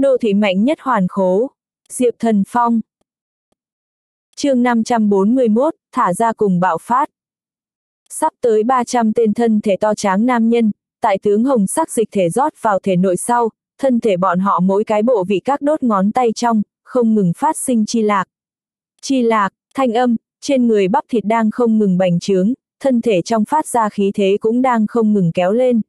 Đô thị mạnh nhất hoàn khố. Diệp Thần Phong. chương 541, thả ra cùng bạo phát. Sắp tới 300 tên thân thể to tráng nam nhân, tại tướng hồng sắc dịch thể rót vào thể nội sau, thân thể bọn họ mỗi cái bộ vị các đốt ngón tay trong, không ngừng phát sinh chi lạc. Chi lạc, thanh âm, trên người bắp thịt đang không ngừng bành trướng, thân thể trong phát ra khí thế cũng đang không ngừng kéo lên.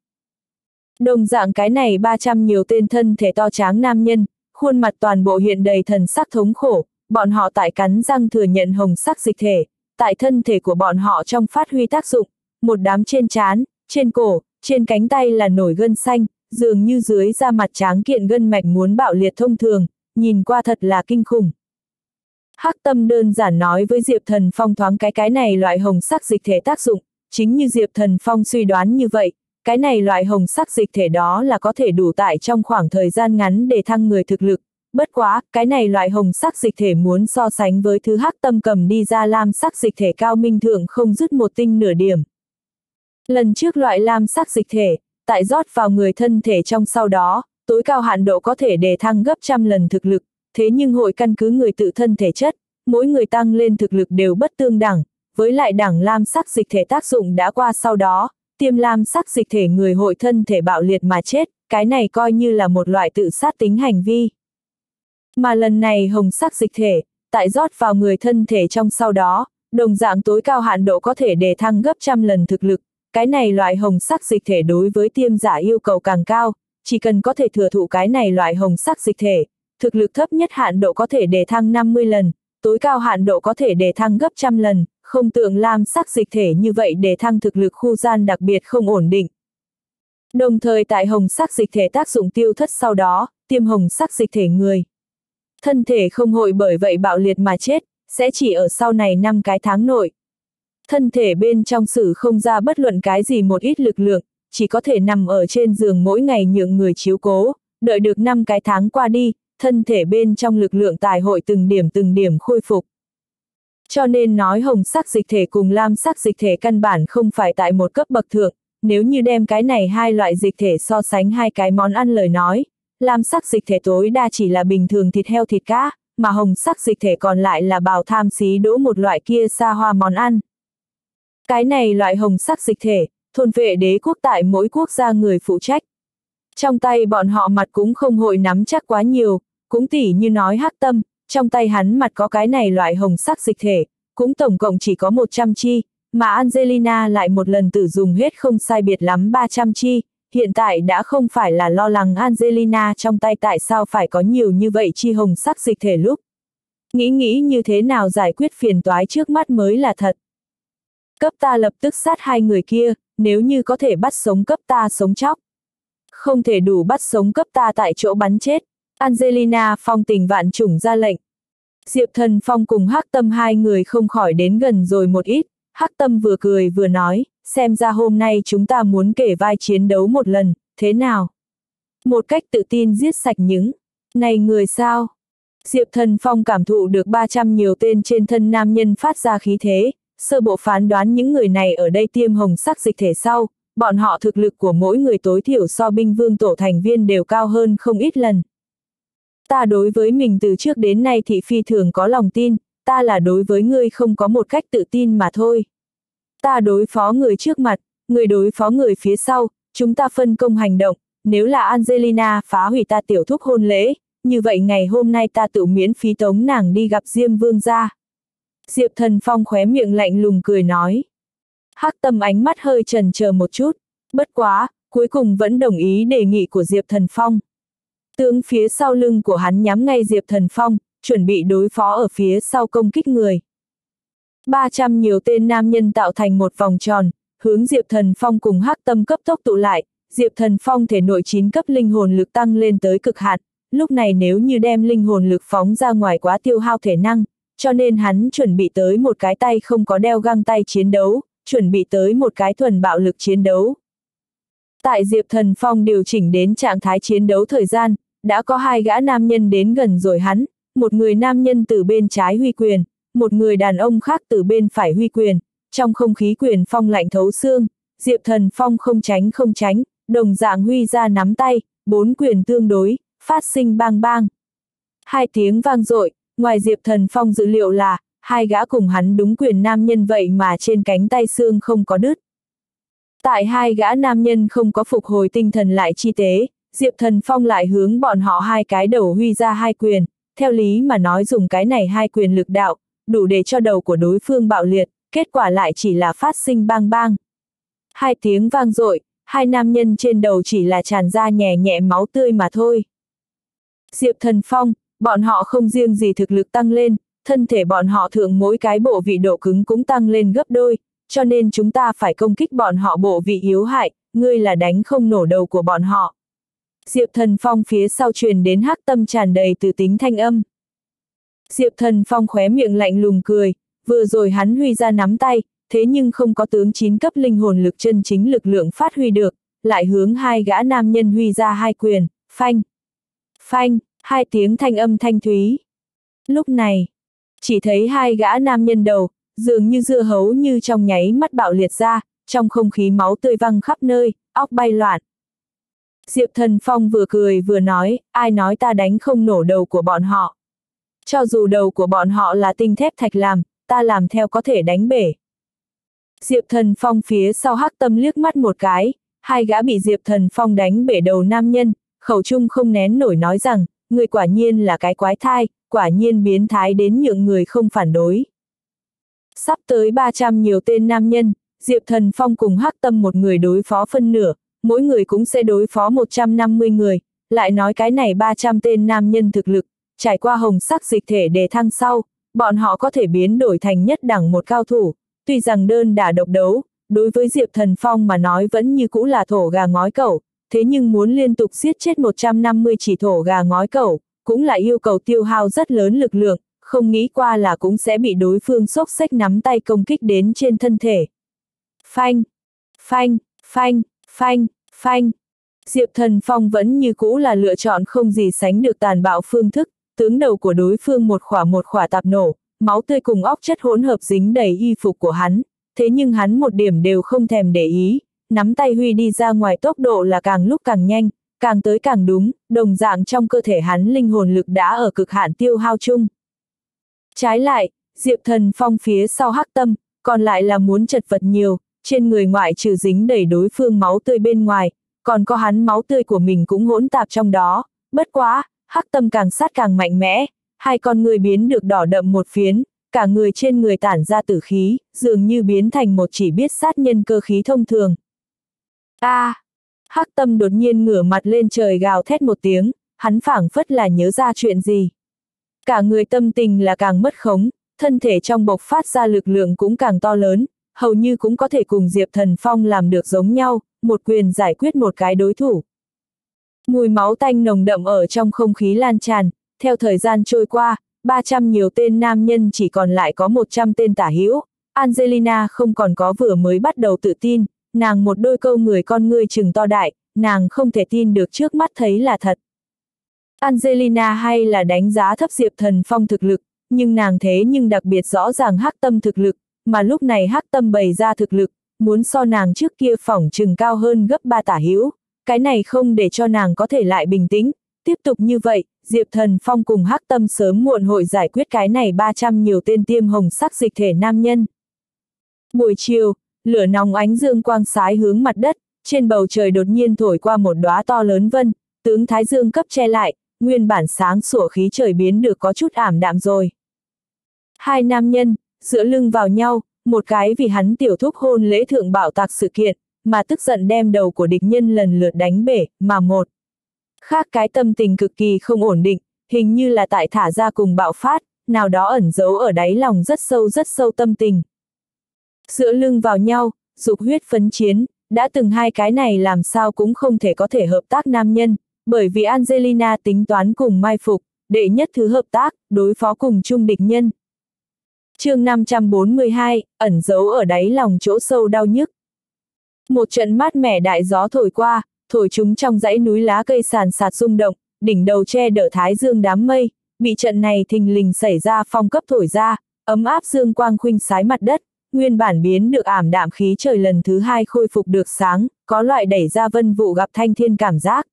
Đồng dạng cái này 300 nhiều tên thân thể to tráng nam nhân, khuôn mặt toàn bộ hiện đầy thần sắc thống khổ, bọn họ tại cắn răng thừa nhận hồng sắc dịch thể, tại thân thể của bọn họ trong phát huy tác dụng, một đám trên trán, trên cổ, trên cánh tay là nổi gân xanh, dường như dưới da mặt tráng kiện gân mạch muốn bạo liệt thông thường, nhìn qua thật là kinh khủng. Hắc tâm đơn giản nói với Diệp Thần Phong thoáng cái cái này loại hồng sắc dịch thể tác dụng, chính như Diệp Thần Phong suy đoán như vậy, cái này loại hồng sắc dịch thể đó là có thể đủ tại trong khoảng thời gian ngắn để thăng người thực lực, bất quá, cái này loại hồng sắc dịch thể muốn so sánh với thứ hắc tâm cầm đi ra lam sắc dịch thể cao minh thượng không dứt một tinh nửa điểm. Lần trước loại lam sắc dịch thể, tại rót vào người thân thể trong sau đó, tối cao hạn độ có thể đề thăng gấp trăm lần thực lực, thế nhưng hội căn cứ người tự thân thể chất, mỗi người tăng lên thực lực đều bất tương đẳng, với lại đẳng lam sắc dịch thể tác dụng đã qua sau đó, tiêm lam sắc dịch thể người hội thân thể bạo liệt mà chết, cái này coi như là một loại tự sát tính hành vi. Mà lần này hồng sắc dịch thể, tại rót vào người thân thể trong sau đó, đồng dạng tối cao hạn độ có thể đề thăng gấp trăm lần thực lực, cái này loại hồng sắc dịch thể đối với tiêm giả yêu cầu càng cao, chỉ cần có thể thừa thụ cái này loại hồng sắc dịch thể, thực lực thấp nhất hạn độ có thể đề thăng 50 lần, tối cao hạn độ có thể đề thăng gấp trăm lần, không tượng lam sắc dịch thể như vậy để thăng thực lực khu gian đặc biệt không ổn định. Đồng thời tại hồng sắc dịch thể tác dụng tiêu thất sau đó, tiêm hồng sắc dịch thể người. Thân thể không hội bởi vậy bạo liệt mà chết, sẽ chỉ ở sau này năm cái tháng nội. Thân thể bên trong sử không ra bất luận cái gì một ít lực lượng, chỉ có thể nằm ở trên giường mỗi ngày nhượng người chiếu cố, đợi được năm cái tháng qua đi, thân thể bên trong lực lượng tài hội từng điểm từng điểm khôi phục. Cho nên nói hồng sắc dịch thể cùng lam sắc dịch thể căn bản không phải tại một cấp bậc thượng, nếu như đem cái này hai loại dịch thể so sánh hai cái món ăn lời nói, lam sắc dịch thể tối đa chỉ là bình thường thịt heo thịt cá, mà hồng sắc dịch thể còn lại là bào tham xí đỗ một loại kia xa hoa món ăn. Cái này loại hồng sắc dịch thể, thôn vệ đế quốc tại mỗi quốc gia người phụ trách. Trong tay bọn họ mặt cũng không hội nắm chắc quá nhiều, cũng tỉ như nói hắc tâm, trong tay hắn mặt có cái này loại hồng sắc dịch thể, cũng tổng cộng chỉ có 100 chi, mà Angelina lại một lần tự dùng hết không sai biệt lắm 300 chi, hiện tại đã không phải là lo lắng Angelina trong tay tại sao phải có nhiều như vậy chi hồng sắc dịch thể lúc. Nghĩ nghĩ như thế nào giải quyết phiền toái trước mắt mới là thật. Cấp ta lập tức sát hai người kia, nếu như có thể bắt sống cấp ta sống chóc. Không thể đủ bắt sống cấp ta tại chỗ bắn chết, Angelina phong tình vạn trùng ra lệnh. Diệp thần phong cùng hắc tâm hai người không khỏi đến gần rồi một ít, hắc tâm vừa cười vừa nói, xem ra hôm nay chúng ta muốn kể vai chiến đấu một lần, thế nào? Một cách tự tin giết sạch những, này người sao? Diệp thần phong cảm thụ được 300 nhiều tên trên thân nam nhân phát ra khí thế, sơ bộ phán đoán những người này ở đây tiêm hồng sắc dịch thể sau, bọn họ thực lực của mỗi người tối thiểu so binh vương tổ thành viên đều cao hơn không ít lần. Ta đối với mình từ trước đến nay thì phi thường có lòng tin, ta là đối với ngươi không có một cách tự tin mà thôi. Ta đối phó người trước mặt, người đối phó người phía sau, chúng ta phân công hành động, nếu là Angelina phá hủy ta tiểu thúc hôn lễ, như vậy ngày hôm nay ta tự miễn phí tống nàng đi gặp Diêm Vương gia. Diệp Thần Phong khóe miệng lạnh lùng cười nói. Hắc tâm ánh mắt hơi trần chờ một chút, bất quá, cuối cùng vẫn đồng ý đề nghị của Diệp Thần Phong. Tướng phía sau lưng của hắn nhắm ngay Diệp Thần Phong, chuẩn bị đối phó ở phía sau công kích người. 300 nhiều tên nam nhân tạo thành một vòng tròn, hướng Diệp Thần Phong cùng hắc tâm cấp tốc tụ lại, Diệp Thần Phong thể nội 9 cấp linh hồn lực tăng lên tới cực hạn, lúc này nếu như đem linh hồn lực phóng ra ngoài quá tiêu hao thể năng, cho nên hắn chuẩn bị tới một cái tay không có đeo găng tay chiến đấu, chuẩn bị tới một cái thuần bạo lực chiến đấu. Tại Diệp Thần Phong điều chỉnh đến trạng thái chiến đấu thời gian, đã có hai gã nam nhân đến gần rồi hắn, một người nam nhân từ bên trái huy quyền, một người đàn ông khác từ bên phải huy quyền, trong không khí quyền phong lạnh thấu xương, Diệp Thần Phong không tránh không tránh, đồng dạng huy ra nắm tay, bốn quyền tương đối, phát sinh bang bang. Hai tiếng vang dội, ngoài Diệp Thần Phong dự liệu là, hai gã cùng hắn đúng quyền nam nhân vậy mà trên cánh tay xương không có đứt. Tại hai gã nam nhân không có phục hồi tinh thần lại chi tế, Diệp Thần Phong lại hướng bọn họ hai cái đầu huy ra hai quyền, theo lý mà nói dùng cái này hai quyền lực đạo, đủ để cho đầu của đối phương bạo liệt, kết quả lại chỉ là phát sinh bang bang. Hai tiếng vang dội, hai nam nhân trên đầu chỉ là tràn ra nhẹ nhẹ máu tươi mà thôi. Diệp Thần Phong, bọn họ không riêng gì thực lực tăng lên, thân thể bọn họ thượng mỗi cái bộ vị độ cứng cũng tăng lên gấp đôi, cho nên chúng ta phải công kích bọn họ bộ vị yếu hại, ngươi là đánh không nổ đầu của bọn họ. Diệp Thần Phong phía sau truyền đến hắc tâm tràn đầy từ tính thanh âm. Diệp Thần Phong khóe miệng lạnh lùng cười, vừa rồi hắn huy ra nắm tay, thế nhưng không có tướng chín cấp linh hồn lực chân chính lực lượng phát huy được, lại hướng hai gã nam nhân huy ra hai quyền, phanh, phanh, hai tiếng thanh âm thanh thúy. Lúc này, chỉ thấy hai gã nam nhân đầu, dường như dưa hấu như trong nháy mắt bạo liệt ra, trong không khí máu tươi văng khắp nơi, óc bay loạn. Diệp Thần Phong vừa cười vừa nói, ai nói ta đánh không nổ đầu của bọn họ. Cho dù đầu của bọn họ là tinh thép thạch làm, ta làm theo có thể đánh bể. Diệp Thần Phong phía sau hắc tâm liếc mắt một cái, hai gã bị Diệp Thần Phong đánh bể đầu nam nhân, khẩu trung không nén nổi nói rằng, người quả nhiên là cái quái thai, quả nhiên biến thái đến nhượng người không phản đối. Sắp tới 300 nhiều tên nam nhân, Diệp Thần Phong cùng hắc tâm một người đối phó phân nửa, mỗi người cũng sẽ đối phó 150 người, lại nói cái này 300 tên nam nhân thực lực, trải qua hồng sắc dịch thể đề thăng sau, bọn họ có thể biến đổi thành nhất đẳng một cao thủ, tuy rằng đơn đả độc đấu, đối với Diệp Thần Phong mà nói vẫn như cũ là thổ gà ngói cẩu, thế nhưng muốn liên tục giết chết 150 chỉ thổ gà ngói cẩu, cũng là yêu cầu tiêu hao rất lớn lực lượng, không nghĩ qua là cũng sẽ bị đối phương sốc xách nắm tay công kích đến trên thân thể. Phanh, phanh, phanh, phanh, phanh. Diệp Thần Phong vẫn như cũ là lựa chọn không gì sánh được tàn bạo phương thức, tướng đầu của đối phương một khỏa một khỏa tạp nổ, máu tươi cùng óc chất hỗn hợp dính đầy y phục của hắn, thế nhưng hắn một điểm đều không thèm để ý, nắm tay huy đi ra ngoài tốc độ là càng lúc càng nhanh, càng tới càng đúng, đồng dạng trong cơ thể hắn linh hồn lực đã ở cực hạn tiêu hao chung. Trái lại, Diệp Thần Phong phía sau hắc tâm, còn lại là muốn chật vật nhiều, trên người ngoại trừ dính đầy đối phương máu tươi bên ngoài, còn có hắn máu tươi của mình cũng hỗn tạp trong đó, bất quá, hắc tâm càng sát càng mạnh mẽ, hai con người biến được đỏ đậm một phiến, cả người trên người tản ra tử khí, dường như biến thành một chỉ biết sát nhân cơ khí thông thường. A, à, hắc tâm đột nhiên ngửa mặt lên trời gào thét một tiếng, hắn phảng phất là nhớ ra chuyện gì. Cả người tâm tình là càng mất khống, thân thể trong bộc phát ra lực lượng cũng càng to lớn, hầu như cũng có thể cùng Diệp Thần Phong làm được giống nhau, một quyền giải quyết một cái đối thủ. Mùi máu tanh nồng đậm ở trong không khí lan tràn, theo thời gian trôi qua, 300 nhiều tên nam nhân chỉ còn lại có 100 tên tả hữu. Angelina không còn có vừa mới bắt đầu tự tin, nàng một đôi câu người con ngươi chừng to đại, nàng không thể tin được trước mắt thấy là thật. Angelina hay là đánh giá thấp Diệp Thần Phong thực lực, nhưng nàng thế nhưng đặc biệt rõ ràng hắc tâm thực lực, mà lúc này hắc tâm bày ra thực lực, muốn so nàng trước kia phỏng trừng cao hơn gấp ba tả hữu, cái này không để cho nàng có thể lại bình tĩnh, tiếp tục như vậy, Diệp Thần Phong cùng hắc tâm sớm muộn hội giải quyết cái này 300 nhiều tên tiêm hồng sắc dịch thể nam nhân. Buổi chiều, lửa nóng ánh dương quang sái hướng mặt đất, trên bầu trời đột nhiên thổi qua một đóa to lớn vân, tướng Thái Dương cấp che lại, nguyên bản sáng sủa khí trời biến được có chút ảm đạm rồi. Hai nam nhân, dựa lưng vào nhau, một cái vì hắn tiểu thúc hôn lễ thượng bảo tạc sự kiện, mà tức giận đem đầu của địch nhân lần lượt đánh bể, mà một. Khác cái tâm tình cực kỳ không ổn định, hình như là tại thả ra cùng bạo phát, nào đó ẩn giấu ở đáy lòng rất sâu rất sâu tâm tình. Dựa lưng vào nhau, dục huyết phấn chiến, đã từng hai cái này làm sao cũng không thể có thể hợp tác nam nhân, bởi vì Angelina tính toán cùng mai phục, đệ nhất thứ hợp tác, đối phó cùng chung địch nhân chương 542, ẩn giấu ở đáy lòng chỗ sâu đau nhức. Một trận mát mẻ đại gió thổi qua, thổi chúng trong dãy núi lá cây sàn sạt rung động, đỉnh đầu che đỡ thái dương đám mây, bị trận này thình lình xảy ra phong cấp thổi ra, ấm áp dương quang khuynh sái mặt đất, nguyên bản biến được ảm đạm khí trời lần thứ hai khôi phục được sáng, có loại đẩy ra vân vụ gặp thanh thiên cảm giác.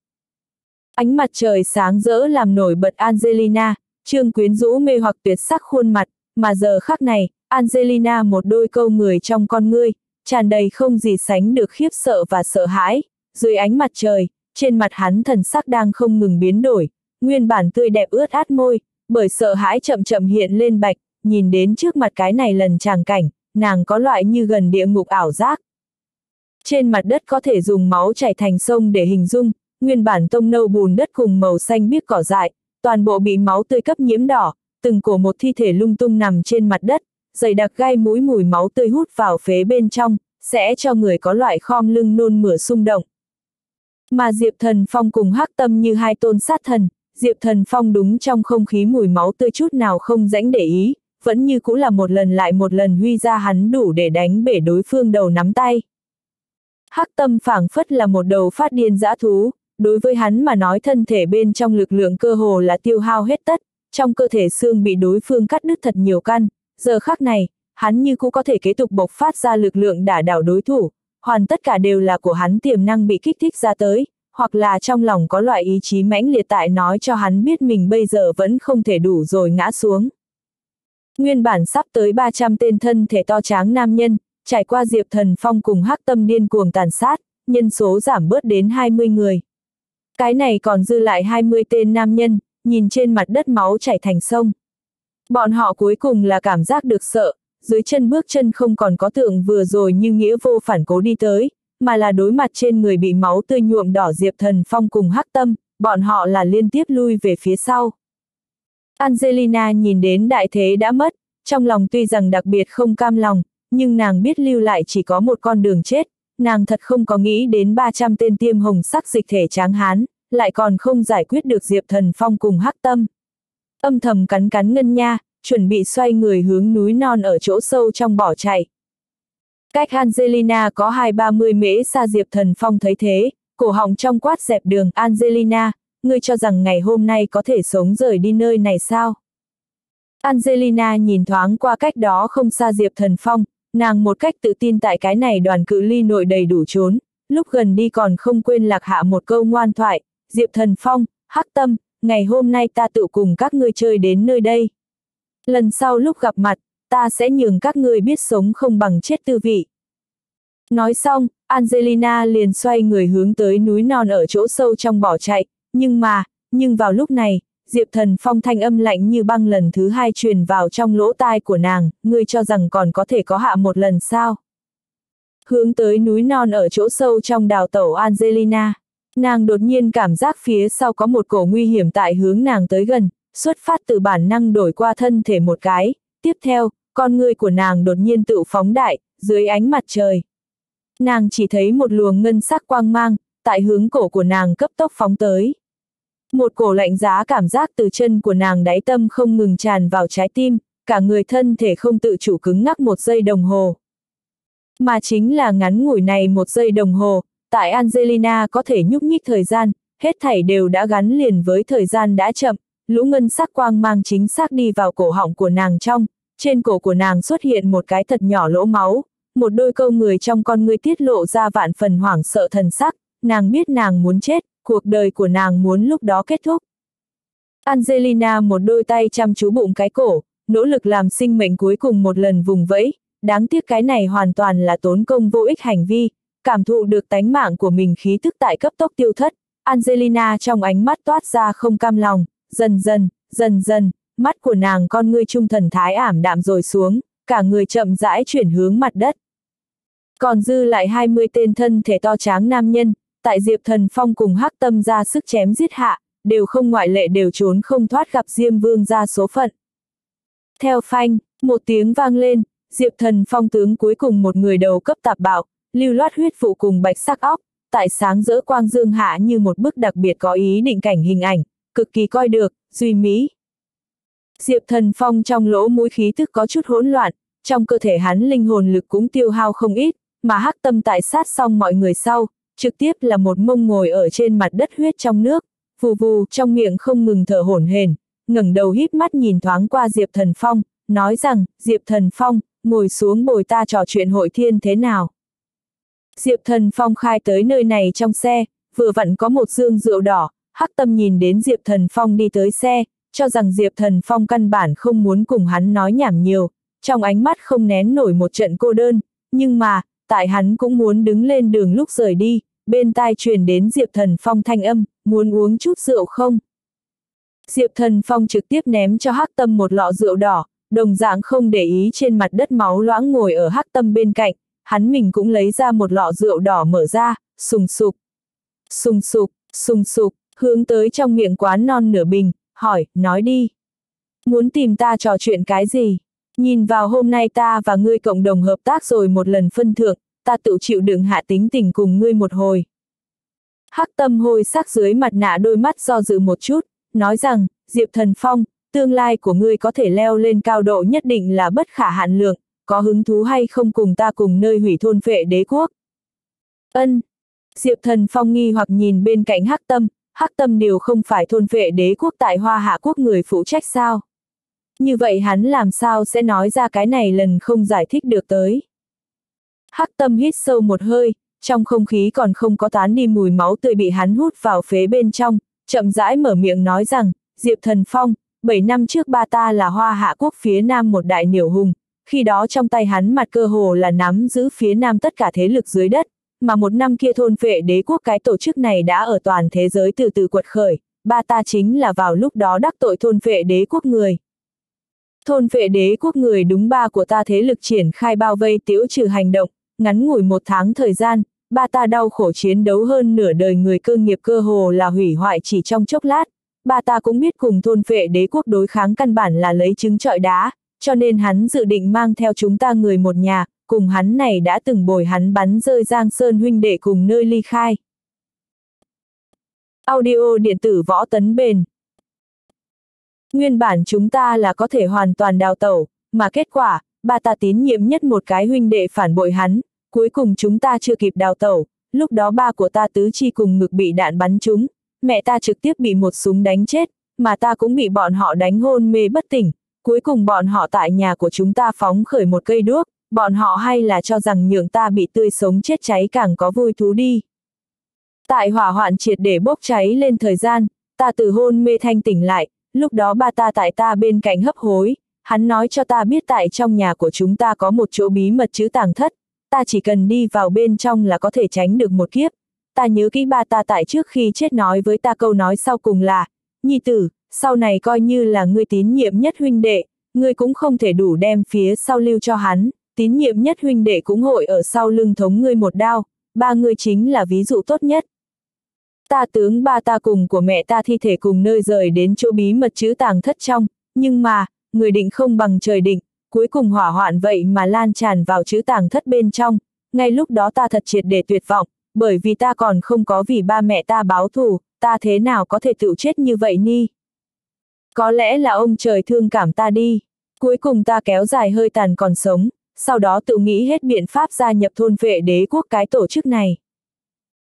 Ánh mặt trời sáng rỡ làm nổi bật Angelina, trương quyến rũ mê hoặc tuyệt sắc khuôn mặt, mà giờ khắc này, Angelina một đôi câu người trong con ngươi, tràn đầy không gì sánh được khiếp sợ và sợ hãi, dưới ánh mặt trời, trên mặt hắn thần sắc đang không ngừng biến đổi, nguyên bản tươi đẹp ướt át môi, bởi sợ hãi chậm chậm hiện lên bạch, nhìn đến trước mặt cái này lần tràng cảnh, nàng có loại như gần địa ngục ảo giác. Trên mặt đất có thể dùng máu chảy thành sông để hình dung, nguyên bản tông nâu bùn đất cùng màu xanh biếc cỏ dại, toàn bộ bị máu tươi cấp nhiễm đỏ, từng cổ một thi thể lung tung nằm trên mặt đất, dày đặc gai mũi mùi máu tươi hút vào phế bên trong, sẽ cho người có loại khom lưng nôn mửa xung động. Mà Diệp Thần Phong cùng hắc tâm như hai tôn sát thần, Diệp Thần Phong đúng trong không khí mùi máu tươi chút nào không rãnh để ý, vẫn như cũ là một lần lại một lần huy ra hắn đủ để đánh bể đối phương đầu nắm tay. Hắc tâm phảng phất là một đầu phát điên dã thú, đối với hắn mà nói thân thể bên trong lực lượng cơ hồ là tiêu hao hết tất, trong cơ thể xương bị đối phương cắt đứt thật nhiều căn, giờ khắc này, hắn như cũ có thể kế tục bộc phát ra lực lượng đả đảo đối thủ, hoàn tất cả đều là của hắn tiềm năng bị kích thích ra tới, hoặc là trong lòng có loại ý chí mãnh liệt tại nói cho hắn biết mình bây giờ vẫn không thể đủ rồi ngã xuống. Nguyên bản sắp tới 300 tên thân thể to tráng nam nhân, trải qua Diệp Thần Phong cùng hắc tâm điên cuồng tàn sát, nhân số giảm bớt đến 20 người. Cái này còn dư lại 20 tên nam nhân, nhìn trên mặt đất máu chảy thành sông. Bọn họ cuối cùng là cảm giác được sợ, dưới chân bước chân không còn có tượng vừa rồi như nghĩa vô phản cố đi tới, mà là đối mặt trên người bị máu tươi nhuộm đỏ Diệp Thần Phong cùng hắc tâm, bọn họ là liên tiếp lui về phía sau. Angelina nhìn đến đại thế đã mất, trong lòng tuy rằng đặc biệt không cam lòng, nhưng nàng biết lưu lại chỉ có một con đường chết, nàng thật không có nghĩ đến 300 tên tiêm hồng sắc dịch thể tráng hán, lại còn không giải quyết được Diệp Thần Phong cùng hắc tâm. Âm thầm cắn cắn ngân nha, chuẩn bị xoay người hướng núi non ở chỗ sâu trong bỏ chạy. Cách Angelina có hai ba mươi mễ xa Diệp Thần Phong thấy thế, cổ họng trong quát dẹp đường Angelina, ngươi cho rằng ngày hôm nay có thể sống rời đi nơi này sao? Angelina nhìn thoáng qua cách đó không xa Diệp Thần Phong, nàng một cách tự tin tại cái này đoàn cự ly nội đầy đủ trốn, lúc gần đi còn không quên lạc hạ một câu ngoan thoại, Diệp Thần Phong, Hắc Tâm, ngày hôm nay ta tự cùng các ngươi chơi đến nơi đây. Lần sau lúc gặp mặt, ta sẽ nhường các ngươi biết sống không bằng chết tư vị. Nói xong, Angelina liền xoay người hướng tới núi non ở chỗ sâu trong bỏ chạy, nhưng mà, nhưng vào lúc này, Diệp Thần Phong thanh âm lạnh như băng lần thứ hai truyền vào trong lỗ tai của nàng, ngươi cho rằng còn có thể có hạ một lần sao. Hướng tới núi non ở chỗ sâu trong đào tẩu Angelina, nàng đột nhiên cảm giác phía sau có một cổ nguy hiểm tại hướng nàng tới gần, xuất phát từ bản năng đổi qua thân thể một cái, tiếp theo, con người của nàng đột nhiên tự phóng đại, dưới ánh mặt trời. Nàng chỉ thấy một luồng ngân sắc quang mang, tại hướng cổ của nàng cấp tốc phóng tới. Một cổ lạnh giá cảm giác từ chân của nàng đáy tâm không ngừng tràn vào trái tim, cả người thân thể không tự chủ cứng ngắc một giây đồng hồ. Mà chính là ngắn ngủi này một giây đồng hồ, tại Angelina có thể nhúc nhích thời gian, hết thảy đều đã gắn liền với thời gian đã chậm, lũ ngân sắc quang mang chính xác đi vào cổ họng của nàng trong, trên cổ của nàng xuất hiện một cái thật nhỏ lỗ máu, một đôi câu người trong con ngươi tiết lộ ra vạn phần hoảng sợ thần sắc, nàng biết nàng muốn chết, cuộc đời của nàng muốn lúc đó kết thúc. Angelina một đôi tay chăm chú bụng cái cổ, nỗ lực làm sinh mệnh cuối cùng một lần vùng vẫy, đáng tiếc cái này hoàn toàn là tốn công vô ích hành vi, cảm thụ được tánh mạng của mình khí thức tại cấp tốc tiêu thất, Angelina trong ánh mắt toát ra không cam lòng, dần dần, dần dần, mắt của nàng con ngươi trung thần thái ảm đạm rồi xuống, cả người chậm rãi chuyển hướng mặt đất. Còn dư lại 20 tên thân thể to tráng nam nhân, tại Diệp Thần Phong cùng hắc tâm ra sức chém giết hạ, đều không ngoại lệ đều trốn không thoát gặp Diêm Vương ra số phận. Theo phanh, một tiếng vang lên, Diệp Thần Phong tướng cuối cùng một người đầu cấp tạp bạo, lưu loát huyết phụ cùng bạch sắc óc, tại sáng rỡ quang dương hạ như một bức đặc biệt có ý định cảnh hình ảnh, cực kỳ coi được, duy mỹ. Diệp Thần Phong trong lỗ mũi khí tức có chút hỗn loạn, trong cơ thể hắn linh hồn lực cũng tiêu hao không ít, mà hắc tâm tại sát xong mọi người sau, trực tiếp là một mông ngồi ở trên mặt đất huyết trong nước, vù vù trong miệng không ngừng thở hổn hển, ngẩng đầu híp mắt nhìn thoáng qua Diệp Thần Phong, nói rằng, Diệp Thần Phong, ngồi xuống bồi ta trò chuyện hội thiên thế nào. Diệp Thần Phong khai tới nơi này trong xe, vừa vặn có một dương rượu đỏ, Hắc Tâm nhìn đến Diệp Thần Phong đi tới xe, cho rằng Diệp Thần Phong căn bản không muốn cùng hắn nói nhảm nhiều, trong ánh mắt không nén nổi một trận cô đơn, nhưng mà, tại hắn cũng muốn đứng lên đường lúc rời đi, bên tai truyền đến Diệp Thần Phong thanh âm, muốn uống chút rượu không? Diệp Thần Phong trực tiếp ném cho Hắc Tâm một lọ rượu đỏ, đồng dạng không để ý trên mặt đất máu loãng ngồi ở Hắc Tâm bên cạnh, hắn mình cũng lấy ra một lọ rượu đỏ mở ra, sùng sục. Sùng sục, sùng sục, hướng tới trong miệng quán non nửa bình, hỏi, nói đi. Muốn tìm ta trò chuyện cái gì? Nhìn vào hôm nay ta và ngươi cộng đồng hợp tác rồi một lần phân thượng, ta tự chịu đựng hạ tính tình cùng ngươi một hồi. Hắc tâm hôi sắc dưới mặt nạ đôi mắt do dự một chút, nói rằng, Diệp Thần Phong, tương lai của ngươi có thể leo lên cao độ nhất định là bất khả hạn lượng, có hứng thú hay không cùng ta cùng nơi hủy thôn phệ đế quốc? Ân. Diệp Thần Phong nghi hoặc nhìn bên cạnh Hắc Tâm, Hắc Tâm đều không phải thôn phệ đế quốc tại Hoa Hạ quốc người phụ trách sao? Như vậy hắn làm sao sẽ nói ra cái này lần không giải thích được tới? Hắc Tâm hít sâu một hơi, trong không khí còn không có tán đi mùi máu tươi bị hắn hút vào phế bên trong, chậm rãi mở miệng nói rằng, Diệp Thần Phong, 7 năm trước ba ta là hoa hạ quốc phía nam một đại niểu hùng, khi đó trong tay hắn mặt cơ hồ là nắm giữ phía nam tất cả thế lực dưới đất, mà một năm kia thôn vệ đế quốc cái tổ chức này đã ở toàn thế giới từ từ quật khởi, ba ta chính là vào lúc đó đắc tội thôn vệ đế quốc người. Thôn vệ đế quốc người đúng ba của ta thế lực triển khai bao vây tiễu trừ hành động, ngắn ngủi một tháng thời gian, ba ta đau khổ chiến đấu hơn nửa đời người cơ nghiệp cơ hồ là hủy hoại chỉ trong chốc lát, ba ta cũng biết cùng thôn vệ đế quốc đối kháng căn bản là lấy trứng trọi đá, cho nên hắn dự định mang theo chúng ta người một nhà, cùng hắn này đã từng bồi hắn bắn rơi Giang Sơn huynh đệ cùng nơi ly khai. Audio điện tử võ tấn bền Nguyên bản chúng ta là có thể hoàn toàn đào tẩu, mà kết quả, ba ta tín nhiệm nhất một cái huynh đệ phản bội hắn, cuối cùng chúng ta chưa kịp đào tẩu, lúc đó ba của ta tứ chi cùng ngực bị đạn bắn trúng, mẹ ta trực tiếp bị một súng đánh chết, mà ta cũng bị bọn họ đánh hôn mê bất tỉnh, cuối cùng bọn họ tại nhà của chúng ta phóng khởi một cây đuốc, bọn họ hay là cho rằng nhượng ta bị tươi sống chết cháy càng có vui thú đi. Tại hỏa hoạn triệt để bốc cháy lên thời gian, ta từ hôn mê thanh tỉnh lại, lúc đó ba ta tại ta bên cạnh hấp hối, hắn nói cho ta biết tại trong nhà của chúng ta có một chỗ bí mật chữ tàng thất, ta chỉ cần đi vào bên trong là có thể tránh được một kiếp. Ta nhớ kỹ ba ta tại trước khi chết nói với ta câu nói sau cùng là, Nhi tử, sau này coi như là ngươi tín nhiệm nhất huynh đệ, ngươi cũng không thể đủ đem phía sau lưu cho hắn, tín nhiệm nhất huynh đệ cũng hội ở sau lưng thống ngươi một đao, ba ngươi chính là ví dụ tốt nhất. Ta tướng ba ta cùng của mẹ ta thi thể cùng nơi rời đến chỗ bí mật chữ tàng thất trong, nhưng mà, người định không bằng trời định, cuối cùng hỏa hoạn vậy mà lan tràn vào chữ tàng thất bên trong, ngay lúc đó ta thật triệt để tuyệt vọng, bởi vì ta còn không có vì ba mẹ ta báo thù, ta thế nào có thể tự chết như vậy ni? Có lẽ là ông trời thương cảm ta đi. Cuối cùng ta kéo dài hơi tàn còn sống, sau đó tự nghĩ hết biện pháp gia nhập thôn vệ đế quốc cái tổ chức này.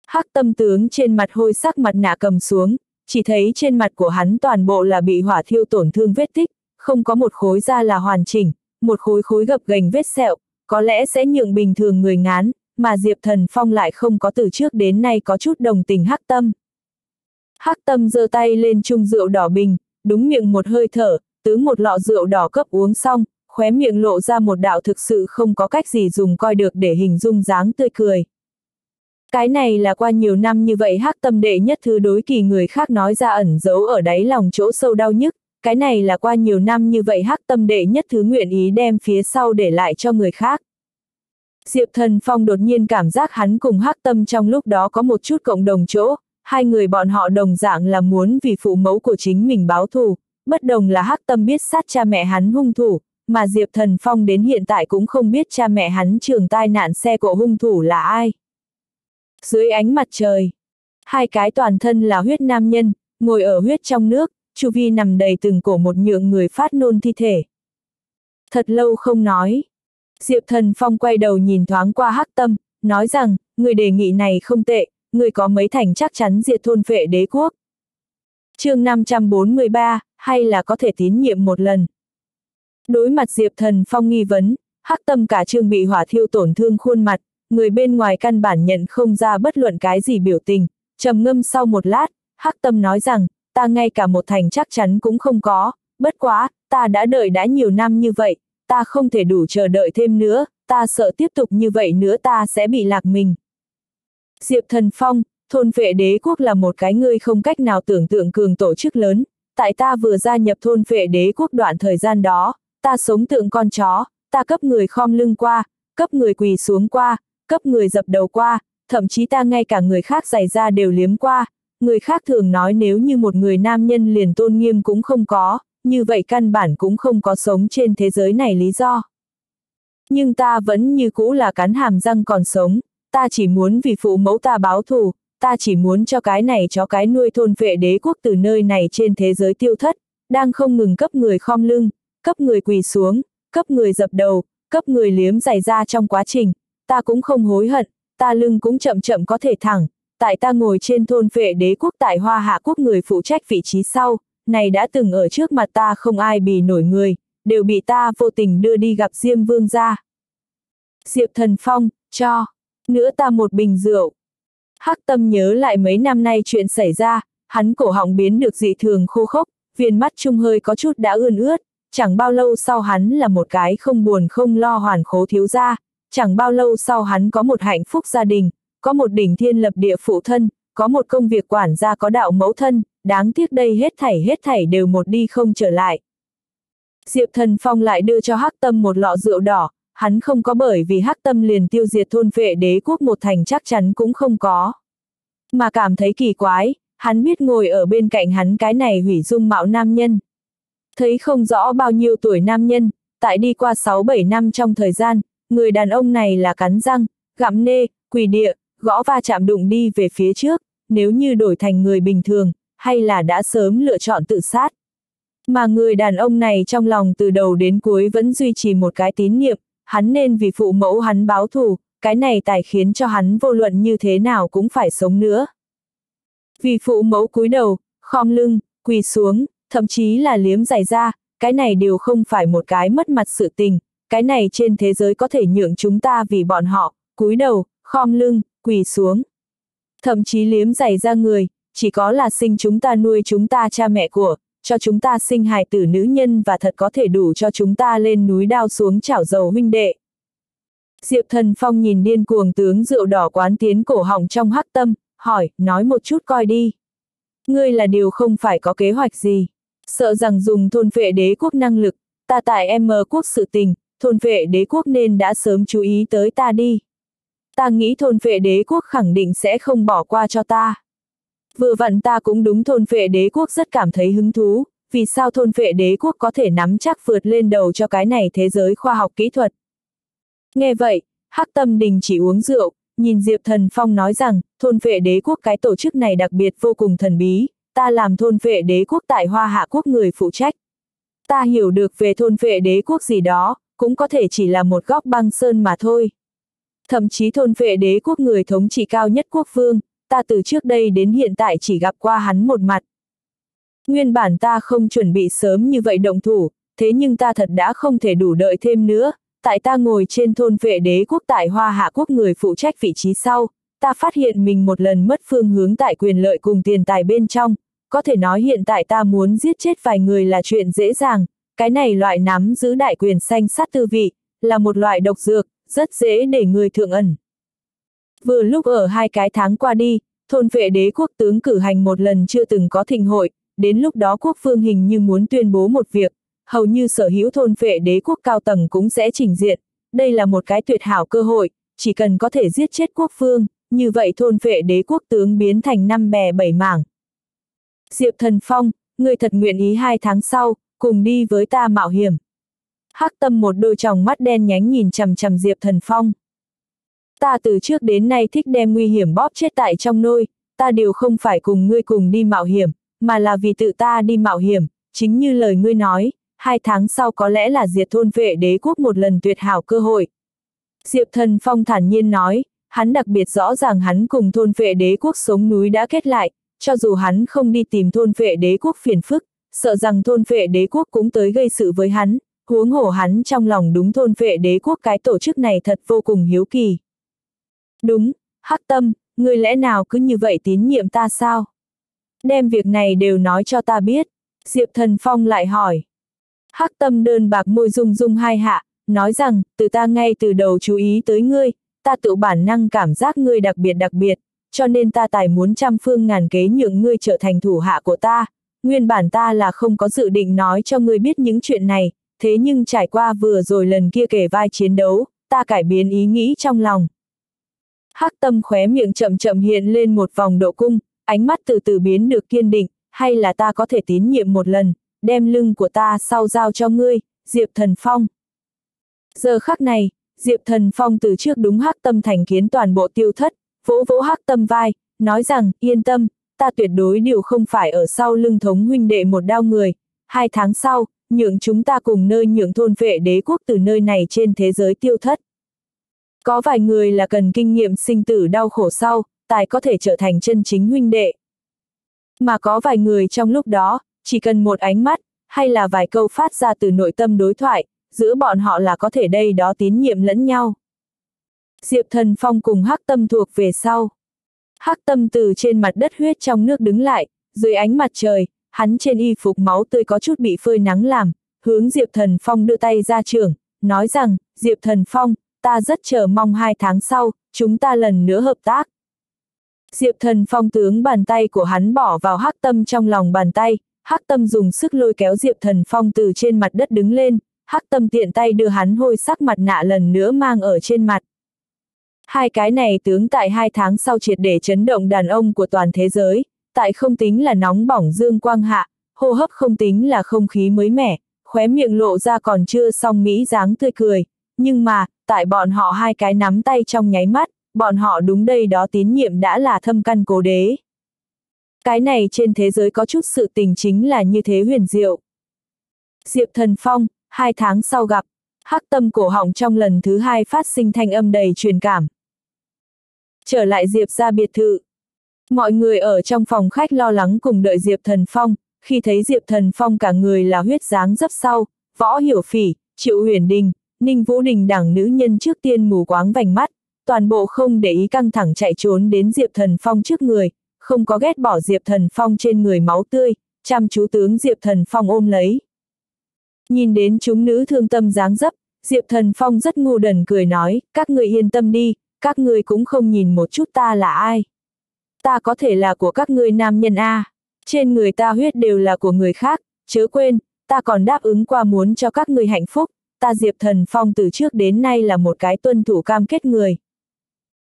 Hắc tâm tướng trên mặt hôi sắc mặt nạ cầm xuống, chỉ thấy trên mặt của hắn toàn bộ là bị hỏa thiêu tổn thương vết tích, không có một khối da là hoàn chỉnh, một khối khối gập gành vết sẹo, có lẽ sẽ nhượng bình thường người ngán, mà Diệp Thần Phong lại không có từ trước đến nay có chút đồng tình hắc tâm. Hắc tâm giơ tay lên chung rượu đỏ bình, đúng miệng một hơi thở, tướng một lọ rượu đỏ cấp uống xong, khóe miệng lộ ra một đạo thực sự không có cách gì dùng coi được để hình dung dáng tươi cười. Cái này là qua nhiều năm như vậy hắc tâm đệ nhất thứ đối kỳ người khác nói ra ẩn giấu ở đáy lòng chỗ sâu đau nhức, cái này là qua nhiều năm như vậy hắc tâm đệ nhất thứ nguyện ý đem phía sau để lại cho người khác. Diệp Thần Phong đột nhiên cảm giác hắn cùng hắc tâm trong lúc đó có một chút cộng đồng chỗ, hai người bọn họ đồng dạng là muốn vì phụ mẫu của chính mình báo thù, bất đồng là hắc tâm biết sát cha mẹ hắn hung thủ, mà Diệp Thần Phong đến hiện tại cũng không biết cha mẹ hắn trường tai nạn xe của hung thủ là ai. Dưới ánh mặt trời, hai cái toàn thân là huyết nam nhân, ngồi ở huyết trong nước, chu vi nằm đầy từng cổ một nhượng người phát nôn thi thể. Thật lâu không nói. Diệp Thần Phong quay đầu nhìn thoáng qua hắc tâm, nói rằng, người đề nghị này không tệ, người có mấy thành chắc chắn diệt thôn phệ đế quốc. chương 543, hay là có thể tín nhiệm một lần. Đối mặt Diệp Thần Phong nghi vấn, hắc tâm cả trương bị hỏa thiêu tổn thương khuôn mặt, người bên ngoài căn bản nhận không ra bất luận cái gì biểu tình, trầm ngâm sau một lát, Hắc tâm nói rằng, ta ngay cả một thành chắc chắn cũng không có, bất quá, ta đã đợi đã nhiều năm như vậy, ta không thể đủ chờ đợi thêm nữa, ta sợ tiếp tục như vậy nữa ta sẽ bị lạc mình. Diệp Thần Phong, thôn vệ đế quốc là một cái ngươi không cách nào tưởng tượng cường tổ chức lớn, tại ta vừa gia nhập thôn vệ đế quốc đoạn thời gian đó, ta sống tượng con chó, ta cấp người khom lưng qua, cấp người quỳ xuống qua, cấp người dập đầu qua, thậm chí ta ngay cả người khác giày ra đều liếm qua, người khác thường nói nếu như một người nam nhân liền tôn nghiêm cũng không có, như vậy căn bản cũng không có sống trên thế giới này lý do. Nhưng ta vẫn như cũ là cắn hàm răng còn sống, ta chỉ muốn vì phụ mẫu ta báo thù, ta chỉ muốn cho cái này cho cái nuôi thôn vệ đế quốc từ nơi này trên thế giới tiêu thất, đang không ngừng cấp người khom lưng, cấp người quỳ xuống, cấp người dập đầu, cấp người liếm giày ra trong quá trình, ta cũng không hối hận, ta lưng cũng chậm chậm có thể thẳng, tại ta ngồi trên thôn vệ đế quốc tại hoa hạ quốc người phụ trách vị trí sau, này đã từng ở trước mặt ta không ai bì nổi người, đều bị ta vô tình đưa đi gặp Diêm Vương gia. Diệp Thần Phong, cho, nữa ta một bình rượu. Hắc tâm nhớ lại mấy năm nay chuyện xảy ra, hắn cổ họng biến được dị thường khô khốc, viên mắt trung hơi có chút đã ươn ướt, chẳng bao lâu sau hắn là một cái không buồn không lo hoàn khố thiếu gia, chẳng bao lâu sau hắn có một hạnh phúc gia đình, có một đỉnh thiên lập địa phụ thân, có một công việc quản gia có đạo mẫu thân, đáng tiếc đây hết thảy hết thảy đều một đi không trở lại. Diệp Thần Phong lại đưa cho Hắc Tâm một lọ rượu đỏ, hắn không có bởi vì Hắc Tâm liền tiêu diệt thôn vệ đế quốc một thành chắc chắn cũng không có. Mà cảm thấy kỳ quái, hắn biết ngồi ở bên cạnh hắn cái này hủy dung mạo nam nhân. Thấy không rõ bao nhiêu tuổi nam nhân, tại đi qua 6-7 năm trong thời gian, người đàn ông này là cắn răng, gặm nê, quỳ địa, gõ va chạm đụng đi về phía trước, nếu như đổi thành người bình thường, hay là đã sớm lựa chọn tự sát. Mà người đàn ông này trong lòng từ đầu đến cuối vẫn duy trì một cái tín niệm, hắn nên vì phụ mẫu hắn báo thù, cái này tài khiến cho hắn vô luận như thế nào cũng phải sống nữa. Vì phụ mẫu cúi đầu, khom lưng, quỳ xuống, thậm chí là liếm giày ra, cái này đều không phải một cái mất mặt sự tình, cái này trên thế giới có thể nhượng chúng ta vì bọn họ, cúi đầu, khom lưng, quỳ xuống. Thậm chí liếm giày ra người, chỉ có là sinh chúng ta nuôi chúng ta cha mẹ của, cho chúng ta sinh hài tử nữ nhân và thật có thể đủ cho chúng ta lên núi đao xuống chảo dầu huynh đệ. Diệp thần phong nhìn điên cuồng tướng rượu đỏ quán tiến cổ họng trong hắc tâm, hỏi, nói một chút coi đi. Ngươi là điều không phải có kế hoạch gì. Sợ rằng dùng thôn vệ đế quốc năng lực, ta tại M quốc sự tình, thôn vệ đế quốc nên đã sớm chú ý tới ta đi. Ta nghĩ thôn vệ đế quốc khẳng định sẽ không bỏ qua cho ta. Vừa vặn ta cũng đúng thôn vệ đế quốc rất cảm thấy hứng thú, vì sao thôn vệ đế quốc có thể nắm chắc vượt lên đầu cho cái này thế giới khoa học kỹ thuật. Nghe vậy, Hắc Tâm Đình chỉ uống rượu, nhìn Diệp Thần Phong nói rằng, thôn vệ đế quốc cái tổ chức này đặc biệt vô cùng thần bí, ta làm thôn vệ đế quốc tại Hoa Hạ quốc người phụ trách. Ta hiểu được về thôn vệ đế quốc gì đó, cũng có thể chỉ là một góc băng sơn mà thôi. Thậm chí thôn vệ đế quốc người thống trị cao nhất quốc vương, ta từ trước đây đến hiện tại chỉ gặp qua hắn một mặt. Nguyên bản ta không chuẩn bị sớm như vậy động thủ, thế nhưng ta thật đã không thể đủ đợi thêm nữa, tại ta ngồi trên thôn vệ đế quốc tại Hoa Hạ quốc người phụ trách vị trí sau, ta phát hiện mình một lần mất phương hướng tại quyền lợi cùng tiền tài bên trong, có thể nói hiện tại ta muốn giết chết vài người là chuyện dễ dàng, cái này loại nắm giữ đại quyền xanh sát tư vị, là một loại độc dược, rất dễ để người thượng ẩn. Vừa lúc ở hai cái tháng qua đi, thôn vệ đế quốc tướng cử hành một lần chưa từng có thịnh hội, đến lúc đó quốc phương hình như muốn tuyên bố một việc, hầu như sở hữu thôn vệ đế quốc cao tầng cũng sẽ trình diện, đây là một cái tuyệt hảo cơ hội, chỉ cần có thể giết chết quốc phương, như vậy thôn vệ đế quốc tướng biến thành năm bè bảy mảng. Diệp Thần Phong, người thật nguyện ý hai tháng sau, cùng đi với ta mạo hiểm. Hắc tâm một đôi tròng mắt đen nhánh nhìn chằm chằm Diệp Thần Phong. Ta từ trước đến nay thích đem nguy hiểm bóp chết tại trong nôi, ta đều không phải cùng ngươi cùng đi mạo hiểm, mà là vì tự ta đi mạo hiểm, chính như lời ngươi nói, hai tháng sau có lẽ là diệt thôn vệ đế quốc một lần tuyệt hảo cơ hội. Diệp Thần Phong thản nhiên nói, hắn đặc biệt rõ ràng hắn cùng thôn vệ đế quốc sống núi đã kết lại, cho dù hắn không đi tìm thôn vệ đế quốc phiền phức, sợ rằng thôn vệ đế quốc cũng tới gây sự với hắn, huống hổ hắn trong lòng đúng thôn vệ đế quốc cái tổ chức này thật vô cùng hiếu kỳ. Đúng, hắc tâm, người lẽ nào cứ như vậy tín nhiệm ta sao? Đem việc này đều nói cho ta biết. Diệp Thần Phong lại hỏi. Hắc tâm đơn bạc môi rung rung hai hạ, nói rằng, từ ta ngay từ đầu chú ý tới ngươi, ta tự bản năng cảm giác ngươi đặc biệt đặc biệt, cho nên ta tài muốn trăm phương ngàn kế nhượng ngươi trở thành thủ hạ của ta. Nguyên bản ta là không có dự định nói cho ngươi biết những chuyện này, thế nhưng trải qua vừa rồi lần kia kể vai chiến đấu, ta cải biến ý nghĩ trong lòng. Hắc tâm khóe miệng chậm chậm hiện lên một vòng độ cung, ánh mắt từ từ biến được kiên định, hay là ta có thể tín nhiệm một lần, đem lưng của ta sau giao cho ngươi, Diệp Thần Phong. Giờ khắc này, Diệp Thần Phong từ trước đúng hắc tâm thành kiến toàn bộ tiêu thất, vỗ vỗ hắc tâm vai, nói rằng, yên tâm, ta tuyệt đối điều không phải ở sau lưng thống huynh đệ một đao người. Hai tháng sau, nhượng chúng ta cùng nơi nhượng thôn vệ đế quốc từ nơi này trên thế giới tiêu thất. Có vài người là cần kinh nghiệm sinh tử đau khổ sau, tài có thể trở thành chân chính huynh đệ. Mà có vài người trong lúc đó, chỉ cần một ánh mắt, hay là vài câu phát ra từ nội tâm đối thoại, giữa bọn họ là có thể đây đó tín nhiệm lẫn nhau. Diệp Thần Phong cùng Hắc Tâm thuộc về sau. Hắc Tâm từ trên mặt đất huyết trong nước đứng lại, dưới ánh mặt trời, hắn trên y phục máu tươi có chút bị phơi nắng làm, hướng Diệp Thần Phong đưa tay ra trường, nói rằng, Diệp Thần Phong, ta rất chờ mong hai tháng sau, chúng ta lần nữa hợp tác. Diệp Thần Phong tướng bàn tay của hắn bỏ vào hắc tâm trong lòng bàn tay, hắc tâm dùng sức lôi kéo Diệp Thần Phong từ trên mặt đất đứng lên, hắc tâm tiện tay đưa hắn hôi sắc mặt nạ lần nữa mang ở trên mặt. Hai cái này tướng tại hai tháng sau triệt để chấn động đàn ông của toàn thế giới, tại không tính là nóng bỏng dương quang hạ, hô hấp không tính là không khí mới mẻ, khóe miệng lộ ra còn chưa xong mỹ dáng tươi cười, nhưng mà, tại bọn họ hai cái nắm tay trong nháy mắt, bọn họ đúng đây đó tín nhiệm đã là thâm căn cố đế. Cái này trên thế giới có chút sự tình chính là như thế huyền diệu. Diệp Thần Phong, hai tháng sau gặp, hắc tâm cổ họng trong lần thứ hai phát sinh thanh âm đầy truyền cảm. Trở lại Diệp ra biệt thự. Mọi người ở trong phòng khách lo lắng cùng đợi Diệp Thần Phong, khi thấy Diệp Thần Phong cả người là huyết dáng dấp sau, võ hiểu phỉ, triệu huyền đình, ninh vũ đình đảng nữ nhân trước tiên mù quáng vành mắt, toàn bộ không để ý căng thẳng chạy trốn đến Diệp Thần Phong trước người, không có ghét bỏ Diệp Thần Phong trên người máu tươi, chăm chú tướng Diệp Thần Phong ôm lấy. Nhìn đến chúng nữ thương tâm dáng dấp, Diệp Thần Phong rất ngu đần cười nói, các người yên tâm đi, các người cũng không nhìn một chút ta là ai. Ta có thể là của các người nam nhân A, trên người ta huyết đều là của người khác, chớ quên, ta còn đáp ứng qua muốn cho các người hạnh phúc, ta Diệp Thần Phong từ trước đến nay là một cái tuân thủ cam kết người.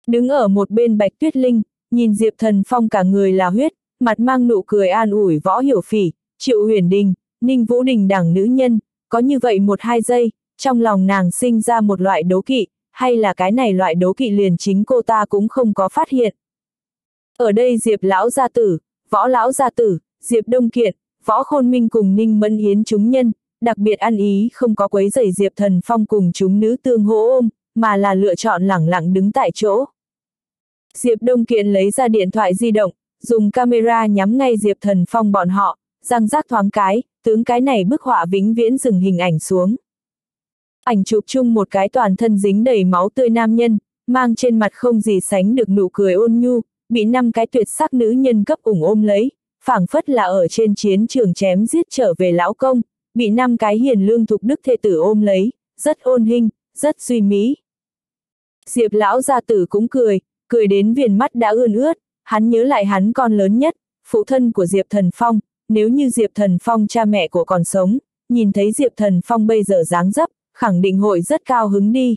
Đứng ở một bên Bạch Tuyết Linh, nhìn Diệp Thần Phong cả người là huyết, mặt mang nụ cười an ủi võ hiểu phỉ, triệu huyền đình, ninh vũ đình đẳng nữ nhân, có như vậy một hai giây, trong lòng nàng sinh ra một loại đố kỵ, hay là cái này loại đố kỵ liền chính cô ta cũng không có phát hiện. Ở đây Diệp Lão Gia Tử, Võ Lão Gia Tử, Diệp Đông Kiện, Võ Khôn Minh cùng Ninh Mẫn Hiến chúng nhân, đặc biệt ăn ý không có quấy rầy Diệp Thần Phong cùng chúng nữ tương hỗ ôm, mà là lựa chọn lẳng lặng đứng tại chỗ. Diệp Đông Kiện lấy ra điện thoại di động, dùng camera nhắm ngay Diệp Thần Phong bọn họ, răng rác thoáng cái, tướng cái này bức họa vĩnh viễn dừng hình ảnh xuống. Ảnh chụp chung một cái toàn thân dính đầy máu tươi nam nhân, mang trên mặt không gì sánh được nụ cười ôn nhu, bị năm cái tuyệt sắc nữ nhân cấp ủng ôm lấy, phảng phất là ở trên chiến trường chém giết trở về lão công, bị năm cái hiền lương thục đức thê tử ôm lấy, rất ôn hinh rất duy mỹ. Diệp lão gia tử cũng cười, cười đến viền mắt đã ươn ướt, hắn nhớ lại hắn con lớn nhất, phụ thân của Diệp Thần Phong, nếu như Diệp Thần Phong cha mẹ của còn sống, nhìn thấy Diệp Thần Phong bây giờ dáng dấp, khẳng định hội rất cao hứng đi.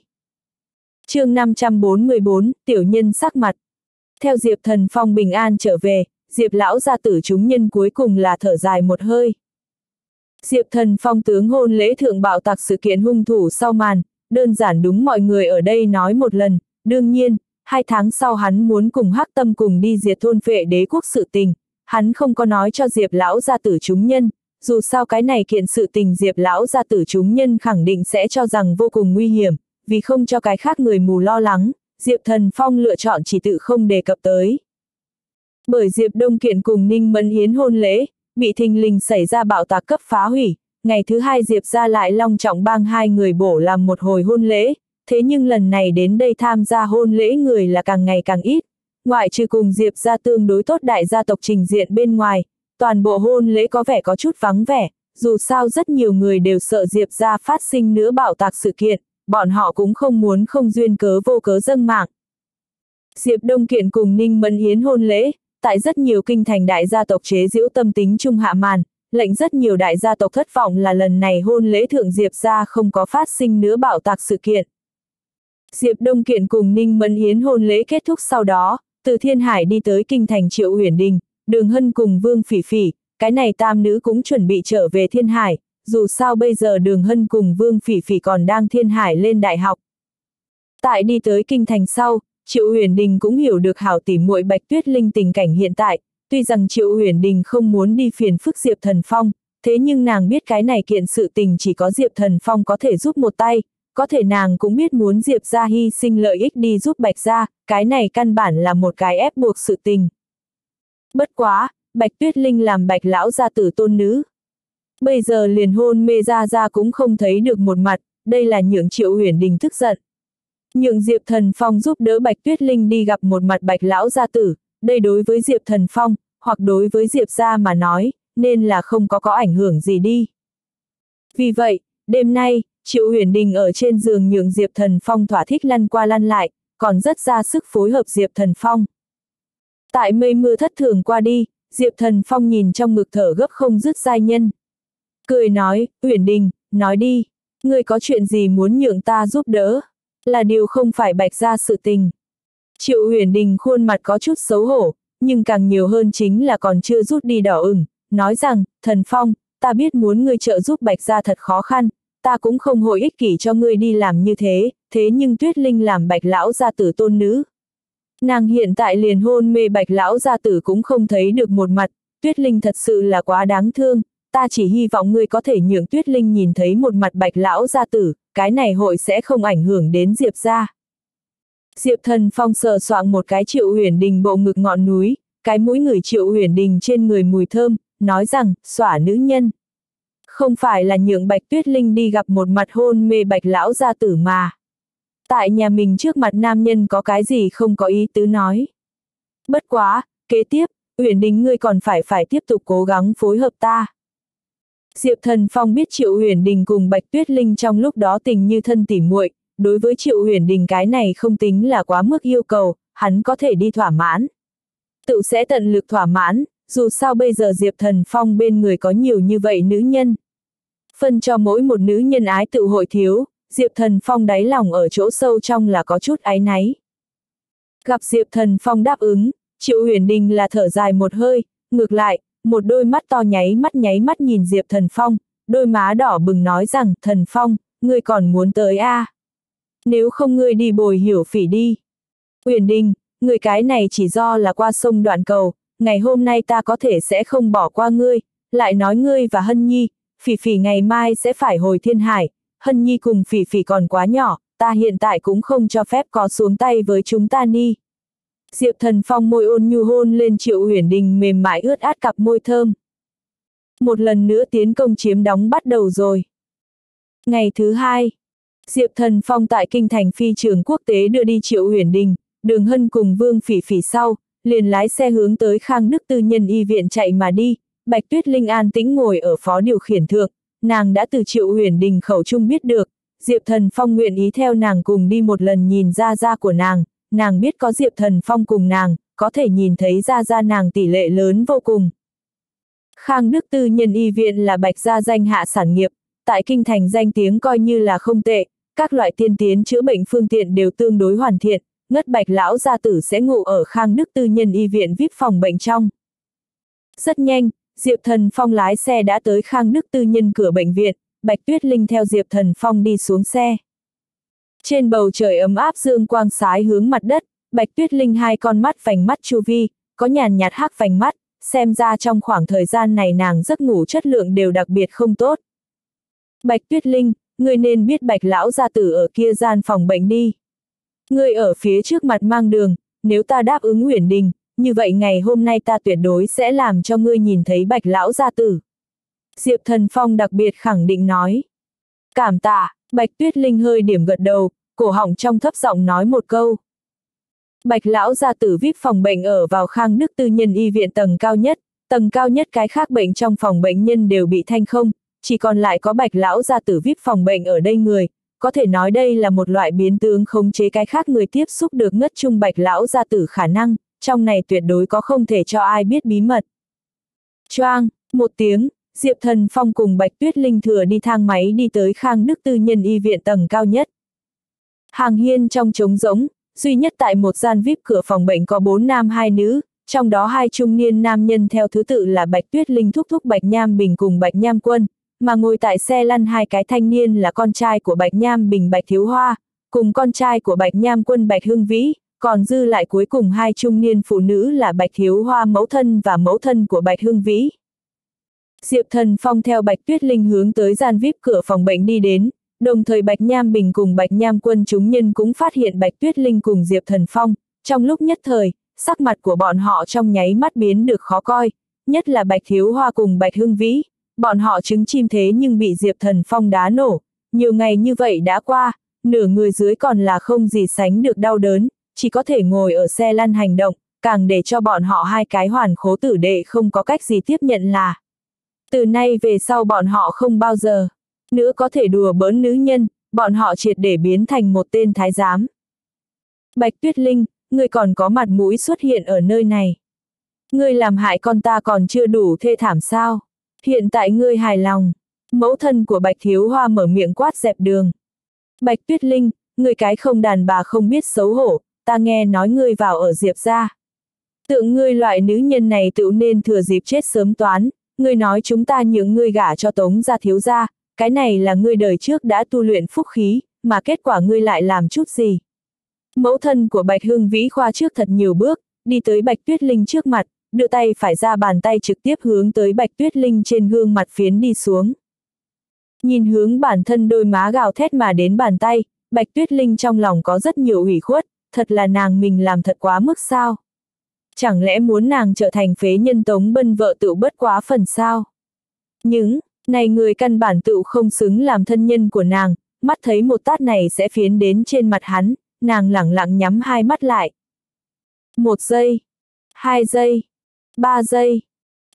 chương 544, tiểu nhân sắc mặt. Theo Diệp Thần Phong bình an trở về, Diệp lão gia tử chúng nhân cuối cùng là thở dài một hơi. Diệp Thần Phong tướng hôn lễ thượng bạo tạc sự kiện hung thủ sau màn, đơn giản đúng mọi người ở đây nói một lần, đương nhiên, hai tháng sau hắn muốn cùng hắc tâm cùng đi diệt thôn phệ đế quốc sự tình, hắn không có nói cho Diệp lão gia tử chúng nhân, dù sao cái này kiện sự tình Diệp lão gia tử chúng nhân khẳng định sẽ cho rằng vô cùng nguy hiểm, vì không cho cái khác người mù lo lắng, Diệp Thần Phong lựa chọn chỉ tự không đề cập tới. Bởi Diệp Đông Kiện cùng Ninh Mẫn Hiến hôn lễ, bị thình lình xảy ra bạo tạc cấp phá hủy, ngày thứ hai Diệp ra lại long trọng bang hai người bổ làm một hồi hôn lễ, thế nhưng lần này đến đây tham gia hôn lễ người là càng ngày càng ít, ngoại trừ cùng Diệp ra tương đối tốt đại gia tộc trình diện bên ngoài, toàn bộ hôn lễ có vẻ có chút vắng vẻ, dù sao rất nhiều người đều sợ Diệp ra phát sinh nữa bạo tạc sự kiện, bọn họ cũng không muốn không duyên cớ vô cớ dâng mạng. Diệp Đông Kiện cùng Ninh Mẫn Hiến hôn lễ, tại rất nhiều kinh thành đại gia tộc chế giễu tâm tính trung hạ màn, lệnh rất nhiều đại gia tộc thất vọng là lần này hôn lễ thượng Diệp ra không có phát sinh nữa bảo tạc sự kiện. Diệp Đông Kiện cùng Ninh Mẫn Hiến hôn lễ kết thúc sau đó, từ Thiên Hải đi tới kinh thành Triệu Huyền Đình, Đường Hân cùng Vương Phỉ Phỉ, cái này tam nữ cũng chuẩn bị trở về Thiên Hải, dù sao bây giờ Đường Hân cùng Vương Phỉ Phỉ còn đang Thiên Hải lên đại học. Tại đi tới kinh thành sau, Triệu Huyền Đình cũng hiểu được hảo tỉ muội Bạch Tuyết Linh tình cảnh hiện tại, tuy rằng Triệu Huyền Đình không muốn đi phiền phức Diệp Thần Phong, thế nhưng nàng biết cái này kiện sự tình chỉ có Diệp Thần Phong có thể giúp một tay, có thể nàng cũng biết muốn Diệp ra hy sinh lợi ích đi giúp Bạch ra, cái này căn bản là một cái ép buộc sự tình. Bất quá, Bạch Tuyết Linh làm Bạch lão gia tử tôn nữ. Bây giờ liền hôn mê ra ra cũng không thấy được một mặt, đây là nhượng Triệu Huyền Đình tức giận. Nhượng Diệp Thần Phong giúp đỡ Bạch Tuyết Linh đi gặp một mặt Bạch Lão Gia Tử, đây đối với Diệp Thần Phong, hoặc đối với Diệp Gia mà nói, nên là không có có ảnh hưởng gì đi. Vì vậy, đêm nay, Triệu Huyền Đình ở trên giường nhượng Diệp Thần Phong thỏa thích lăn qua lăn lại, còn rất ra sức phối hợp Diệp Thần Phong. Tại mây mưa thất thường qua đi, Diệp Thần Phong nhìn trong ngực thở gấp không dứt giai nhân. Cười nói, Huyền Đình, nói đi, ngươi có chuyện gì muốn nhượng ta giúp đỡ? Là điều không phải bạch ra sự tình. Triệu huyền đình khuôn mặt có chút xấu hổ, nhưng càng nhiều hơn chính là còn chưa rút đi đỏ ửng, nói rằng, thần phong, ta biết muốn ngươi trợ giúp bạch ra thật khó khăn, ta cũng không hội ích kỷ cho ngươi đi làm như thế, thế nhưng tuyết linh làm bạch lão gia tử tôn nữ. Nàng hiện tại liền hôn mê bạch lão gia tử cũng không thấy được một mặt, tuyết linh thật sự là quá đáng thương, ta chỉ hy vọng ngươi có thể nhượng tuyết linh nhìn thấy một mặt bạch lão gia tử, cái này hội sẽ không ảnh hưởng đến Diệp ra. Diệp thần phong sờ soạn một cái triệu huyền đình bộ ngực ngọn núi, cái mũi người triệu huyền đình trên người mùi thơm, nói rằng, xỏa nữ nhân. Không phải là nhượng bạch tuyết linh đi gặp một mặt hôn mê bạch lão gia tử mà. Tại nhà mình trước mặt nam nhân có cái gì không có ý tứ nói. Bất quá, kế tiếp, Uyển Đình ngươi còn phải phải tiếp tục cố gắng phối hợp ta. Diệp Thần Phong biết Triệu Huyền Đình cùng Bạch Tuyết Linh trong lúc đó tình như thân tỉ muội, đối với Triệu Huyền Đình cái này không tính là quá mức yêu cầu, hắn có thể đi thỏa mãn. Tự sẽ tận lực thỏa mãn, dù sao bây giờ Diệp Thần Phong bên người có nhiều như vậy nữ nhân. Phân cho mỗi một nữ nhân ái tự hội thiếu, Diệp Thần Phong đáy lòng ở chỗ sâu trong là có chút ái náy. Gặp Diệp Thần Phong đáp ứng, Triệu Huyền Đình là thở dài một hơi, ngược lại, một đôi mắt to nháy mắt nháy mắt nhìn Diệp Thần Phong, đôi má đỏ bừng nói rằng, Thần Phong, ngươi còn muốn tới a? À? Nếu không ngươi đi bồi hiểu phỉ đi. Uyển Đình, người cái này chỉ do là qua sông đoạn cầu, ngày hôm nay ta có thể sẽ không bỏ qua ngươi, lại nói ngươi và Hân Nhi, phỉ phỉ ngày mai sẽ phải hồi thiên hải, Hân Nhi cùng phỉ phỉ còn quá nhỏ, ta hiện tại cũng không cho phép có xuống tay với chúng ta ni. Diệp Thần Phong môi ôn nhu hôn lên Triệu Huyền Đình mềm mại ướt át cặp môi thơm. Một lần nữa tiến công chiếm đóng bắt đầu rồi. Ngày thứ hai, Diệp Thần Phong tại kinh thành phi trường quốc tế đưa đi Triệu Huyền Đình, Đường Hân cùng Vương Phỉ Phỉ sau, liền lái xe hướng tới Khang Đức Tư Nhân Y viện chạy mà đi, Bạch Tuyết Linh an tĩnh ngồi ở phó điều khiển thượng, nàng đã từ Triệu Huyền Đình khẩu trung biết được, Diệp Thần Phong nguyện ý theo nàng cùng đi một lần nhìn ra ra của nàng, nàng biết có Diệp Thần Phong cùng nàng, có thể nhìn thấy ra ra nàng tỷ lệ lớn vô cùng. Khang Đức Tư Nhân Y Viện là bạch gia danh hạ sản nghiệp, tại kinh thành danh tiếng coi như là không tệ, các loại tiên tiến chữa bệnh phương tiện đều tương đối hoàn thiện, ngất bạch lão gia tử sẽ ngủ ở Khang Đức Tư Nhân Y Viện VIP phòng bệnh trong. Rất nhanh, Diệp Thần Phong lái xe đã tới Khang Đức Tư Nhân cửa bệnh viện, Bạch Tuyết Linh theo Diệp Thần Phong đi xuống xe. Trên bầu trời ấm áp dương quang sái hướng mặt đất, Bạch Tuyết Linh hai con mắt vành mắt chu vi, có nhàn nhạt hắc vành mắt, xem ra trong khoảng thời gian này nàng giấc ngủ chất lượng đều đặc biệt không tốt. Bạch Tuyết Linh, ngươi nên biết Bạch lão gia tử ở kia gian phòng bệnh đi. ngươi ở phía trước mặt mang đường, nếu ta đáp ứng Nguyễn Đình, như vậy ngày hôm nay ta tuyệt đối sẽ làm cho ngươi nhìn thấy Bạch lão gia tử. Diệp Thần Phong đặc biệt khẳng định nói. Cảm tạ, Bạch Tuyết Linh hơi điểm gật đầu, cổ họng trong thấp giọng nói một câu. Bạch lão gia tử VIP phòng bệnh ở vào Khang Đức Tư nhân y viện tầng cao nhất, tầng cao nhất cái khác bệnh trong phòng bệnh nhân đều bị thanh không, chỉ còn lại có bạch lão gia tử VIP phòng bệnh ở đây người, có thể nói đây là một loại biến tướng khống chế cái khác người tiếp xúc được ngất chung bạch lão gia tử khả năng, trong này tuyệt đối có không thể cho ai biết bí mật. Choang, một tiếng, Diệp Thần Phong cùng Bạch Tuyết Linh thừa đi thang máy đi tới Khang Đức Tư nhân y viện tầng cao nhất. Hàng hiên trong trống rỗng, duy nhất tại một gian VIP cửa phòng bệnh có bốn nam hai nữ, trong đó hai trung niên nam nhân theo thứ tự là Bạch Tuyết Linh thúc thúc Bạch Nham Bình cùng Bạch Nham Quân, mà ngồi tại xe lăn hai cái thanh niên là con trai của Bạch Nham Bình Bạch Thiếu Hoa, cùng con trai của Bạch Nham Quân Bạch Hương Vĩ, còn dư lại cuối cùng hai trung niên phụ nữ là Bạch Thiếu Hoa mẫu thân và mẫu thân của Bạch Hương Vĩ. Diệp Thần Phong theo Bạch Tuyết Linh hướng tới gian VIP cửa phòng bệnh đi đến, đồng thời Bạch Nham Bình cùng Bạch Nham Quân chúng nhân cũng phát hiện Bạch Tuyết Linh cùng Diệp Thần Phong, trong lúc nhất thời, sắc mặt của bọn họ trong nháy mắt biến được khó coi, nhất là Bạch Thiếu Hoa cùng Bạch Hương Vĩ, bọn họ trứng chim thế nhưng bị Diệp Thần Phong đá nổ, nhiều ngày như vậy đã qua, nửa người dưới còn là không gì sánh được đau đớn, chỉ có thể ngồi ở xe lăn hành động, càng để cho bọn họ hai cái hoàn khố tử đệ không có cách gì tiếp nhận là. Từ nay về sau bọn họ không bao giờ, nữa có thể đùa bỡn nữ nhân, bọn họ triệt để biến thành một tên thái giám. Bạch Tuyết Linh, ngươi còn có mặt mũi xuất hiện ở nơi này. Ngươi làm hại con ta còn chưa đủ thê thảm sao? Hiện tại ngươi hài lòng. Mẫu thân của Bạch Thiếu Hoa mở miệng quát dẹp đường. Bạch Tuyết Linh, ngươi cái không đàn bà không biết xấu hổ, ta nghe nói ngươi vào ở Diệp ra. Tượng ngươi loại nữ nhân này tự nên thừa dịp chết sớm toán, ngươi nói chúng ta những ngươi gả cho tống gia thiếu gia, cái này là ngươi đời trước đã tu luyện phúc khí, mà kết quả ngươi lại làm chút gì. Mẫu thân của Bạch Hương Vĩ khoa trước thật nhiều bước, đi tới Bạch Tuyết Linh trước mặt, đưa tay phải ra bàn tay trực tiếp hướng tới Bạch Tuyết Linh trên gương mặt phiến đi xuống. Nhìn hướng bản thân đôi má gào thét mà đến bàn tay, Bạch Tuyết Linh trong lòng có rất nhiều ủy khuất, thật là nàng mình làm thật quá mức sao. Chẳng lẽ muốn nàng trở thành phế nhân tống bân vợ tự bất quá phần sao? những này người căn bản tự không xứng làm thân nhân của nàng, mắt thấy một tát này sẽ phiến đến trên mặt hắn, nàng lẳng lặng nhắm hai mắt lại. Một giây, hai giây, ba giây.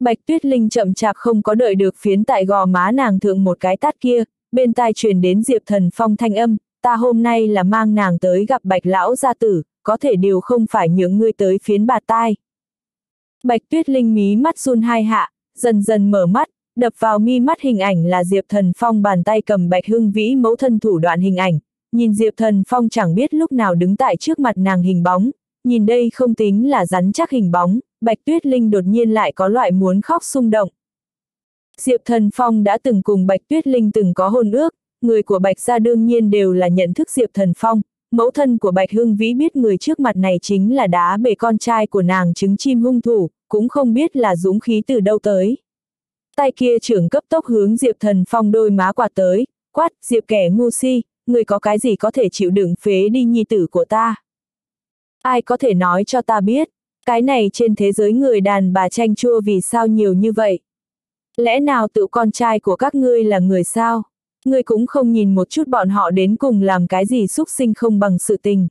Bạch Tuyết Linh chậm chạp không có đợi được phiến tại gò má nàng thượng một cái tát kia, bên tai truyền đến Diệp Thần Phong thanh âm, ta hôm nay là mang nàng tới gặp Bạch Lão gia tử, có thể điều không phải những ngươi tới phiến bà tai. Bạch Tuyết Linh mí mắt run hai hạ, dần dần mở mắt, đập vào mi mắt hình ảnh là Diệp Thần Phong bàn tay cầm Bạch Hưng Vĩ mẫu thân thủ đoạn hình ảnh, nhìn Diệp Thần Phong chẳng biết lúc nào đứng tại trước mặt nàng hình bóng, nhìn đây không tính là rắn chắc hình bóng, Bạch Tuyết Linh đột nhiên lại có loại muốn khóc xung động. Diệp Thần Phong đã từng cùng Bạch Tuyết Linh từng có hôn ước, người của Bạch gia đương nhiên đều là nhận thức Diệp Thần Phong, mẫu thân của Bạch Hưng Vĩ biết người trước mặt này chính là đá bể con trai của nàng trứng chim hung thủ, cũng không biết là dũng khí từ đâu tới. Tay kia trưởng cấp tốc hướng Diệp Thần Phong đôi má quạt tới, quát, Diệp kẻ ngu si, người có cái gì có thể chịu đựng phế đi nhi tử của ta. Ai có thể nói cho ta biết, cái này trên thế giới người đàn bà tranh chua vì sao nhiều như vậy? Lẽ nào tự con trai của các ngươi là người sao? Ngươi cũng không nhìn một chút bọn họ đến cùng làm cái gì xúc sinh không bằng sự tình.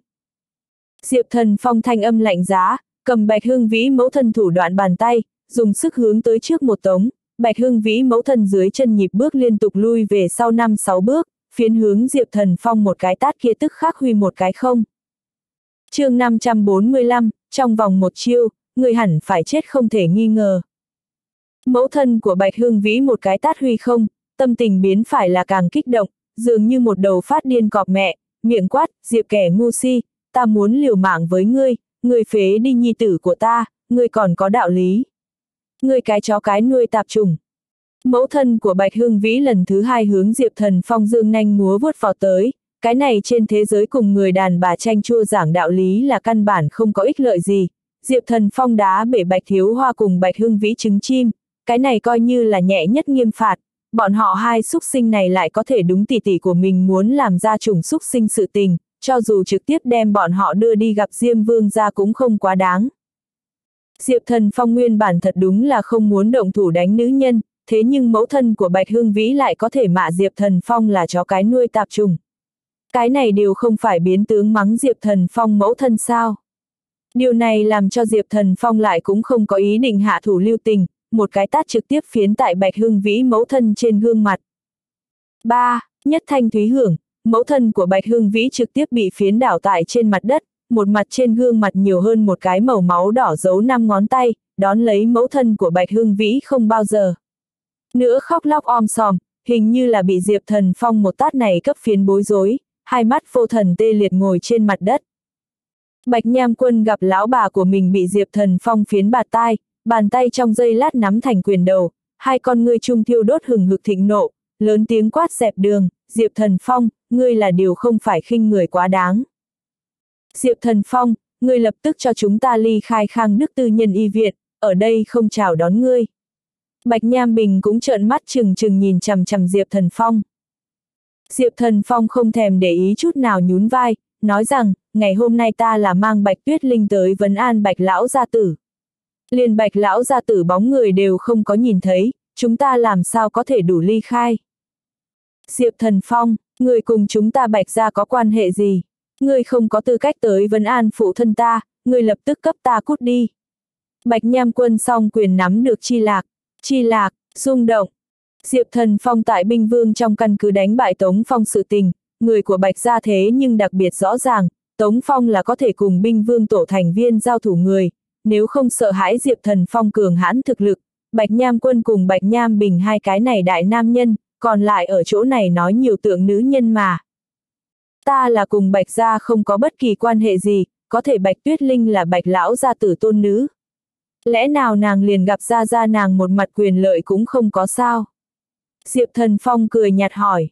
Diệp thần phong thanh âm lạnh giá, cầm bạch hương vĩ mẫu thân thủ đoạn bàn tay, dùng sức hướng tới trước một tống, bạch hương vĩ mẫu thân dưới chân nhịp bước liên tục lui về sau năm sáu bước, phiến hướng Diệp Thần Phong một cái tát kia tức khắc huy một cái không. chương 545, trong vòng một chiêu, người hẳn phải chết không thể nghi ngờ. Mẫu thân của Bạch Hương Vĩ một cái tát huy không, tâm tình biến phải là càng kích động, dường như một đầu phát điên cọp mẹ, miệng quát, Diệp kẻ ngu si, ta muốn liều mạng với ngươi, ngươi phế đi nhi tử của ta, ngươi còn có đạo lý. Ngươi cái chó cái nuôi tạp trùng. Mẫu thân của Bạch Hương Vĩ lần thứ hai hướng Diệp Thần Phong dương nanh múa vuốt vào tới, cái này trên thế giới cùng người đàn bà tranh chua giảng đạo lý là căn bản không có ích lợi gì. Diệp Thần Phong đá bể Bạch Thiếu Hoa cùng Bạch Hương Vĩ trứng chim, cái này coi như là nhẹ nhất nghiêm phạt, bọn họ hai xúc sinh này lại có thể đúng tỷ tỷ của mình muốn làm ra chủng xúc sinh sự tình, cho dù trực tiếp đem bọn họ đưa đi gặp Diêm Vương ra cũng không quá đáng. Diệp Thần Phong nguyên bản thật đúng là không muốn động thủ đánh nữ nhân, thế nhưng mẫu thân của Bạch Hương Vĩ lại có thể mạ Diệp Thần Phong là chó cái nuôi tạp trùng. Cái này đều không phải biến tướng mắng Diệp Thần Phong mẫu thân sao. Điều này làm cho Diệp Thần Phong lại cũng không có ý định hạ thủ lưu tình, một cái tát trực tiếp phiến tại Bạch Hưng Vĩ mẫu thân trên gương mặt. 3. Nhất thanh thúy hưởng, mẫu thân của Bạch Hưng Vĩ trực tiếp bị phiến đảo tại trên mặt đất, một mặt trên gương mặt nhiều hơn một cái màu máu đỏ dấu năm ngón tay, đón lấy mẫu thân của Bạch Hưng Vĩ không bao giờ. Nữa khóc lóc om sòm, hình như là bị Diệp Thần Phong một tát này cấp phiến bối rối, hai mắt vô thần tê liệt ngồi trên mặt đất. Bạch Nham Quân gặp lão bà của mình bị Diệp Thần Phong phiến bạt tai, bàn tay trong dây lát nắm thành quyền đầu, hai con ngươi trung thiêu đốt hừng hực thịnh nộ, lớn tiếng quát dẹp đường, Diệp Thần Phong, ngươi là điều không phải khinh người quá đáng. Diệp Thần Phong, ngươi lập tức cho chúng ta ly khai khang đức tư nhân y viện, ở đây không chào đón ngươi. Bạch Nham Bình cũng trợn mắt chừng chừng nhìn chằm chằm Diệp Thần Phong. Diệp Thần Phong không thèm để ý chút nào nhún vai, nói rằng, ngày hôm nay ta là mang Bạch Tuyết Linh tới vấn an Bạch Lão Gia Tử. Liền Bạch Lão Gia Tử bóng người đều không có nhìn thấy, chúng ta làm sao có thể đủ ly khai. Diệp Thần Phong, người cùng chúng ta Bạch Gia có quan hệ gì? Người không có tư cách tới vấn an phụ thân ta, người lập tức cấp ta cút đi. Bạch Nham Quân song quyền nắm được chi lạc, chi lạc, rung động. Diệp Thần Phong tại binh vương trong căn cứ đánh bại Tống Phong sự tình, người của Bạch gia thế nhưng đặc biệt rõ ràng, Tống Phong là có thể cùng binh vương tổ thành viên giao thủ người, nếu không sợ hãi Diệp Thần Phong cường hãn thực lực, Bạch Nham Quân cùng Bạch Nham Bình hai cái này đại nam nhân, còn lại ở chỗ này nói nhiều tượng nữ nhân mà. Ta là cùng Bạch gia không có bất kỳ quan hệ gì, có thể Bạch Tuyết Linh là Bạch lão gia tử tôn nữ. Lẽ nào nàng liền gặp ra ra nàng một mặt quyền lợi cũng không có sao? Diệp Thần Phong cười nhạt hỏi.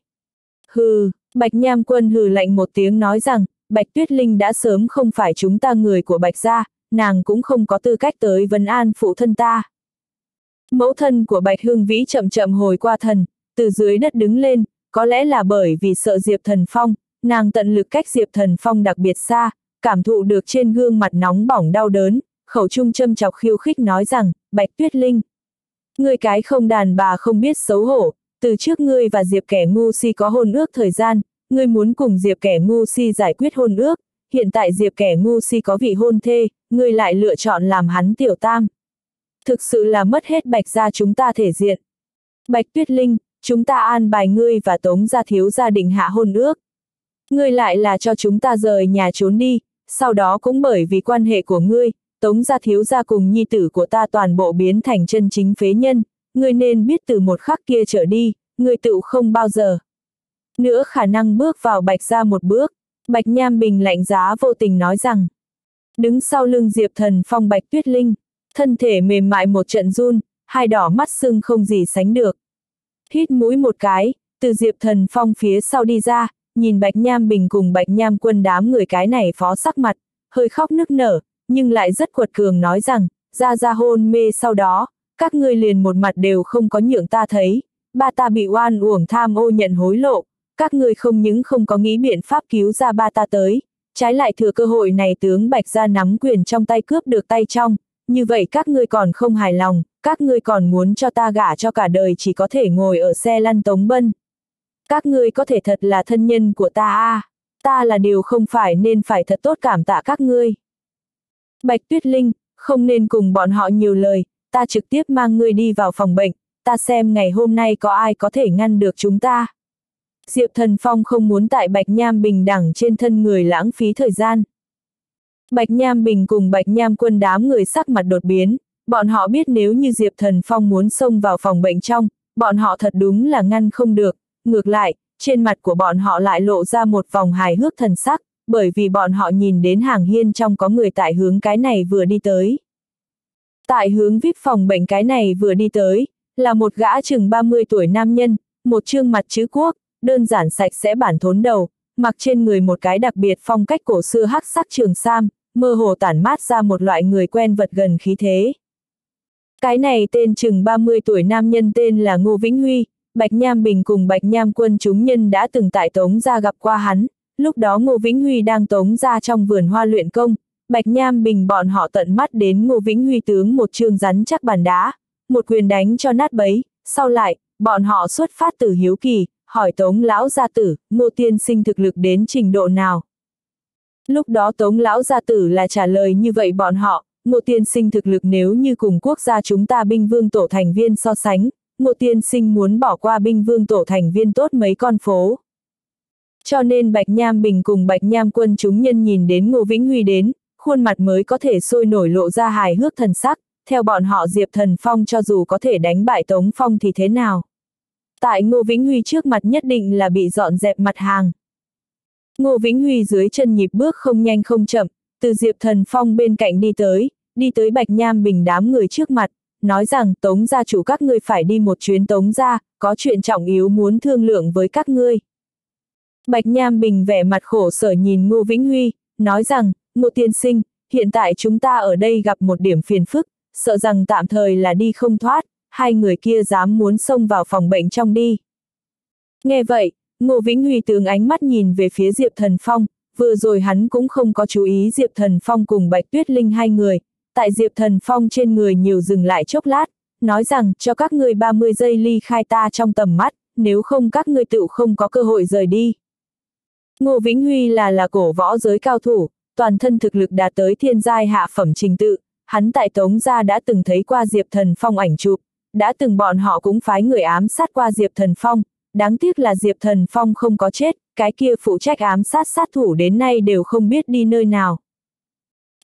Hừ, Bạch Nham Quân hừ lạnh một tiếng nói rằng, Bạch Tuyết Linh đã sớm không phải chúng ta người của Bạch gia, nàng cũng không có tư cách tới vấn an phụ thân ta. Mẫu thân của Bạch Hương Vĩ chậm chậm hồi qua thần, từ dưới đất đứng lên, có lẽ là bởi vì sợ Diệp Thần Phong, nàng tận lực cách Diệp Thần Phong đặc biệt xa, cảm thụ được trên gương mặt nóng bỏng đau đớn, khẩu trung châm chọc khiêu khích nói rằng, Bạch Tuyết Linh. Ngươi cái không đàn bà không biết xấu hổ, từ trước ngươi và Diệp kẻ ngu si có hôn ước thời gian, ngươi muốn cùng Diệp kẻ ngu si giải quyết hôn ước, hiện tại Diệp kẻ ngu si có vị hôn thê, ngươi lại lựa chọn làm hắn tiểu tam. Thực sự là mất hết bạch gia chúng ta thể diện. Bạch Tuyết Linh, chúng ta an bài ngươi và tống gia thiếu gia định hạ hôn ước. Ngươi lại là cho chúng ta rời nhà trốn đi, sau đó cũng bởi vì quan hệ của ngươi, tống gia thiếu gia cùng nhi tử của ta toàn bộ biến thành chân chính phế nhân, ngươi nên biết từ một khắc kia trở đi, ngươi tự không bao giờ. Nữa khả năng bước vào bạch gia một bước, bạch nham bình lạnh giá vô tình nói rằng. Đứng sau lưng diệp thần phong bạch tuyết linh, thân thể mềm mại một trận run, hai đỏ mắt sưng không gì sánh được. Hít mũi một cái, từ diệp thần phong phía sau đi ra, nhìn bạch nham bình cùng bạch nham quân đám người cái này phó sắc mặt, hơi khóc nức nở, nhưng lại rất quật cường nói rằng, ra ra hôn mê sau đó, các ngươi liền một mặt đều không có nhượng ta thấy, ba ta bị oan uổng tham ô nhận hối lộ, các ngươi không những không có nghĩ biện pháp cứu ra ba ta tới, trái lại thừa cơ hội này tướng Bạch ra nắm quyền trong tay cướp được tay trong, như vậy các ngươi còn không hài lòng, các ngươi còn muốn cho ta gả cho cả đời chỉ có thể ngồi ở xe lăn tống bân. Các ngươi có thể thật là thân nhân của ta à, ta là điều không phải nên phải thật tốt cảm tạ các ngươi. Bạch Tuyết Linh, không nên cùng bọn họ nhiều lời, ta trực tiếp mang ngươi đi vào phòng bệnh, ta xem ngày hôm nay có ai có thể ngăn được chúng ta. Diệp Thần Phong không muốn tại Bạch Nham Bình đẳng trên thân người lãng phí thời gian. Bạch Nham Bình cùng Bạch Nham quân đám người sắc mặt đột biến, bọn họ biết nếu như Diệp Thần Phong muốn xông vào phòng bệnh trong, bọn họ thật đúng là ngăn không được, ngược lại, trên mặt của bọn họ lại lộ ra một vòng hài hước thần sắc, bởi vì bọn họ nhìn đến hàng hiên trong có người tại hướng cái này vừa đi tới. Tại hướng VIP phòng bệnh cái này vừa đi tới, là một gã chừng 30 tuổi nam nhân, một trương mặt chữ quốc, đơn giản sạch sẽ bản thốn đầu, mặc trên người một cái đặc biệt phong cách cổ xưa hắc sắc trường sam, mơ hồ tản mát ra một loại người quen vật gần khí thế. Cái này tên chừng 30 tuổi nam nhân tên là Ngô Vĩnh Huy, Bạch Nham Bình cùng Bạch Nham quân chúng nhân đã từng tại Tống gia gặp qua hắn, lúc đó Ngô Vĩnh Huy đang Tống gia trong vườn hoa luyện công, Bạch Nham Bình bọn họ tận mắt đến Ngô Vĩnh Huy tướng một trường rắn chắc bàn đá, một quyền đánh cho nát bấy, sau lại, bọn họ xuất phát từ hiếu kỳ, hỏi Tống lão gia tử, Ngô tiên sinh thực lực đến trình độ nào. Lúc đó Tống Lão Gia Tử là trả lời như vậy bọn họ, Ngô Tiên Sinh thực lực nếu như cùng quốc gia chúng ta binh vương tổ thành viên so sánh, Ngô Tiên Sinh muốn bỏ qua binh vương tổ thành viên tốt mấy con phố. Cho nên Bạch Nham Bình cùng Bạch Nham quân chúng nhân nhìn đến Ngô Vĩnh Huy đến, khuôn mặt mới có thể sôi nổi lộ ra hài hước thần sắc, theo bọn họ Diệp Thần Phong cho dù có thể đánh bại Tống Phong thì thế nào. Tại Ngô Vĩnh Huy trước mặt nhất định là bị dọn dẹp mặt hàng. Ngô Vĩnh Huy dưới chân nhịp bước không nhanh không chậm, từ Diệp Thần Phong bên cạnh đi tới, đi tới Bạch Nham Bình đám người trước mặt, nói rằng Tống gia chủ các ngươi phải đi một chuyến Tống gia, có chuyện trọng yếu muốn thương lượng với các ngươi. Bạch Nham Bình vẻ mặt khổ sở nhìn Ngô Vĩnh Huy, nói rằng, Ngô Tiên Sinh, hiện tại chúng ta ở đây gặp một điểm phiền phức, sợ rằng tạm thời là đi không thoát, hai người kia dám muốn xông vào phòng bệnh trong đi. Nghe vậy, Ngô Vĩnh Huy tướng ánh mắt nhìn về phía Diệp Thần Phong, vừa rồi hắn cũng không có chú ý Diệp Thần Phong cùng Bạch Tuyết Linh hai người, tại Diệp Thần Phong trên người nhiều dừng lại chốc lát, nói rằng cho các ngươi 30 giây ly khai ta trong tầm mắt, nếu không các ngươi tự không có cơ hội rời đi. Ngô Vĩnh Huy là là cổ võ giới cao thủ, toàn thân thực lực đạt tới thiên giai hạ phẩm trình tự, hắn tại Tống Gia đã từng thấy qua Diệp Thần Phong ảnh chụp, đã từng bọn họ cũng phái người ám sát qua Diệp Thần Phong, đáng tiếc là Diệp Thần Phong không có chết, cái kia phụ trách ám sát sát thủ đến nay đều không biết đi nơi nào.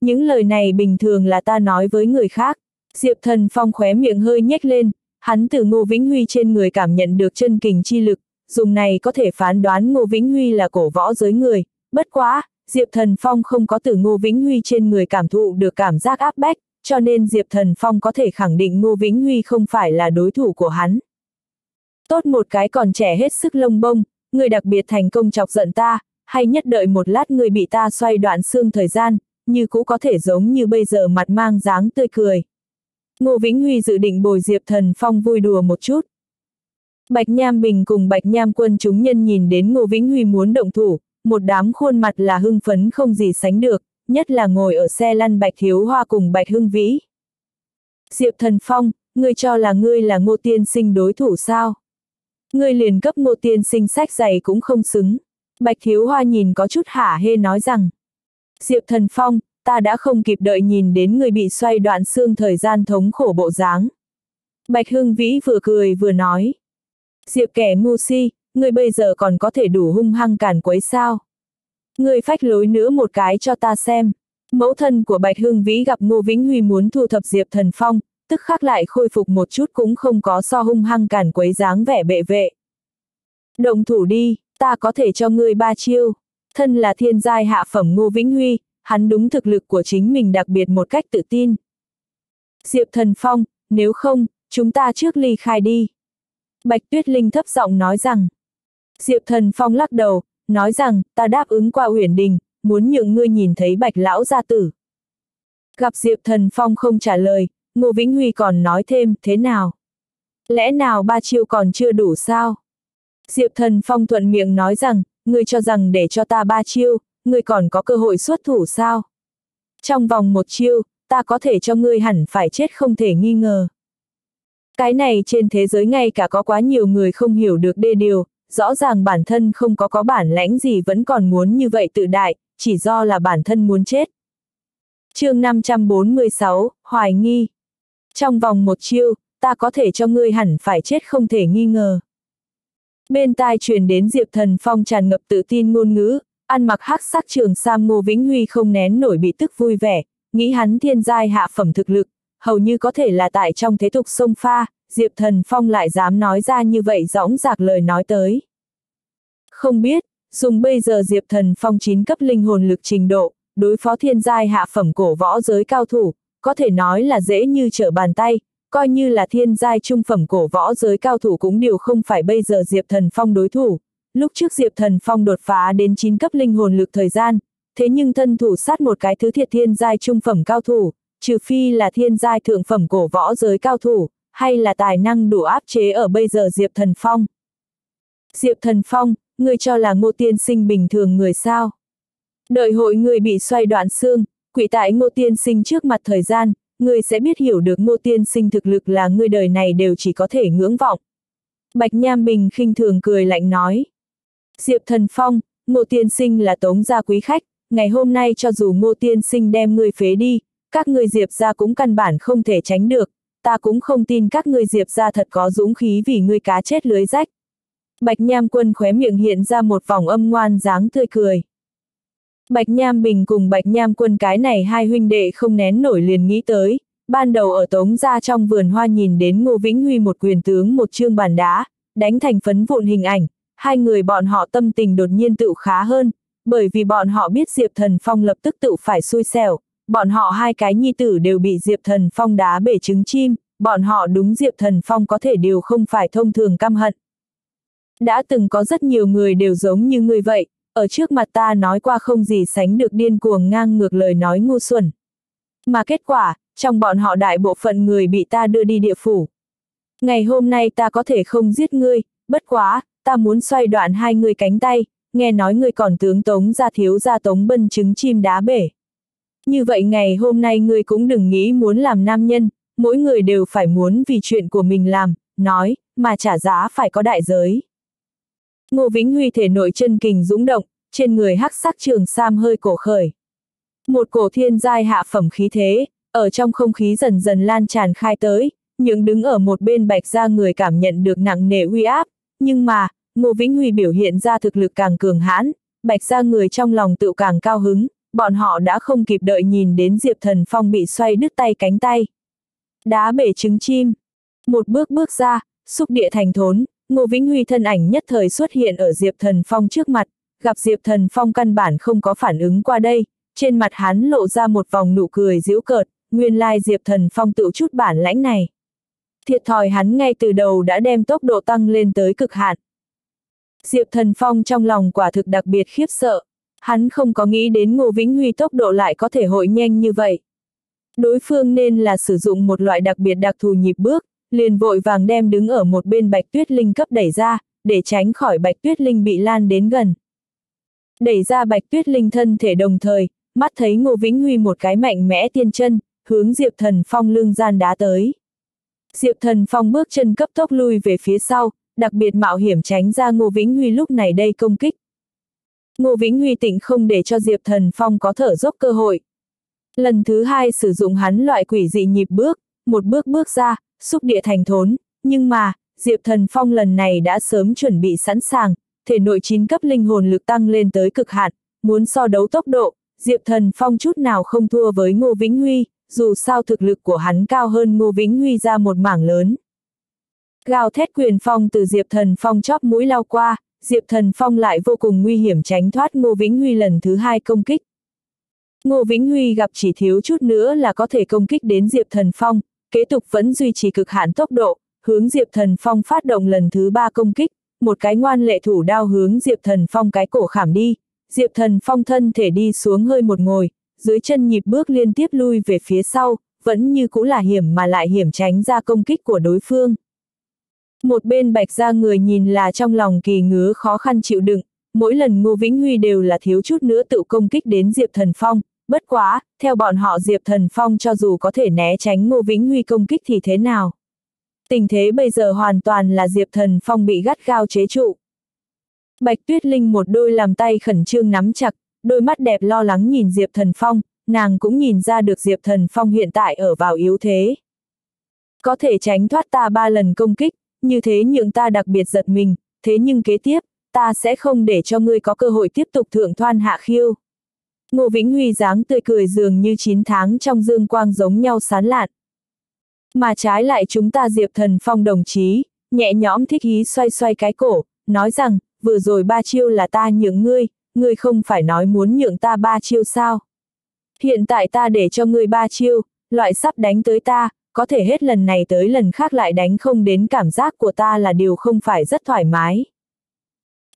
Những lời này bình thường là ta nói với người khác. Diệp Thần Phong khóe miệng hơi nhếch lên, hắn từ Ngô Vĩnh Huy trên người cảm nhận được chân kình chi lực, dùng này có thể phán đoán Ngô Vĩnh Huy là cổ võ giới người, bất quá, Diệp Thần Phong không có từ Ngô Vĩnh Huy trên người cảm thụ được cảm giác áp bách, cho nên Diệp Thần Phong có thể khẳng định Ngô Vĩnh Huy không phải là đối thủ của hắn. Tốt một cái còn trẻ hết sức lông bông, người đặc biệt thành công chọc giận ta, hay nhất đợi một lát người bị ta xoay đoạn xương thời gian, như cũ có thể giống như bây giờ mặt mang dáng tươi cười. Ngô Vĩnh Huy dự định bồi Diệp Thần Phong vui đùa một chút. Bạch Nham Bình cùng Bạch Nham quân chúng nhân nhìn đến Ngô Vĩnh Huy muốn động thủ, một đám khuôn mặt là hưng phấn không gì sánh được, nhất là ngồi ở xe lăn Bạch Thiếu Hoa cùng Bạch Hưng Vĩ. Diệp Thần Phong, ngươi cho là ngươi là ngô tiên sinh đối thủ sao? Ngươi liền cấp ngô tiên sinh sách giày cũng không xứng. Bạch Thiếu Hoa nhìn có chút hả hê nói rằng. Diệp Thần Phong, ta đã không kịp đợi nhìn đến người bị xoay đoạn xương thời gian thống khổ bộ dáng. Bạch Hưng Vĩ vừa cười vừa nói. Diệp kẻ ngu si, ngươi bây giờ còn có thể đủ hung hăng cản quấy sao? Ngươi phách lối nữa một cái cho ta xem. Mẫu thân của Bạch Hương Vĩ gặp Ngô Vĩnh Huy muốn thu thập Diệp Thần Phong, tức khắc lại khôi phục một chút cũng không có so hung hăng cản quấy dáng vẻ bệ vệ. Động thủ đi, ta có thể cho ngươi ba chiêu. Thân là thiên giai hạ phẩm Ngô Vĩnh Huy, hắn đúng thực lực của chính mình đặc biệt một cách tự tin. Diệp Thần Phong, nếu không, chúng ta trước ly khai đi. Bạch Tuyết Linh thấp giọng nói rằng. Diệp Thần Phong lắc đầu, nói rằng, ta đáp ứng qua huyền đình, muốn nhượng ngươi nhìn thấy bạch lão gia tử. Gặp Diệp Thần Phong không trả lời, Ngô Vĩnh Huy còn nói thêm, thế nào? Lẽ nào ba chiêu còn chưa đủ sao? Diệp Thần Phong thuận miệng nói rằng, ngươi cho rằng để cho ta ba chiêu, ngươi còn có cơ hội xuất thủ sao? Trong vòng một chiêu, ta có thể cho ngươi hẳn phải chết không thể nghi ngờ. Cái này trên thế giới ngay cả có quá nhiều người không hiểu được đê điều, rõ ràng bản thân không có có bản lãnh gì vẫn còn muốn như vậy tự đại, chỉ do là bản thân muốn chết. chương 546, Hoài nghi. Trong vòng một chiêu, ta có thể cho ngươi hẳn phải chết không thể nghi ngờ. Bên tai truyền đến Diệp Thần Phong tràn ngập tự tin ngôn ngữ, ăn mặc hắc sắc trường sam Ngô Vĩnh Huy không nén nổi bị tức vui vẻ, nghĩ hắn thiên giai hạ phẩm thực lực, hầu như có thể là tại trong thế tục sông pha, Diệp Thần Phong lại dám nói ra như vậy dõng dạc lời nói tới. Không biết, dùng bây giờ Diệp Thần Phong 9 cấp linh hồn lực trình độ, đối phó thiên giai hạ phẩm cổ võ giới cao thủ, có thể nói là dễ như trở bàn tay, coi như là thiên giai trung phẩm cổ võ giới cao thủ cũng đều không phải bây giờ Diệp Thần Phong đối thủ. Lúc trước Diệp Thần Phong đột phá đến 9 cấp linh hồn lực thời gian, thế nhưng thân thủ sát một cái thứ thiệt thiên giai trung phẩm cao thủ, trừ phi là thiên giai thượng phẩm cổ võ giới cao thủ, hay là tài năng đủ áp chế ở bây giờ Diệp Thần Phong. Diệp Thần Phong, ngươi cho là ngô tiên sinh bình thường người sao? Đợi hội người bị xoay đoạn xương, quỷ tại ngô tiên sinh trước mặt thời gian, ngươi sẽ biết hiểu được ngô tiên sinh thực lực là ngươi đời này đều chỉ có thể ngưỡng vọng. Bạch Nham Bình khinh thường cười lạnh nói. Diệp Thần Phong, ngô tiên sinh là tống gia quý khách, ngày hôm nay cho dù ngô tiên sinh đem ngươi phế đi, các ngươi diệp ra cũng căn bản không thể tránh được, ta cũng không tin các ngươi diệp ra thật có dũng khí vì ngươi cá chết lưới rách. Bạch Nham Quân khóe miệng hiện ra một vòng âm ngoan dáng tươi cười. Bạch Nham Bình cùng Bạch Nham Quân cái này hai huynh đệ không nén nổi liền nghĩ tới, ban đầu ở tống ra trong vườn hoa nhìn đến Ngô Vĩnh Huy một quyền tướng một chương bàn đá, đánh thành phấn vụn hình ảnh, hai người bọn họ tâm tình đột nhiên tự khá hơn, bởi vì bọn họ biết Diệp Thần Phong lập tức tự phải xui xẻo, bọn họ hai cái nhi tử đều bị Diệp Thần Phong đá bể trứng chim, bọn họ đúng Diệp Thần Phong có thể đều không phải thông thường căm hận. Đã từng có rất nhiều người đều giống như người vậy, ở trước mặt ta nói qua không gì sánh được điên cuồng ngang ngược lời nói ngu xuẩn. Mà kết quả, trong bọn họ đại bộ phận người bị ta đưa đi địa phủ. Ngày hôm nay ta có thể không giết ngươi, bất quá, ta muốn xoay đoạn hai người cánh tay, nghe nói ngươi còn tướng tống ra thiếu ra tống bân trứng chim đá bể. Như vậy ngày hôm nay ngươi cũng đừng nghĩ muốn làm nam nhân, mỗi người đều phải muốn vì chuyện của mình làm, nói, mà trả giá phải có đại giới. Ngô Vĩnh Huy thể nội chân kình dũng động, trên người hắc sắc trường sam hơi cổ khởi. Một cổ thiên giai hạ phẩm khí thế, ở trong không khí dần dần lan tràn khai tới, những đứng ở một bên bạch ra người cảm nhận được nặng nề uy áp, nhưng mà, Ngô Vĩnh Huy biểu hiện ra thực lực càng cường hãn, bạch ra người trong lòng tự càng cao hứng, bọn họ đã không kịp đợi nhìn đến Diệp Thần Phong bị xoay đứt tay cánh tay. Đá bể trứng chim. Một bước bước ra, xúc địa thành thốn, Ngô Vĩnh Huy thân ảnh nhất thời xuất hiện ở Diệp Thần Phong trước mặt, gặp Diệp Thần Phong căn bản không có phản ứng qua đây, trên mặt hắn lộ ra một vòng nụ cười giễu cợt, nguyên lai Diệp Thần Phong tự chút bản lãnh này. Thiệt thòi hắn ngay từ đầu đã đem tốc độ tăng lên tới cực hạn. Diệp Thần Phong trong lòng quả thực đặc biệt khiếp sợ, hắn không có nghĩ đến Ngô Vĩnh Huy tốc độ lại có thể hội nhanh như vậy. Đối phương nên là sử dụng một loại đặc biệt đặc thù nhịp bước, liền vội vàng đem đứng ở một bên Bạch Tuyết Linh cấp đẩy ra, để tránh khỏi Bạch Tuyết Linh bị lan đến gần. Đẩy ra Bạch Tuyết Linh thân thể đồng thời, mắt thấy Ngô Vĩnh Huy một cái mạnh mẽ tiên chân, hướng Diệp Thần Phong lưng gian đá tới. Diệp Thần Phong bước chân cấp tốc lui về phía sau, đặc biệt mạo hiểm tránh ra Ngô Vĩnh Huy lúc này đây công kích. Ngô Vĩnh Huy tịnh không để cho Diệp Thần Phong có thở dốc cơ hội. Lần thứ hai sử dụng hắn loại quỷ dị nhịp bước, một bước bước ra, xúc địa thành thốn, nhưng mà, Diệp Thần Phong lần này đã sớm chuẩn bị sẵn sàng, thể nội chín cấp linh hồn lực tăng lên tới cực hạn, muốn so đấu tốc độ, Diệp Thần Phong chút nào không thua với Ngô Vĩnh Huy, dù sao thực lực của hắn cao hơn Ngô Vĩnh Huy ra một mảng lớn. Gào thét quyền phong từ Diệp Thần Phong chóp mũi lao qua, Diệp Thần Phong lại vô cùng nguy hiểm tránh thoát Ngô Vĩnh Huy lần thứ hai công kích. Ngô Vĩnh Huy gặp chỉ thiếu chút nữa là có thể công kích đến Diệp Thần Phong, kế tục vẫn duy trì cực hạn tốc độ, hướng Diệp Thần Phong phát động lần thứ ba công kích, một cái ngoan lệ thủ đao hướng Diệp Thần Phong cái cổ khảm đi, Diệp Thần Phong thân thể đi xuống hơi một ngồi, dưới chân nhịp bước liên tiếp lui về phía sau, vẫn như cũ là hiểm mà lại hiểm tránh ra công kích của đối phương. Một bên bạch ra người nhìn là trong lòng kỳ ngứa khó khăn chịu đựng, mỗi lần Ngô Vĩnh Huy đều là thiếu chút nữa tự công kích đến Diệp Thần Phong, bất quá, theo bọn họ Diệp Thần Phong cho dù có thể né tránh Ngô Vĩnh Huy công kích thì thế nào. Tình thế bây giờ hoàn toàn là Diệp Thần Phong bị gắt gao chế trụ. Bạch Tuyết Linh một đôi làm tay khẩn trương nắm chặt, đôi mắt đẹp lo lắng nhìn Diệp Thần Phong, nàng cũng nhìn ra được Diệp Thần Phong hiện tại ở vào yếu thế. Có thể tránh thoát ta ba lần công kích, như thế nhượng ta đặc biệt giật mình, thế nhưng kế tiếp, ta sẽ không để cho ngươi có cơ hội tiếp tục thượng thoan hạ khiêu. Ngô Vĩnh Huy dáng tươi cười dường như 9 tháng trong dương quang giống nhau sán lạn. Mà trái lại chúng ta Diệp Thần Phong đồng chí, nhẹ nhõm thích ý xoay xoay cái cổ, nói rằng, vừa rồi ba chiêu là ta nhượng ngươi, ngươi không phải nói muốn nhượng ta ba chiêu sao. Hiện tại ta để cho ngươi ba chiêu, loại sắp đánh tới ta, có thể hết lần này tới lần khác lại đánh không đến cảm giác của ta là điều không phải rất thoải mái.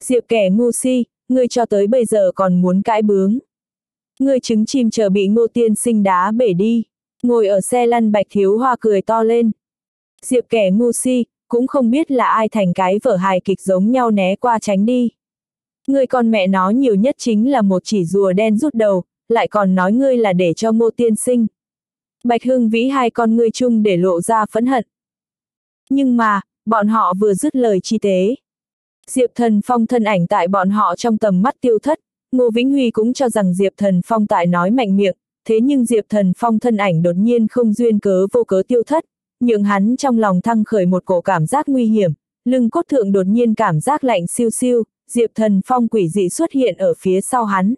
Diệp kẻ ngu si, ngươi cho tới bây giờ còn muốn cãi bướng. Ngươi trứng chim chờ bị ngô tiên sinh đá bể đi, ngồi ở xe lăn bạch thiếu hoa cười to lên. Diệp kẻ ngu si, cũng không biết là ai thành cái vở hài kịch giống nhau né qua tránh đi. Ngươi con mẹ nó nhiều nhất chính là một chỉ rùa đen rút đầu, lại còn nói ngươi là để cho ngô tiên sinh. Bạch Hưng Vĩ hai con người chung để lộ ra phẫn hận. Nhưng mà, bọn họ vừa dứt lời chi tế. Diệp Thần Phong thân ảnh tại bọn họ trong tầm mắt tiêu thất, Ngô Vĩnh Huy cũng cho rằng Diệp Thần Phong tại nói mạnh miệng, thế nhưng Diệp Thần Phong thân ảnh đột nhiên không duyên cớ vô cớ tiêu thất, nhượng hắn trong lòng thăng khởi một cổ cảm giác nguy hiểm, lưng cốt thượng đột nhiên cảm giác lạnh siêu siêu, Diệp Thần Phong quỷ dị xuất hiện ở phía sau hắn.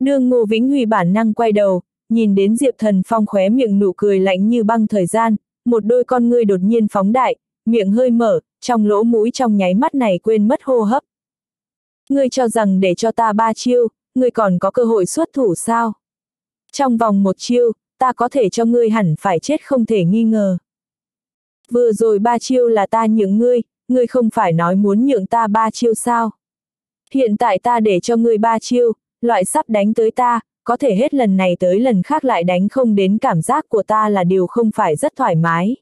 Nương Ngô Vĩnh Huy bản năng quay đầu, nhìn đến Diệp Thần Phong khóe miệng nụ cười lạnh như băng thời gian, một đôi con ngươi đột nhiên phóng đại, miệng hơi mở, trong lỗ mũi trong nháy mắt này quên mất hô hấp. Ngươi cho rằng để cho ta ba chiêu, ngươi còn có cơ hội xuất thủ sao? Trong vòng một chiêu, ta có thể cho ngươi hẳn phải chết không thể nghi ngờ. Vừa rồi ba chiêu là ta nhượng ngươi, ngươi không phải nói muốn nhượng ta ba chiêu sao? Hiện tại ta để cho ngươi ba chiêu, loại sắp đánh tới ta, có thể hết lần này tới lần khác lại đánh không đến cảm giác của ta là điều không phải rất thoải mái.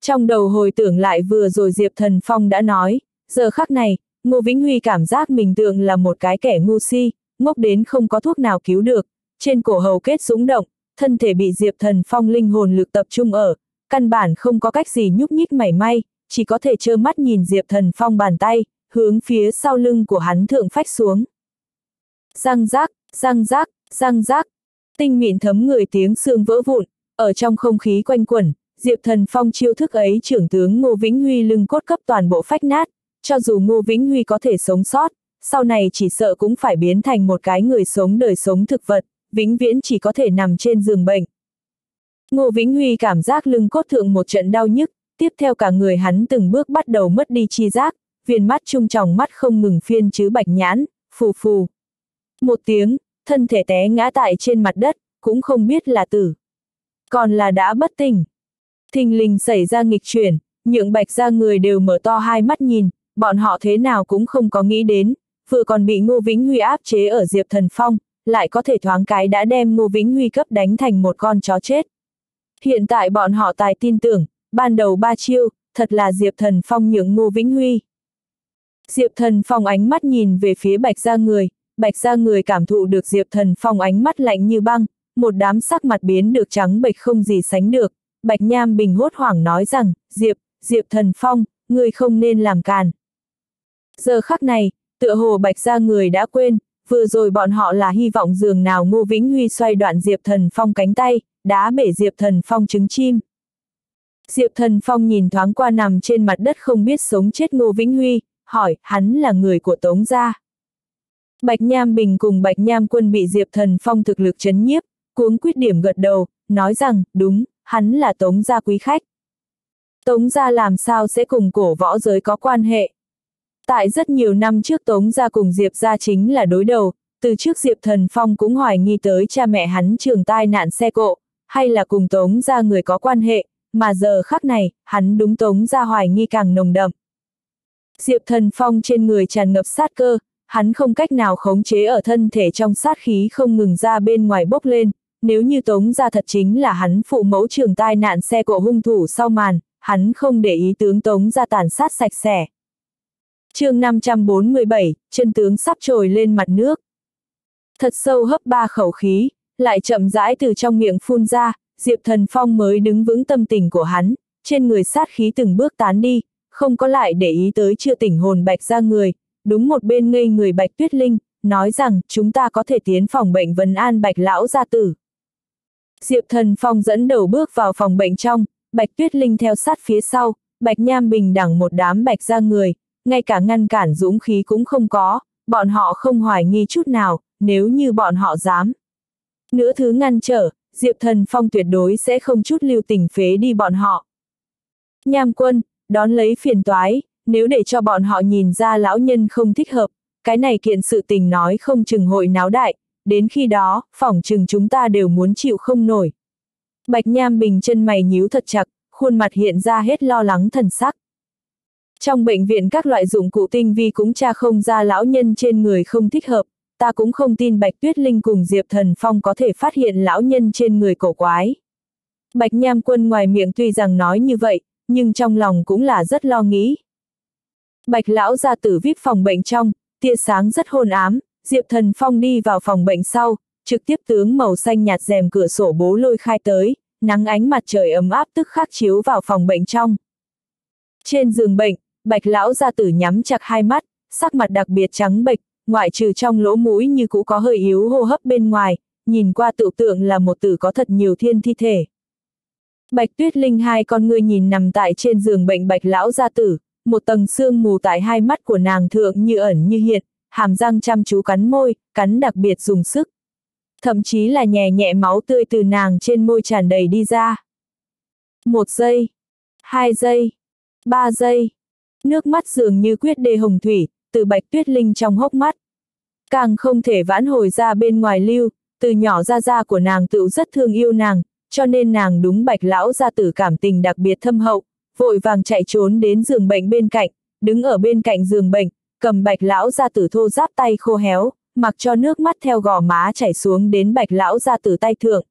Trong đầu hồi tưởng lại vừa rồi Diệp Thần Phong đã nói, giờ khắc này, Ngô Vĩnh Huy cảm giác mình tượng là một cái kẻ ngu si, ngốc đến không có thuốc nào cứu được, trên cổ hầu kết súng động, thân thể bị Diệp Thần Phong linh hồn lực tập trung ở, căn bản không có cách gì nhúc nhích mảy may, chỉ có thể trơ mắt nhìn Diệp Thần Phong bàn tay, hướng phía sau lưng của hắn thượng phách xuống. Răng rác, răng rác, răng rác, tinh mịn thấm người tiếng xương vỡ vụn, ở trong không khí quanh quẩn, Diệp Thần Phong chiêu thức ấy trưởng tướng Ngô Vĩnh Huy lưng cốt cấp toàn bộ phách nát, cho dù Ngô Vĩnh Huy có thể sống sót, sau này chỉ sợ cũng phải biến thành một cái người sống đời sống thực vật, vĩnh viễn chỉ có thể nằm trên giường bệnh. Ngô Vĩnh Huy cảm giác lưng cốt thượng một trận đau nhức, tiếp theo cả người hắn từng bước bắt đầu mất đi chi giác, viên mắt trung tròng mắt không ngừng phiên chứ bạch nhãn, phù phù. Một tiếng, thân thể té ngã tại trên mặt đất, cũng không biết là tử. Còn là đã bất tỉnh. Thình lình xảy ra nghịch chuyển, những bạch ra người đều mở to hai mắt nhìn, bọn họ thế nào cũng không có nghĩ đến, vừa còn bị Ngô Vĩnh Huy áp chế ở Diệp Thần Phong, lại có thể thoáng cái đã đem Ngô Vĩnh Huy cấp đánh thành một con chó chết. Hiện tại bọn họ tài tin tưởng, ban đầu ba chiêu, thật là Diệp Thần Phong nhượng Ngô Vĩnh Huy. Diệp Thần Phong ánh mắt nhìn về phía Bạch Gia người, Bạch Gia người cảm thụ được Diệp Thần Phong ánh mắt lạnh như băng, một đám sắc mặt biến được trắng bệch không gì sánh được. Bạch Nham Bình hốt hoảng nói rằng, Diệp, Diệp Thần Phong, người không nên làm càn. Giờ khắc này, tựa hồ Bạch Gia người đã quên, vừa rồi bọn họ là hy vọng dường nào Ngô Vĩnh Huy xoay đoạn Diệp Thần Phong cánh tay, đá bể Diệp Thần Phong trứng chim. Diệp Thần Phong nhìn thoáng qua nằm trên mặt đất không biết sống chết Ngô Vĩnh Huy, hỏi, hắn là người của Tống Gia. Bạch Nham Bình cùng Bạch Nham Quân bị Diệp Thần Phong thực lực chấn nhiếp, cuống quyết điểm gật đầu, nói rằng, đúng, hắn là Tống Gia quý khách. Tống Gia làm sao sẽ cùng cổ võ giới có quan hệ? Tại rất nhiều năm trước Tống Gia cùng Diệp Gia chính là đối đầu, từ trước Diệp Thần Phong cũng hoài nghi tới cha mẹ hắn trường tai nạn xe cộ, hay là cùng Tống Gia người có quan hệ, mà giờ khắc này, hắn đúng Tống Gia hoài nghi càng nồng đậm. Diệp Thần Phong trên người tràn ngập sát cơ, hắn không cách nào khống chế ở thân thể trong sát khí không ngừng ra bên ngoài bốc lên, nếu như Tống Gia thật chính là hắn phụ mẫu trường tai nạn xe cộ hung thủ sau màn, hắn không để ý tướng Tống Gia tàn sát sạch sẽ chương 547, chân tướng sắp trồi lên mặt nước. Thật sâu hấp ba khẩu khí, lại chậm rãi từ trong miệng phun ra, Diệp Thần Phong mới đứng vững tâm tình của hắn, trên người sát khí từng bước tán đi, không có lại để ý tới chưa tỉnh hồn bạch ra người, đúng một bên ngây người bạch tuyết linh, nói rằng chúng ta có thể tiến phòng bệnh vấn an bạch lão gia tử. Diệp Thần Phong dẫn đầu bước vào phòng bệnh trong, bạch tuyết linh theo sát phía sau, bạch nham bình đẳng một đám bạch ra người, ngay cả ngăn cản dũng khí cũng không có, bọn họ không hoài nghi chút nào, nếu như bọn họ dám. Nữa thứ ngăn trở, Diệp Thần Phong tuyệt đối sẽ không chút lưu tình phế đi bọn họ. Nham quân, đón lấy phiền toái, nếu để cho bọn họ nhìn ra lão nhân không thích hợp, cái này kiện sự tình nói không chừng hội náo đại, đến khi đó, phỏng chừng chúng ta đều muốn chịu không nổi. Bạch Nham Bình chân mày nhíu thật chặt, khuôn mặt hiện ra hết lo lắng thần sắc. Trong bệnh viện các loại dụng cụ tinh vi cũng tra không ra lão nhân trên người không thích hợp, ta cũng không tin Bạch Tuyết Linh cùng Diệp Thần Phong có thể phát hiện lão nhân trên người cổ quái. Bạch Nham Quân ngoài miệng tuy rằng nói như vậy, nhưng trong lòng cũng là rất lo nghĩ. Bạch lão ra tử vip phòng bệnh trong, tia sáng rất hôn ám, Diệp Thần Phong đi vào phòng bệnh sau, trực tiếp tướng màu xanh nhạt rèm cửa sổ bố lôi khai tới, nắng ánh mặt trời ấm áp tức khắc chiếu vào phòng bệnh trong. Trên giường bệnh, Bạch lão gia tử nhắm chặt hai mắt, sắc mặt đặc biệt trắng bệch, ngoại trừ trong lỗ mũi như cũ có hơi yếu hô hấp bên ngoài, nhìn qua tự tượng là một tử có thật nhiều thiên thi thể. Bạch Tuyết Linh hai con ngươi nhìn nằm tại trên giường bệnh bạch lão gia tử, một tầng xương mù tại hai mắt của nàng thượng như ẩn như hiện, hàm răng chăm chú cắn môi, cắn đặc biệt dùng sức. Thậm chí là nhẹ nhẹ máu tươi từ nàng trên môi tràn đầy đi ra. Một giây, hai giây, ba giây, nước mắt dường như quyết đê hồng thủy, từ bạch tuyết linh trong hốc mắt. Càng không thể vãn hồi ra bên ngoài lưu, từ nhỏ ra ra của nàng tự rất thương yêu nàng, cho nên nàng đúng bạch lão gia tử cảm tình đặc biệt thâm hậu, vội vàng chạy trốn đến giường bệnh bên cạnh, đứng ở bên cạnh giường bệnh, cầm bạch lão gia tử thô giáp tay khô héo, mặc cho nước mắt theo gò má chảy xuống đến bạch lão gia tử tay thượng.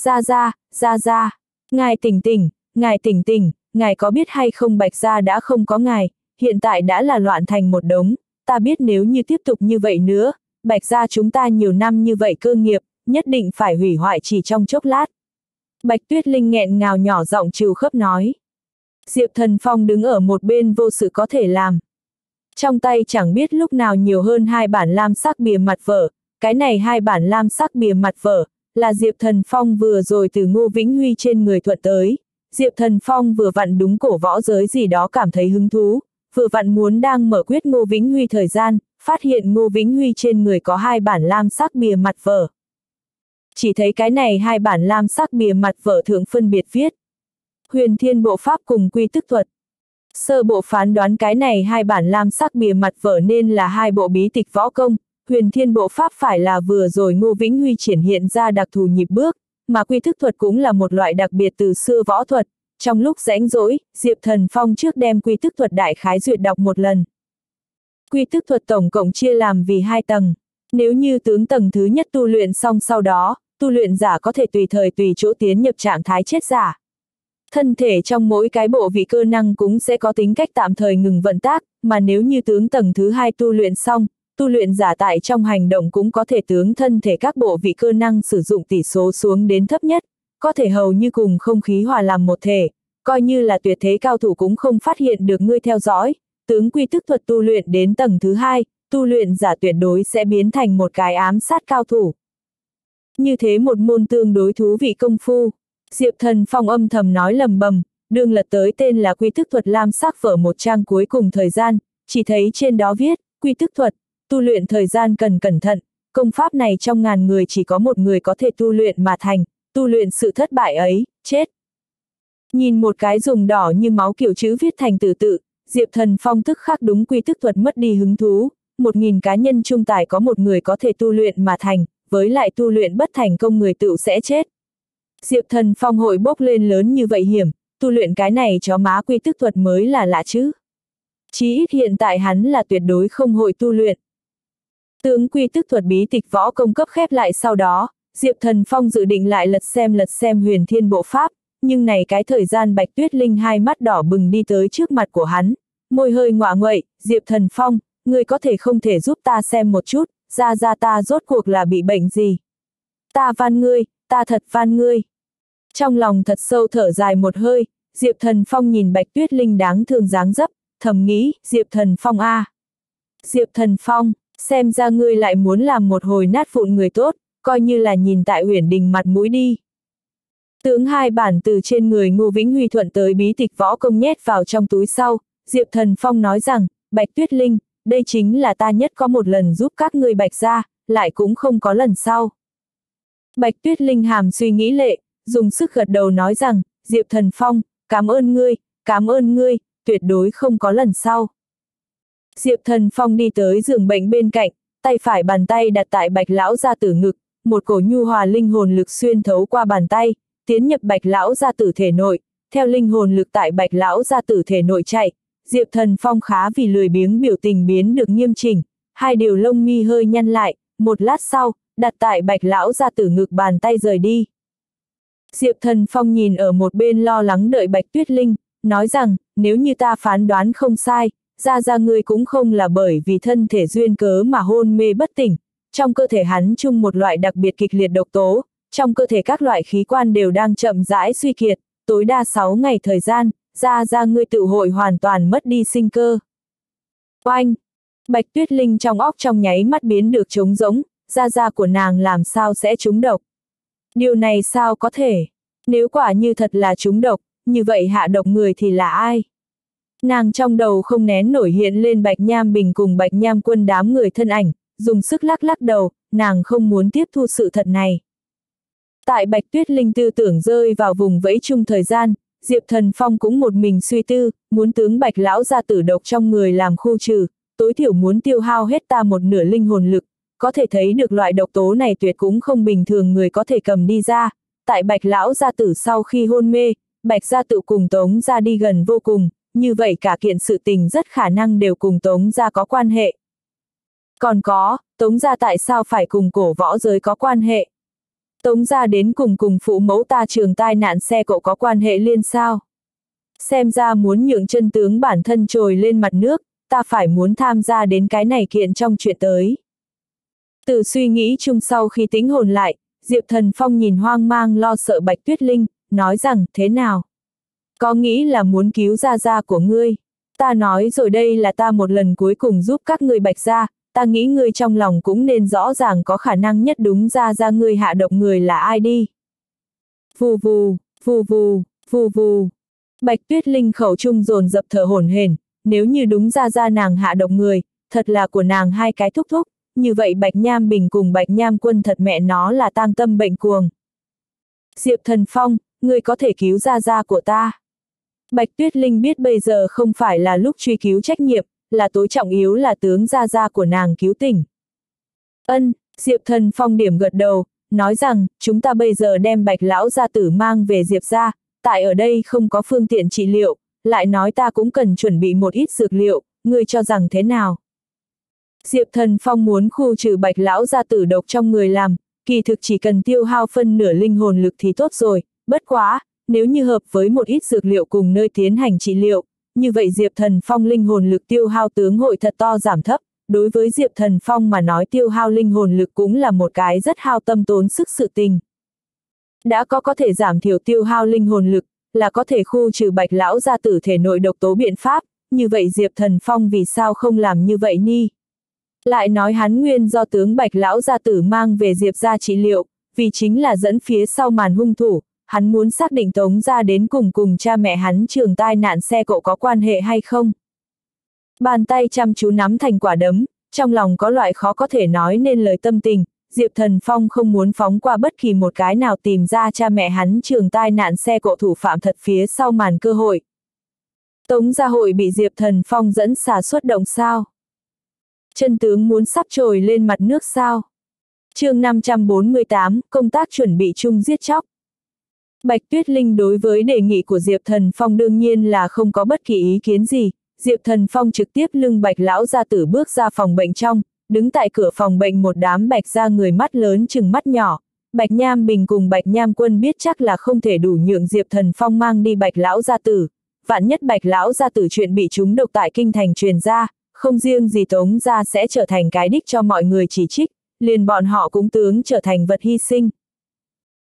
Ra ra, ra ra, ngài tỉnh tỉnh, ngài tỉnh tỉnh, ngài có biết hay không bạch gia đã không có ngài, hiện tại đã là loạn thành một đống, ta biết nếu như tiếp tục như vậy nữa, bạch gia chúng ta nhiều năm như vậy cơ nghiệp, nhất định phải hủy hoại chỉ trong chốc lát. Bạch Tuyết Linh nghẹn ngào nhỏ giọng trừ khớp nói. Diệp Thần Phong đứng ở một bên vô sự có thể làm. Trong tay chẳng biết lúc nào nhiều hơn hai bản lam sắc bìa mặt vở, cái này hai bản lam sắc bìa mặt vở, là Diệp Thần Phong vừa rồi từ Ngô Vĩnh Huy trên người thuận tới. Diệp Thần Phong vừa vặn đúng cổ võ giới gì đó cảm thấy hứng thú, vừa vặn muốn đang mở quyết Ngô Vĩnh Huy thời gian, phát hiện Ngô Vĩnh Huy trên người có hai bản lam sắc bìa mặt vở. Chỉ thấy cái này hai bản lam sắc bìa mặt vở thượng phân biệt viết. Huyền Thiên Bộ Pháp cùng Quy Tức Thuật. Sơ bộ phán đoán cái này hai bản lam sắc bìa mặt vở nên là hai bộ bí tịch võ công, huyền thiên bộ pháp phải là vừa rồi Ngô Vĩnh Huy triển hiện ra đặc thù nhịp bước, mà quy thức thuật cũng là một loại đặc biệt từ xưa võ thuật. Trong lúc rãnh rỗi, Diệp Thần Phong trước đem quy tức thuật đại khái duyệt đọc một lần. Quy tức thuật tổng cộng chia làm vì hai tầng. Nếu như tướng tầng thứ nhất tu luyện xong sau đó, tu luyện giả có thể tùy thời tùy chỗ tiến nhập trạng thái chết giả. Thân thể trong mỗi cái bộ vị cơ năng cũng sẽ có tính cách tạm thời ngừng vận tác, mà nếu như tướng tầng thứ hai tu luyện xong, tu luyện giả tại trong hành động cũng có thể tướng thân thể các bộ vị cơ năng sử dụng tỷ số xuống đến thấp nhất, có thể hầu như cùng không khí hòa làm một thể, coi như là tuyệt thế cao thủ cũng không phát hiện được ngươi theo dõi, tướng quy tức thuật tu luyện đến tầng thứ hai, tu luyện giả tuyệt đối sẽ biến thành một cái ám sát cao thủ. Như thế một môn tương đối thú vị công phu, Diệp thần phong âm thầm nói lầm bầm, đường lật tới tên là quy thức thuật lam sắc vở một trang cuối cùng thời gian, chỉ thấy trên đó viết, quy thức thuật, tu luyện thời gian cần cẩn thận, công pháp này trong ngàn người chỉ có một người có thể tu luyện mà thành, tu luyện sự thất bại ấy, chết. Nhìn một cái dùng đỏ như máu kiểu chữ viết thành từ tự, Diệp Thần Phong tức khắc đúng quy thức thuật mất đi hứng thú, một nghìn cá nhân trung tài có một người có thể tu luyện mà thành, với lại tu luyện bất thành công người tự sẽ chết. Diệp Thần Phong hội bốc lên lớn như vậy hiểm, tu luyện cái này chó má quy tức thuật mới là lạ chứ. Chí ít hiện tại hắn là tuyệt đối không hội tu luyện. Tướng quy tức thuật bí tịch võ công cấp khép lại sau đó, Diệp Thần Phong dự định lại lật xem lật xem huyền thiên bộ pháp, nhưng này cái thời gian Bạch Tuyết Linh hai mắt đỏ bừng đi tới trước mặt của hắn, môi hơi ngọa nguậy, Diệp Thần Phong, người có thể không thể giúp ta xem một chút, ra ra ta rốt cuộc là bị bệnh gì. Ta van ngươi, ta thật van ngươi. Trong lòng thật sâu thở dài một hơi, Diệp Thần Phong nhìn Bạch Tuyết Linh đáng thương dáng dấp, thầm nghĩ, Diệp Thần Phong a. Diệp Thần Phong, xem ra ngươi lại muốn làm một hồi nát vụn người tốt, coi như là nhìn tại huyền đình mặt mũi đi. Tướng hai bản từ trên người Ngô Vĩnh Huy thuận tới bí tịch võ công nhét vào trong túi sau, Diệp Thần Phong nói rằng, Bạch Tuyết Linh, đây chính là ta nhất có một lần giúp các ngươi bạch ra, lại cũng không có lần sau. Bạch Tuyết Linh hàm suy nghĩ lệ, dùng sức gật đầu nói rằng, Diệp Thần Phong, cảm ơn ngươi, cảm ơn ngươi, tuyệt đối không có lần sau. Diệp Thần Phong đi tới giường bệnh bên cạnh, tay phải bàn tay đặt tại bạch lão gia tử ngực, một cổ nhu hòa linh hồn lực xuyên thấu qua bàn tay, tiến nhập bạch lão gia tử thể nội, theo linh hồn lực tại bạch lão gia tử thể nội chạy, Diệp Thần Phong khá vì lười biếng biểu tình biến được nghiêm chỉnh, hai điều lông mi hơi nhăn lại, một lát sau, đặt tại bạch lão gia tử ngực bàn tay rời đi. Diệp Thần Phong nhìn ở một bên lo lắng đợi Bạch Tuyết Linh, nói rằng, nếu như ta phán đoán không sai, ra ra ngươi cũng không là bởi vì thân thể duyên cớ mà hôn mê bất tỉnh, trong cơ thể hắn chung một loại đặc biệt kịch liệt độc tố, trong cơ thể các loại khí quan đều đang chậm rãi suy kiệt, tối đa 6 ngày thời gian, ra ra ngươi tự hội hoàn toàn mất đi sinh cơ. Oanh! Bạch Tuyết Linh trong óc trong nháy mắt biến được trống rỗng, ra ra của nàng làm sao sẽ trúng độc. Điều này sao có thể? Nếu quả như thật là trúng độc, như vậy hạ độc người thì là ai? Nàng trong đầu không nén nổi hiện lên Bạch Nham Bình cùng Bạch Nham quân đám người thân ảnh, dùng sức lắc lắc đầu, nàng không muốn tiếp thu sự thật này. Tại Bạch Tuyết Linh tư tưởng rơi vào vùng vẫy chung thời gian, Diệp Thần Phong cũng một mình suy tư, muốn tướng Bạch Lão ra tử độc trong người làm khu trừ, tối thiểu muốn tiêu hao hết ta một nửa linh hồn lực, có thể thấy được loại độc tố này tuyệt cũng không bình thường người có thể cầm đi ra. Tại Bạch Lão gia tử sau khi hôn mê, Bạch gia tự cùng Tống gia đi gần vô cùng, như vậy cả kiện sự tình rất khả năng đều cùng Tống gia có quan hệ. Còn có, Tống gia tại sao phải cùng cổ võ giới có quan hệ? Tống gia đến cùng cùng phụ mẫu ta trường tai nạn xe cậu có quan hệ liên sao? Xem ra muốn nhượng chân tướng bản thân trồi lên mặt nước, ta phải muốn tham gia đến cái này kiện trong chuyện tới. Từ suy nghĩ chung sau khi tính hồn lại, Diệp Thần Phong nhìn hoang mang lo sợ Bạch Tuyết Linh, nói rằng, thế nào? Có nghĩ là muốn cứu gia gia của ngươi? Ta nói rồi đây là ta một lần cuối cùng giúp các ngươi bạch gia, ta nghĩ ngươi trong lòng cũng nên rõ ràng có khả năng nhất đúng ra ra ngươi hạ độc người là ai đi. Vù vù, vù vù, vù vù. Bạch Tuyết Linh khẩu trung dồn dập thở hổn hển, nếu như đúng ra ra nàng hạ độc người, thật là của nàng hai cái thúc thúc, như vậy Bạch Nham Bình cùng Bạch Nham Quân thật mẹ nó là tang tâm bệnh cuồng. Diệp Thần Phong, ngươi có thể cứu ra ra của ta. Bạch Tuyết Linh biết bây giờ không phải là lúc truy cứu trách nhiệm, là tối trọng yếu là tướng gia gia của nàng cứu tỉnh. Ân, Diệp Thần Phong điểm gật đầu, nói rằng, chúng ta bây giờ đem bạch lão gia tử mang về Diệp gia, tại ở đây không có phương tiện trị liệu, lại nói ta cũng cần chuẩn bị một ít dược liệu, ngươi cho rằng thế nào? Diệp Thần Phong muốn khu trừ bạch lão gia tử độc trong người làm, kỳ thực chỉ cần tiêu hao phân nửa linh hồn lực thì tốt rồi, bất quá, nếu như hợp với một ít dược liệu cùng nơi tiến hành trị liệu, như vậy Diệp Thần Phong linh hồn lực tiêu hao tướng hội thật to giảm thấp, đối với Diệp Thần Phong mà nói tiêu hao linh hồn lực cũng là một cái rất hao tâm tốn sức sự tình. Đã có có thể giảm thiểu tiêu hao linh hồn lực, là có thể khu trừ bạch lão ra tử thể nội độc tố biện pháp, như vậy Diệp Thần Phong vì sao không làm như vậy ni? Lại nói hắn nguyên do tướng bạch lão gia tử mang về Diệp ra trị liệu, vì chính là dẫn phía sau màn hung thủ, hắn muốn xác định Tống ra đến cùng cùng cha mẹ hắn trường tai nạn xe cộ có quan hệ hay không. Bàn tay chăm chú nắm thành quả đấm, trong lòng có loại khó có thể nói nên lời tâm tình, Diệp Thần Phong không muốn phóng qua bất kỳ một cái nào tìm ra cha mẹ hắn trường tai nạn xe cộ thủ phạm thật phía sau màn cơ hội. Tống gia hội bị Diệp Thần Phong dẫn xả xuất động sao? Chân tướng muốn sắp trồi lên mặt nước sao? chương 548, công tác chuẩn bị chung giết chóc. Bạch Tuyết Linh đối với đề nghị của Diệp Thần Phong đương nhiên là không có bất kỳ ý kiến gì, Diệp Thần Phong trực tiếp lưng Bạch Lão gia tử bước ra phòng bệnh trong, đứng tại cửa phòng bệnh một đám Bạch ra người mắt lớn chừng mắt nhỏ. Bạch Nham Bình cùng Bạch Nham Quân biết chắc là không thể đủ nhượng Diệp Thần Phong mang đi Bạch Lão gia tử. Vạn nhất Bạch Lão gia tử chuyện bị chúng độc tại kinh thành truyền ra, không riêng gì Tống gia sẽ trở thành cái đích cho mọi người chỉ trích, liền bọn họ cũng tướng trở thành vật hy sinh.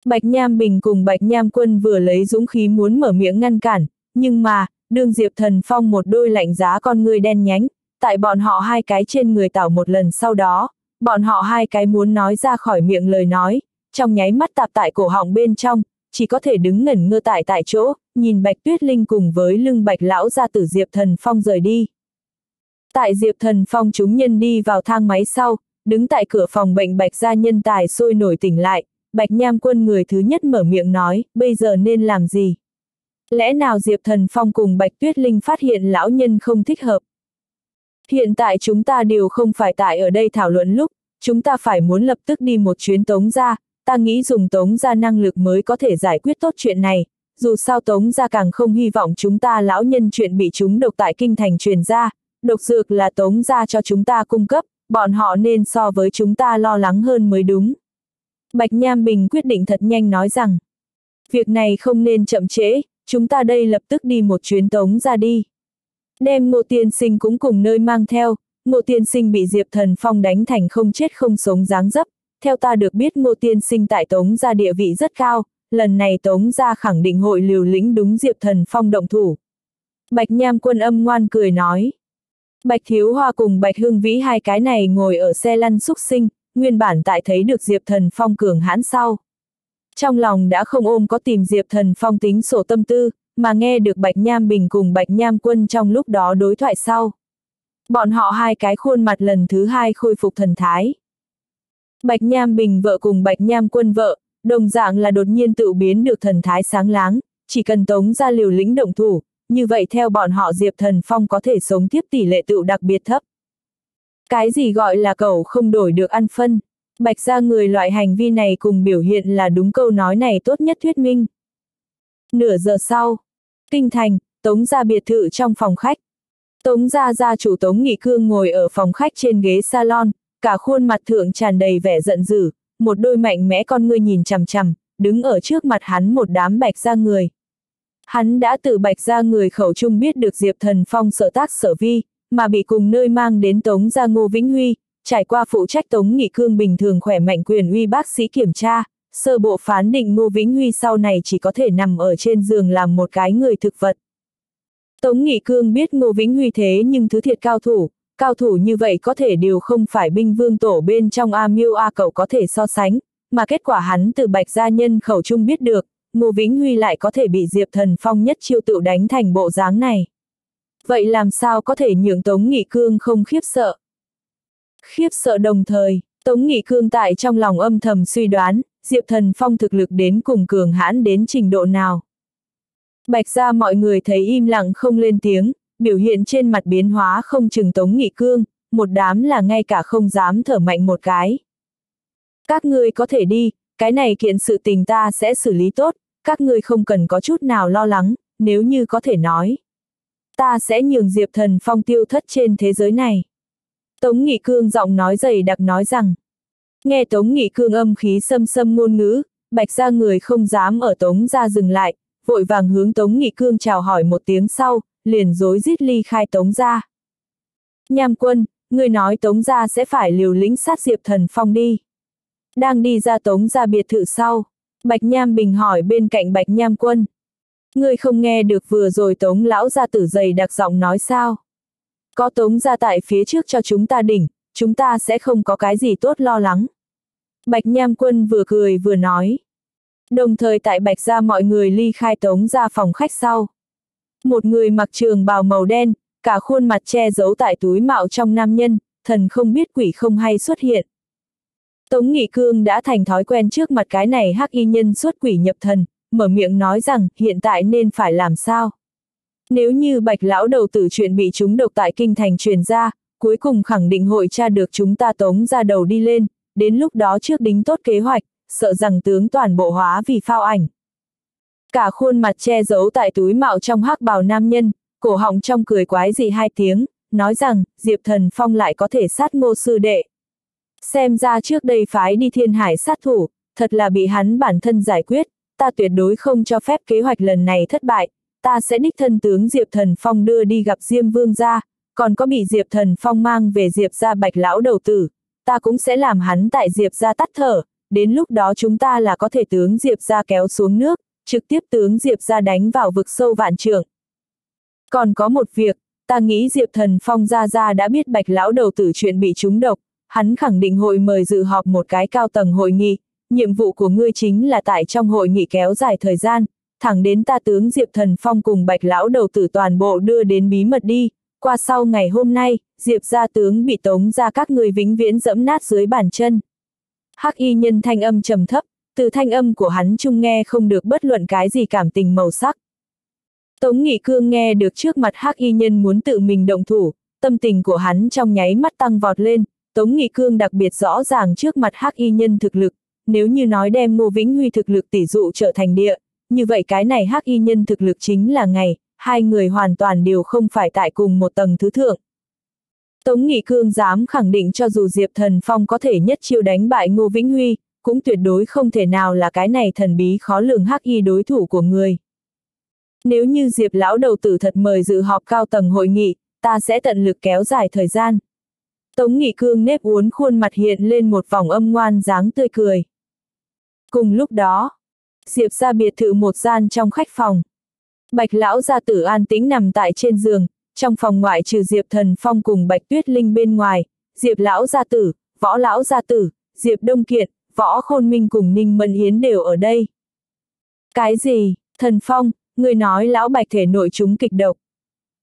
Bạch Nham Bình cùng Bạch Nham Quân vừa lấy dũng khí muốn mở miệng ngăn cản, nhưng mà, đương Diệp Thần Phong một đôi lạnh giá con người đen nhánh, tại bọn họ hai cái trên người tảo một lần sau đó, bọn họ hai cái muốn nói ra khỏi miệng lời nói, trong nháy mắt tạp tại cổ họng bên trong, chỉ có thể đứng ngẩn ngơ tại tại chỗ, nhìn Bạch Tuyết Linh cùng với lưng Bạch Lão ra tử Diệp Thần Phong rời đi. Tại Diệp Thần Phong chúng nhân đi vào thang máy sau, đứng tại cửa phòng bệnh Bạch gia nhân tài sôi nổi tỉnh lại, Bạch Nham Quân người thứ nhất mở miệng nói, bây giờ nên làm gì? Lẽ nào Diệp Thần Phong cùng Bạch Tuyết Linh phát hiện lão nhân không thích hợp? Hiện tại chúng ta đều không phải tại ở đây thảo luận lúc, chúng ta phải muốn lập tức đi một chuyến tống ra, ta nghĩ dùng tống ra năng lực mới có thể giải quyết tốt chuyện này, dù sao tống ra càng không hy vọng chúng ta lão nhân chuyện bị chúng độc tại kinh thành truyền ra, độc dược là tống ra cho chúng ta cung cấp, bọn họ nên so với chúng ta lo lắng hơn mới đúng. Bạch Nham Bình quyết định thật nhanh nói rằng, việc này không nên chậm trễ, chúng ta đây lập tức đi một chuyến tống ra đi. Đem ngộ tiên sinh cũng cùng nơi mang theo, ngộ tiên sinh bị Diệp Thần Phong đánh thành không chết không sống dáng dấp, theo ta được biết ngộ tiên sinh tại tống gia địa vị rất cao, lần này tống gia khẳng định hội liều lĩnh đúng Diệp Thần Phong động thủ. Bạch Nham quân âm ngoan cười nói. Bạch Thiếu Hoa cùng Bạch Hương Vĩ hai cái này ngồi ở xe lăn xúc sinh, nguyên bản tại thấy được Diệp Thần Phong cường hãn sau. Trong lòng đã không ôm có tìm Diệp Thần Phong tính sổ tâm tư, mà nghe được Bạch Nham Bình cùng Bạch Nham Quân trong lúc đó đối thoại sau. Bọn họ hai cái khuôn mặt lần thứ hai khôi phục thần thái. Bạch Nham Bình vợ cùng Bạch Nham Quân vợ, đồng dạng là đột nhiên tự biến được thần thái sáng láng, chỉ cần tống ra liều lĩnh động thủ, như vậy theo bọn họ Diệp Thần Phong có thể sống tiếp tỷ lệ tự đặc biệt thấp. Cái gì gọi là cậu không đổi được ăn phân, bạch ra người loại hành vi này cùng biểu hiện là đúng câu nói này tốt nhất thuyết minh. Nửa giờ sau, kinh thành, tống ra biệt thự trong phòng khách. Tống gia gia chủ Tống Nghị Cương ngồi ở phòng khách trên ghế salon, cả khuôn mặt thượng tràn đầy vẻ giận dữ, một đôi mạnh mẽ con ngươi nhìn chằm chằm, đứng ở trước mặt hắn một đám bạch ra người. Hắn đã từ bạch ra người khẩu trung biết được Diệp Thần Phong sợ tác sở vi, mà bị cùng nơi mang đến Tống gia Ngô Vĩnh Huy, trải qua phụ trách Tống Nghị Cương bình thường khỏe mạnh quyền uy bác sĩ kiểm tra, sơ bộ phán định Ngô Vĩnh Huy sau này chỉ có thể nằm ở trên giường làm một cái người thực vật. Tống Nghị Cương biết Ngô Vĩnh Huy thế nhưng thứ thiệt cao thủ, cao thủ như vậy có thể đều không phải binh vương tổ bên trong A Miêu A cậu có thể so sánh, mà kết quả hắn từ bạch gia nhân khẩu trung biết được, Ngô Vĩnh Huy lại có thể bị Diệp Thần Phong nhất chiêu tự đánh thành bộ dáng này. Vậy làm sao có thể nhượng Tống Nghị Cương không khiếp sợ? Khiếp sợ đồng thời, Tống Nghị Cương tại trong lòng âm thầm suy đoán, Diệp Thần Phong thực lực đến cùng cường hãn đến trình độ nào. Bạch ra mọi người thấy im lặng không lên tiếng, biểu hiện trên mặt biến hóa không chừng Tống Nghị Cương, một đám là ngay cả không dám thở mạnh một cái. Các ngươi có thể đi, cái này kiện sự tình ta sẽ xử lý tốt, các ngươi không cần có chút nào lo lắng, nếu như có thể nói. Ta sẽ nhường Diệp Thần Phong tiêu thất trên thế giới này. Tống Nghị Cương giọng nói dày đặc nói rằng. Nghe Tống Nghị Cương âm khí xâm xâm ngôn ngữ, bạch ra người không dám ở Tống ra dừng lại, vội vàng hướng Tống Nghị Cương chào hỏi một tiếng sau, liền dối rít ly khai Tống ra. Nham quân, người nói Tống ra sẽ phải liều lĩnh sát Diệp Thần Phong đi. Đang đi ra Tống ra biệt thự sau, Bạch Nham Bình hỏi bên cạnh Bạch Nham quân. "Ngươi không nghe được vừa rồi Tống lão gia tử dày đặc giọng nói sao? Có Tống ra tại phía trước cho chúng ta đỉnh, chúng ta sẽ không có cái gì tốt lo lắng. Bạch Nham quân vừa cười vừa nói. Đồng thời tại Bạch gia mọi người ly khai Tống ra phòng khách sau. Một người mặc trường bào màu đen, cả khuôn mặt che giấu tại túi mạo trong nam nhân, thần không biết quỷ không hay xuất hiện. Tống Nghị Cương đã thành thói quen trước mặt cái này hắc y nhân xuất quỷ nhập thần, mở miệng nói rằng hiện tại nên phải làm sao. Nếu như bạch lão đầu tử chuyện bị chúng độc tại kinh thành truyền ra, cuối cùng khẳng định hội tra được chúng ta tống ra đầu đi lên, đến lúc đó trước đính tốt kế hoạch, sợ rằng tướng toàn bộ hóa vì phao ảnh. Cả khuôn mặt che giấu tại túi mạo trong hắc bào nam nhân, cổ họng trong cười quái dị hai tiếng, nói rằng, Diệp Thần Phong lại có thể sát ngô sư đệ. Xem ra trước đây phái đi thiên hải sát thủ, thật là bị hắn bản thân giải quyết, ta tuyệt đối không cho phép kế hoạch lần này thất bại, ta sẽ đích thân tướng Diệp Thần Phong đưa đi gặp Diêm Vương gia, còn có bị Diệp Thần Phong mang về Diệp gia bạch lão đầu tử, ta cũng sẽ làm hắn tại Diệp gia tắt thở, đến lúc đó chúng ta là có thể tướng Diệp gia kéo xuống nước, trực tiếp tướng Diệp gia đánh vào vực sâu vạn trường. Còn có một việc, ta nghĩ Diệp Thần Phong gia gia đã biết bạch lão đầu tử chuyện bị trúng độc, hắn khẳng định hội mời dự họp một cái cao tầng hội nghị, nhiệm vụ của ngươi chính là tại trong hội nghị kéo dài thời gian, thẳng đến ta tướng Diệp Thần Phong cùng bạch lão đầu tử toàn bộ đưa đến bí mật đi, qua sau ngày hôm nay, Diệp gia tướng bị tống ra các người vĩnh viễn dẫm nát dưới bàn chân. Hắc y nhân thanh âm trầm thấp, từ thanh âm của hắn chung nghe không được bất luận cái gì cảm tình màu sắc. Tống Nghị Cương nghe được trước mặt Hắc y nhân muốn tự mình động thủ, tâm tình của hắn trong nháy mắt tăng vọt lên, Tống Nghị Cương đặc biệt rõ ràng trước mặt Hắc y nhân thực lực, nếu như nói đem Ngô Vĩnh Huy thực lực tỷ dụ trở thành địa, như vậy cái này Hắc y nhân thực lực chính là ngày, hai người hoàn toàn đều không phải tại cùng một tầng thứ thượng. Tống Nghị Cương dám khẳng định cho dù Diệp Thần Phong có thể nhất chiêu đánh bại Ngô Vĩnh Huy, cũng tuyệt đối không thể nào là cái này thần bí khó lường hắc y đối thủ của người. Nếu như Diệp lão đầu tử thật mời dự họp cao tầng hội nghị, ta sẽ tận lực kéo dài thời gian. Tống Nghị Cương nếp uốn khuôn mặt hiện lên một vòng âm ngoan dáng tươi cười. Cùng lúc đó, Diệp ra biệt thự một gian trong khách phòng. Bạch lão gia tử an tĩnh nằm tại trên giường, trong phòng ngoại trừ Diệp Thần Phong cùng Bạch Tuyết Linh bên ngoài, Diệp Lão Gia Tử, Võ Lão Gia Tử, Diệp Đông Kiệt, Võ Khôn Minh cùng Ninh Mẫn Hiến đều ở đây. Cái gì, Thần Phong, người nói Lão Bạch thể nội chúng kịch độc.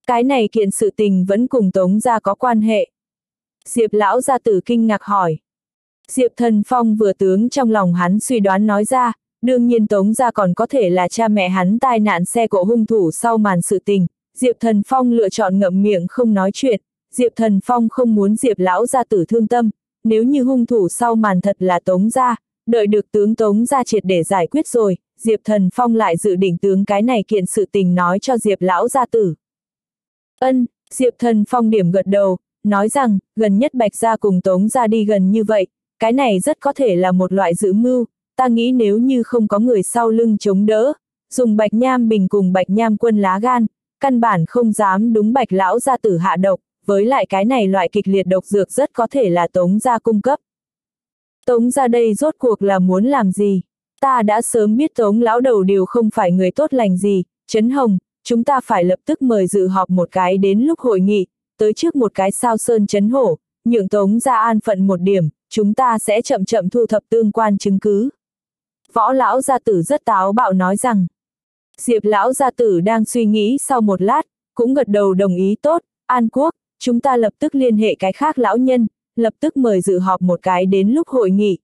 Cái này kiện sự tình vẫn cùng Tống gia có quan hệ. Diệp Lão Gia Tử kinh ngạc hỏi. Diệp Thần Phong vừa tướng trong lòng hắn suy đoán nói ra, đương nhiên Tống gia còn có thể là cha mẹ hắn tai nạn xe cộ hung thủ sau màn sự tình, Diệp Thần Phong lựa chọn ngậm miệng không nói chuyện, Diệp Thần Phong không muốn Diệp lão gia tử thương tâm, nếu như hung thủ sau màn thật là Tống gia, đợi được tướng Tống gia triệt để giải quyết rồi, Diệp Thần Phong lại dự định tướng cái này kiện sự tình nói cho Diệp lão gia tử. Ân, Diệp Thần Phong điểm gật đầu, nói rằng, gần nhất Bạch gia cùng Tống gia đi gần như vậy, cái này rất có thể là một loại giữ mưu, ta nghĩ nếu như không có người sau lưng chống đỡ, dùng Bạch Nham Bình cùng Bạch Nham quân lá gan, căn bản không dám đúng bạch lão gia tử hạ độc, với lại cái này loại kịch liệt độc dược rất có thể là tống gia cung cấp. Tống gia đây rốt cuộc là muốn làm gì? Ta đã sớm biết tống lão đầu đều không phải người tốt lành gì, Trấn Hồng, chúng ta phải lập tức mời dự họp một cái đến lúc hội nghị, tới trước một cái sao sơn chấn hổ, nhượng tống gia an phận một điểm, chúng ta sẽ chậm chậm thu thập tương quan chứng cứ. Võ lão gia tử rất táo bạo nói rằng, Diệp lão gia tử đang suy nghĩ sau một lát, cũng gật đầu đồng ý tốt, An Quốc, chúng ta lập tức liên hệ cái khác lão nhân, lập tức mời dự họp một cái đến lúc hội nghị.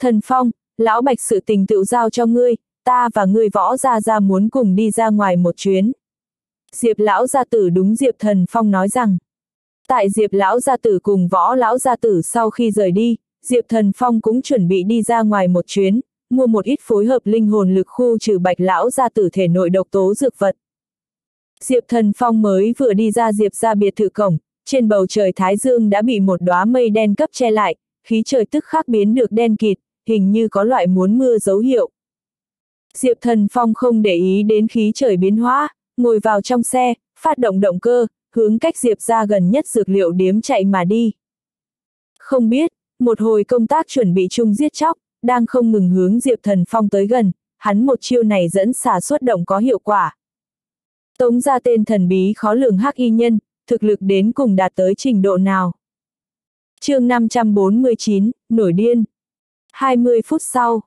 Thần Phong, lão bạch sự tình tự giao cho ngươi, ta và ngươi võ gia gia muốn cùng đi ra ngoài một chuyến. Diệp lão gia tử đúng Diệp Thần Phong nói rằng. Tại Diệp lão gia tử cùng võ lão gia tử sau khi rời đi, Diệp Thần Phong cũng chuẩn bị đi ra ngoài một chuyến, mua một ít phối hợp linh hồn lực khu trừ bạch lão gia tử thể nội độc tố dược vật. Diệp Thần Phong mới vừa đi ra Diệp ra biệt thự cổng, trên bầu trời Thái Dương đã bị một đóa mây đen cấp che lại, khí trời tức khắc biến được đen kịt, hình như có loại muốn mưa dấu hiệu. Diệp Thần Phong không để ý đến khí trời biến hóa, ngồi vào trong xe, phát động động cơ, hướng cách Diệp ra gần nhất dược liệu điếm chạy mà đi. Không biết, một hồi công tác chuẩn bị chung giết chóc, đang không ngừng hướng Diệp Thần Phong tới gần, hắn một chiêu này dẫn xả xuất động có hiệu quả. Tống ra tên thần bí khó lường hắc y nhân, thực lực đến cùng đạt tới trình độ nào. chương 549, nổi điên. 20 phút sau,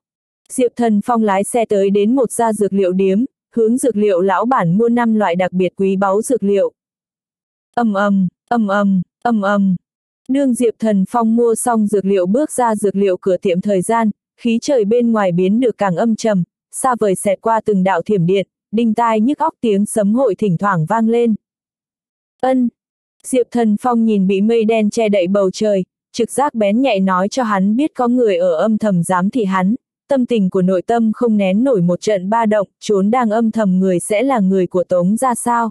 Diệp Thần Phong lái xe tới đến một gia dược liệu điếm, hướng dược liệu lão bản mua năm loại đặc biệt quý báu dược liệu. âm âm âm âm âm âm đương Diệp Thần Phong mua xong dược liệu bước ra dược liệu cửa tiệm thời gian, khí trời bên ngoài biến được càng âm trầm, xa vời xẹt qua từng đạo thiểm điện, đinh tai nhức óc tiếng sấm hội thỉnh thoảng vang lên. Ân. Diệp Thần Phong nhìn bị mây đen che đậy bầu trời, trực giác bén nhạy nói cho hắn biết có người ở âm thầm giám thị hắn, tâm tình của nội tâm không nén nổi một trận ba động, trốn đang âm thầm người sẽ là người của Tống ra sao.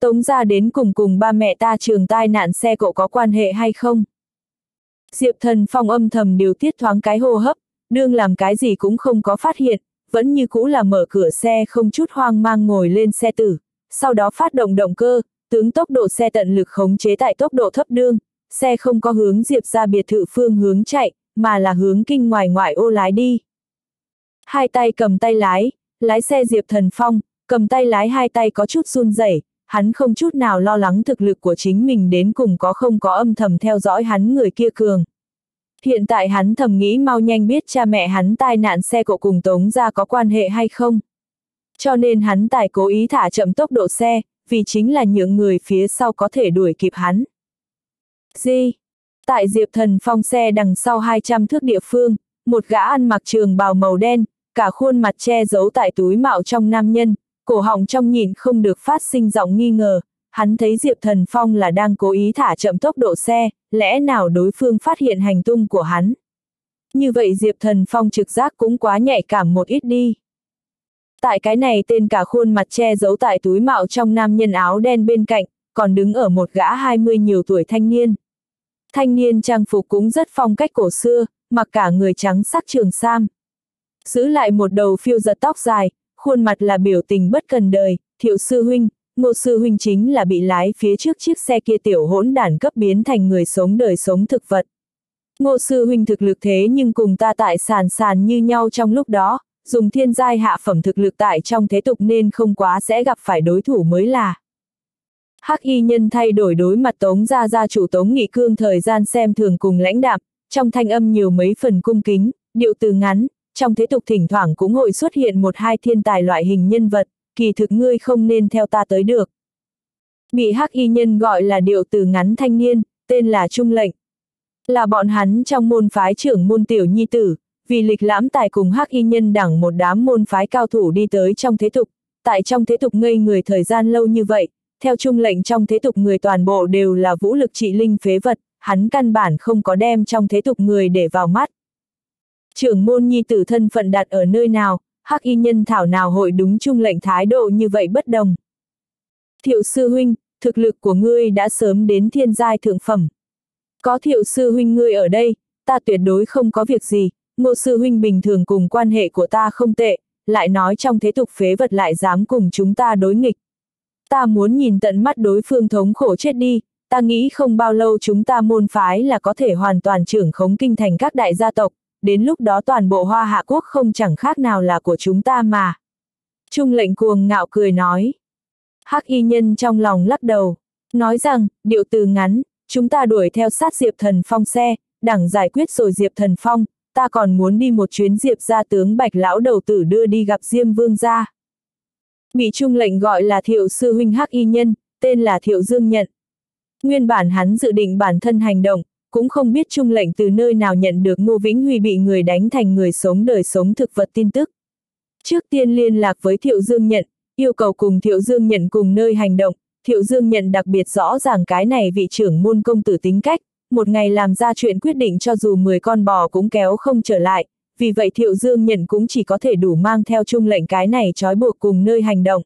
Tống ra đến cùng cùng ba mẹ ta trường tai nạn xe cộ có quan hệ hay không? Diệp thần phong âm thầm điều tiết thoáng cái hô hấp, đương làm cái gì cũng không có phát hiện, vẫn như cũ là mở cửa xe không chút hoang mang ngồi lên xe tử, sau đó phát động động cơ, tướng tốc độ xe tận lực khống chế tại tốc độ thấp đương, xe không có hướng Diệp ra biệt thự phương hướng chạy, mà là hướng kinh ngoài ngoại ô lái đi. Hai tay cầm tay lái, lái xe Diệp Thần Phong, cầm tay lái hai tay có chút run rẩy, hắn không chút nào lo lắng thực lực của chính mình đến cùng có không có âm thầm theo dõi hắn người kia cường. Hiện tại hắn thầm nghĩ mau nhanh biết cha mẹ hắn tai nạn xe cộ cùng tống ra có quan hệ hay không. Cho nên hắn tài cố ý thả chậm tốc độ xe, vì chính là những người phía sau có thể đuổi kịp hắn. Di. Tại Diệp Thần Phong xe đằng sau 200 thước địa phương, một gã ăn mặc trường bào màu đen, cả khuôn mặt che giấu tại túi mạo trong nam nhân, cổ họng trong nhìn không được phát sinh giọng nghi ngờ, hắn thấy Diệp Thần Phong là đang cố ý thả chậm tốc độ xe, lẽ nào đối phương phát hiện hành tung của hắn. Như vậy Diệp Thần Phong trực giác cũng quá nhạy cảm một ít đi. Tại cái này tên cả khuôn mặt che giấu tại túi mạo trong nam nhân áo đen bên cạnh, còn đứng ở một gã 20 nhiều tuổi thanh niên. Thanh niên trang phục cũng rất phong cách cổ xưa, mặc cả người trắng sắc trường sam. Giữ lại một đầu phiêu giật tóc dài, khuôn mặt là biểu tình bất cần đời, thiệu sư huynh, ngô sư huynh chính là bị lái phía trước chiếc xe kia tiểu hỗn đản cấp biến thành người sống đời sống thực vật. Ngô sư huynh thực lực thế nhưng cùng ta tại sàn sàn như nhau trong lúc đó, dùng thiên giai hạ phẩm thực lực tại trong thế tục nên không quá sẽ gặp phải đối thủ mới là. Hắc y nhân thay đổi đối mặt Tống gia gia chủ Tống Nghị Cương thời gian xem thường cùng lãnh đạm, trong thanh âm nhiều mấy phần cung kính, điệu từ ngắn, trong thế tục thỉnh thoảng cũng hội xuất hiện một hai thiên tài loại hình nhân vật, kỳ thực ngươi không nên theo ta tới được. Bị hắc y nhân gọi là điệu từ ngắn thanh niên, tên là Trung lệnh. Là bọn hắn trong môn phái trưởng môn tiểu nhi tử, vì lịch lãm tài cùng hắc y nhân đẳng một đám môn phái cao thủ đi tới trong thế tục, tại trong thế tục ngây người thời gian lâu như vậy, theo trung lệnh trong thế tục người toàn bộ đều là vũ lực trị linh phế vật, hắn căn bản không có đem trong thế tục người để vào mắt. Trưởng môn nhi tử thân phận đặt ở nơi nào, hắc y nhân thảo nào hội đúng trung lệnh thái độ như vậy bất đồng. Thiệu sư huynh, thực lực của ngươi đã sớm đến thiên giai thượng phẩm. Có thiệu sư huynh ngươi ở đây, ta tuyệt đối không có việc gì, ngô sư huynh bình thường cùng quan hệ của ta không tệ, lại nói trong thế tục phế vật lại dám cùng chúng ta đối nghịch. Ta muốn nhìn tận mắt đối phương thống khổ chết đi, ta nghĩ không bao lâu chúng ta môn phái là có thể hoàn toàn trưởng khống kinh thành các đại gia tộc, đến lúc đó toàn bộ hoa hạ quốc không chẳng khác nào là của chúng ta mà. Trung lệnh cuồng ngạo cười nói. Hắc y nhân trong lòng lắc đầu, nói rằng, điệu từ ngắn, chúng ta đuổi theo sát Diệp Thần Phong xe, đẳng giải quyết rồi Diệp Thần Phong, ta còn muốn đi một chuyến Diệp gia tướng Bạch Lão đầu tử đưa đi gặp Diêm Vương gia. Bị trung lệnh gọi là thiệu sư huynh Hắc y nhân, tên là thiệu dương nhận. Nguyên bản hắn dự định bản thân hành động, cũng không biết trung lệnh từ nơi nào nhận được Ngô Vĩnh Huy bị người đánh thành người sống đời sống thực vật tin tức. Trước tiên liên lạc với Thiệu Dương Nhận, yêu cầu cùng Thiệu Dương Nhận cùng nơi hành động, Thiệu Dương Nhận đặc biệt rõ ràng cái này vị trưởng môn công tử tính cách, một ngày làm ra chuyện quyết định cho dù 10 con bò cũng kéo không trở lại, vì vậy Thiệu Dương Nhận cũng chỉ có thể đủ mang theo trung lệnh cái này trói buộc cùng nơi hành động.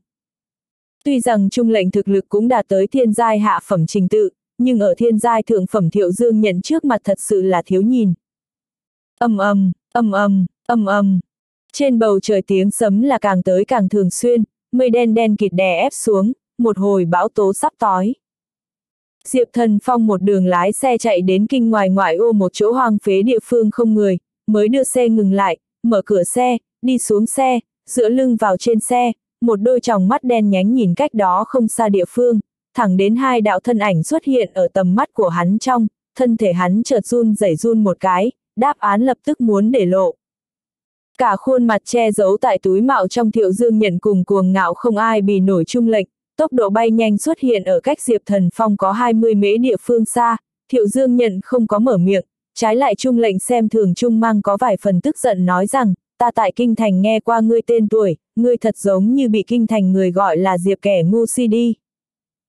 Tuy rằng trung lệnh thực lực cũng đạt tới thiên giai hạ phẩm trình tự, nhưng ở thiên giai thượng phẩm thiệu dương nhận trước mặt thật sự là thiếu nhìn. Âm âm âm âm âm âm Trên bầu trời tiếng sấm là càng tới càng thường xuyên, mây đen đen kịt đè ép xuống, một hồi bão tố sắp tói. Diệp Thần Phong một đường lái xe chạy đến kinh ngoài ngoại ô một chỗ hoang phế địa phương không người, mới đưa xe ngừng lại, mở cửa xe, đi xuống xe, dựa lưng vào trên xe, một đôi tròng mắt đen nhánh nhìn cách đó không xa địa phương, thẳng đến hai đạo thân ảnh xuất hiện ở tầm mắt của hắn trong, thân thể hắn chợt run rẩy run một cái, đáp án lập tức muốn để lộ. Cả khuôn mặt che giấu tại túi mạo trong thiệu dương nhận cùng cuồng ngạo không ai bị nổi trung lệnh, tốc độ bay nhanh xuất hiện ở cách Diệp Thần Phong có 20 mễ địa phương xa, thiệu dương nhận không có mở miệng, trái lại trung lệnh xem thường trung mang có vài phần tức giận nói rằng, ta tại kinh thành nghe qua ngươi tên tuổi, ngươi thật giống như bị kinh thành người gọi là Diệp kẻ ngu si đi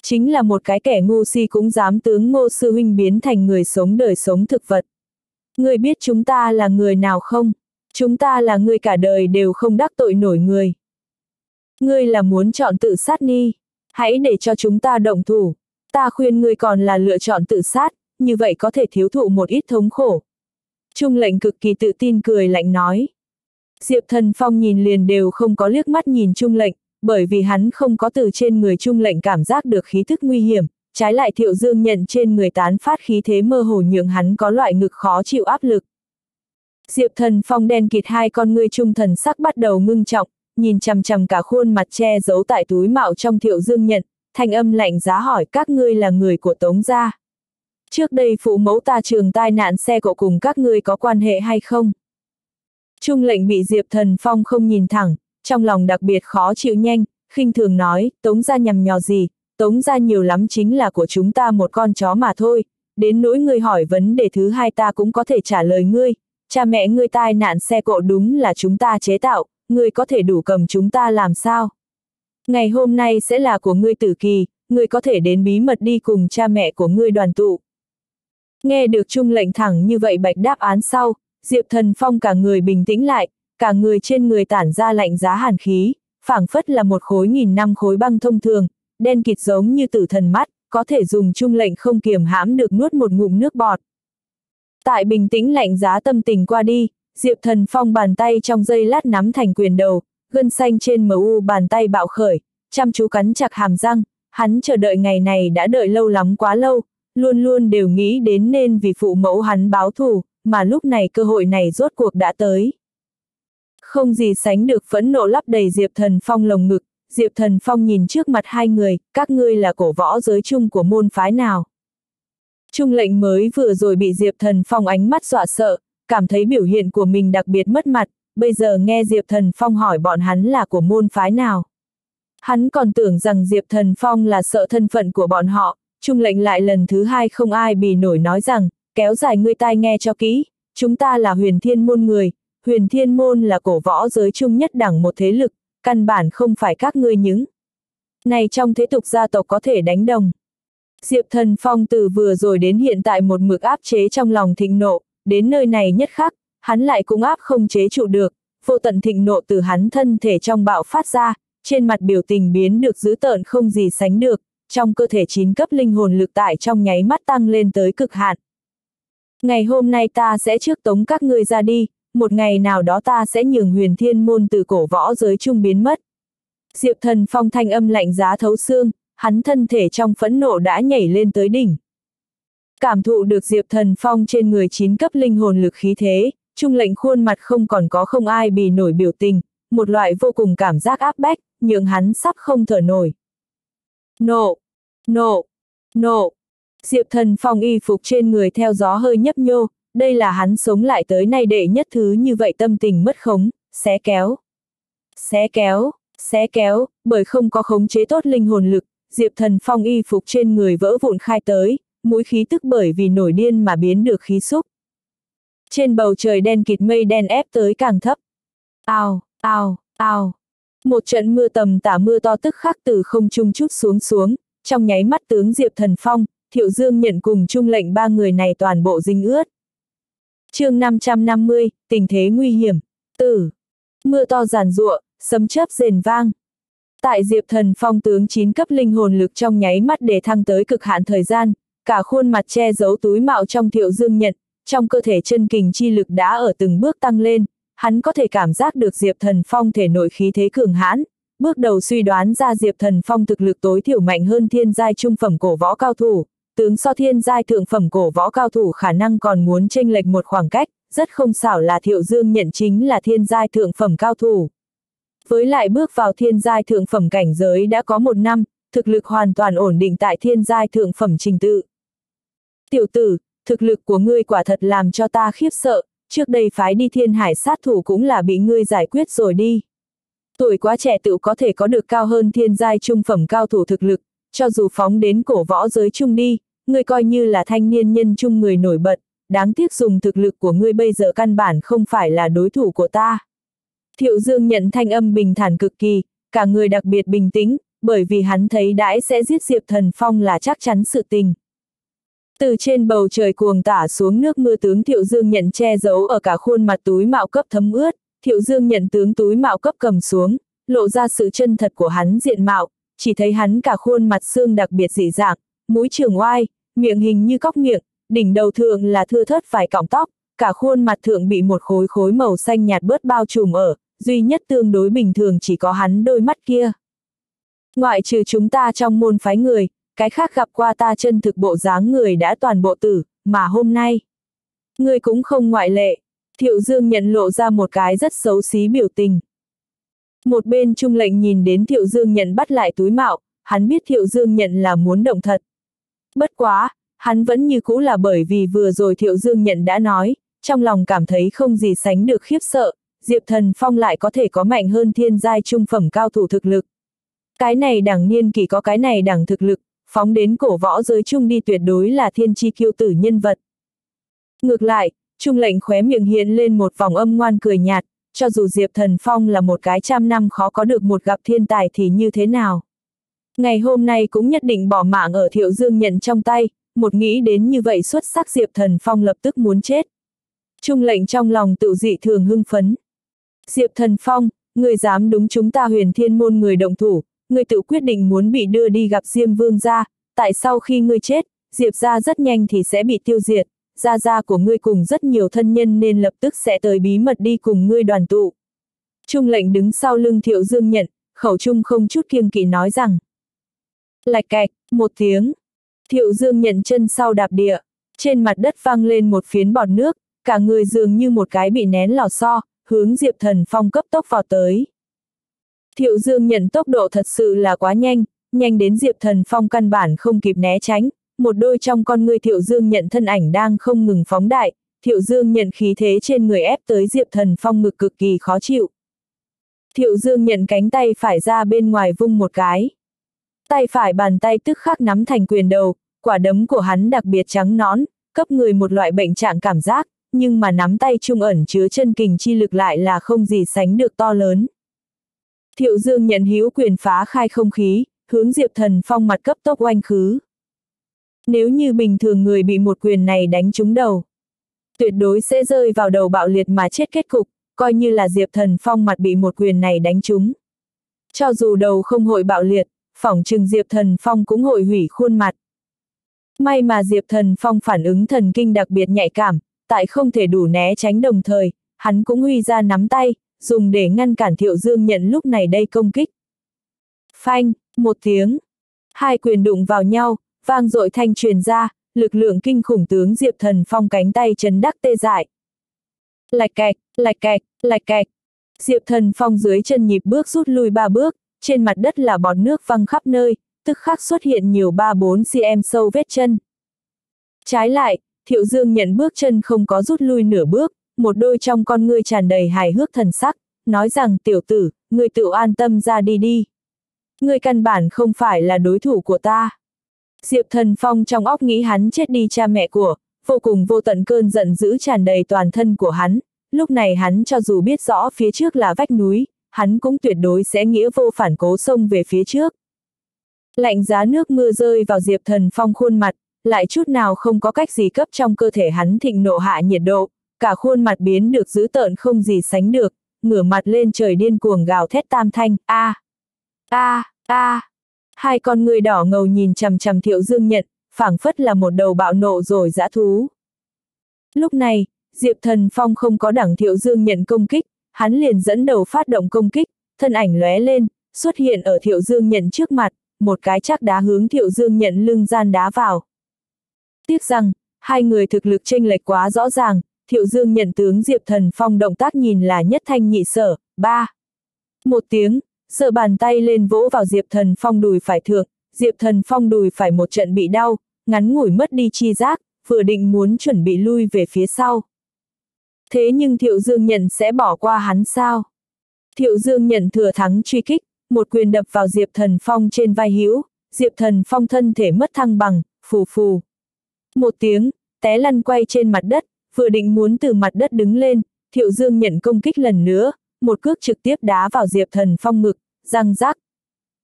chính là một cái kẻ ngu si cũng dám tướng ngô sư huynh biến thành người sống đời sống thực vật. Người biết chúng ta là người nào không? Chúng ta là người cả đời đều không đắc tội nổi người. Ngươi là muốn chọn tự sát ni, hãy để cho chúng ta động thủ. Ta khuyên ngươi còn là lựa chọn tự sát, như vậy có thể thiếu thụ một ít thống khổ. Trung lệnh cực kỳ tự tin cười lạnh nói. Diệp thần phong nhìn liền đều không có liếc mắt nhìn trung lệnh, bởi vì hắn không có từ trên người trung lệnh cảm giác được khí thức nguy hiểm, trái lại thiệu dương nhận trên người tán phát khí thế mơ hồ nhượng hắn có loại ngực khó chịu áp lực. Diệp thần phong đen kịt hai con ngươi trung thần sắc bắt đầu ngưng trọng, nhìn chằm chằm cả khuôn mặt che giấu tại túi mạo trong thiệu dương nhận, thanh âm lạnh giá hỏi các ngươi là người của tống gia. Trước đây phụ mẫu ta trường tai nạn xe cộ cùng các ngươi có quan hệ hay không? Trung lệnh bị Diệp thần phong không nhìn thẳng, trong lòng đặc biệt khó chịu nhanh, khinh thường nói, tống ra nhằm nhò gì, tống ra nhiều lắm chính là của chúng ta một con chó mà thôi, đến nỗi ngươi hỏi vấn đề thứ hai ta cũng có thể trả lời ngươi, cha mẹ ngươi tai nạn xe cộ đúng là chúng ta chế tạo, ngươi có thể đủ cầm chúng ta làm sao? Ngày hôm nay sẽ là của ngươi tử kỳ, ngươi có thể đến bí mật đi cùng cha mẹ của ngươi đoàn tụ. Nghe được trung lệnh thẳng như vậy bạch đáp án sau, Diệp Thần Phong cả người bình tĩnh lại, cả người trên người tản ra lạnh giá hàn khí, phảng phất là một khối nghìn năm khối băng thông thường, đen kịt giống như tử thần mắt, có thể dùng trung lệnh không kiềm hãm được nuốt một ngụm nước bọt. Tại bình tĩnh lạnh giá tâm tình qua đi, Diệp Thần Phong bàn tay trong giây lát nắm thành quyền đầu, gân xanh trên mờ u bàn tay bạo khởi, chăm chú cắn chặt hàm răng, hắn chờ đợi ngày này đã đợi lâu lắm quá lâu, luôn luôn đều nghĩ đến nên vì phụ mẫu hắn báo thù, mà lúc này cơ hội này rốt cuộc đã tới. Không gì sánh được phẫn nộ lắp đầy Diệp Thần Phong lồng ngực, Diệp Thần Phong nhìn trước mặt hai người, các ngươi là cổ võ giới chung của môn phái nào. Trung lệnh mới vừa rồi bị Diệp Thần Phong ánh mắt dọa sợ, cảm thấy biểu hiện của mình đặc biệt mất mặt, bây giờ nghe Diệp Thần Phong hỏi bọn hắn là của môn phái nào. Hắn còn tưởng rằng Diệp Thần Phong là sợ thân phận của bọn họ, Trung lệnh lại lần thứ hai không ai bì nổi nói rằng, kéo dài ngươi tai nghe cho kỹ, chúng ta là huyền thiên môn người, huyền thiên môn là cổ võ giới chung nhất đẳng một thế lực, căn bản không phải các ngươi những. Này trong thế tục gia tộc có thể đánh đồng. Diệp thần phong từ vừa rồi đến hiện tại một mực áp chế trong lòng thịnh nộ, đến nơi này nhất khắc, hắn lại cũng áp không chế trụ được, vô tận thịnh nộ từ hắn thân thể trong bạo phát ra, trên mặt biểu tình biến được dữ tợn không gì sánh được, trong cơ thể chín cấp linh hồn lực tại trong nháy mắt tăng lên tới cực hạn. Ngày hôm nay ta sẽ trước tống các ngươi ra đi, một ngày nào đó ta sẽ nhường huyền thiên môn từ cổ võ giới trung biến mất. Diệp thần phong thanh âm lạnh giá thấu xương, hắn thân thể trong phẫn nộ đã nhảy lên tới đỉnh. Cảm thụ được Diệp thần phong trên người chín cấp linh hồn lực khí thế, trung lệnh khuôn mặt không còn có không ai bì nổi biểu tình, một loại vô cùng cảm giác áp bách, nhường hắn sắp không thở nổi. Nộ! Nộ! Nộ! Diệp thần phong y phục trên người theo gió hơi nhấp nhô, đây là hắn sống lại tới nay đệ nhất thứ như vậy tâm tình mất khống, xé kéo. Xé kéo, xé kéo, bởi không có khống chế tốt linh hồn lực, Diệp thần phong y phục trên người vỡ vụn khai tới, mũi khí tức bởi vì nổi điên mà biến được khí xúc. Trên bầu trời đen kịt mây đen ép tới càng thấp. Ao, ao, ao. Một trận mưa tầm tả mưa to tức khắc từ không trung chút xuống xuống, trong nháy mắt tướng Diệp Thần Phong, Thiệu Dương nhận cùng chung lệnh ba người này toàn bộ dinh ướt chương 550, tình thế nguy hiểm, tử. Mưa to giàn rụa sấm chớp rền vang. Tại Diệp Thần Phong tướng 9 cấp linh hồn lực trong nháy mắt để thăng tới cực hạn thời gian, cả khuôn mặt che giấu túi mạo trong Thiệu Dương nhận, trong cơ thể chân kình chi lực đã ở từng bước tăng lên, hắn có thể cảm giác được Diệp Thần Phong thể nội khí thế cường hãn, bước đầu suy đoán ra Diệp Thần Phong thực lực tối thiểu mạnh hơn thiên giai trung phẩm cổ võ cao thủ, tướng so thiên giai thượng phẩm cổ võ cao thủ khả năng còn muốn tranh lệch một khoảng cách, rất không xảo là Thiệu Dương nhận chính là thiên giai thượng phẩm cao thủ. Với lại bước vào thiên giai thượng phẩm cảnh giới đã có một năm, thực lực hoàn toàn ổn định tại thiên giai thượng phẩm trình tự. Tiểu tử, thực lực của ngươi quả thật làm cho ta khiếp sợ, trước đây phái đi thiên hải sát thủ cũng là bị ngươi giải quyết rồi đi. Tuổi quá trẻ tự có thể có được cao hơn thiên giai trung phẩm cao thủ thực lực, cho dù phóng đến cổ võ giới trung đi, ngươi coi như là thanh niên nhân trung người nổi bật, đáng tiếc dùng thực lực của ngươi bây giờ căn bản không phải là đối thủ của ta. Thiệu Dương nhận thanh âm bình thản cực kỳ, cả người đặc biệt bình tĩnh, bởi vì hắn thấy đãi sẽ giết Diệp Thần Phong là chắc chắn sự tình. Từ trên bầu trời cuồng tả xuống nước mưa tướng Thiệu Dương nhận che giấu ở cả khuôn mặt túi mạo cấp thấm ướt, Thiệu Dương nhận tướng túi mạo cấp cầm xuống, lộ ra sự chân thật của hắn diện mạo, chỉ thấy hắn cả khuôn mặt xương đặc biệt dị dạng, mũi trường oai, miệng hình như cóc miệng, đỉnh đầu thượng là thưa thớt vài cọng tóc, cả khuôn mặt thượng bị một khối khối màu xanh nhạt bớt bao trùm ở, duy nhất tương đối bình thường chỉ có hắn đôi mắt kia. Ngoại trừ chúng ta trong môn phái người, cái khác gặp qua ta chân thực bộ dáng người đã toàn bộ tử, mà hôm nay. Người cũng không ngoại lệ, Thiệu Dương nhận lộ ra một cái rất xấu xí biểu tình. Một bên trung lệnh nhìn đến Thiệu Dương nhận bắt lại túi mạo, hắn biết Thiệu Dương nhận là muốn động thật. Bất quá, hắn vẫn như cũ là bởi vì vừa rồi Thiệu Dương nhận đã nói, trong lòng cảm thấy không gì sánh được khiếp sợ, Diệp Thần Phong lại có thể có mạnh hơn thiên giai trung phẩm cao thủ thực lực. Cái này đẳng niên kỳ có cái này đẳng thực lực, phóng đến cổ võ giới Trung đi tuyệt đối là thiên chi kiêu tử nhân vật. Ngược lại, trung lệnh khóe miệng hiện lên một vòng âm ngoan cười nhạt, cho dù Diệp Thần Phong là một cái trăm năm khó có được một gặp thiên tài thì như thế nào. Ngày hôm nay cũng nhất định bỏ mạng ở thiệu dương nhận trong tay, một nghĩ đến như vậy xuất sắc Diệp Thần Phong lập tức muốn chết. Trung lệnh trong lòng tự dị thường hưng phấn. Diệp Thần Phong, người dám đúng chúng ta huyền thiên môn người động thủ, người tự quyết định muốn bị đưa đi gặp Diêm Vương gia, tại sau khi ngươi chết, Diệp gia rất nhanh thì sẽ bị tiêu diệt, gia gia của ngươi cùng rất nhiều thân nhân nên lập tức sẽ tới bí mật đi cùng ngươi đoàn tụ. Trung lệnh đứng sau lưng Thiệu Dương nhận, khẩu trung không chút kiêng kỵ nói rằng. Lạch cạch, một tiếng. Thiệu Dương nhận chân sau đạp địa, trên mặt đất vang lên một phiến bọt nước, cả người dường như một cái bị nén lò xo, hướng Diệp Thần Phong cấp tốc vào tới. Thiệu Dương nhận tốc độ thật sự là quá nhanh, nhanh đến Diệp Thần Phong căn bản không kịp né tránh, một đôi trong con người Thiệu Dương nhận thân ảnh đang không ngừng phóng đại, Thiệu Dương nhận khí thế trên người ép tới Diệp Thần Phong ngực cực kỳ khó chịu. Thiệu Dương nhận cánh tay phải ra bên ngoài vung một cái. Tay phải bàn tay tức khắc nắm thành quyền đầu, quả đấm của hắn đặc biệt trắng nõn, cấp người một loại bệnh trạng cảm giác, nhưng mà nắm tay trung ẩn chứa chân kình chi lực lại là không gì sánh được to lớn. Thiệu Dương nhận hữu quyền phá khai không khí, hướng Diệp Thần Phong mặt cấp tốc oanh khứ. Nếu như bình thường người bị một quyền này đánh trúng đầu, tuyệt đối sẽ rơi vào đầu bạo liệt mà chết kết cục, coi như là Diệp Thần Phong mặt bị một quyền này đánh trúng. Cho dù đầu không hội bạo liệt, phỏng chừng Diệp Thần Phong cũng hội hủy khuôn mặt. May mà Diệp Thần Phong phản ứng thần kinh đặc biệt nhạy cảm, tại không thể đủ né tránh đồng thời, hắn cũng huy ra nắm tay, dùng để ngăn cản Thiệu Dương nhận lúc này đây công kích. Phanh, một tiếng. Hai quyền đụng vào nhau, vang dội thanh truyền ra, lực lượng kinh khủng tướng Diệp Thần Phong cánh tay chấn đắc tê dại. Lạch cạch, lạch cạch, lạch cạch. Diệp Thần Phong dưới chân nhịp bước rút lui ba bước, trên mặt đất là bọt nước văng khắp nơi, tức khắc xuất hiện nhiều 3-4 cm sâu vết chân. Trái lại, Thiệu Dương nhận bước chân không có rút lui nửa bước, một đôi trong con ngươi tràn đầy hài hước thần sắc, nói rằng tiểu tử, ngươi tự an tâm ra đi đi. Ngươi căn bản không phải là đối thủ của ta. Diệp Thần Phong trong óc nghĩ hắn chết đi cha mẹ của, vô cùng vô tận cơn giận dữ tràn đầy toàn thân của hắn, lúc này hắn cho dù biết rõ phía trước là vách núi, hắn cũng tuyệt đối sẽ nghĩa vô phản cố xông về phía trước. Lạnh giá nước mưa rơi vào Diệp Thần Phong khuôn mặt, lại chút nào không có cách gì cấp trong cơ thể hắn thịnh nộ hạ nhiệt độ, cả khuôn mặt biến được dữ tợn không gì sánh được, ngửa mặt lên trời điên cuồng gào thét tam thanh, a a a. Hai con người đỏ ngầu nhìn chằm chằm thiệu dương nhận, phảng phất là một đầu bạo nộ rồi dã thú. Lúc này, Diệp Thần Phong không có đẳng thiệu dương nhận công kích, hắn liền dẫn đầu phát động công kích, thân ảnh lóe lên, xuất hiện ở thiệu dương nhận trước mặt, một cái chắc đá hướng thiệu dương nhận lưng gian đá vào. Tiếc rằng, hai người thực lực chênh lệch quá rõ ràng, thiệu dương nhận tướng Diệp Thần Phong động tác nhìn là nhất thanh nhị sở, ba. Một tiếng, sợ bàn tay lên vỗ vào Diệp Thần Phong đùi phải thượng, Diệp Thần Phong đùi phải một trận bị đau, ngắn ngủi mất đi chi giác, vừa định muốn chuẩn bị lui về phía sau. Thế nhưng Thiệu Dương nhận sẽ bỏ qua hắn sao? Thiệu Dương nhận thừa thắng truy kích, một quyền đập vào Diệp Thần Phong trên vai hữu, Diệp Thần Phong thân thể mất thăng bằng, phù phù. Một tiếng, té lăn quay trên mặt đất, vừa định muốn từ mặt đất đứng lên, Thiệu Dương nhận công kích lần nữa, một cước trực tiếp đá vào Diệp Thần Phong ngực, răng rác.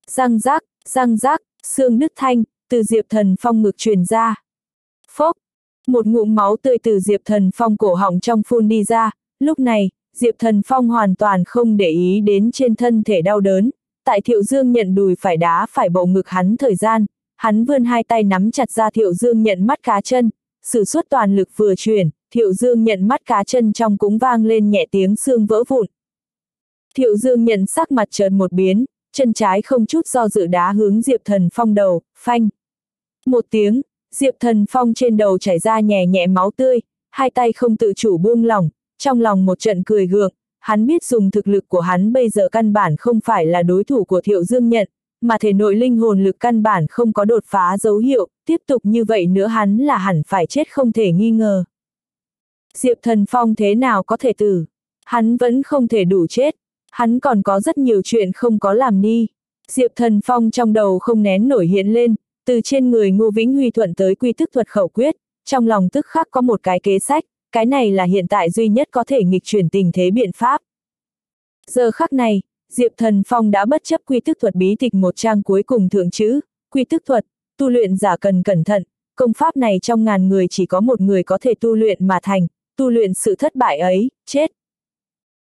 Răng rác, răng rác, xương nứt thanh, từ Diệp Thần Phong ngực truyền ra. Phốc, một ngụm máu tươi từ Diệp Thần Phong cổ họng trong phun đi ra, lúc này, Diệp Thần Phong hoàn toàn không để ý đến trên thân thể đau đớn, tại Thiệu Dương nhận đùi phải đá phải bộ ngực hắn thời gian, hắn vươn hai tay nắm chặt ra Thiệu Dương nhận mắt cá chân, sử xuất toàn lực vừa chuyển, Thiệu Dương nhận mắt cá chân trong cũng vang lên nhẹ tiếng xương vỡ vụn. Thiệu Dương nhận sắc mặt chợt một biến, chân trái không chút do dự đá hướng Diệp Thần Phong đầu, phanh. Một tiếng, Diệp Thần Phong trên đầu chảy ra nhẹ nhẹ máu tươi, hai tay không tự chủ buông lỏng, trong lòng một trận cười gượng, hắn biết dùng thực lực của hắn bây giờ căn bản không phải là đối thủ của Thiệu Dương Nhận, mà thể nội linh hồn lực căn bản không có đột phá dấu hiệu, tiếp tục như vậy nữa hắn là hẳn phải chết không thể nghi ngờ. Diệp Thần Phong thế nào có thể tử? Hắn vẫn không thể đủ chết, hắn còn có rất nhiều chuyện không có làm đi. Diệp Thần Phong trong đầu không nén nổi hiện lên, từ trên người Ngô Vĩnh Huy thuận tới quy tức thuật khẩu quyết, trong lòng tức khắc có một cái kế sách, cái này là hiện tại duy nhất có thể nghịch chuyển tình thế biện pháp. Giờ khắc này, Diệp Thần Phong đã bất chấp quy tức thuật bí tịch một trang cuối cùng thượng chữ, quy tức thuật, tu luyện giả cần cẩn thận, công pháp này trong ngàn người chỉ có một người có thể tu luyện mà thành, tu luyện sự thất bại ấy, chết.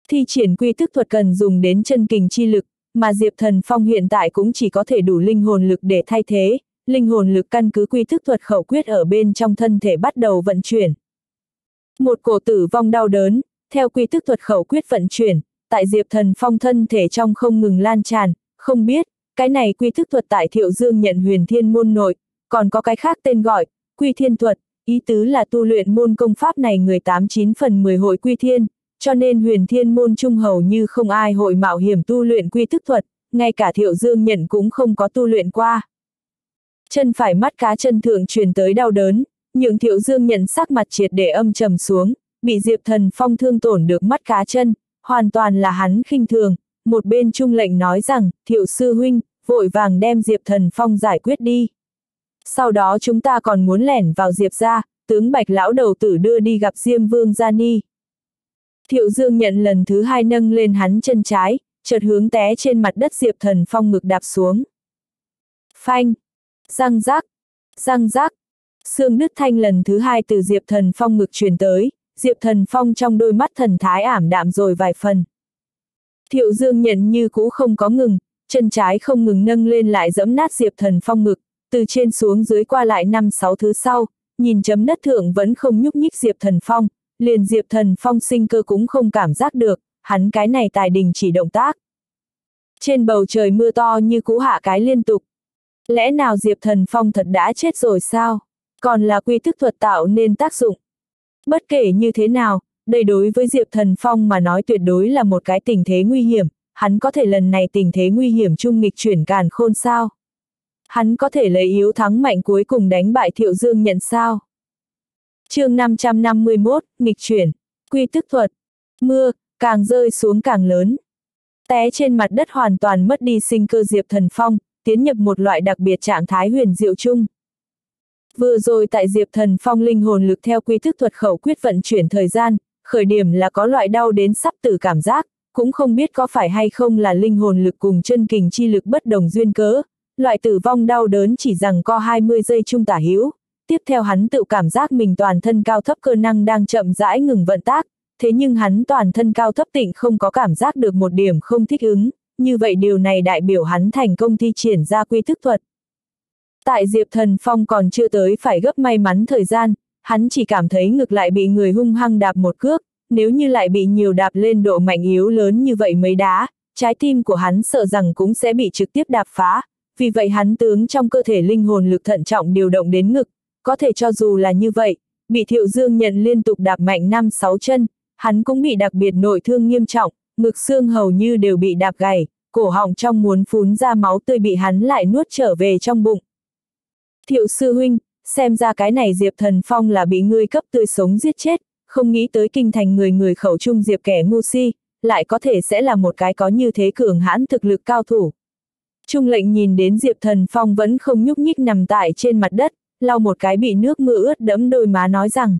Thi triển quy thức thuật cần dùng đến chân kình chi lực, mà Diệp Thần Phong hiện tại cũng chỉ có thể đủ linh hồn lực để thay thế, linh hồn lực căn cứ quy thức thuật khẩu quyết ở bên trong thân thể bắt đầu vận chuyển. Một cổ tử vong đau đớn, theo quy thức thuật khẩu quyết vận chuyển, tại Diệp Thần Phong thân thể trong không ngừng lan tràn, không biết, cái này quy thức thuật tại Thiệu Dương nhận huyền thiên môn nội, còn có cái khác tên gọi, quy thiên thuật, ý tứ là tu luyện môn công pháp này người 89 phần 10 hội quy thiên, cho nên huyền thiên môn trung hầu như không ai hội mạo hiểm tu luyện quy thức thuật, ngay cả thiệu dương nhận cũng không có tu luyện qua. Chân phải mắt cá chân thượng truyền tới đau đớn, nhượng thiệu dương nhận sắc mặt triệt để âm trầm xuống, bị Diệp Thần Phong thương tổn được mắt cá chân, hoàn toàn là hắn khinh thường, một bên trung lệnh nói rằng, thiệu sư huynh, vội vàng đem Diệp Thần Phong giải quyết đi. Sau đó chúng ta còn muốn lẻn vào Diệp ra, tướng bạch lão đầu tử đưa đi gặp Diêm Vương Gia Ni. Thiệu Dương nhận lần thứ hai nâng lên hắn chân trái, chợt hướng té trên mặt đất Diệp Thần Phong ngực đạp xuống. Phanh! Răng rác! Răng rác! Xương nứt thanh lần thứ hai từ Diệp Thần Phong ngực truyền tới, Diệp Thần Phong trong đôi mắt thần thái ảm đạm rồi vài phần. Thiệu Dương nhận như cũ không có ngừng, chân trái không ngừng nâng lên lại dẫm nát Diệp Thần Phong ngực, từ trên xuống dưới qua lại năm sáu thứ sau, nhìn chấm đất thượng vẫn không nhúc nhích Diệp Thần Phong, liền Diệp Thần Phong sinh cơ cũng không cảm giác được, hắn cái này tài đình chỉ động tác. Trên bầu trời mưa to như cũ hạ cái liên tục. Lẽ nào Diệp Thần Phong thật đã chết rồi sao? Còn là quy thức thuật tạo nên tác dụng. Bất kể như thế nào, đây đối với Diệp Thần Phong mà nói tuyệt đối là một cái tình thế nguy hiểm, hắn có thể lần này tình thế nguy hiểm trung nghịch chuyển càn khôn sao? Hắn có thể lấy yếu thắng mạnh cuối cùng đánh bại Thiệu Dương nhận sao? Chương 551, nghịch chuyển, quy tức thuật, mưa, càng rơi xuống càng lớn. Té trên mặt đất hoàn toàn mất đi sinh cơ Diệp Thần Phong, tiến nhập một loại đặc biệt trạng thái huyền diệu chung. Vừa rồi tại Diệp Thần Phong linh hồn lực theo quy thức thuật khẩu quyết vận chuyển thời gian, khởi điểm là có loại đau đến sắp tử cảm giác, cũng không biết có phải hay không là linh hồn lực cùng chân kình chi lực bất đồng duyên cớ, loại tử vong đau đớn chỉ rằng co 20 giây trung tả hữu. Tiếp theo hắn tự cảm giác mình toàn thân cao thấp cơ năng đang chậm rãi ngừng vận tác, thế nhưng hắn toàn thân cao thấp tịnh không có cảm giác được một điểm không thích ứng, như vậy điều này đại biểu hắn thành công thi triển ra quy thức thuật. Tại Diệp Thần Phong còn chưa tới phải gấp may mắn thời gian, hắn chỉ cảm thấy ngực lại bị người hung hăng đạp một cước, nếu như lại bị nhiều đạp lên độ mạnh yếu lớn như vậy mấy đá, trái tim của hắn sợ rằng cũng sẽ bị trực tiếp đạp phá, vì vậy hắn tướng trong cơ thể linh hồn lực thận trọng điều động đến ngực, có thể cho dù là như vậy, bị thiệu dương nhận liên tục đạp mạnh năm sáu chân, hắn cũng bị đặc biệt nội thương nghiêm trọng, ngực xương hầu như đều bị đạp gầy, cổ họng trong muốn phun ra máu tươi bị hắn lại nuốt trở về trong bụng. Thiệu sư huynh, xem ra cái này Diệp Thần Phong là bị ngươi cấp tươi sống giết chết, không nghĩ tới kinh thành người người khẩu trung Diệp kẻ ngu si, lại có thể sẽ là một cái có như thế cường hãn thực lực cao thủ. Trung lệnh nhìn đến Diệp Thần Phong vẫn không nhúc nhích nằm tại trên mặt đất, lau một cái bị nước mưa ướt đẫm đôi má nói rằng.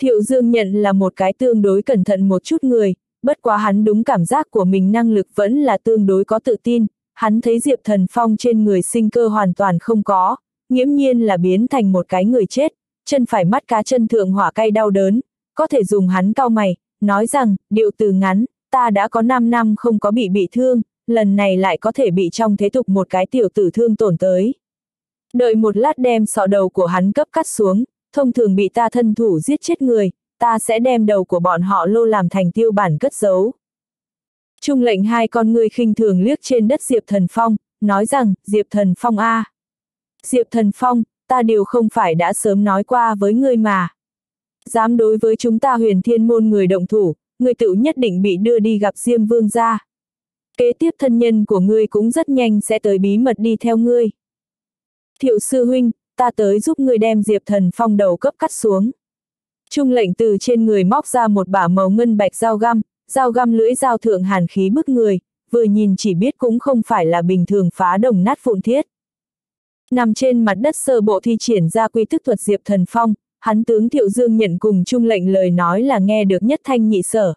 Thiệu Dương nhận là một cái tương đối cẩn thận một chút người, bất quá hắn đúng cảm giác của mình năng lực vẫn là tương đối có tự tin, hắn thấy Diệp Thần Phong trên người sinh cơ hoàn toàn không có, nghiễm nhiên là biến thành một cái người chết, chân phải mắt cá chân thượng hỏa cay đau đớn, có thể dùng hắn cao mày, nói rằng, điệu từ ngắn, ta đã có 5 năm không có bị bị thương, lần này lại có thể bị trong thế tục một cái tiểu tử thương tổn tới. Đợi một lát đem sọ đầu của hắn cấp cắt xuống, thông thường bị ta thân thủ giết chết người, ta sẽ đem đầu của bọn họ lô làm thành tiêu bản cất giấu. Trung lệnh hai con người khinh thường liếc trên đất Diệp Thần Phong, nói rằng, Diệp Thần Phong A. Diệp Thần Phong, ta đều không phải đã sớm nói qua với ngươi mà. Dám đối với chúng ta huyền thiên môn người động thủ, người tự nhất định bị đưa đi gặp Diêm Vương gia. Kế tiếp thân nhân của ngươi cũng rất nhanh sẽ tới bí mật đi theo ngươi. Thiệu sư huynh, ta tới giúp ngươi đem Diệp Thần Phong đầu cấp cắt xuống. Trung lệnh từ trên người móc ra một bả màu ngân bạch dao găm, dao găm lưỡi dao thượng hàn khí bức người, vừa nhìn chỉ biết cũng không phải là bình thường phá đồng nát phụn thiết. Nằm trên mặt đất sơ bộ thi triển ra quy thức thuật Diệp Thần Phong, hắn tướng Thiệu Dương nhận cùng trung lệnh lời nói là nghe được nhất thanh nhị sở.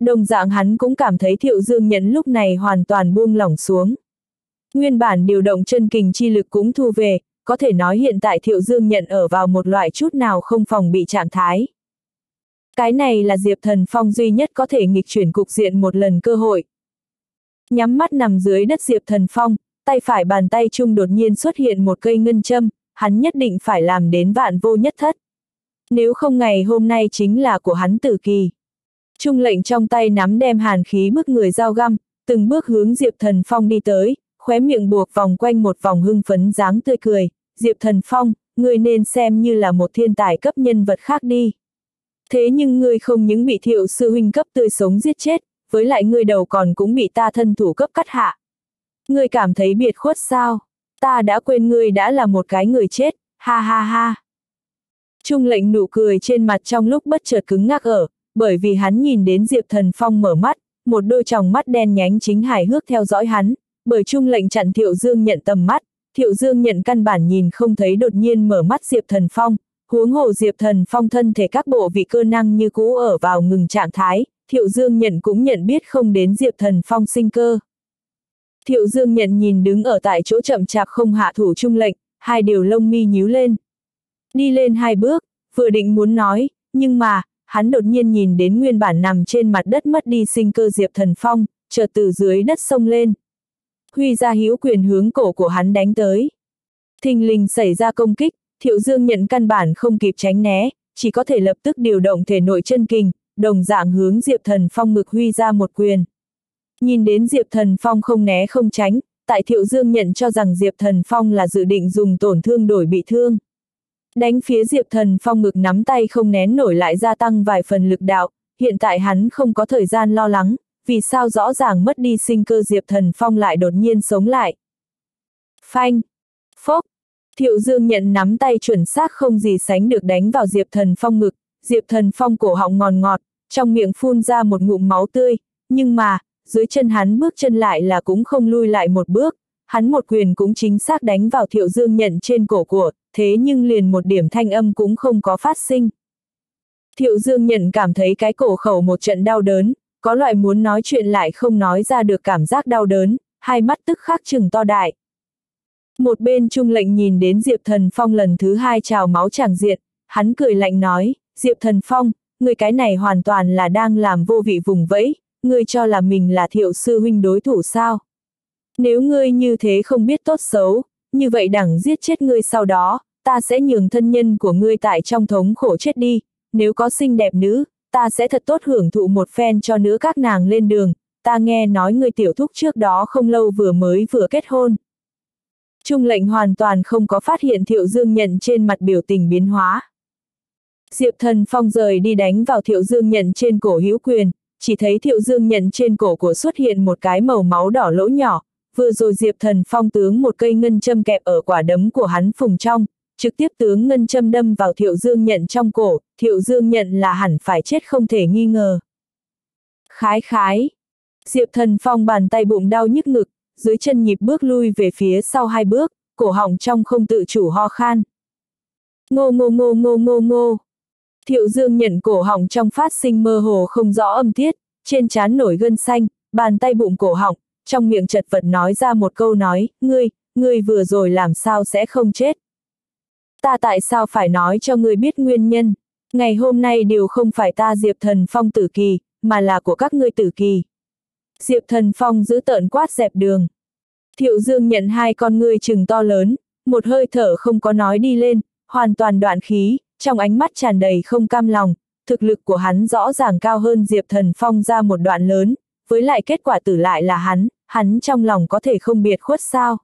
Đồng dạng hắn cũng cảm thấy Thiệu Dương nhận lúc này hoàn toàn buông lỏng xuống. Nguyên bản điều động chân kình chi lực cũng thu về, có thể nói hiện tại Thiệu Dương nhận ở vào một loại chút nào không phòng bị trạng thái. Cái này là Diệp Thần Phong duy nhất có thể nghịch chuyển cục diện một lần cơ hội. Nhắm mắt nằm dưới đất Diệp Thần Phong, tay phải bàn tay chung đột nhiên xuất hiện một cây ngân châm, hắn nhất định phải làm đến vạn vô nhất thất. Nếu không ngày hôm nay chính là của hắn tử kỳ. Trung lệnh trong tay nắm đem hàn khí bức người dao găm, từng bước hướng Diệp Thần Phong đi tới, khóe miệng buộc vòng quanh một vòng hưng phấn dáng tươi cười, Diệp Thần Phong, ngươi nên xem như là một thiên tài cấp nhân vật khác đi. Thế nhưng ngươi không những bị thiệu sư huynh cấp tươi sống giết chết, với lại ngươi đầu còn cũng bị ta thân thủ cấp cắt hạ, Ngươi cảm thấy biệt khuất sao? Ta đã quên ngươi đã là một cái người chết, ha ha ha. Trung lệnh nụ cười trên mặt trong lúc bất chợt cứng ngắc ở, bởi vì hắn nhìn đến Diệp Thần Phong mở mắt, một đôi tròng mắt đen nhánh chính hài hước theo dõi hắn, bởi Trung lệnh chặn Thiệu Dương nhận tầm mắt, Thiệu Dương nhận căn bản nhìn không thấy đột nhiên mở mắt Diệp Thần Phong, huống hồ Diệp Thần Phong thân thể các bộ vị cơ năng như cũ ở vào ngừng trạng thái, Thiệu Dương nhận cũng nhận biết không đến Diệp Thần Phong sinh cơ. Thiệu Dương nhận nhìn đứng ở tại chỗ chậm chạp không hạ thủ trung lệnh, hai điều lông mi nhíu lên. Đi lên hai bước, vừa định muốn nói, nhưng mà, hắn đột nhiên nhìn đến nguyên bản nằm trên mặt đất mất đi sinh cơ Diệp Thần Phong, chợt từ dưới đất sông lên. Huy ra hữu quyền hướng cổ của hắn đánh tới. Thình lình xảy ra công kích, Thiệu Dương nhận căn bản không kịp tránh né, chỉ có thể lập tức điều động thể nội chân kình, đồng dạng hướng Diệp Thần Phong ngực huy ra một quyền. Nhìn đến Diệp Thần Phong không né không tránh, tại Thiệu Dương nhận cho rằng Diệp Thần Phong là dự định dùng tổn thương đổi bị thương. Đánh phía Diệp Thần Phong ngực nắm tay không nén nổi lại gia tăng vài phần lực đạo, hiện tại hắn không có thời gian lo lắng, vì sao rõ ràng mất đi sinh cơ Diệp Thần Phong lại đột nhiên sống lại. Phanh! Phốc! Thiệu Dương nhận nắm tay chuẩn xác không gì sánh được đánh vào Diệp Thần Phong ngực, Diệp Thần Phong cổ họng ngòn ngọt, trong miệng phun ra một ngụm máu tươi, nhưng mà, dưới chân hắn bước chân lại là cũng không lui lại một bước, hắn một quyền cũng chính xác đánh vào Thiệu Dương nhận trên cổ của, thế nhưng liền một điểm thanh âm cũng không có phát sinh. Thiệu Dương nhận cảm thấy cái cổ khẩu một trận đau đớn, có loại muốn nói chuyện lại không nói ra được cảm giác đau đớn, hai mắt tức khắc chừng to đại. Một bên trung lệnh nhìn đến Diệp Thần Phong lần thứ hai trào máu chẳng diện, hắn cười lạnh nói, Diệp Thần Phong, người cái này hoàn toàn là đang làm vô vị vùng vẫy, ngươi cho là mình là thiệu sư huynh đối thủ sao? Nếu ngươi như thế không biết tốt xấu, như vậy đẳng giết chết ngươi sau đó, ta sẽ nhường thân nhân của ngươi tại trong thống khổ chết đi, nếu có xinh đẹp nữ, ta sẽ thật tốt hưởng thụ một phen cho nữ các nàng lên đường, ta nghe nói người tiểu thúc trước đó không lâu vừa mới vừa kết hôn. Trung lệnh hoàn toàn không có phát hiện thiệu dương nhận trên mặt biểu tình biến hóa. Diệp thần phong rời đi đánh vào thiệu dương nhận trên cổ hữu quyền, chỉ thấy thiệu dương nhận trên cổ của xuất hiện một cái màu máu đỏ lỗ nhỏ, vừa rồi Diệp thần phong tướng một cây ngân châm kẹp ở quả đấm của hắn phùng trong, trực tiếp tướng ngân châm đâm vào thiệu dương nhận trong cổ, thiệu dương nhận là hẳn phải chết không thể nghi ngờ. Khái khái. Diệp thần phong bàn tay bụng đau nhức ngực, dưới chân nhịp bước lui về phía sau hai bước, cổ họng trong không tự chủ ho khan. Ngô ngô ngô ngô ngô ngô. Thiệu dương nhận cổ họng trong phát sinh mơ hồ không rõ âm tiết, trên trán nổi gân xanh, bàn tay bụng cổ họng, trong miệng chật vật nói ra một câu nói, ngươi, ngươi vừa rồi làm sao sẽ không chết. Ta tại sao phải nói cho ngươi biết nguyên nhân, ngày hôm nay đều không phải ta Diệp Thần Phong tử kỳ, mà là của các ngươi tử kỳ. Diệp Thần Phong giữ tợn quát dẹp đường. Thiệu Dương nhận hai con ngươi chừng to lớn, một hơi thở không có nói đi lên, hoàn toàn đoạn khí, trong ánh mắt tràn đầy không cam lòng, thực lực của hắn rõ ràng cao hơn Diệp Thần Phong ra một đoạn lớn, với lại kết quả tử lại là hắn, hắn trong lòng có thể không biệt khuất sao.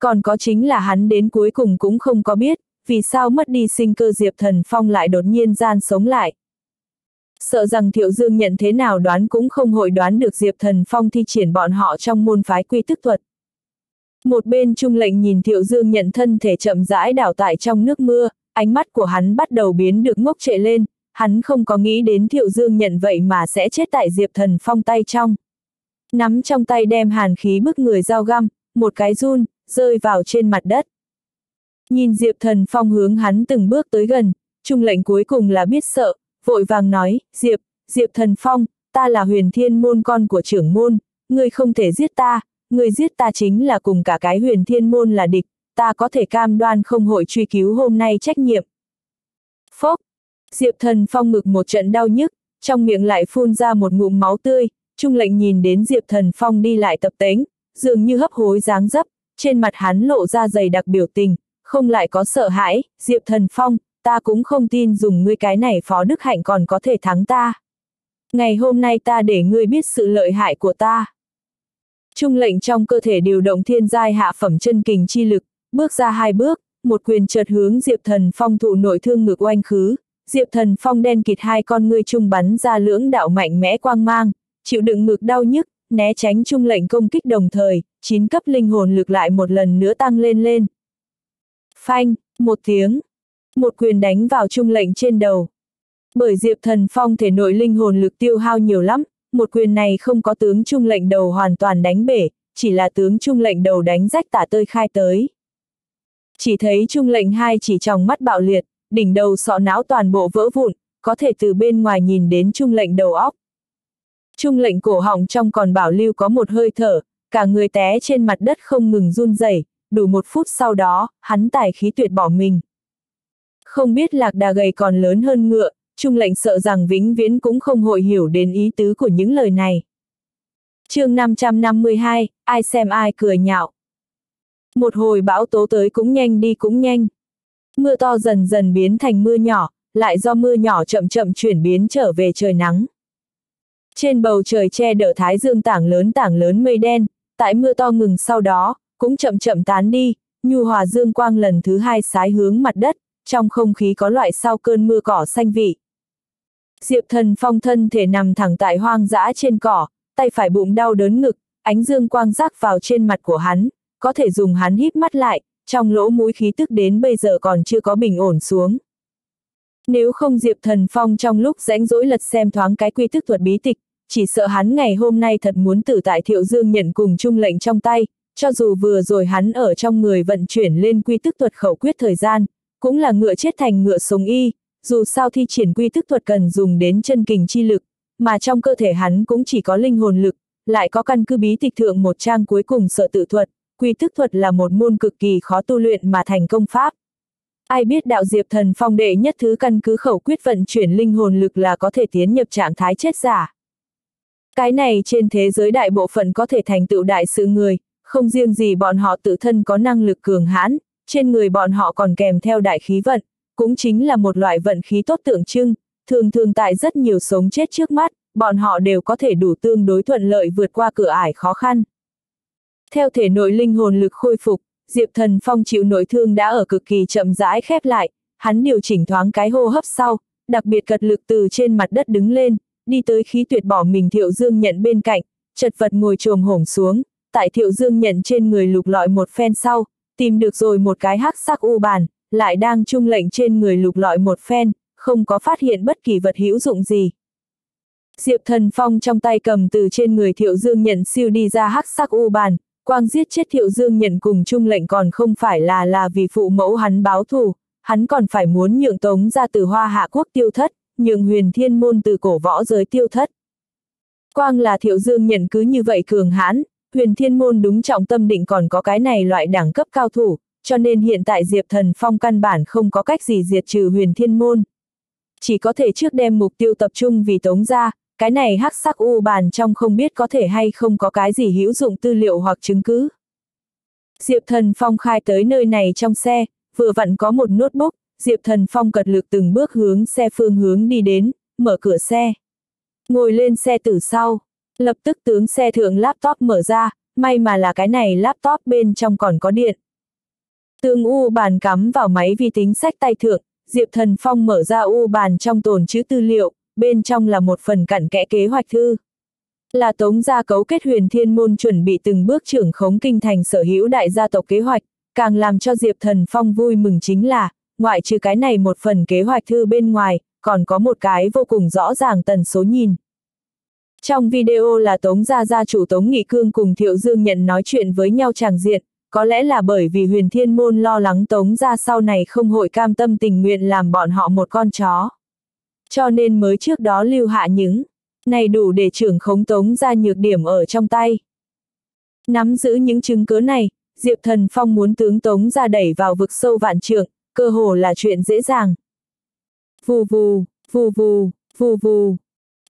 Còn có chính là hắn đến cuối cùng cũng không có biết, vì sao mất đi sinh cơ Diệp Thần Phong lại đột nhiên gian sống lại. Sợ rằng Thiệu Dương nhận thế nào đoán cũng không hội đoán được Diệp Thần Phong thi triển bọn họ trong môn phái quy tức thuật. Một bên trung lệnh nhìn Thiệu Dương nhận thân thể chậm rãi đảo tại trong nước mưa, ánh mắt của hắn bắt đầu biến được ngốc trệ lên, hắn không có nghĩ đến Thiệu Dương nhận vậy mà sẽ chết tại Diệp Thần Phong tay trong. Nắm trong tay đem hàn khí bức người dao găm, một cái run, rơi vào trên mặt đất. Nhìn Diệp Thần Phong hướng hắn từng bước tới gần, trung lệnh cuối cùng là biết sợ, vội vàng nói, Diệp, Diệp Thần Phong, ta là huyền thiên môn con của trưởng môn, ngươi không thể giết ta, ngươi giết ta chính là cùng cả cái huyền thiên môn là địch, ta có thể cam đoan không hội truy cứu hôm nay trách nhiệm. Phốc, Diệp Thần Phong ngực một trận đau nhức, trong miệng lại phun ra một ngụm máu tươi, trung lệnh nhìn đến Diệp Thần Phong đi lại tập tính, dường như hấp hối dáng dấp, trên mặt hắn lộ ra dày đặc biểu tình, không lại có sợ hãi, Diệp Thần Phong, ta cũng không tin dùng ngươi cái này phó đức hạnh còn có thể thắng ta. Ngày hôm nay ta để ngươi biết sự lợi hại của ta. Trung lệnh trong cơ thể điều động thiên giai hạ phẩm chân kình chi lực, bước ra hai bước, một quyền chợt hướng Diệp Thần Phong thụ nội thương ngược oanh khứ, Diệp Thần Phong đen kịt hai con ngươi trung bắn ra lưỡng đạo mạnh mẽ quang mang, chịu đựng ngực đau nhức, né tránh trung lệnh công kích đồng thời, chín cấp linh hồn lực lại một lần nữa tăng lên lên. Phanh, một tiếng, một quyền đánh vào trung lệnh trên đầu. Bởi Diệp Thần Phong thể nội linh hồn lực tiêu hao nhiều lắm, một quyền này không có tướng trung lệnh đầu hoàn toàn đánh bể, chỉ là tướng trung lệnh đầu đánh rách tả tơi khai tới. Chỉ thấy trung lệnh hai chỉ trong mắt bạo liệt, đỉnh đầu sọ não toàn bộ vỡ vụn, có thể từ bên ngoài nhìn đến trung lệnh đầu óc. Trung lệnh cổ họng trong còn bảo lưu có một hơi thở, cả người té trên mặt đất không ngừng run rẩy, đủ một phút sau đó, hắn tài khí tuyệt bỏ mình. Không biết lạc đà gầy còn lớn hơn ngựa, trung lệnh sợ rằng vĩnh viễn cũng không hội hiểu đến ý tứ của những lời này. chương 552, ai xem ai cười nhạo. Một hồi bão tố tới cũng nhanh đi cũng nhanh. Mưa to dần dần biến thành mưa nhỏ, lại do mưa nhỏ chậm chậm chuyển biến trở về trời nắng. Trên bầu trời che đỡ thái dương tảng lớn tảng lớn mây đen, tại mưa to ngừng sau đó, cũng chậm chậm tán đi, nhu hòa dương quang lần thứ hai sái hướng mặt đất, trong không khí có loại sau cơn mưa cỏ xanh vị. Diệp thần phong thân thể nằm thẳng tại hoang dã trên cỏ, tay phải bụng đau đớn ngực, ánh dương quang rắc vào trên mặt của hắn, có thể dùng hắn híp mắt lại, trong lỗ mũi khí tức đến bây giờ còn chưa có bình ổn xuống. Nếu không Diệp Thần Phong trong lúc rãnh rỗi lật xem thoáng cái quy tức thuật bí tịch, chỉ sợ hắn ngày hôm nay thật muốn tử tại Thiệu Dương nhận cùng chung lệnh trong tay, cho dù vừa rồi hắn ở trong người vận chuyển lên quy tức thuật khẩu quyết thời gian, cũng là ngựa chết thành ngựa sống y, dù sao thi triển quy tức thuật cần dùng đến chân kình chi lực, mà trong cơ thể hắn cũng chỉ có linh hồn lực, lại có căn cứ bí tịch thượng một trang cuối cùng sợ tự thuật, quy tức thuật là một môn cực kỳ khó tu luyện mà thành công pháp. Ai biết đạo diệp thần phong đệ nhất thứ căn cứ khẩu quyết vận chuyển linh hồn lực là có thể tiến nhập trạng thái chết giả. Cái này trên thế giới đại bộ phận có thể thành tựu đại sự người, không riêng gì bọn họ tự thân có năng lực cường hãn, trên người bọn họ còn kèm theo đại khí vận, cũng chính là một loại vận khí tốt tượng trưng, thường thường tại rất nhiều sống chết trước mắt, bọn họ đều có thể đủ tương đối thuận lợi vượt qua cửa ải khó khăn. Theo thể nội linh hồn lực khôi phục, Diệp Thần Phong chịu nội thương đã ở cực kỳ chậm rãi khép lại, hắn điều chỉnh thoáng cái hô hấp sau, đặc biệt cật lực từ trên mặt đất đứng lên, đi tới khí tuyệt bỏ mình Thiệu Dương nhận bên cạnh, chật vật ngồi trồm hổm xuống, tại Thiệu Dương nhận trên người lục lọi một phen sau, tìm được rồi một cái hắc sắc u bàn, lại đang trung lệnh trên người lục lọi một phen, không có phát hiện bất kỳ vật hữu dụng gì. Diệp Thần Phong trong tay cầm từ trên người Thiệu Dương nhận siêu đi ra hắc sắc u bàn, quang giết chết Thiệu Dương nhận cùng trung lệnh còn không phải là là vì phụ mẫu hắn báo thù, hắn còn phải muốn nhượng tống ra từ hoa hạ quốc tiêu thất, nhượng huyền thiên môn từ cổ võ giới tiêu thất. Quang là Thiệu Dương nhận cứ như vậy cường hãn, huyền thiên môn đúng trọng tâm định còn có cái này loại đẳng cấp cao thủ, cho nên hiện tại Diệp Thần Phong căn bản không có cách gì diệt trừ huyền thiên môn. Chỉ có thể trước đem mục tiêu tập trung vì tống ra, cái này hắc sắc u bàn trong không biết có thể hay không có cái gì hữu dụng tư liệu hoặc chứng cứ. Diệp Thần Phong khai tới nơi này trong xe, vừa vặn có một notebook, Diệp Thần Phong cật lực từng bước hướng xe phương hướng đi đến, mở cửa xe. Ngồi lên xe từ sau, lập tức tướng xe thượng laptop mở ra, may mà là cái này laptop bên trong còn có điện. Tương U bàn cắm vào máy vi tính sách tay thượng, Diệp Thần Phong mở ra U bàn trong tồn chữ tư liệu, bên trong là một phần cặn kẽ kế hoạch thư. Là tống gia cấu kết huyền thiên môn chuẩn bị từng bước trưởng khống kinh thành sở hữu đại gia tộc kế hoạch, càng làm cho Diệp Thần Phong vui mừng chính là, ngoại trừ cái này một phần kế hoạch thư bên ngoài, còn có một cái vô cùng rõ ràng tần số nhìn. Trong video là Tống Gia Gia chủ Tống Nghị Cương cùng Thiệu Dương nhận nói chuyện với nhau tràng diện, có lẽ là bởi vì huyền thiên môn lo lắng Tống Gia sau này không hội cam tâm tình nguyện làm bọn họ một con chó. Cho nên mới trước đó lưu hạ những, này đủ để trưởng khống Tống Gia nhược điểm ở trong tay. Nắm giữ những chứng cứ này, Diệp Thần Phong muốn tướng Tống Gia đẩy vào vực sâu vạn trượng, cơ hồ là chuyện dễ dàng. Vù vù, vù vù, vù vù.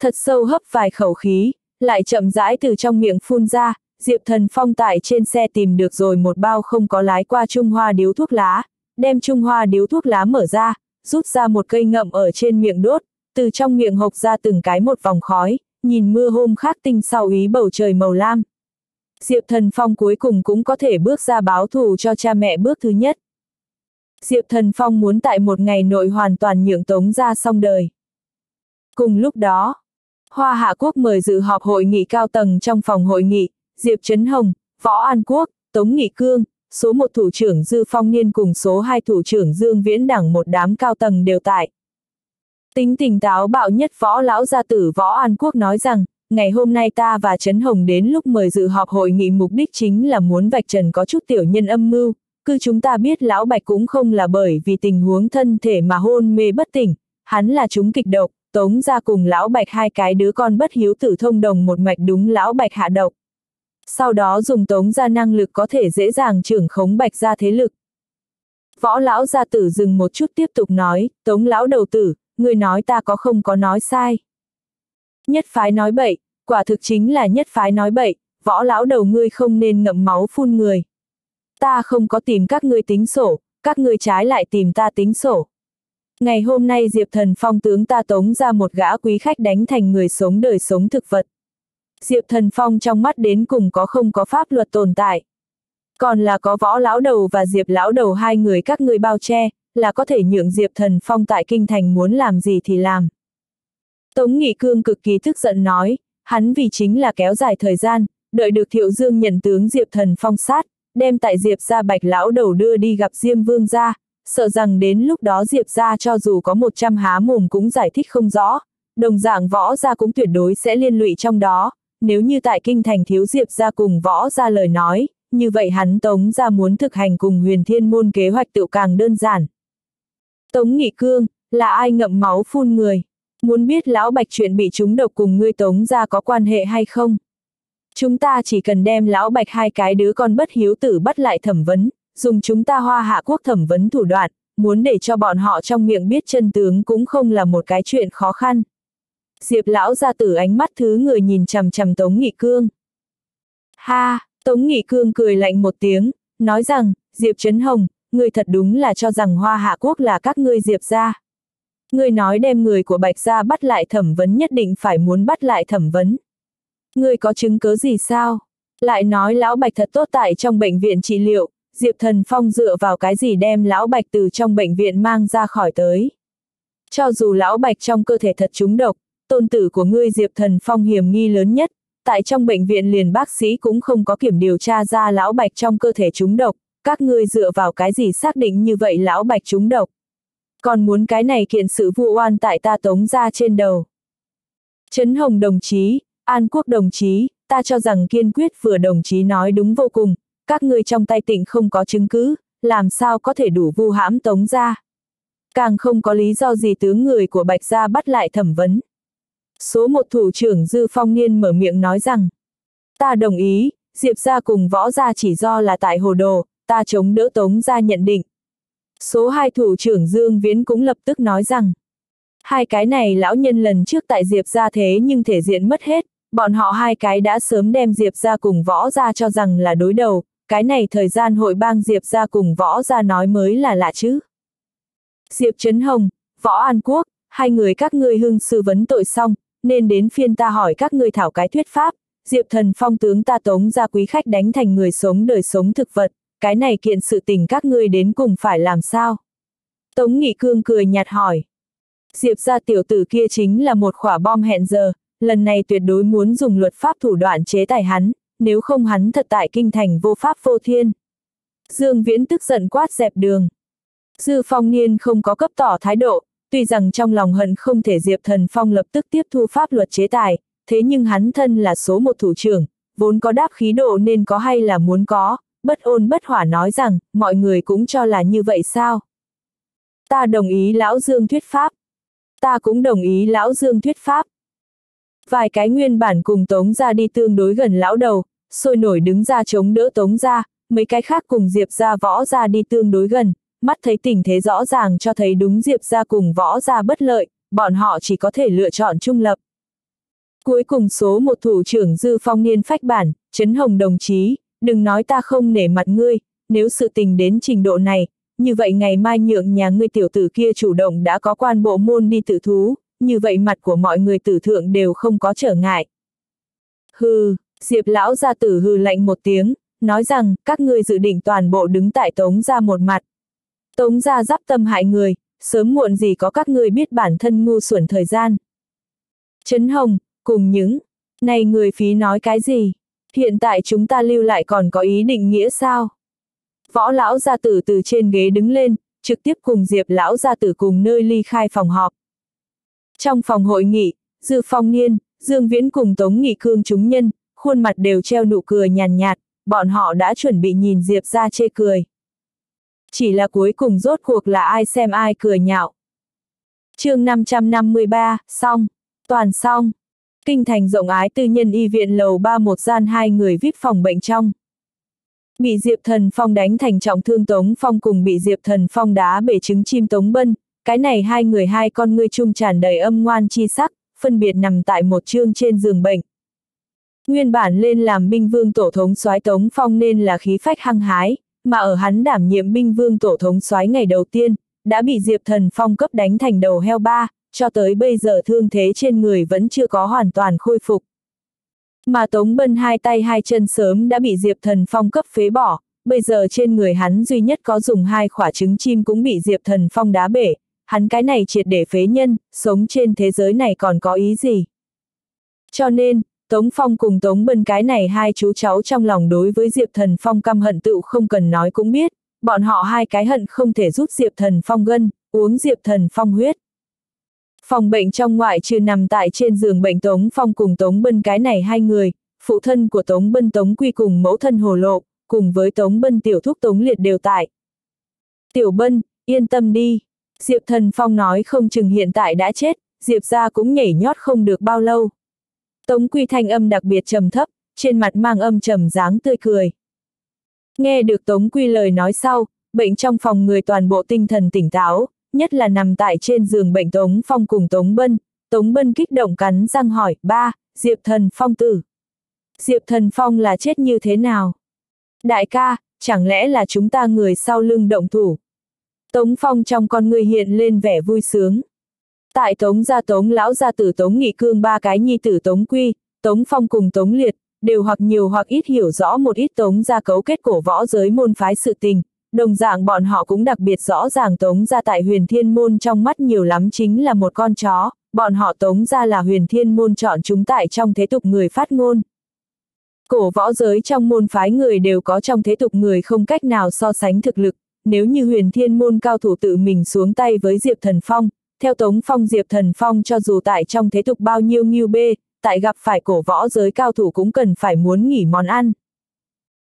Thật sâu hấp vài khẩu khí, lại chậm rãi từ trong miệng phun ra, Diệp Thần Phong tại trên xe tìm được rồi một bao không có lái qua Trung Hoa điếu thuốc lá, đem Trung Hoa điếu thuốc lá mở ra, rút ra một cây ngậm ở trên miệng đốt, từ trong miệng hộc ra từng cái một vòng khói, nhìn mưa hôm khác tinh sau ý bầu trời màu lam. Diệp Thần Phong cuối cùng cũng có thể bước ra báo thù cho cha mẹ bước thứ nhất. Diệp Thần Phong muốn tại một ngày nội hoàn toàn nhượng tống ra xong đời. Cùng lúc đó, Hoa Hạ Quốc mời dự họp hội nghị cao tầng trong phòng hội nghị, Diệp Trấn Hồng, Võ An Quốc, Tống Nghị Cương, số một thủ trưởng Dư Phong Niên cùng số hai thủ trưởng Dương Viễn Đảng một đám cao tầng đều tại. Tính tình táo bạo nhất võ lão gia tử võ An Quốc nói rằng, ngày hôm nay ta và Trấn Hồng đến lúc mời dự họp hội nghị mục đích chính là muốn vạch trần có chút tiểu nhân âm mưu, cứ chúng ta biết lão bạch cũng không là bởi vì tình huống thân thể mà hôn mê bất tỉnh, hắn là chúng kịch độc, tống ra cùng lão bạch hai cái đứa con bất hiếu tử thông đồng một mạch đúng lão bạch hạ độc. Sau đó dùng tống ra năng lực có thể dễ dàng trưởng khống bạch ra thế lực. Võ lão gia tử dừng một chút tiếp tục nói, tống lão đầu tử, người nói ta có không có nói sai. Nhất phái nói bậy, quả thực chính là nhất phái nói bậy, võ lão đầu ngươi không nên ngậm máu phun người. Ta không có tìm các ngươi tính sổ, các ngươi trái lại tìm ta tính sổ. Ngày hôm nay Diệp Thần Phong tướng ta tống ra một gã quý khách đánh thành người sống đời sống thực vật. Diệp Thần Phong trong mắt đến cùng có không có pháp luật tồn tại. Còn là có võ lão đầu và Diệp lão đầu hai người các ngươi bao che, là có thể nhượng Diệp Thần Phong tại kinh thành muốn làm gì thì làm. Tống Nghị Cương cực kỳ tức giận nói, hắn vì chính là kéo dài thời gian, đợi được Thiệu Dương nhận tướng Diệp Thần Phong sát, đem tại Diệp ra bạch lão đầu đưa đi gặp Diêm Vương ra, sợ rằng đến lúc đó Diệp ra cho dù có 100 há mồm cũng giải thích không rõ, đồng dạng võ ra cũng tuyệt đối sẽ liên lụy trong đó, nếu như tại kinh thành thiếu Diệp ra cùng võ ra lời nói, như vậy hắn Tống ra muốn thực hành cùng huyền thiên môn kế hoạch tự càng đơn giản. Tống Nghị Cương, là ai ngậm máu phun người? Muốn biết lão bạch chuyện bị chúng độc cùng ngươi Tống ra có quan hệ hay không? Chúng ta chỉ cần đem lão bạch hai cái đứa con bất hiếu tử bắt lại thẩm vấn, dùng chúng ta hoa hạ quốc thẩm vấn thủ đoạn, muốn để cho bọn họ trong miệng biết chân tướng cũng không là một cái chuyện khó khăn. Diệp lão ra tử ánh mắt thứ người nhìn chằm chằm Tống Nghị Cương. Ha, Tống Nghị Cương cười lạnh một tiếng, nói rằng, Diệp Trấn Hồng, người thật đúng là cho rằng hoa hạ quốc là các ngươi Diệp gia. Người nói đem người của Bạch gia bắt lại thẩm vấn nhất định phải muốn bắt lại thẩm vấn. Người có chứng cớ gì sao? Lại nói lão Bạch thật tốt tại trong bệnh viện trị liệu, Diệp Thần Phong dựa vào cái gì đem lão Bạch từ trong bệnh viện mang ra khỏi tới. Cho dù lão Bạch trong cơ thể thật trúng độc, tôn tử của ngươi Diệp Thần Phong hiểm nghi lớn nhất, tại trong bệnh viện liền bác sĩ cũng không có kiểm điều tra ra lão Bạch trong cơ thể trúng độc, các ngươi dựa vào cái gì xác định như vậy lão Bạch trúng độc. Còn muốn cái này kiện sự vụ oan tại ta tống ra trên đầu. Trấn Hồng đồng chí, An Quốc đồng chí, ta cho rằng kiên quyết vừa đồng chí nói đúng vô cùng, các ngươi trong tay tịnh không có chứng cứ, làm sao có thể đủ vu hãm tống ra. Càng không có lý do gì tướng người của Bạch Gia bắt lại thẩm vấn. Số một thủ trưởng Dư Phong Niên mở miệng nói rằng, ta đồng ý, Diệp Gia cùng võ gia chỉ do là tại hồ đồ, ta chống đỡ tống gia nhận định. Số hai thủ trưởng Dương Viễn cũng lập tức nói rằng, hai cái này lão nhân lần trước tại Diệp Gia thế nhưng thể diện mất hết, bọn họ hai cái đã sớm đem Diệp Gia cùng võ gia cho rằng là đối đầu, cái này thời gian hội bang Diệp Gia cùng võ gia nói mới là lạ chứ. Diệp Trấn Hồng, Võ An Quốc, hai người các ngươi hưng sư vấn tội xong, nên đến phiên ta hỏi các ngươi thảo cái thuyết pháp, Diệp Thần Phong tướng ta tống ra quý khách đánh thành người sống đời sống thực vật, cái này kiện sự tình các ngươi đến cùng phải làm sao? Tống Nghị Cương cười nhạt hỏi. Diệp ra tiểu tử kia chính là một khỏa bom hẹn giờ, lần này tuyệt đối muốn dùng luật pháp thủ đoạn chế tài hắn, nếu không hắn thật tại kinh thành vô pháp vô thiên. Dương Viễn tức giận quát dẹp đường. Dư Phong Niên không có cấp tỏ thái độ, tuy rằng trong lòng hận không thể Diệp Thần Phong lập tức tiếp thu pháp luật chế tài, thế nhưng hắn thân là số một thủ trưởng, vốn có đáp khí độ nên có hay là muốn có, bất ôn bất hỏa nói rằng, mọi người cũng cho là như vậy sao? Ta đồng ý Lão Dương thuyết pháp. Ta cũng đồng ý Lão Dương thuyết pháp. Vài cái nguyên bản cùng Tống ra đi tương đối gần lão đầu, sôi nổi đứng ra chống đỡ Tống ra, mấy cái khác cùng Diệp ra võ ra đi tương đối gần, mắt thấy tình thế rõ ràng cho thấy đúng Diệp ra cùng võ ra bất lợi, bọn họ chỉ có thể lựa chọn trung lập. Cuối cùng số một thủ trưởng Dư Phong Niên phách bản, Trấn Hồng đồng chí, đừng nói ta không nể mặt ngươi, nếu sự tình đến trình độ này, như vậy ngày mai nhượng nhà ngươi tiểu tử kia chủ động đã có quan bộ môn đi tự thú, như vậy mặt của mọi người tử thượng đều không có trở ngại. Hừ, Diệp lão gia tử hừ lạnh một tiếng, nói rằng, các ngươi dự định toàn bộ đứng tại tống gia một mặt. Tống gia giáp tâm hại người, sớm muộn gì có các ngươi biết bản thân ngu xuẩn thời gian. Trấn Hồng, cùng những, này người phí nói cái gì? Hiện tại chúng ta lưu lại còn có ý định nghĩa sao? Võ lão gia tử từ trên ghế đứng lên, trực tiếp cùng Diệp lão gia tử cùng nơi ly khai phòng họp. Trong phòng hội nghị, Dư Phong Niên, Dương Viễn cùng Tống Nghị Cương chúng nhân, khuôn mặt đều treo nụ cười nhàn nhạt, bọn họ đã chuẩn bị nhìn Diệp ra chê cười. Chỉ là cuối cùng rốt cuộc là ai xem ai cười nhạo. chương 553, xong, toàn xong. Kinh thành rộng ái tư nhân y viện lầu ba một gian hai người vip phòng bệnh trong. Bị Diệp Thần Phong đánh thành trọng thương Tống Phong cùng bị Diệp Thần Phong đá bể trứng chim Tống Bân, cái này hai người hai con ngươi chung tràn đầy âm ngoan chi sắc, phân biệt nằm tại một chương trên giường bệnh. Nguyên bản lên làm binh vương tổ thống soái Tống Phong nên là khí phách hăng hái, mà ở hắn đảm nhiệm binh vương tổ thống soái ngày đầu tiên, đã bị Diệp Thần Phong cấp đánh thành đầu heo ba, cho tới bây giờ thương thế trên người vẫn chưa có hoàn toàn khôi phục. Mà Tống Bân hai tay hai chân sớm đã bị Diệp Thần Phong cấp phế bỏ, bây giờ trên người hắn duy nhất có dùng hai quả trứng chim cũng bị Diệp Thần Phong đá bể, hắn cái này triệt để phế nhân, sống trên thế giới này còn có ý gì. Cho nên, Tống Phong cùng Tống Bân cái này hai chú cháu trong lòng đối với Diệp Thần Phong căm hận tựu không cần nói cũng biết, bọn họ hai cái hận không thể rút Diệp Thần Phong gân, uống Diệp Thần Phong huyết. Phòng bệnh trong ngoại trừ nằm tại trên giường bệnh Tống Phong cùng Tống Bân cái này hai người, phụ thân của Tống Bân Tống Quy cùng mẫu thân Hồ Lộ, cùng với Tống Bân tiểu thúc Tống Liệt đều tại. Tiểu Bân, yên tâm đi. Diệp Thần Phong nói không chừng hiện tại đã chết, Diệp ra cũng nhảy nhót không được bao lâu. Tống Quy thanh âm đặc biệt trầm thấp, trên mặt mang âm trầm dáng tươi cười. Nghe được Tống Quy lời nói sau, bệnh trong phòng người toàn bộ tinh thần tỉnh táo, nhất là nằm tại trên giường bệnh Tống Phong cùng Tống Bân. Tống Bân kích động cắn răng hỏi, ba, Diệp Thần Phong tử. Diệp Thần Phong là chết như thế nào? Đại ca, chẳng lẽ là chúng ta người sau lưng động thủ? Tống Phong trong con người hiện lên vẻ vui sướng. Tại Tống gia Tống lão gia tử Tống Nghị Cương ba cái nhi tử Tống Quy, Tống Phong cùng Tống Liệt, đều hoặc nhiều hoặc ít hiểu rõ một ít Tống gia cấu kết cổ võ giới môn phái sự tình, đồng dạng bọn họ cũng đặc biệt rõ ràng Tống gia tại huyền thiên môn trong mắt nhiều lắm chính là một con chó, bọn họ Tống gia là huyền thiên môn chọn chúng tại trong thế tục người phát ngôn. Cổ võ giới trong môn phái người đều có trong thế tục người không cách nào so sánh thực lực, nếu như huyền thiên môn cao thủ tự mình xuống tay với Diệp Thần Phong, theo Tống Phong Diệp Thần Phong cho dù tại trong thế tục bao nhiêu nghiêu bê, tại gặp phải cổ võ giới cao thủ cũng cần phải muốn nghỉ món ăn.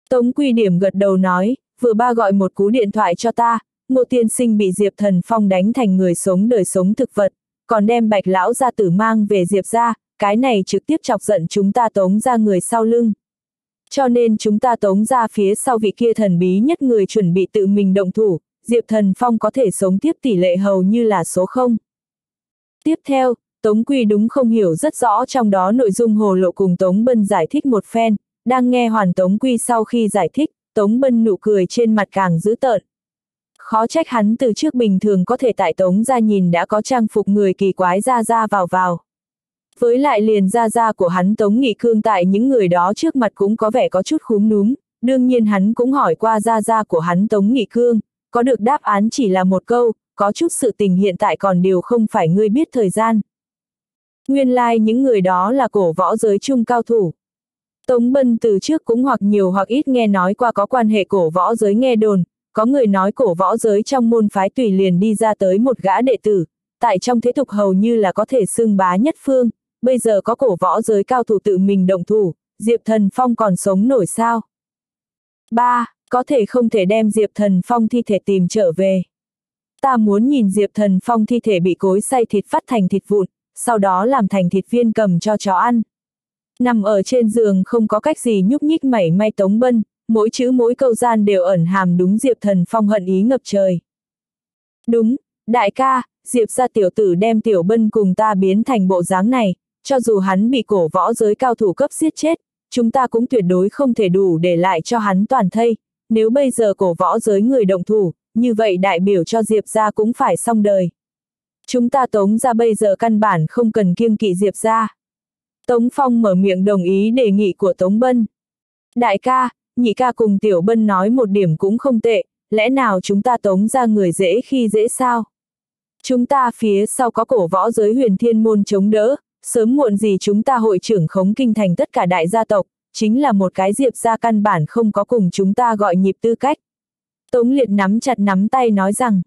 Tống Quy Điểm gật đầu nói, vừa ba gọi một cú điện thoại cho ta, ngô tiên sinh bị Diệp Thần Phong đánh thành người sống đời sống thực vật, còn đem bạch lão ra tử mang về Diệp ra, cái này trực tiếp chọc giận chúng ta tống ra người sau lưng. Cho nên chúng ta tống ra phía sau vị kia thần bí nhất người chuẩn bị tự mình động thủ, Diệp Thần Phong có thể sống tiếp tỷ lệ hầu như là số 0. Tiếp theo, Tống Quy đúng không hiểu rất rõ trong đó nội dung hồ lộ cùng Tống Bân giải thích một phen, đang nghe hoàn Tống Quy sau khi giải thích, Tống Bân nụ cười trên mặt càng dữ tợn. Khó trách hắn từ trước bình thường có thể tại Tống ra nhìn đã có trang phục người kỳ quái ra ra vào vào. Với lại liền ra ra của hắn Tống Nghị Cương tại những người đó trước mặt cũng có vẻ có chút khúm núm, đương nhiên hắn cũng hỏi qua ra ra của hắn Tống Nghị Cương, có được đáp án chỉ là một câu, có chút sự tình hiện tại còn điều không phải ngươi biết thời gian. Nguyên lai like những người đó là cổ võ giới chung cao thủ. Tống Bân từ trước cũng hoặc nhiều hoặc ít nghe nói qua có quan hệ cổ võ giới nghe đồn, có người nói cổ võ giới trong môn phái tùy liền đi ra tới một gã đệ tử, tại trong thế tục hầu như là có thể xưng bá nhất phương, bây giờ có cổ võ giới cao thủ tự mình động thủ, Diệp Thần Phong còn sống nổi sao? 3. Có thể không thể đem Diệp Thần Phong thi thể tìm trở về. Ta muốn nhìn Diệp Thần Phong thi thể bị cối xay thịt phát thành thịt vụn, sau đó làm thành thịt viên cầm cho chó ăn. Nằm ở trên giường không có cách gì nhúc nhích mảy may tống bân, mỗi chữ mỗi câu gian đều ẩn hàm đúng Diệp Thần Phong hận ý ngập trời. Đúng, đại ca, Diệp ra tiểu tử đem tiểu bân cùng ta biến thành bộ dáng này, cho dù hắn bị cổ võ giới cao thủ cấp giết chết, chúng ta cũng tuyệt đối không thể đủ để lại cho hắn toàn thây, nếu bây giờ cổ võ giới người động thủ, như vậy đại biểu cho Diệp ra cũng phải xong đời. Chúng ta tống ra bây giờ căn bản không cần kiêng kỵ Diệp ra. Tống Phong mở miệng đồng ý đề nghị của Tống Bân. Đại ca, nhị ca cùng Tiểu Bân nói một điểm cũng không tệ, lẽ nào chúng ta tống ra người dễ khi dễ sao? Chúng ta phía sau có cổ võ giới huyền thiên môn chống đỡ, sớm muộn gì chúng ta hội trưởng khống kinh thành tất cả đại gia tộc, chính là một cái diệp gia căn bản không có cùng chúng ta gọi nhịp tư cách. Tống liệt nắm chặt nắm tay nói rằng,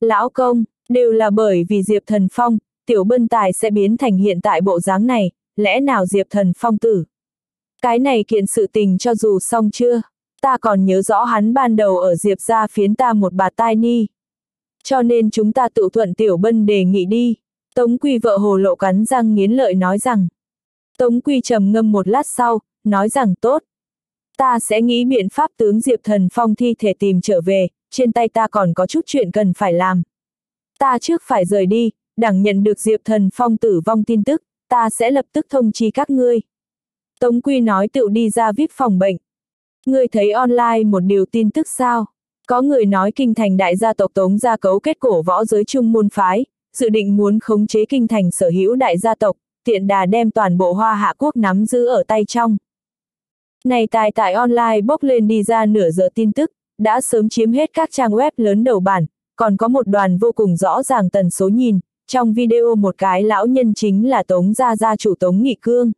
lão công, đều là bởi vì diệp thần phong, tiểu bân tài sẽ biến thành hiện tại bộ dáng này, lẽ nào diệp thần phong tử. Cái này kiện sự tình cho dù xong chưa, ta còn nhớ rõ hắn ban đầu ở diệp gia phiến ta một bà tai ni. Cho nên chúng ta tự thuận tiểu bân đề nghị đi. Tống quy vợ hồ lộ cắn răng nghiến lợi nói rằng. Tống quy trầm ngâm một lát sau, nói rằng tốt. Ta sẽ nghĩ biện pháp tướng Diệp Thần Phong thi thể tìm trở về, trên tay ta còn có chút chuyện cần phải làm. Ta trước phải rời đi, đẳng nhận được Diệp Thần Phong tử vong tin tức, ta sẽ lập tức thông chi các ngươi. Tống Quy nói tự đi ra VIP phòng bệnh. Ngươi thấy online một điều tin tức sao? Có người nói kinh thành đại gia tộc Tống gia cấu kết cổ võ giới trung môn phái, dự định muốn khống chế kinh thành sở hữu đại gia tộc, tiện đà đem toàn bộ hoa hạ quốc nắm giữ ở tay trong. Này tài tại online bốc lên đi ra nửa giờ tin tức, đã sớm chiếm hết các trang web lớn đầu bản, còn có một đoàn vô cùng rõ ràng tần số nhìn, trong video một cái lão nhân chính là Tống Gia Gia chủ Tống Nghị Cương.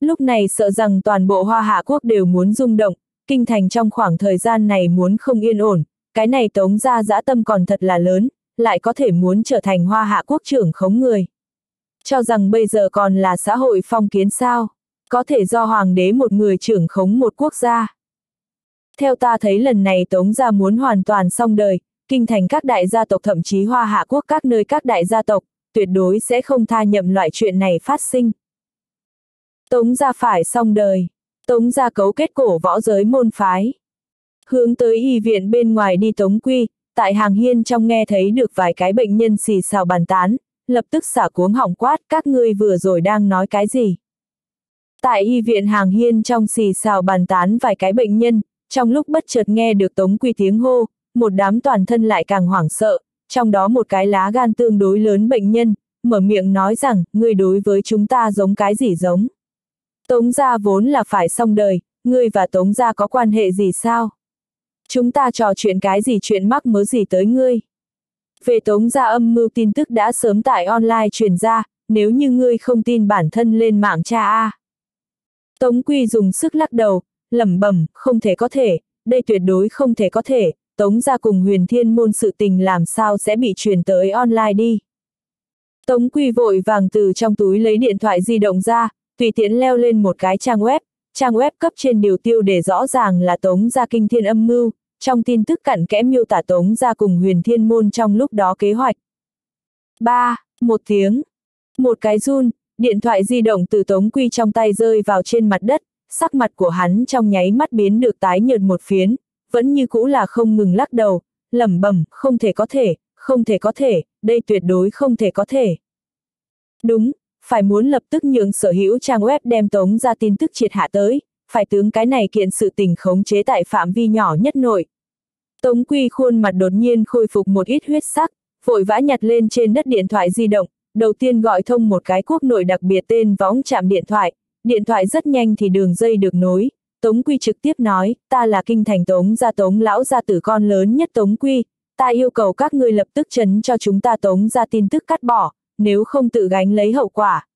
Lúc này sợ rằng toàn bộ hoa hạ quốc đều muốn rung động, kinh thành trong khoảng thời gian này muốn không yên ổn, cái này Tống Gia dã tâm còn thật là lớn, lại có thể muốn trở thành hoa hạ quốc trưởng khống người. Cho rằng bây giờ còn là xã hội phong kiến sao, có thể do hoàng đế một người trưởng khống một quốc gia. Theo ta thấy lần này Tống gia muốn hoàn toàn xong đời, kinh thành các đại gia tộc thậm chí hoa hạ quốc các nơi các đại gia tộc, tuyệt đối sẽ không tha nhậm loại chuyện này phát sinh. Tống gia phải xong đời, Tống gia cấu kết cổ võ giới môn phái. Hướng tới y viện bên ngoài đi Tống Quy, tại hàng hiên trong nghe thấy được vài cái bệnh nhân xì xào bàn tán, lập tức xả cuống họng quát các ngươi vừa rồi đang nói cái gì. Tại y viện hàng hiên trong xì xào bàn tán vài cái bệnh nhân, trong lúc bất chợt nghe được Tống Quy tiếng hô, một đám toàn thân lại càng hoảng sợ, trong đó một cái lá gan tương đối lớn bệnh nhân, mở miệng nói rằng, ngươi đối với chúng ta giống cái gì giống. Tống gia vốn là phải xong đời, ngươi và Tống gia có quan hệ gì sao? Chúng ta trò chuyện cái gì chuyện mắc mớ gì tới ngươi? Về Tống gia âm mưu tin tức đã sớm tại online truyền ra, nếu như ngươi không tin bản thân lên mạng cha A. Tống Quy dùng sức lắc đầu, lẩm bẩm, không thể có thể, đây tuyệt đối không thể có thể, Tống gia cùng huyền thiên môn sự tình làm sao sẽ bị truyền tới online đi. Tống Quy vội vàng từ trong túi lấy điện thoại di động ra, tùy tiện leo lên một cái trang web, trang web cấp trên điều tiêu để rõ ràng là Tống gia kinh thiên âm mưu, trong tin tức cặn kẽ miêu tả Tống gia cùng huyền thiên môn trong lúc đó kế hoạch. 3. Một tiếng. Một cái run, điện thoại di động từ Tống Quy trong tay rơi vào trên mặt đất, sắc mặt của hắn trong nháy mắt biến được tái nhợt một phiến, vẫn như cũ là không ngừng lắc đầu, lẩm bẩm, không thể có thể, không thể có thể, đây tuyệt đối không thể có thể. Đúng, phải muốn lập tức nhượng sở hữu trang web đem tống ra tin tức triệt hạ tới, phải tướng cái này kiện sự tình khống chế tại phạm vi nhỏ nhất nội. Tống quy khuôn mặt đột nhiên khôi phục một ít huyết sắc, vội vã nhặt lên trên đất điện thoại di động, đầu tiên gọi thông một cái quốc nội đặc biệt tên võng chạm điện thoại, điện thoại rất nhanh thì đường dây được nối, Tống Quy trực tiếp nói, ta là kinh thành Tống gia Tống lão gia tử con lớn nhất Tống Quy, ta yêu cầu các ngươi lập tức chấn cho chúng ta Tống gia tin tức cắt bỏ, nếu không tự gánh lấy hậu quả.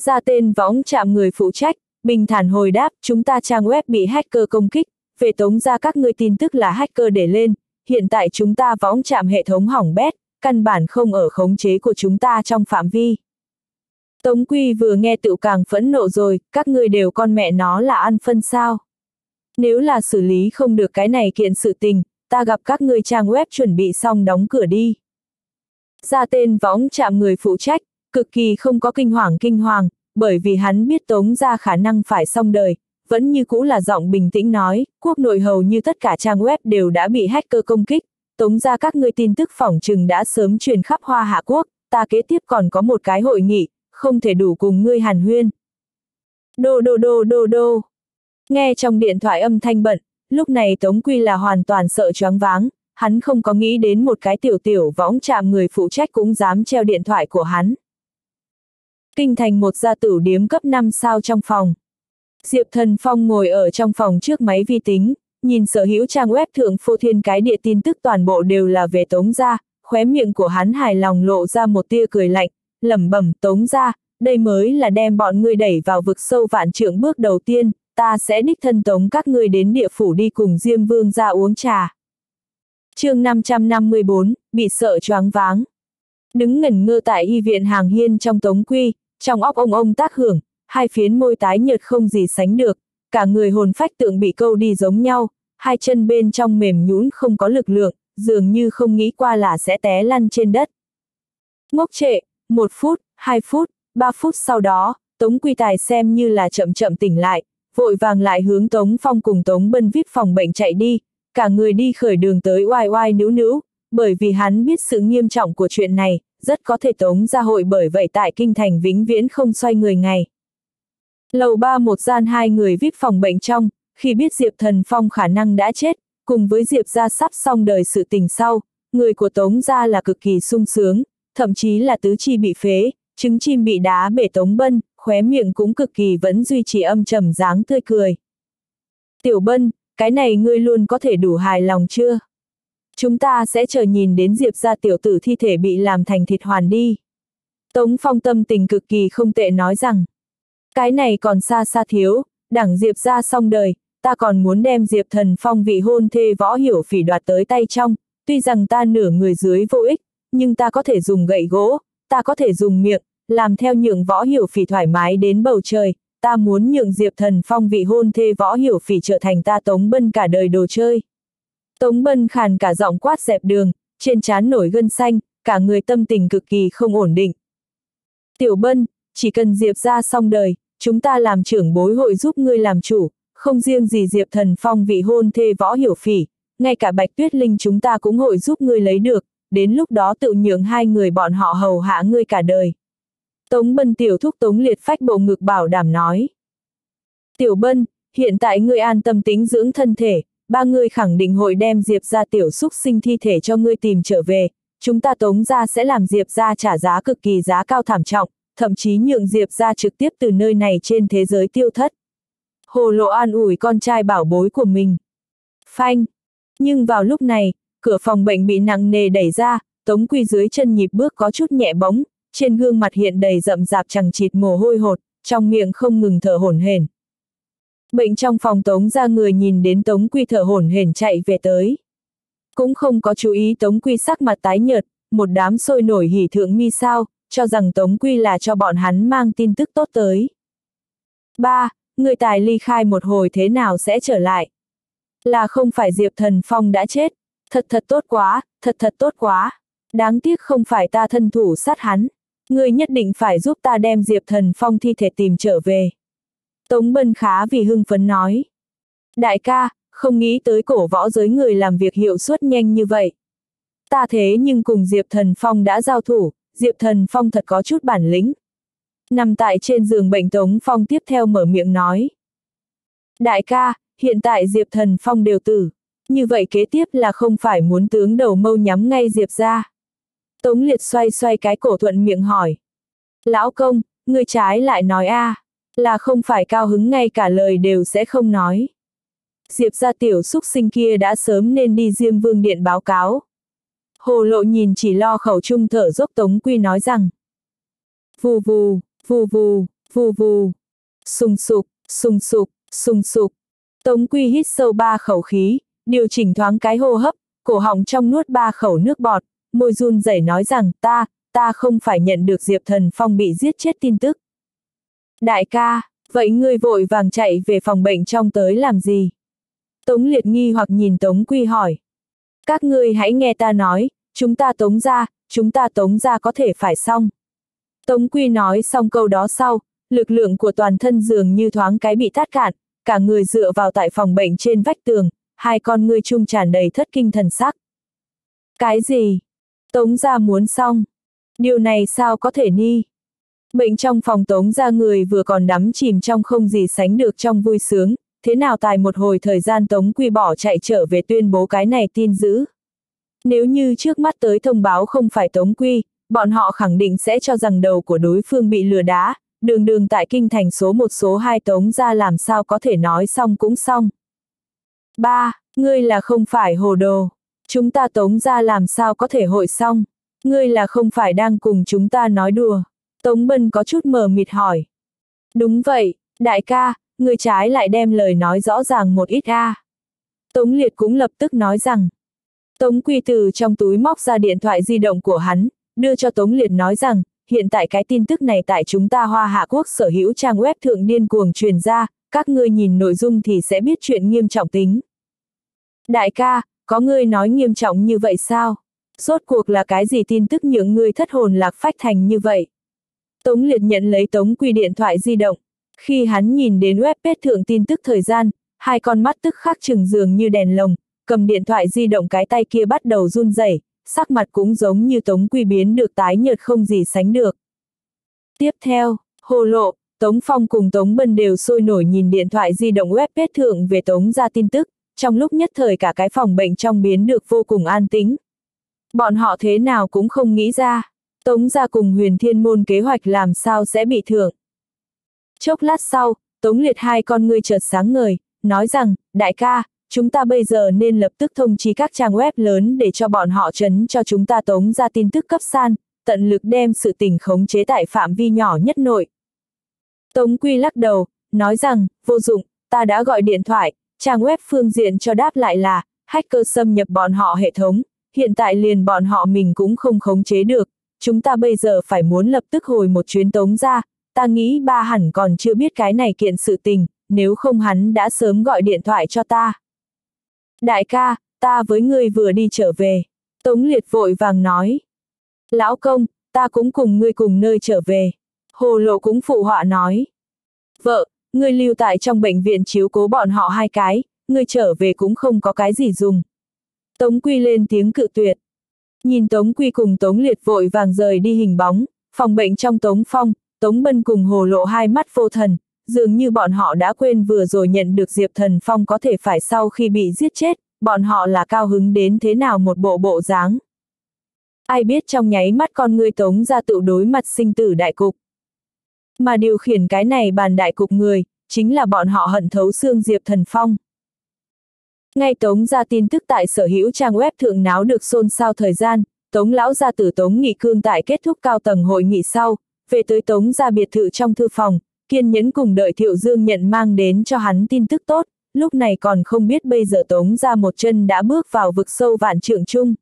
Ra tên võng chạm người phụ trách, bình thản hồi đáp, chúng ta trang web bị hacker công kích, về Tống ra các ngươi tin tức là hacker để lên, hiện tại chúng ta võng chạm hệ thống hỏng bét, căn bản không ở khống chế của chúng ta trong phạm vi. Tống Quy vừa nghe tự càng phẫn nộ rồi, các ngươi đều con mẹ nó là ăn phân sao. Nếu là xử lý không được cái này kiện sự tình, ta gặp các ngươi trang web chuẩn bị xong đóng cửa đi. Ra tên võng chạm người phụ trách, cực kỳ không có kinh hoàng kinh hoàng, bởi vì hắn biết tống ra khả năng phải xong đời, vẫn như cũ là giọng bình tĩnh nói, quốc nội hầu như tất cả trang web đều đã bị hacker công kích, tống ra các ngươi tin tức phỏng trừng đã sớm truyền khắp hoa hạ quốc, ta kế tiếp còn có một cái hội nghị, không thể đủ cùng ngươi hàn huyên. Đô đô đô đô đô. Nghe trong điện thoại âm thanh bận, lúc này Tống Quy là hoàn toàn sợ choáng váng, hắn không có nghĩ đến một cái tiểu tiểu võng chạm người phụ trách cũng dám treo điện thoại của hắn. Kinh thành một gia tử điếm cấp 5 sao trong phòng. Diệp Thần Phong ngồi ở trong phòng trước máy vi tính, nhìn sở hữu trang web thượng phô thiên cái địa tin tức toàn bộ đều là về tống gia, khóe miệng của hắn hài lòng lộ ra một tia cười lạnh, lẩm bẩm tống gia đây mới là đem bọn ngươi đẩy vào vực sâu vạn trượng bước đầu tiên, ta sẽ đích thân tống các ngươi đến địa phủ đi cùng Diêm Vương ra uống trà chương 554, bị sợ choáng váng. Đứng ngẩn ngơ tại y viện hàng hiên trong tống quy, trong óc ông ông tác hưởng, hai phiến môi tái nhợt không gì sánh được, cả người hồn phách tượng bị câu đi giống nhau, hai chân bên trong mềm nhũn không có lực lượng, dường như không nghĩ qua là sẽ té lăn trên đất. Ngốc trệ, một phút, hai phút, ba phút sau đó, Tống Quy Tài xem như là chậm chậm tỉnh lại, vội vàng lại hướng Tống Phong cùng Tống Bân vip phòng bệnh chạy đi, cả người đi khởi đường tới oai oai nữ nữ, bởi vì hắn biết sự nghiêm trọng của chuyện này, rất có thể Tống ra hội bởi vậy tại kinh thành vĩnh viễn không xoay người ngày. Lầu ba một gian hai người vip phòng bệnh trong, khi biết Diệp Thần Phong khả năng đã chết, cùng với Diệp ra sắp xong đời sự tình sau, người của Tống ra là cực kỳ sung sướng, thậm chí là tứ chi bị phế, trứng chim bị đá bể Tống Bân, khóe miệng cũng cực kỳ vẫn duy trì âm trầm dáng tươi cười. Tiểu Bân, cái này ngươi luôn có thể đủ hài lòng chưa? Chúng ta sẽ chờ nhìn đến Diệp ra tiểu tử thi thể bị làm thành thịt hoàn đi. Tống Phong tâm tình cực kỳ không tệ nói rằng, cái này còn xa xa thiếu, đẳng Diệp ra xong đời, ta còn muốn đem Diệp thần phong vị hôn thê võ hiểu phỉ đoạt tới tay trong, tuy rằng ta nửa người dưới vô ích, nhưng ta có thể dùng gậy gỗ, ta có thể dùng miệng, làm theo nhượng võ hiểu phỉ thoải mái đến bầu trời, ta muốn nhượng Diệp thần phong vị hôn thê võ hiểu phỉ trở thành ta Tống Bân cả đời đồ chơi. Tống Bân khàn cả giọng quát dẹp đường, trên trán nổi gân xanh, cả người tâm tình cực kỳ không ổn định. Tiểu Bân, chỉ cần Diệp ra xong đời, chúng ta làm trưởng bối hội giúp ngươi làm chủ, không riêng gì Diệp Thần Phong vị hôn thê võ hiểu phỉ, ngay cả Bạch Tuyết Linh chúng ta cũng hội giúp ngươi lấy được, đến lúc đó tự nhượng hai người bọn họ hầu hạ ngươi cả đời. Tống Bân tiểu thúc Tống Liệt phách bộ ngực bảo đảm nói. Tiểu Bân, hiện tại ngươi an tâm tính dưỡng thân thể, ba người khẳng định hội đem Diệp ra tiểu xúc sinh thi thể cho ngươi tìm trở về, chúng ta Tống ra sẽ làm Diệp ra trả giá cực kỳ giá cao thảm trọng, thậm chí nhượng Diệp ra trực tiếp từ nơi này trên thế giới tiêu thất. Hồ lộ an ủi con trai bảo bối của mình. Phanh. Nhưng vào lúc này, cửa phòng bệnh bị nặng nề đẩy ra, Tống Quy dưới chân nhịp bước có chút nhẹ bóng, trên gương mặt hiện đầy rậm rạp chẳng chịt mồ hôi hột, trong miệng không ngừng thở hổn hển. Bệnh trong phòng Tống ra người nhìn đến Tống Quy thở hổn hển chạy về tới. Cũng không có chú ý Tống Quy sắc mặt tái nhợt, một đám sôi nổi hỉ thượng mi sao, cho rằng Tống Quy là cho bọn hắn mang tin tức tốt tới. ba Người tài ly khai một hồi thế nào sẽ trở lại? Là không phải Diệp Thần Phong đã chết? Thật thật tốt quá, thật thật tốt quá. Đáng tiếc không phải ta thân thủ sát hắn ngươi nhất định phải giúp ta đem Diệp Thần Phong thi thể tìm trở về. Tống Bân Khá vì hưng phấn nói. Đại ca, không nghĩ tới cổ võ giới người làm việc hiệu suất nhanh như vậy. Ta thế nhưng cùng Diệp Thần Phong đã giao thủ, Diệp Thần Phong thật có chút bản lĩnh. Nằm tại trên giường bệnh Tống Phong tiếp theo mở miệng nói. Đại ca, hiện tại Diệp Thần Phong đều tử. Như vậy kế tiếp là không phải muốn tướng đầu mâu nhắm ngay Diệp ra. Tống Liệt xoay xoay cái cổ thuận miệng hỏi. Lão công, người trái lại nói a là không phải cao hứng ngay cả lời đều sẽ không nói. Diệp ra tiểu xúc sinh kia đã sớm nên đi Diêm Vương Điện báo cáo. Hồ lộ nhìn chỉ lo khẩu trung thở dốc Tống Quy nói rằng. Vù vù, vù vù, vù vù. Sùng sục, sùng sục, sùng sục. Tống Quy hít sâu ba khẩu khí, điều chỉnh thoáng cái hô hấp, cổ họng trong nuốt ba khẩu nước bọt, môi run rẩy nói rằng ta, ta không phải nhận được Diệp Thần Phong bị giết chết tin tức. Đại ca, vậy ngươi vội vàng chạy về phòng bệnh trong tới làm gì? Tống liệt nghi hoặc nhìn Tống Quy hỏi. Các ngươi hãy nghe ta nói, chúng ta tống ra, chúng ta tống ra có thể phải xong. Tống Quy nói xong câu đó sau, lực lượng của toàn thân dường như thoáng cái bị tát cạn, cả người dựa vào tại phòng bệnh trên vách tường, hai con ngươi chung tràn đầy thất kinh thần sắc. Cái gì? Tống ra muốn xong. Điều này sao có thể ni? Bệnh trong phòng tống ra người vừa còn đắm chìm trong không gì sánh được trong vui sướng, thế nào tài một hồi thời gian tống quy bỏ chạy trở về tuyên bố cái này tin dữ. Nếu như trước mắt tới thông báo không phải tống quy, bọn họ khẳng định sẽ cho rằng đầu của đối phương bị lừa đá, đường đường tại kinh thành số một số hai tống ra làm sao có thể nói xong cũng xong. ba Ngươi là không phải hồ đồ. Chúng ta tống ra làm sao có thể hội xong. Ngươi là không phải đang cùng chúng ta nói đùa. Tống Bân có chút mờ mịt hỏi. Đúng vậy, đại ca, người trái lại đem lời nói rõ ràng một ít a. Tống Liệt cũng lập tức nói rằng. Tống Quy từ trong túi móc ra điện thoại di động của hắn, đưa cho Tống Liệt nói rằng, hiện tại cái tin tức này tại chúng ta Hoa Hạ Quốc sở hữu trang web thượng điên cuồng truyền ra, các ngươi nhìn nội dung thì sẽ biết chuyện nghiêm trọng tính. Đại ca, có ngươi nói nghiêm trọng như vậy sao? Rốt cuộc là cái gì tin tức những ngươi thất hồn lạc phách thành như vậy? Tống Liệt nhận lấy Tống Quy điện thoại di động. Khi hắn nhìn đến webpage thượng tin tức thời gian, hai con mắt tức khắc chừng dường như đèn lồng, cầm điện thoại di động cái tay kia bắt đầu run rẩy, sắc mặt cũng giống như Tống Quy biến được tái nhợt không gì sánh được. Tiếp theo, hồ lộ, Tống Phong cùng Tống Bân đều sôi nổi nhìn điện thoại di động web page thượng về Tống ra tin tức, trong lúc nhất thời cả cái phòng bệnh trong biến được vô cùng an tĩnh. Bọn họ thế nào cũng không nghĩ ra, Tống ra cùng huyền thiên môn kế hoạch làm sao sẽ bị thưởng. Chốc lát sau, Tống liệt hai con ngươi chợt sáng ngời, nói rằng, đại ca, chúng ta bây giờ nên lập tức thông chí các trang web lớn để cho bọn họ chấn cho chúng ta tống ra tin tức cấp san, tận lực đem sự tình khống chế tại phạm vi nhỏ nhất nội. Tống Quy lắc đầu, nói rằng, vô dụng, ta đã gọi điện thoại, trang web phương diện cho đáp lại là, hacker xâm nhập bọn họ hệ thống, hiện tại liền bọn họ mình cũng không khống chế được, chúng ta bây giờ phải muốn lập tức hồi một chuyến tống ra, ta nghĩ ba hẳn còn chưa biết cái này kiện sự tình, nếu không hắn đã sớm gọi điện thoại cho ta. Đại ca, ta với ngươi vừa đi trở về. Tống liệt vội vàng nói. Lão công, ta cũng cùng ngươi cùng nơi trở về. Hồ lộ cũng phụ họa nói. Vợ, ngươi lưu tại trong bệnh viện chiếu cố bọn họ hai cái, ngươi trở về cũng không có cái gì dùng. Tống quy lên tiếng cự tuyệt. Nhìn Tống quy cùng Tống liệt vội vàng rời đi hình bóng, phòng bệnh trong Tống phong, Tống bân cùng hồ lộ hai mắt vô thần, dường như bọn họ đã quên vừa rồi nhận được Diệp Thần Phong có thể phải sau khi bị giết chết, bọn họ là cao hứng đến thế nào một bộ bộ dáng. Ai biết trong nháy mắt con người tống ra tự đối mặt sinh tử đại cục. Mà điều khiển cái này bàn đại cục người, chính là bọn họ hận thấu xương Diệp Thần Phong. Ngay Tống ra tin tức tại sở hữu trang web thượng náo được xôn xao thời gian, Tống lão gia tử Tống Nghị Cương tại kết thúc cao tầng hội nghị sau, về tới Tống ra biệt thự trong thư phòng, kiên nhẫn cùng đợi Thiệu Dương nhận mang đến cho hắn tin tức tốt, lúc này còn không biết bây giờ Tống ra một chân đã bước vào vực sâu vạn trượng chung.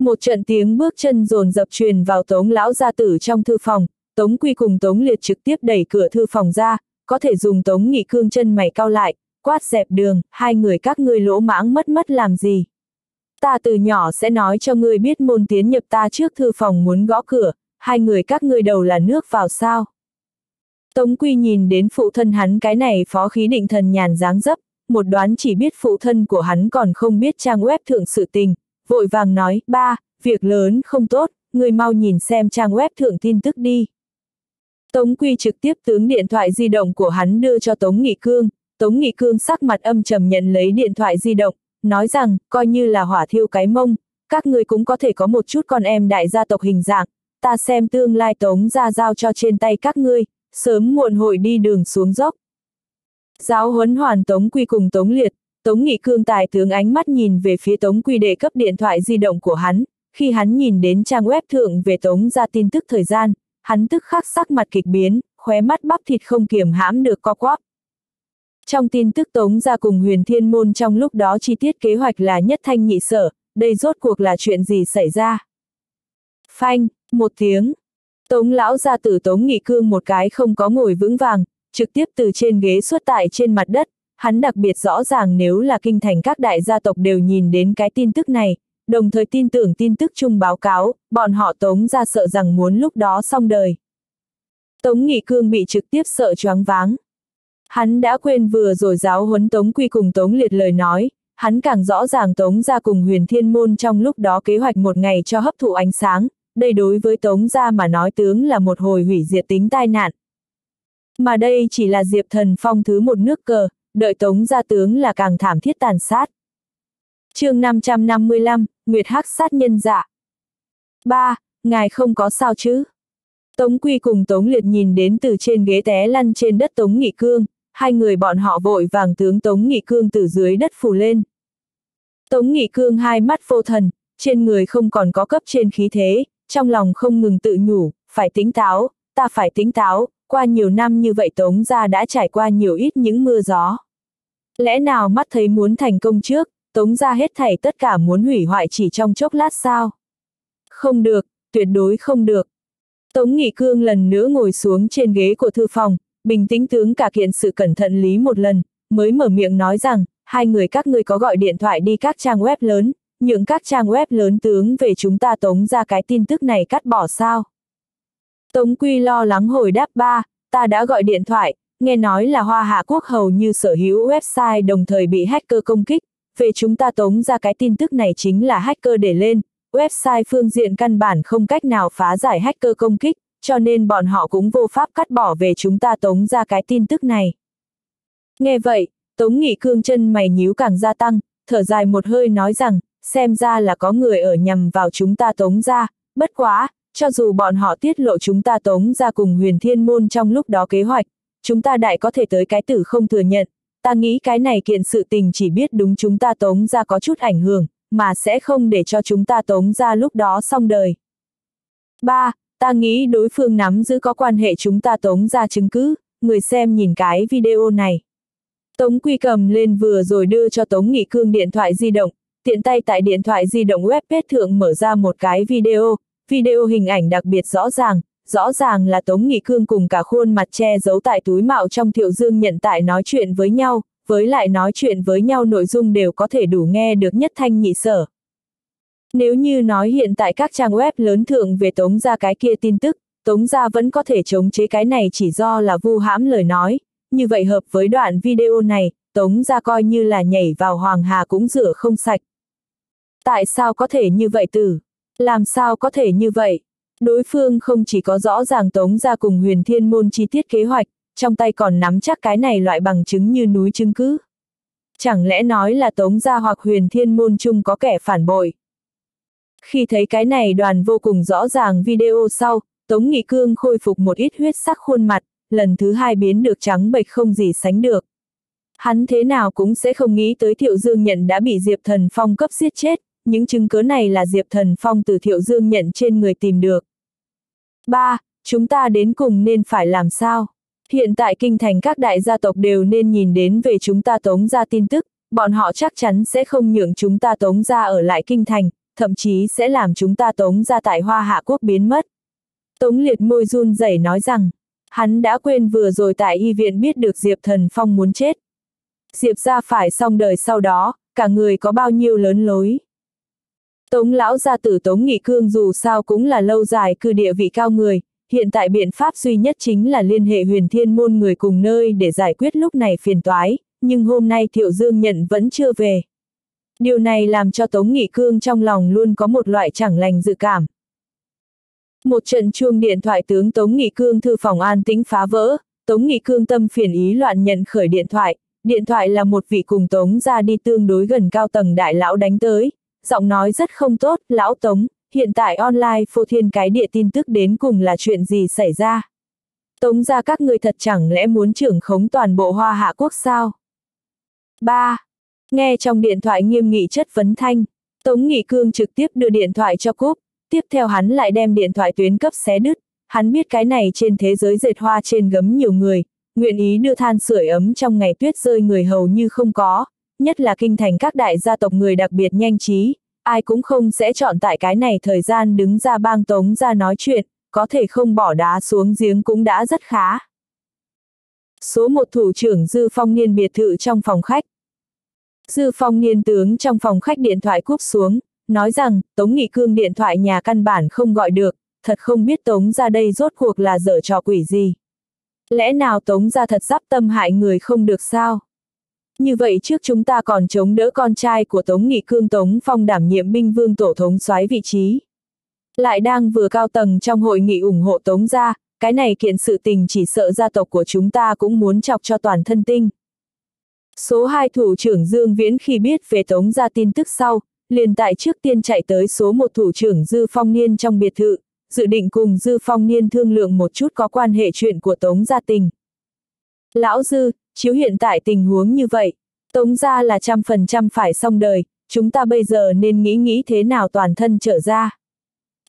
Một trận tiếng bước chân rồn dập truyền vào Tống lão gia tử trong thư phòng, Tống Quy cùng Tống Liệt trực tiếp đẩy cửa thư phòng ra, có thể dùng Tống Nghị Cương chân mày cao lại, quát dẹp đường, hai người các ngươi lỗ mãng mất mất làm gì. Ta từ nhỏ sẽ nói cho ngươi biết môn tiến nhập ta trước thư phòng muốn gõ cửa, hai người các ngươi đầu là nước vào sao. Tống Quy nhìn đến phụ thân hắn cái này phó khí định thần nhàn dáng dấp, một đoán chỉ biết phụ thân của hắn còn không biết trang web thượng sự tình, vội vàng nói, ba, việc lớn không tốt, người mau nhìn xem trang web thượng tin tức đi. Tống Quy trực tiếp tướng điện thoại di động của hắn đưa cho Tống Nghị Cương, Tống Nghị Cương sắc mặt âm trầm nhận lấy điện thoại di động, nói rằng, coi như là hỏa thiêu cái mông, các người cũng có thể có một chút con em đại gia tộc hình dạng, ta xem tương lai Tống ra giao cho trên tay các ngươi, sớm muộn hội đi đường xuống dốc. Giáo huấn hoàn Tống Quy cùng Tống Liệt, Tống Nghị Cương tài tướng ánh mắt nhìn về phía Tống Quy để cấp điện thoại di động của hắn, khi hắn nhìn đến trang web thượng về Tống ra tin tức thời gian, hắn tức khắc sắc mặt kịch biến, khóe mắt bắp thịt không kiểm hãm được co quắp. Trong tin tức Tống ra cùng huyền thiên môn trong lúc đó chi tiết kế hoạch là nhất thanh nhị sở, đây rốt cuộc là chuyện gì xảy ra. Phanh, một tiếng, Tống lão ra tử Tống Nghị Cương một cái không có ngồi vững vàng, trực tiếp từ trên ghế xuất tại trên mặt đất, hắn đặc biệt rõ ràng nếu là kinh thành các đại gia tộc đều nhìn đến cái tin tức này, đồng thời tin tưởng tin tức chung báo cáo, bọn họ Tống ra sợ rằng muốn lúc đó xong đời. Tống Nghị Cương bị trực tiếp sợ choáng váng. Hắn đã quên vừa rồi giáo huấn Tống Quy cùng Tống Liệt lời nói, hắn càng rõ ràng Tống ra cùng huyền thiên môn trong lúc đó kế hoạch một ngày cho hấp thụ ánh sáng, đây đối với Tống gia mà nói tướng là một hồi hủy diệt tính tai nạn. Mà đây chỉ là Diệp Thần Phong thứ một nước cờ, đợi Tống gia tướng là càng thảm thiết tàn sát. chương 555, Nguyệt Hắc sát nhân dạ. ba Ngài không có sao chứ? Tống Quy cùng Tống Liệt nhìn đến từ trên ghế té lăn trên đất Tống Nghị Cương, hai người bọn họ vội vàng tướng Tống Nghị Cương từ dưới đất phủ lên. Tống Nghị Cương hai mắt vô thần, trên người không còn có cấp trên khí thế, trong lòng không ngừng tự nhủ, phải tính táo, ta phải tính táo, qua nhiều năm như vậy Tống gia đã trải qua nhiều ít những mưa gió. Lẽ nào mắt thấy muốn thành công trước, Tống ra hết thảy tất cả muốn hủy hoại chỉ trong chốc lát sao? Không được, tuyệt đối không được. Tống Nghị Cương lần nữa ngồi xuống trên ghế của thư phòng, bình tĩnh tướng cả kiện sự cẩn thận lý một lần, mới mở miệng nói rằng, hai người các ngươi có gọi điện thoại đi các trang web lớn, những các trang web lớn tướng về chúng ta tống ra cái tin tức này cắt bỏ sao. Tống Quy lo lắng hồi đáp ba, ta đã gọi điện thoại, nghe nói là Hoa Hạ Quốc hầu như sở hữu website đồng thời bị hacker công kích, về chúng ta tống ra cái tin tức này chính là hacker để lên, website phương diện căn bản không cách nào phá giải hacker công kích, cho nên bọn họ cũng vô pháp cắt bỏ về chúng ta tống ra cái tin tức này. Nghe vậy, Tống Nghị Cương chân mày nhíu càng gia tăng, thở dài một hơi nói rằng, xem ra là có người ở nhằm vào chúng ta tống ra, bất quá, cho dù bọn họ tiết lộ chúng ta tống ra cùng huyền thiên môn trong lúc đó kế hoạch, chúng ta đại có thể tới cái tử không thừa nhận, ta nghĩ cái này kiện sự tình chỉ biết đúng chúng ta tống ra có chút ảnh hưởng, mà sẽ không để cho chúng ta tống ra lúc đó xong đời. 3. Ta nghĩ đối phương nắm giữ có quan hệ chúng ta tống ra chứng cứ, người xem nhìn cái video này. Tống Quy cầm lên vừa rồi đưa cho Tống Nghị Cương điện thoại di động, tiện tay tại điện thoại di động webpage thượng mở ra một cái video, video hình ảnh đặc biệt rõ ràng, rõ ràng là Tống Nghị Cương cùng cả khuôn mặt che giấu tại túi mạo trong thiệu dương nhận tại nói chuyện với nhau, với lại nói chuyện với nhau nội dung đều có thể đủ nghe được nhất thanh nhị sở. Nếu như nói hiện tại các trang web lớn thượng về Tống ra cái kia tin tức, Tống ra vẫn có thể chống chế cái này chỉ do là vu hãm lời nói, như vậy hợp với đoạn video này, Tống ra coi như là nhảy vào Hoàng Hà cũng rửa không sạch. Tại sao có thể như vậy tử? Làm sao có thể như vậy? Đối phương không chỉ có rõ ràng Tống ra cùng huyền thiên môn chi tiết kế hoạch, trong tay còn nắm chắc cái này loại bằng chứng như núi chứng cứ. Chẳng lẽ nói là Tống gia hoặc huyền thiên môn chung có kẻ phản bội? Khi thấy cái này đoàn vô cùng rõ ràng video sau, Tống Nghị Cương khôi phục một ít huyết sắc khuôn mặt, lần thứ hai biến được trắng bệch không gì sánh được. Hắn thế nào cũng sẽ không nghĩ tới Thiệu Dương Nhận đã bị Diệp Thần Phong cấp giết chết, những chứng cứ này là Diệp Thần Phong từ Thiệu Dương Nhận trên người tìm được. 3. Chúng ta đến cùng nên phải làm sao? Hiện tại kinh thành các đại gia tộc đều nên nhìn đến về chúng ta tống ra tin tức, bọn họ chắc chắn sẽ không nhượng chúng ta tống ra ở lại kinh thành, thậm chí sẽ làm chúng ta tống ra tại hoa hạ quốc biến mất. Tống liệt môi run rẩy nói rằng, hắn đã quên vừa rồi tại y viện biết được Diệp Thần Phong muốn chết. Diệp ra phải xong đời sau đó, cả người có bao nhiêu lớn lối. Tống lão gia tử Tống Nghị Cương dù sao cũng là lâu dài cư địa vị cao người, hiện tại biện pháp duy nhất chính là liên hệ huyền thiên môn người cùng nơi để giải quyết lúc này phiền toái, nhưng hôm nay Thiệu Dương nhận vẫn chưa về. Điều này làm cho Tống Nghị Cương trong lòng luôn có một loại chẳng lành dự cảm. Một trận chuông điện thoại tướng Tống Nghị Cương thư phòng an tĩnh phá vỡ, Tống Nghị Cương tâm phiền ý loạn nhận khởi điện thoại, điện thoại là một vị cùng Tống ra đi tương đối gần cao tầng đại lão đánh tới, giọng nói rất không tốt, lão Tống, hiện tại online phô thiên cái địa tin tức đến cùng là chuyện gì xảy ra. Tống ra các người thật chẳng lẽ muốn trưởng khống toàn bộ hoa hạ quốc sao? 3. Nghe trong điện thoại nghiêm nghị chất vấn thanh, Tống Nghị Cương trực tiếp đưa điện thoại cho Cúp, tiếp theo hắn lại đem điện thoại tuyến cấp xé đứt, hắn biết cái này trên thế giới dệt hoa trên gấm nhiều người, nguyện ý đưa than sưởi ấm trong ngày tuyết rơi người hầu như không có, nhất là kinh thành các đại gia tộc người đặc biệt nhanh trí, ai cũng không sẽ chọn tại cái này thời gian đứng ra bang tống ra nói chuyện, có thể không bỏ đá xuống giếng cũng đã rất khá. Số một thủ trưởng Dư Phong Niên biệt thự trong phòng khách. Dư Phong Niên tướng trong phòng khách điện thoại cúp xuống, nói rằng, Tống Nghị Cương điện thoại nhà căn bản không gọi được, thật không biết Tống ra đây rốt cuộc là dở trò quỷ gì. Lẽ nào Tống ra thật giáp tâm hại người không được sao? Như vậy trước chúng ta còn chống đỡ con trai của Tống Nghị Cương Tống Phong đảm nhiệm binh vương tổ thống soái vị trí. Lại đang vừa cao tầng trong hội nghị ủng hộ Tống gia, cái này kiện sự tình chỉ sợ gia tộc của chúng ta cũng muốn chọc cho toàn thân tinh. Số 2 thủ trưởng Dương Viễn khi biết về Tống gia tin tức sau, liền tại trước tiên chạy tới số 1 thủ trưởng Dư Phong Niên trong biệt thự, dự định cùng Dư Phong Niên thương lượng một chút có quan hệ chuyện của Tống gia tình. Lão Dư, chiếu hiện tại tình huống như vậy, Tống gia là trăm phần trăm phải xong đời, chúng ta bây giờ nên nghĩ nghĩ thế nào toàn thân trở ra.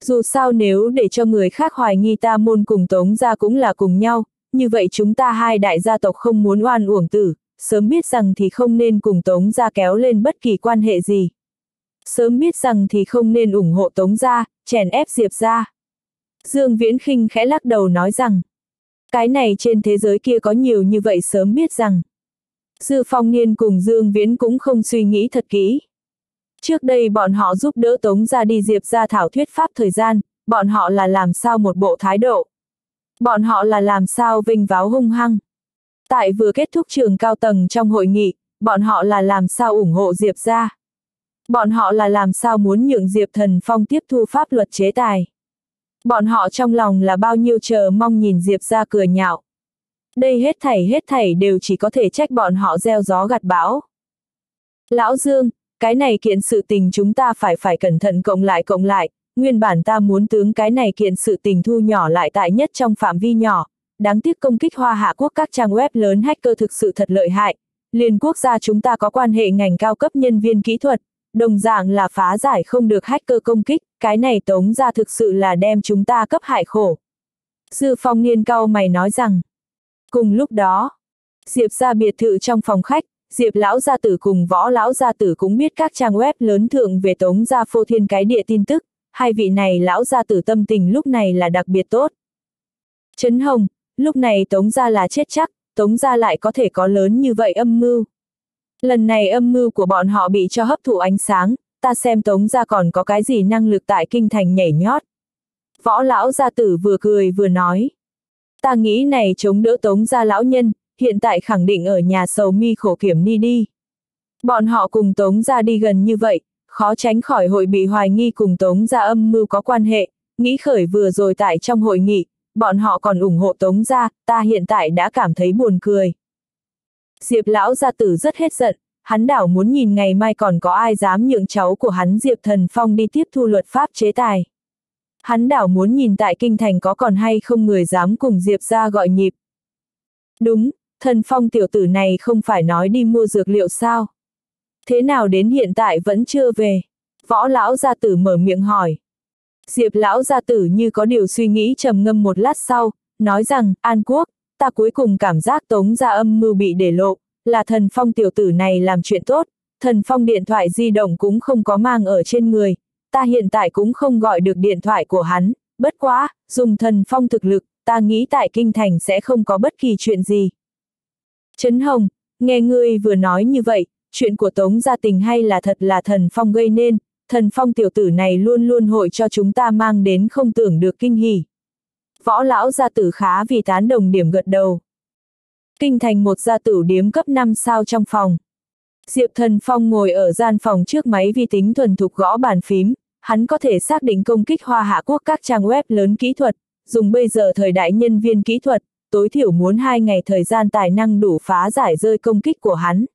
Dù sao nếu để cho người khác hoài nghi ta môn cùng tống gia cũng là cùng nhau, như vậy chúng ta hai đại gia tộc không muốn oan uổng tử, sớm biết rằng thì không nên cùng tống gia kéo lên bất kỳ quan hệ gì. Sớm biết rằng thì không nên ủng hộ tống gia, chèn ép diệp gia. Dương Viễn khinh khẽ lắc đầu nói rằng, cái này trên thế giới kia có nhiều như vậy sớm biết rằng. Dư Phong Niên cùng Dương Viễn cũng không suy nghĩ thật kỹ. Trước đây bọn họ giúp đỡ Tống ra đi Diệp ra thảo thuyết pháp thời gian, bọn họ là làm sao một bộ thái độ. Bọn họ là làm sao vinh váo hung hăng. Tại vừa kết thúc trường cao tầng trong hội nghị, bọn họ là làm sao ủng hộ Diệp ra. Bọn họ là làm sao muốn nhượng Diệp Thần Phong tiếp thu pháp luật chế tài. Bọn họ trong lòng là bao nhiêu chờ mong nhìn Diệp ra cười nhạo. Đây hết thảy hết thảy đều chỉ có thể trách bọn họ gieo gió gặt bão. Lão Dương, cái này kiện sự tình chúng ta phải phải cẩn thận cộng lại cộng lại, nguyên bản ta muốn tướng cái này kiện sự tình thu nhỏ lại tại nhất trong phạm vi nhỏ, đáng tiếc công kích hoa hạ quốc các trang web lớn hacker thực sự thật lợi hại, liên quốc gia chúng ta có quan hệ ngành cao cấp nhân viên kỹ thuật, đồng dạng là phá giải không được hacker công kích, cái này tống ra thực sự là đem chúng ta cấp hại khổ. Dư phong niên cao mày nói rằng, cùng lúc đó, Diệp ra biệt thự trong phòng khách, Diệp lão gia tử cùng võ lão gia tử cũng biết các trang web lớn thượng về tống gia phô thiên cái địa tin tức, hai vị này lão gia tử tâm tình lúc này là đặc biệt tốt. Trấn Hồng, lúc này tống gia là chết chắc, tống gia lại có thể có lớn như vậy âm mưu. Lần này âm mưu của bọn họ bị cho hấp thụ ánh sáng, ta xem tống gia còn có cái gì năng lực tại kinh thành nhảy nhót. Võ lão gia tử vừa cười vừa nói. Ta nghĩ này chống đỡ tống gia lão nhân, hiện tại khẳng định ở nhà sầu mi khổ kiểm ni đi. Bọn họ cùng tống gia đi gần như vậy, khó tránh khỏi hội bị hoài nghi cùng tống gia âm mưu có quan hệ, nghĩ khởi vừa rồi tại trong hội nghị, bọn họ còn ủng hộ tống gia, ta hiện tại đã cảm thấy buồn cười. Diệp lão gia tử rất hết giận, hắn đảo muốn nhìn ngày mai còn có ai dám nhượng cháu của hắn Diệp Thần Phong đi tiếp thu luật pháp chế tài. Hắn đảo muốn nhìn tại kinh thành có còn hay không người dám cùng Diệp ra gọi nhịp. Đúng, thần phong tiểu tử này không phải nói đi mua dược liệu sao? Thế nào đến hiện tại vẫn chưa về? Võ lão gia tử mở miệng hỏi. Diệp lão gia tử như có điều suy nghĩ trầm ngâm một lát sau, nói rằng, An Quốc, ta cuối cùng cảm giác tống gia âm mưu bị để lộ, là thần phong tiểu tử này làm chuyện tốt, thần phong điện thoại di động cũng không có mang ở trên người, ta hiện tại cũng không gọi được điện thoại của hắn, bất quá, dùng thần phong thực lực, ta nghĩ tại kinh thành sẽ không có bất kỳ chuyện gì. Trấn Hồng, nghe ngươi vừa nói như vậy, chuyện của Tống gia tình hay là thật là thần phong gây nên, thần phong tiểu tử này luôn luôn hội cho chúng ta mang đến không tưởng được kinh hỉ. Võ lão gia tử khá vì tán đồng điểm gật đầu. Kinh thành một gia tử điếm cấp 5 sao trong phòng. Diệp Thần Phong ngồi ở gian phòng trước máy vi tính thuần thục gõ bàn phím, hắn có thể xác định công kích hoa hạ quốc các trang web lớn kỹ thuật, dùng bây giờ thời đại nhân viên kỹ thuật, tối thiểu muốn hai ngày thời gian tài năng đủ phá giải rơi công kích của hắn.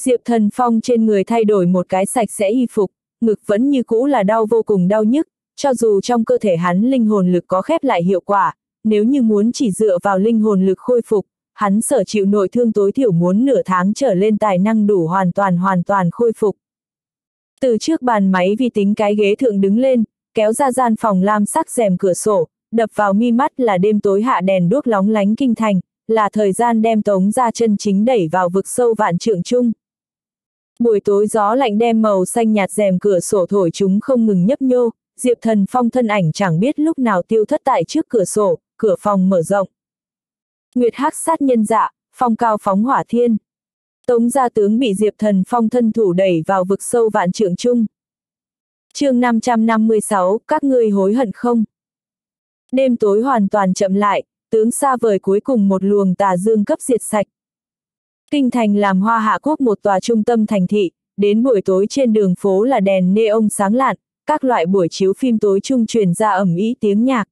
Diệp Thần Phong trên người thay đổi một cái sạch sẽ y phục, ngực vẫn như cũ là đau vô cùng đau nhức, cho dù trong cơ thể hắn linh hồn lực có khép lại hiệu quả, nếu như muốn chỉ dựa vào linh hồn lực khôi phục, hắn sở chịu nội thương tối thiểu muốn nửa tháng trở lên tài năng đủ hoàn toàn hoàn toàn khôi phục. Từ trước bàn máy vi tính cái ghế thượng đứng lên, kéo ra gian phòng lam sắc rèm cửa sổ, đập vào mi mắt là đêm tối hạ đèn đuốc lóng lánh kinh thành, là thời gian đem tống ra chân chính đẩy vào vực sâu vạn trượng chung. Buổi tối gió lạnh đem màu xanh nhạt rèm cửa sổ thổi chúng không ngừng nhấp nhô, Diệp Thần Phong thân ảnh chẳng biết lúc nào tiêu thất tại trước cửa sổ, cửa phòng mở rộng. Nguyệt hắc sát nhân dạ, phong cao phóng hỏa thiên. Tống gia tướng bị Diệp Thần Phong thân thủ đẩy vào vực sâu vạn trượng chung. chương 556, các ngươi hối hận không? Đêm tối hoàn toàn chậm lại, tướng xa vời cuối cùng một luồng tà dương cấp diệt sạch. Kinh thành làm hoa hạ quốc một tòa trung tâm thành thị, đến buổi tối trên đường phố là đèn neon sáng lạn, các loại buổi chiếu phim tối trung truyền ra ẩm ý tiếng nhạc.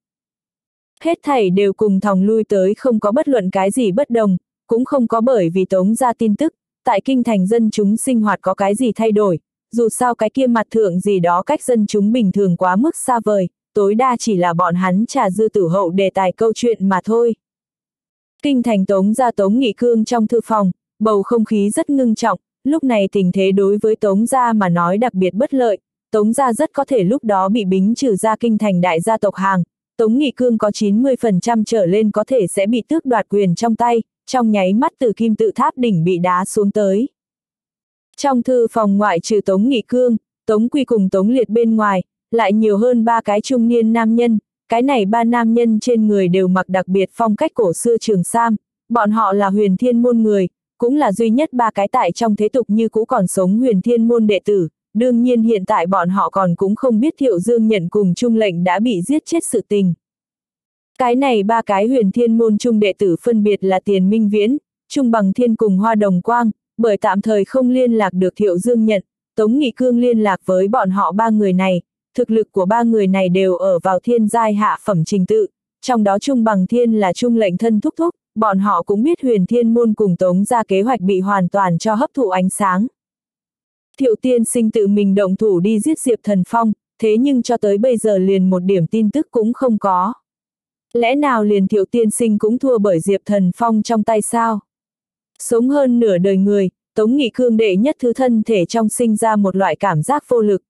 Hết thảy đều cùng thòng lui tới không có bất luận cái gì bất đồng, cũng không có bởi vì tống ra tin tức, tại kinh thành dân chúng sinh hoạt có cái gì thay đổi, dù sao cái kia mặt thượng gì đó cách dân chúng bình thường quá mức xa vời, tối đa chỉ là bọn hắn trà dư tử hậu đề tài câu chuyện mà thôi. Kinh thành tống ra tống nghị cương trong thư phòng, bầu không khí rất ngưng trọng, lúc này tình thế đối với tống gia mà nói đặc biệt bất lợi, Tống gia rất có thể lúc đó bị bính trừ ra kinh thành đại gia tộc hàng, Tống Nghị Cương có 90% trở lên có thể sẽ bị tước đoạt quyền trong tay, trong nháy mắt từ kim tự tháp đỉnh bị đá xuống tới. Trong thư phòng ngoại trừ Tống Nghị Cương, Tống Quy cùng Tống Liệt bên ngoài, lại nhiều hơn ba cái trung niên nam nhân, cái này ba nam nhân trên người đều mặc đặc biệt phong cách cổ xưa trường sam, bọn họ là huyền thiên môn người, cũng là duy nhất ba cái tại trong thế tục như cũ còn sống huyền thiên môn đệ tử, đương nhiên hiện tại bọn họ còn cũng không biết thiệu dương nhận cùng trung lệnh đã bị giết chết sự tình. Cái này ba cái huyền thiên môn trung đệ tử phân biệt là tiền minh viễn, trung bằng thiên cùng hoa đồng quang, bởi tạm thời không liên lạc được thiệu dương nhận, Tống Nghị Cương liên lạc với bọn họ ba người này, thực lực của ba người này đều ở vào thiên giai hạ phẩm trình tự, trong đó Trung Bằng Thiên là Trung lệnh thân thúc thúc, bọn họ cũng biết huyền thiên môn cùng Tống ra kế hoạch bị hoàn toàn cho hấp thụ ánh sáng. Thiệu tiên sinh tự mình động thủ đi giết Diệp Thần Phong, thế nhưng cho tới bây giờ liền một điểm tin tức cũng không có. Lẽ nào liền thiệu tiên sinh cũng thua bởi Diệp Thần Phong trong tay sao? Sống hơn nửa đời người, Tống Nghị Cương đệ nhất thứ thân thể trong sinh ra một loại cảm giác vô lực.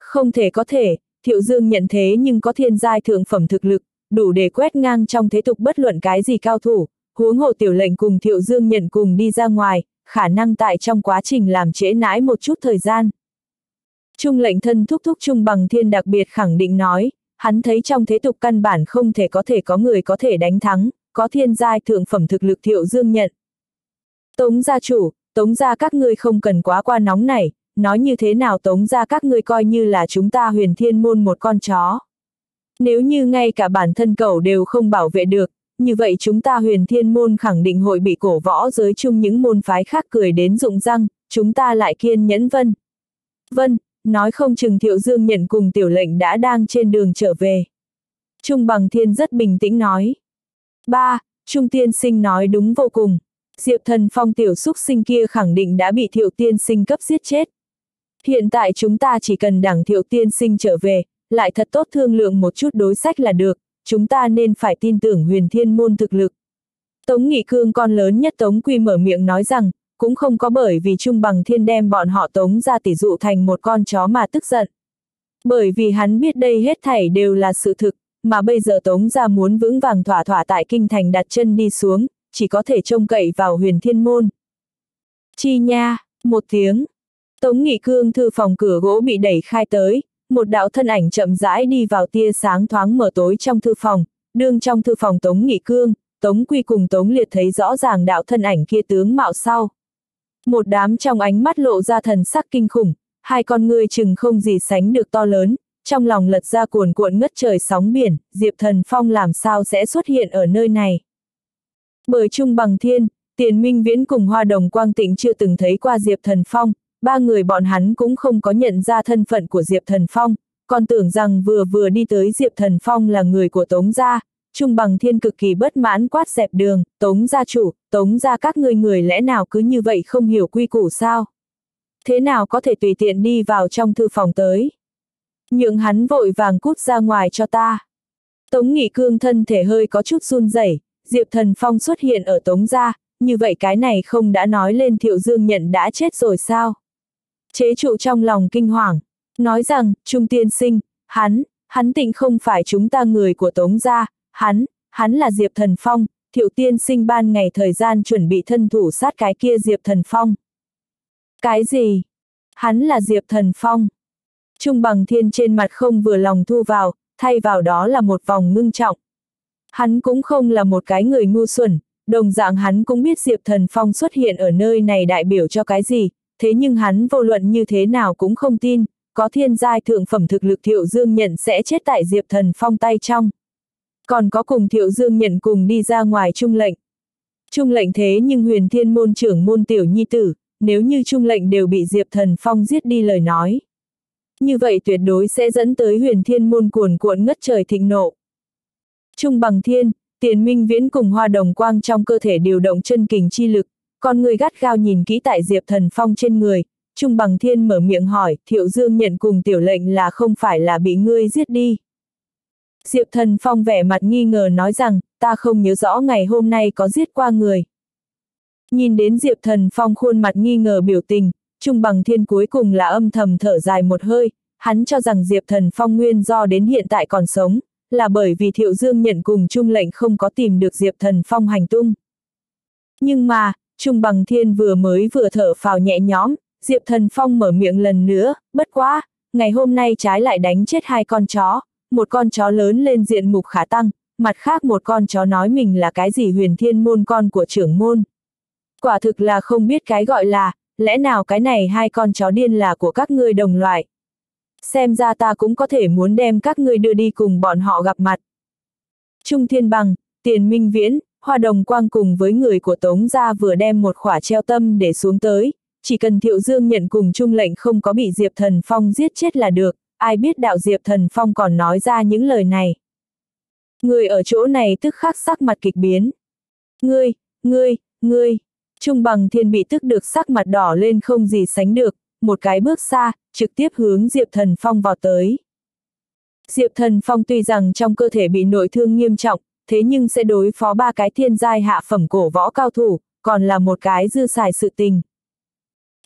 Không thể có thể, Thiệu Dương nhận thế nhưng có thiên giai thượng phẩm thực lực, đủ để quét ngang trong thế tục bất luận cái gì cao thủ, huống hộ tiểu lệnh cùng Thiệu Dương nhận cùng đi ra ngoài, khả năng tại trong quá trình làm trễ nãi một chút thời gian. Trung lệnh thân thúc thúc Trung bằng thiên đặc biệt khẳng định nói, hắn thấy trong thế tục căn bản không thể có thể có người có thể đánh thắng, có thiên giai thượng phẩm thực lực Thiệu Dương nhận. Tống gia chủ, tống gia các ngươi không cần quá qua nóng này, nói như thế nào tống gia các ngươi coi như là chúng ta huyền thiên môn một con chó. Nếu như ngay cả bản thân cậu đều không bảo vệ được, như vậy chúng ta huyền thiên môn khẳng định hội bị cổ võ giới chung những môn phái khác cười đến rụng răng, chúng ta lại kiên nhẫn vân. Vân, nói không chừng thiệu dương nhận cùng tiểu lệnh đã đang trên đường trở về. Trung bằng thiên rất bình tĩnh nói. ba Trung tiên sinh nói đúng vô cùng. Diệp thần phong tiểu xúc sinh kia khẳng định đã bị thiệu tiên sinh cấp giết chết. Hiện tại chúng ta chỉ cần đẳng thiệu tiên sinh trở về, lại thật tốt thương lượng một chút đối sách là được, chúng ta nên phải tin tưởng huyền thiên môn thực lực. Tống Nghị Cương con lớn nhất Tống Quy mở miệng nói rằng, cũng không có bởi vì Trung Bằng Thiên đem bọn họ Tống ra tỷ dụ thành một con chó mà tức giận. Bởi vì hắn biết đây hết thảy đều là sự thực, mà bây giờ Tống ra muốn vững vàng thỏa thỏa tại kinh thành đặt chân đi xuống, chỉ có thể trông cậy vào huyền thiên môn. Chi nha, một tiếng. Tống Nghị Cương thư phòng cửa gỗ bị đẩy khai tới, một đạo thân ảnh chậm rãi đi vào tia sáng thoáng mở tối trong thư phòng, đương trong thư phòng Tống Nghị Cương, Tống Quy cùng Tống Liệt thấy rõ ràng đạo thân ảnh kia tướng mạo sau. Một đám trong ánh mắt lộ ra thần sắc kinh khủng, hai con người chừng không gì sánh được to lớn, trong lòng lật ra cuồn cuộn ngất trời sóng biển, Diệp Thần Phong làm sao sẽ xuất hiện ở nơi này. Bởi Trung Bằng Thiên, Tiền Minh Viễn cùng Hoa Đồng Quang Tịnh chưa từng thấy qua Diệp Thần Phong, ba người bọn hắn cũng không có nhận ra thân phận của Diệp Thần Phong, còn tưởng rằng vừa vừa đi tới Diệp Thần Phong là người của Tống Gia, Trung Bằng Thiên cực kỳ bất mãn quát dẹp đường, Tống Gia chủ, Tống Gia các ngươi người lẽ nào cứ như vậy không hiểu quy củ sao? Thế nào có thể tùy tiện đi vào trong thư phòng tới? Nhượng hắn vội vàng cút ra ngoài cho ta. Tống Nghị Cương thân thể hơi có chút run rẩy, Diệp Thần Phong xuất hiện ở Tống Gia, như vậy cái này không đã nói lên Thiệu Dương nhận đã chết rồi sao? Chế trụ trong lòng kinh hoàng, nói rằng, Trung tiên sinh, hắn, hắn tịnh không phải chúng ta người của Tống gia, hắn, hắn là Diệp Thần Phong, thiệu tiên sinh ban ngày thời gian chuẩn bị thân thủ sát cái kia Diệp Thần Phong. Cái gì? Hắn là Diệp Thần Phong. Trung bằng thiên trên mặt không vừa lòng thu vào, thay vào đó là một vòng ngưng trọng. Hắn cũng không là một cái người ngu xuẩn, đồng dạng hắn cũng biết Diệp Thần Phong xuất hiện ở nơi này đại biểu cho cái gì, thế nhưng hắn vô luận như thế nào cũng không tin, có thiên giai thượng phẩm thực lực Thiệu Dương nhận sẽ chết tại Diệp Thần Phong tay trong. Còn có cùng Thiệu Dương nhận cùng đi ra ngoài trung lệnh. Trung lệnh thế nhưng huyền thiên môn trưởng môn tiểu nhi tử, nếu như trung lệnh đều bị Diệp Thần Phong giết đi lời nói. Như vậy tuyệt đối sẽ dẫn tới huyền thiên môn cuồn cuộn ngất trời thịnh nộ. Trung bằng thiên, tiền minh viễn cùng hoa đồng quang trong cơ thể điều động chân kình chi lực, con người gắt gao nhìn kỹ tại Diệp Thần Phong trên người, Trung Bằng Thiên mở miệng hỏi, Thiệu Dương nhận cùng tiểu lệnh là không phải là bị ngươi giết đi. Diệp Thần Phong vẻ mặt nghi ngờ nói rằng, ta không nhớ rõ ngày hôm nay có giết qua người. Nhìn đến Diệp Thần Phong khuôn mặt nghi ngờ biểu tình, Trung Bằng Thiên cuối cùng là âm thầm thở dài một hơi, hắn cho rằng Diệp Thần Phong nguyên do đến hiện tại còn sống, là bởi vì Thiệu Dương nhận cùng Trung lệnh không có tìm được Diệp Thần Phong hành tung. Nhưng mà, Trung Bằng Thiên vừa mới vừa thở phào nhẹ nhõm, Diệp Thần Phong mở miệng lần nữa, bất quá, ngày hôm nay trái lại đánh chết hai con chó, một con chó lớn lên diện mục khả tăng, mặt khác một con chó nói mình là cái gì huyền thiên môn con của trưởng môn. Quả thực là không biết cái gọi là, lẽ nào cái này hai con chó điên là của các ngươi đồng loại. Xem ra ta cũng có thể muốn đem các ngươi đưa đi cùng bọn họ gặp mặt. Trung Thiên Bằng, Tiền Minh Viễn, Hoa Đồng Quang cùng với người của Tống gia vừa đem một khỏa treo tâm để xuống tới, chỉ cần Thiệu Dương nhận cùng Trung lệnh không có bị Diệp Thần Phong giết chết là được, ai biết đạo Diệp Thần Phong còn nói ra những lời này. Người ở chỗ này tức khắc sắc mặt kịch biến. Ngươi, ngươi, ngươi, Trung bằng thiên bị tức được sắc mặt đỏ lên không gì sánh được, một cái bước xa, trực tiếp hướng Diệp Thần Phong vào tới. Diệp Thần Phong tuy rằng trong cơ thể bị nội thương nghiêm trọng, thế nhưng sẽ đối phó ba cái thiên giai hạ phẩm cổ võ cao thủ, còn là một cái dư xài sự tình.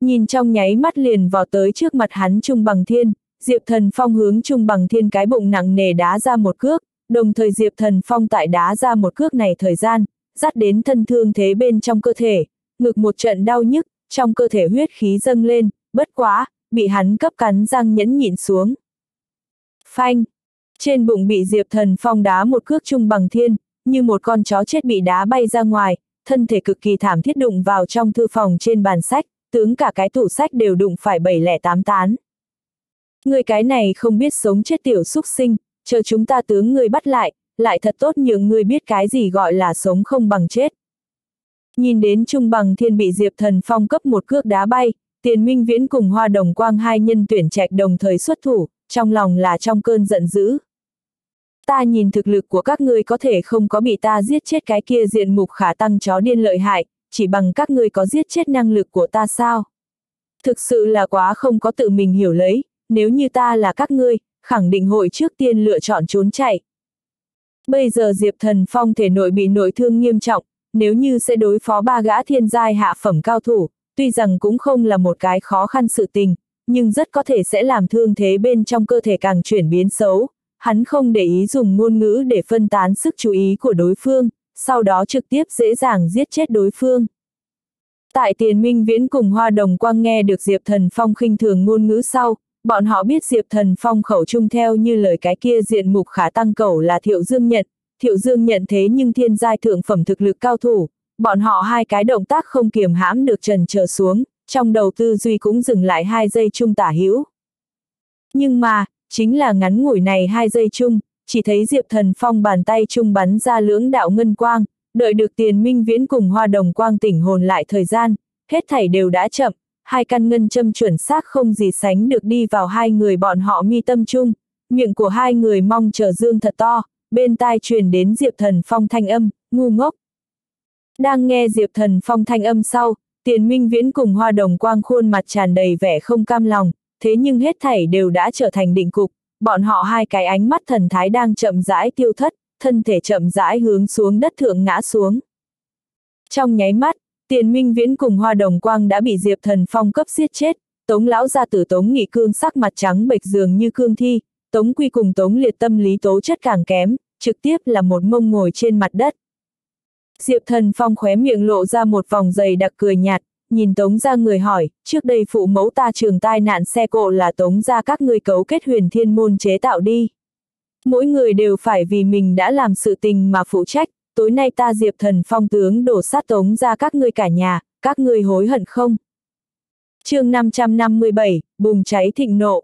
Nhìn trong nháy mắt liền vào tới trước mặt hắn Trung Bằng Thiên, Diệp Thần Phong hướng Trung Bằng Thiên cái bụng nặng nề đá ra một cước, đồng thời Diệp Thần Phong tại đá ra một cước này thời gian, dắt đến thân thương thế bên trong cơ thể, ngực một trận đau nhức, trong cơ thể huyết khí dâng lên, bất quá, bị hắn cấp cắn răng nhẫn nhịn xuống. Phanh! Trên bụng bị Diệp Thần Phong đá một cước Trung Bằng Thiên, như một con chó chết bị đá bay ra ngoài, thân thể cực kỳ thảm thiết đụng vào trong thư phòng trên bàn sách, tướng cả cái tủ sách đều đụng phải bảy lẻ tám tán. Người cái này không biết sống chết tiểu xúc sinh, chờ chúng ta tướng người bắt lại, lại thật tốt những người biết cái gì gọi là sống không bằng chết. Nhìn đến Trung Bằng Thiên bị Diệp Thần Phong cấp một cước đá bay, Tiền Minh Viễn cùng Hoa Đồng Quang hai nhân tuyển trạch đồng thời xuất thủ, trong lòng là trong cơn giận dữ. Ta nhìn thực lực của các ngươi có thể không có bị ta giết chết cái kia diện mục khả tăng chó điên lợi hại, chỉ bằng các ngươi có giết chết năng lực của ta sao? Thực sự là quá không có tự mình hiểu lấy, nếu như ta là các ngươi, khẳng định hội trước tiên lựa chọn trốn chạy. Bây giờ Diệp Thần Phong thể nội bị nội thương nghiêm trọng, nếu như sẽ đối phó ba gã thiên giai hạ phẩm cao thủ, tuy rằng cũng không là một cái khó khăn sự tình, nhưng rất có thể sẽ làm thương thế bên trong cơ thể càng chuyển biến xấu. Hắn không để ý dùng ngôn ngữ để phân tán sức chú ý của đối phương, sau đó trực tiếp dễ dàng giết chết đối phương. Tại tiền minh viễn cùng hoa đồng quang nghe được Diệp Thần Phong khinh thường ngôn ngữ sau, bọn họ biết Diệp Thần Phong khẩu trung theo như lời cái kia diện mục khả tăng cầu là Thiệu Dương Nhận, Thiệu Dương nhận thế nhưng thiên giai thượng phẩm thực lực cao thủ, bọn họ hai cái động tác không kiềm hãm được trần trở xuống, trong đầu tư duy cũng dừng lại hai giây chung tả hữu. Nhưng mà, chính là ngắn ngủi này hai giây chung, chỉ thấy Diệp Thần Phong bàn tay chung bắn ra lưỡng đạo ngân quang, đợi được tiền minh viễn cùng hoa đồng quang tỉnh hồn lại thời gian, hết thảy đều đã chậm, hai căn ngân châm chuẩn xác không gì sánh được đi vào hai người bọn họ mi tâm chung, miệng của hai người mong chờ dương thật to, bên tai truyền đến Diệp Thần Phong thanh âm, ngu ngốc. Đang nghe Diệp Thần Phong thanh âm sau, tiền minh viễn cùng hoa đồng quang khuôn mặt tràn đầy vẻ không cam lòng, thế nhưng hết thảy đều đã trở thành định cục, bọn họ hai cái ánh mắt thần thái đang chậm rãi tiêu thất, thân thể chậm rãi hướng xuống đất thượng ngã xuống. Trong nháy mắt, tiền minh viễn cùng hoa đồng quang đã bị Diệp Thần Phong cấp giết chết, tống lão ra tử tống nghị cương sắc mặt trắng bệch dường như cương thi, tống quy cùng tống liệt tâm lý tố chất càng kém, trực tiếp là một mông ngồi trên mặt đất. Diệp Thần Phong khóe miệng lộ ra một vòng dày đặc cười nhạt, nhìn Tống ra người hỏi, trước đây phụ mẫu ta trường tai nạn xe cộ là Tống ra các người cấu kết huyền thiên môn chế tạo đi. Mỗi người đều phải vì mình đã làm sự tình mà phụ trách, tối nay ta Diệp Thần Phong tướng đổ sát Tống ra các ngươi cả nhà, các ngươi hối hận không? chương 557, bùng cháy thịnh nộ.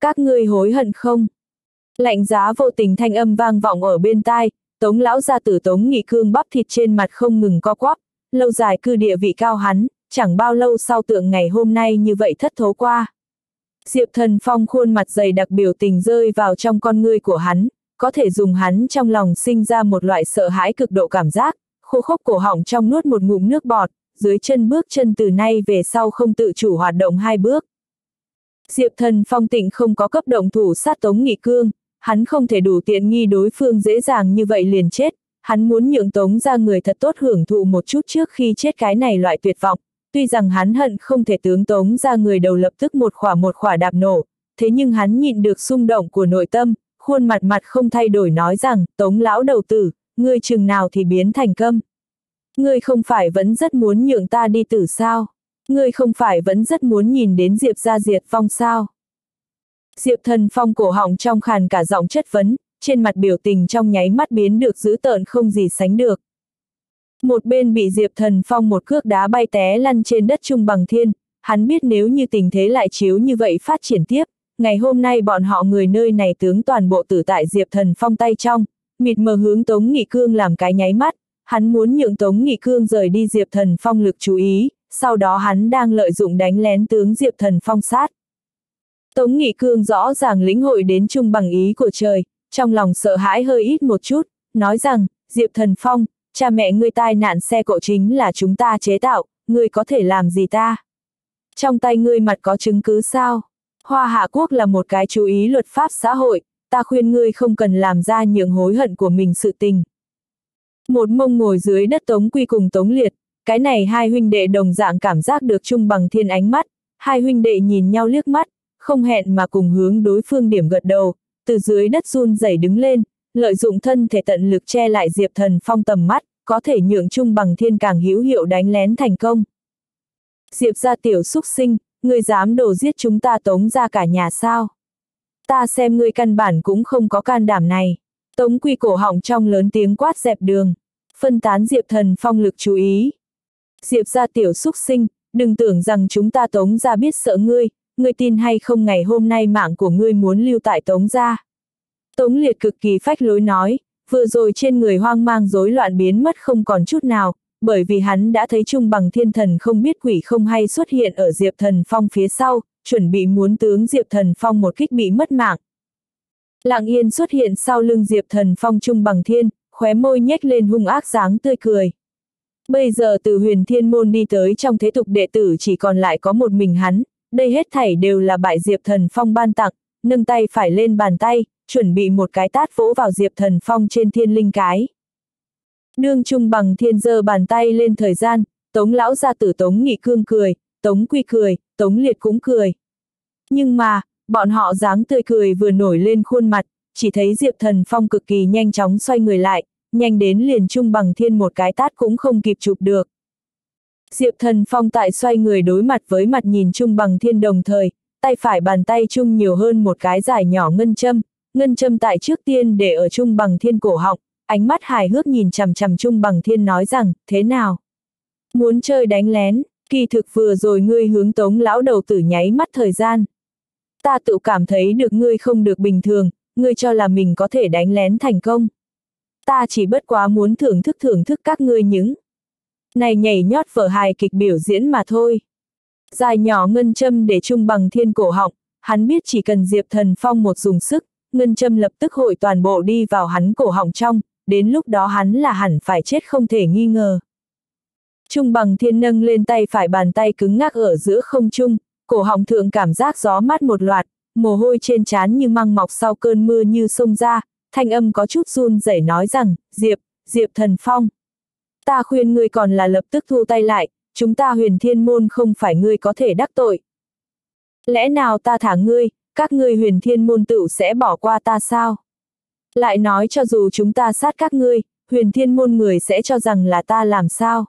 Các ngươi hối hận không? Lạnh giá vô tình thanh âm vang vọng ở bên tai, tống lão gia tử tống nghị cương bắp thịt trên mặt không ngừng co quắp, lâu dài cư địa vị cao hắn, chẳng bao lâu sau tượng ngày hôm nay như vậy thất thố qua. Diệp thần phong khuôn mặt dày đặc biểu tình rơi vào trong con ngươi của hắn, có thể dùng hắn trong lòng sinh ra một loại sợ hãi cực độ cảm giác, khô khốc cổ họng trong nuốt một ngụm nước bọt, dưới chân bước chân từ nay về sau không tự chủ hoạt động hai bước. Diệp thần phong tịnh không có cấp động thủ sát tống nghị cương, hắn không thể đủ tiện nghi đối phương dễ dàng như vậy liền chết, hắn muốn nhượng tống ra người thật tốt hưởng thụ một chút trước khi chết cái này loại tuyệt vọng, tuy rằng hắn hận không thể tướng tống ra người đầu lập tức một khỏa một khỏa đạp nổ, thế nhưng hắn nhịn được xung động của nội tâm, khuôn mặt mặt không thay đổi nói rằng, tống lão đầu tử, ngươi chừng nào thì biến thành câm. Ngươi không phải vẫn rất muốn nhượng ta đi tử sao? Ngươi không phải vẫn rất muốn nhìn đến Diệp ra diệt phong sao? Diệp thần phong cổ họng trong khàn cả giọng chất vấn, trên mặt biểu tình trong nháy mắt biến được dữ tợn không gì sánh được. Một bên bị Diệp thần phong một cước đá bay té lăn trên đất trung bằng thiên, hắn biết nếu như tình thế lại chiếu như vậy phát triển tiếp, ngày hôm nay bọn họ người nơi này tướng toàn bộ tử tại Diệp thần phong tay trong, mịt mờ hướng Tống Nghị Cương làm cái nháy mắt, hắn muốn nhượng Tống Nghị Cương rời đi Diệp thần phong lực chú ý, sau đó hắn đang lợi dụng đánh lén tướng Diệp thần phong sát. Tống Nghị Cương rõ ràng lĩnh hội đến chung bằng ý của trời, trong lòng sợ hãi hơi ít một chút, nói rằng, Diệp Thần Phong, cha mẹ ngươi tai nạn xe cộ chính là chúng ta chế tạo, ngươi có thể làm gì ta? Trong tay ngươi mặt có chứng cứ sao? Hoa Hạ Quốc là một cái chú ý luật pháp xã hội, ta khuyên ngươi không cần làm ra những hối hận của mình sự tình. Một mông ngồi dưới đất Tống Quy cùng Tống Liệt, cái này hai huynh đệ đồng dạng cảm giác được chung bằng thiên ánh mắt, hai huynh đệ nhìn nhau liếc mắt, không hẹn mà cùng hướng đối phương điểm gật đầu, từ dưới đất run rẩy đứng lên, lợi dụng thân thể tận lực che lại Diệp Thần Phong tầm mắt, có thể nhượng chung bằng thiên càng hữu hiệu đánh lén thành công. Diệp ra tiểu xúc sinh, ngươi dám đổ giết chúng ta tống ra cả nhà sao? Ta xem ngươi căn bản cũng không có can đảm này. Tống quy cổ họng trong lớn tiếng quát dẹp đường. Phân tán Diệp Thần Phong lực chú ý. Diệp ra tiểu xúc sinh, đừng tưởng rằng chúng ta tống ra biết sợ ngươi, ngươi tin hay không ngày hôm nay mạng của ngươi muốn lưu tại Tống gia. Tống liệt cực kỳ phách lối nói, vừa rồi trên người hoang mang rối loạn biến mất không còn chút nào, bởi vì hắn đã thấy trung bằng thiên thần không biết quỷ không hay xuất hiện ở Diệp Thần Phong phía sau, chuẩn bị muốn tướng Diệp Thần Phong một kích bị mất mạng. Lặng yên xuất hiện sau lưng Diệp Thần Phong trung bằng thiên, khóe môi nhếch lên hung ác dáng tươi cười. Bây giờ từ huyền thiên môn đi tới trong thế tục đệ tử chỉ còn lại có một mình hắn, đây hết thảy đều là bại Diệp Thần Phong ban tặng, nâng tay phải lên bàn tay, chuẩn bị một cái tát vỗ vào Diệp Thần Phong trên thiên linh cái. Đương trung bằng thiên dơ bàn tay lên thời gian, tống lão gia tử tống nghị cương cười, tống quy cười, tống liệt cũng cười. Nhưng mà, bọn họ dáng tươi cười vừa nổi lên khuôn mặt, chỉ thấy Diệp Thần Phong cực kỳ nhanh chóng xoay người lại, nhanh đến liền trung bằng thiên một cái tát cũng không kịp chụp được. Diệp thần phong tại xoay người đối mặt với mặt nhìn Trung bằng thiên đồng thời, tay phải bàn tay chung nhiều hơn một cái dài nhỏ ngân châm, ngân châm tại trước tiên để ở chung bằng thiên cổ họng, ánh mắt hài hước nhìn chằm chằm chung bằng thiên nói rằng, thế nào? Muốn chơi đánh lén, kỳ thực vừa rồi ngươi hướng tống lão đầu tử nháy mắt thời gian. Ta tự cảm thấy được ngươi không được bình thường, ngươi cho là mình có thể đánh lén thành công. Ta chỉ bất quá muốn thưởng thức thưởng thức các ngươi những này nhảy nhót vở hài kịch biểu diễn mà thôi. Dài nhỏ ngân châm để chung bằng thiên cổ họng, hắn biết chỉ cần Diệp Thần Phong một dùng sức, ngân châm lập tức hội toàn bộ đi vào hắn cổ họng trong, đến lúc đó hắn là hẳn phải chết không thể nghi ngờ. Trung bằng thiên nâng lên tay phải bàn tay cứng ngắc ở giữa không trung, cổ họng thượng cảm giác gió mát một loạt, mồ hôi trên trán như măng mọc sau cơn mưa như sông ra, thanh âm có chút run rẩy nói rằng, Diệp, Diệp thần phong ta khuyên ngươi còn là lập tức thu tay lại, chúng ta huyền thiên môn không phải ngươi có thể đắc tội. Lẽ nào ta thả ngươi, các ngươi huyền thiên môn tự sẽ bỏ qua ta sao? Lại nói cho dù chúng ta sát các ngươi, huyền thiên môn người sẽ cho rằng là ta làm sao?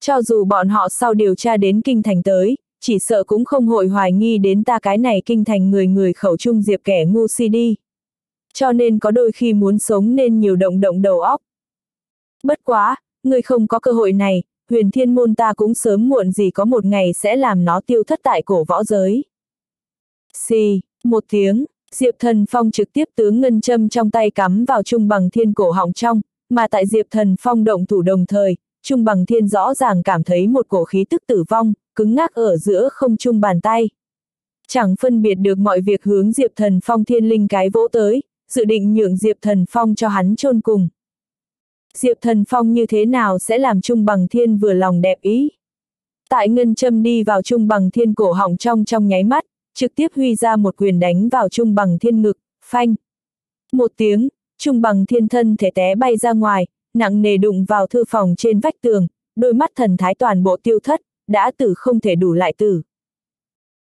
Cho dù bọn họ sau điều tra đến kinh thành tới, chỉ sợ cũng không hội hoài nghi đến ta cái này kinh thành người người khẩu trung diệp kẻ ngu si đi. Cho nên có đôi khi muốn sống nên nhiều động động đầu óc. Bất quá, ngươi không có cơ hội này, huyền thiên môn ta cũng sớm muộn gì có một ngày sẽ làm nó tiêu thất tại cổ võ giới. Xì, một tiếng, Diệp Thần Phong trực tiếp tướng ngân châm trong tay cắm vào trung bằng thiên cổ họng trong, mà tại Diệp Thần Phong động thủ đồng thời, trung bằng thiên rõ ràng cảm thấy một cổ khí tức tử vong, cứng ngắc ở giữa không trung bàn tay. Chẳng phân biệt được mọi việc hướng Diệp Thần Phong thiên linh cái vỗ tới, dự định nhượng Diệp Thần Phong cho hắn chôn cùng. Diệp Thần Phong như thế nào sẽ làm Trung Bằng Thiên vừa lòng đẹp ý. Tại ngân châm đi vào Trung Bằng Thiên cổ họng trong trong nháy mắt, trực tiếp huy ra một quyền đánh vào Trung Bằng Thiên ngực, phanh. Một tiếng, Trung Bằng Thiên thân thể té bay ra ngoài, nặng nề đụng vào thư phòng trên vách tường, đôi mắt thần thái toàn bộ tiêu thất, đã tử không thể đủ lại tử.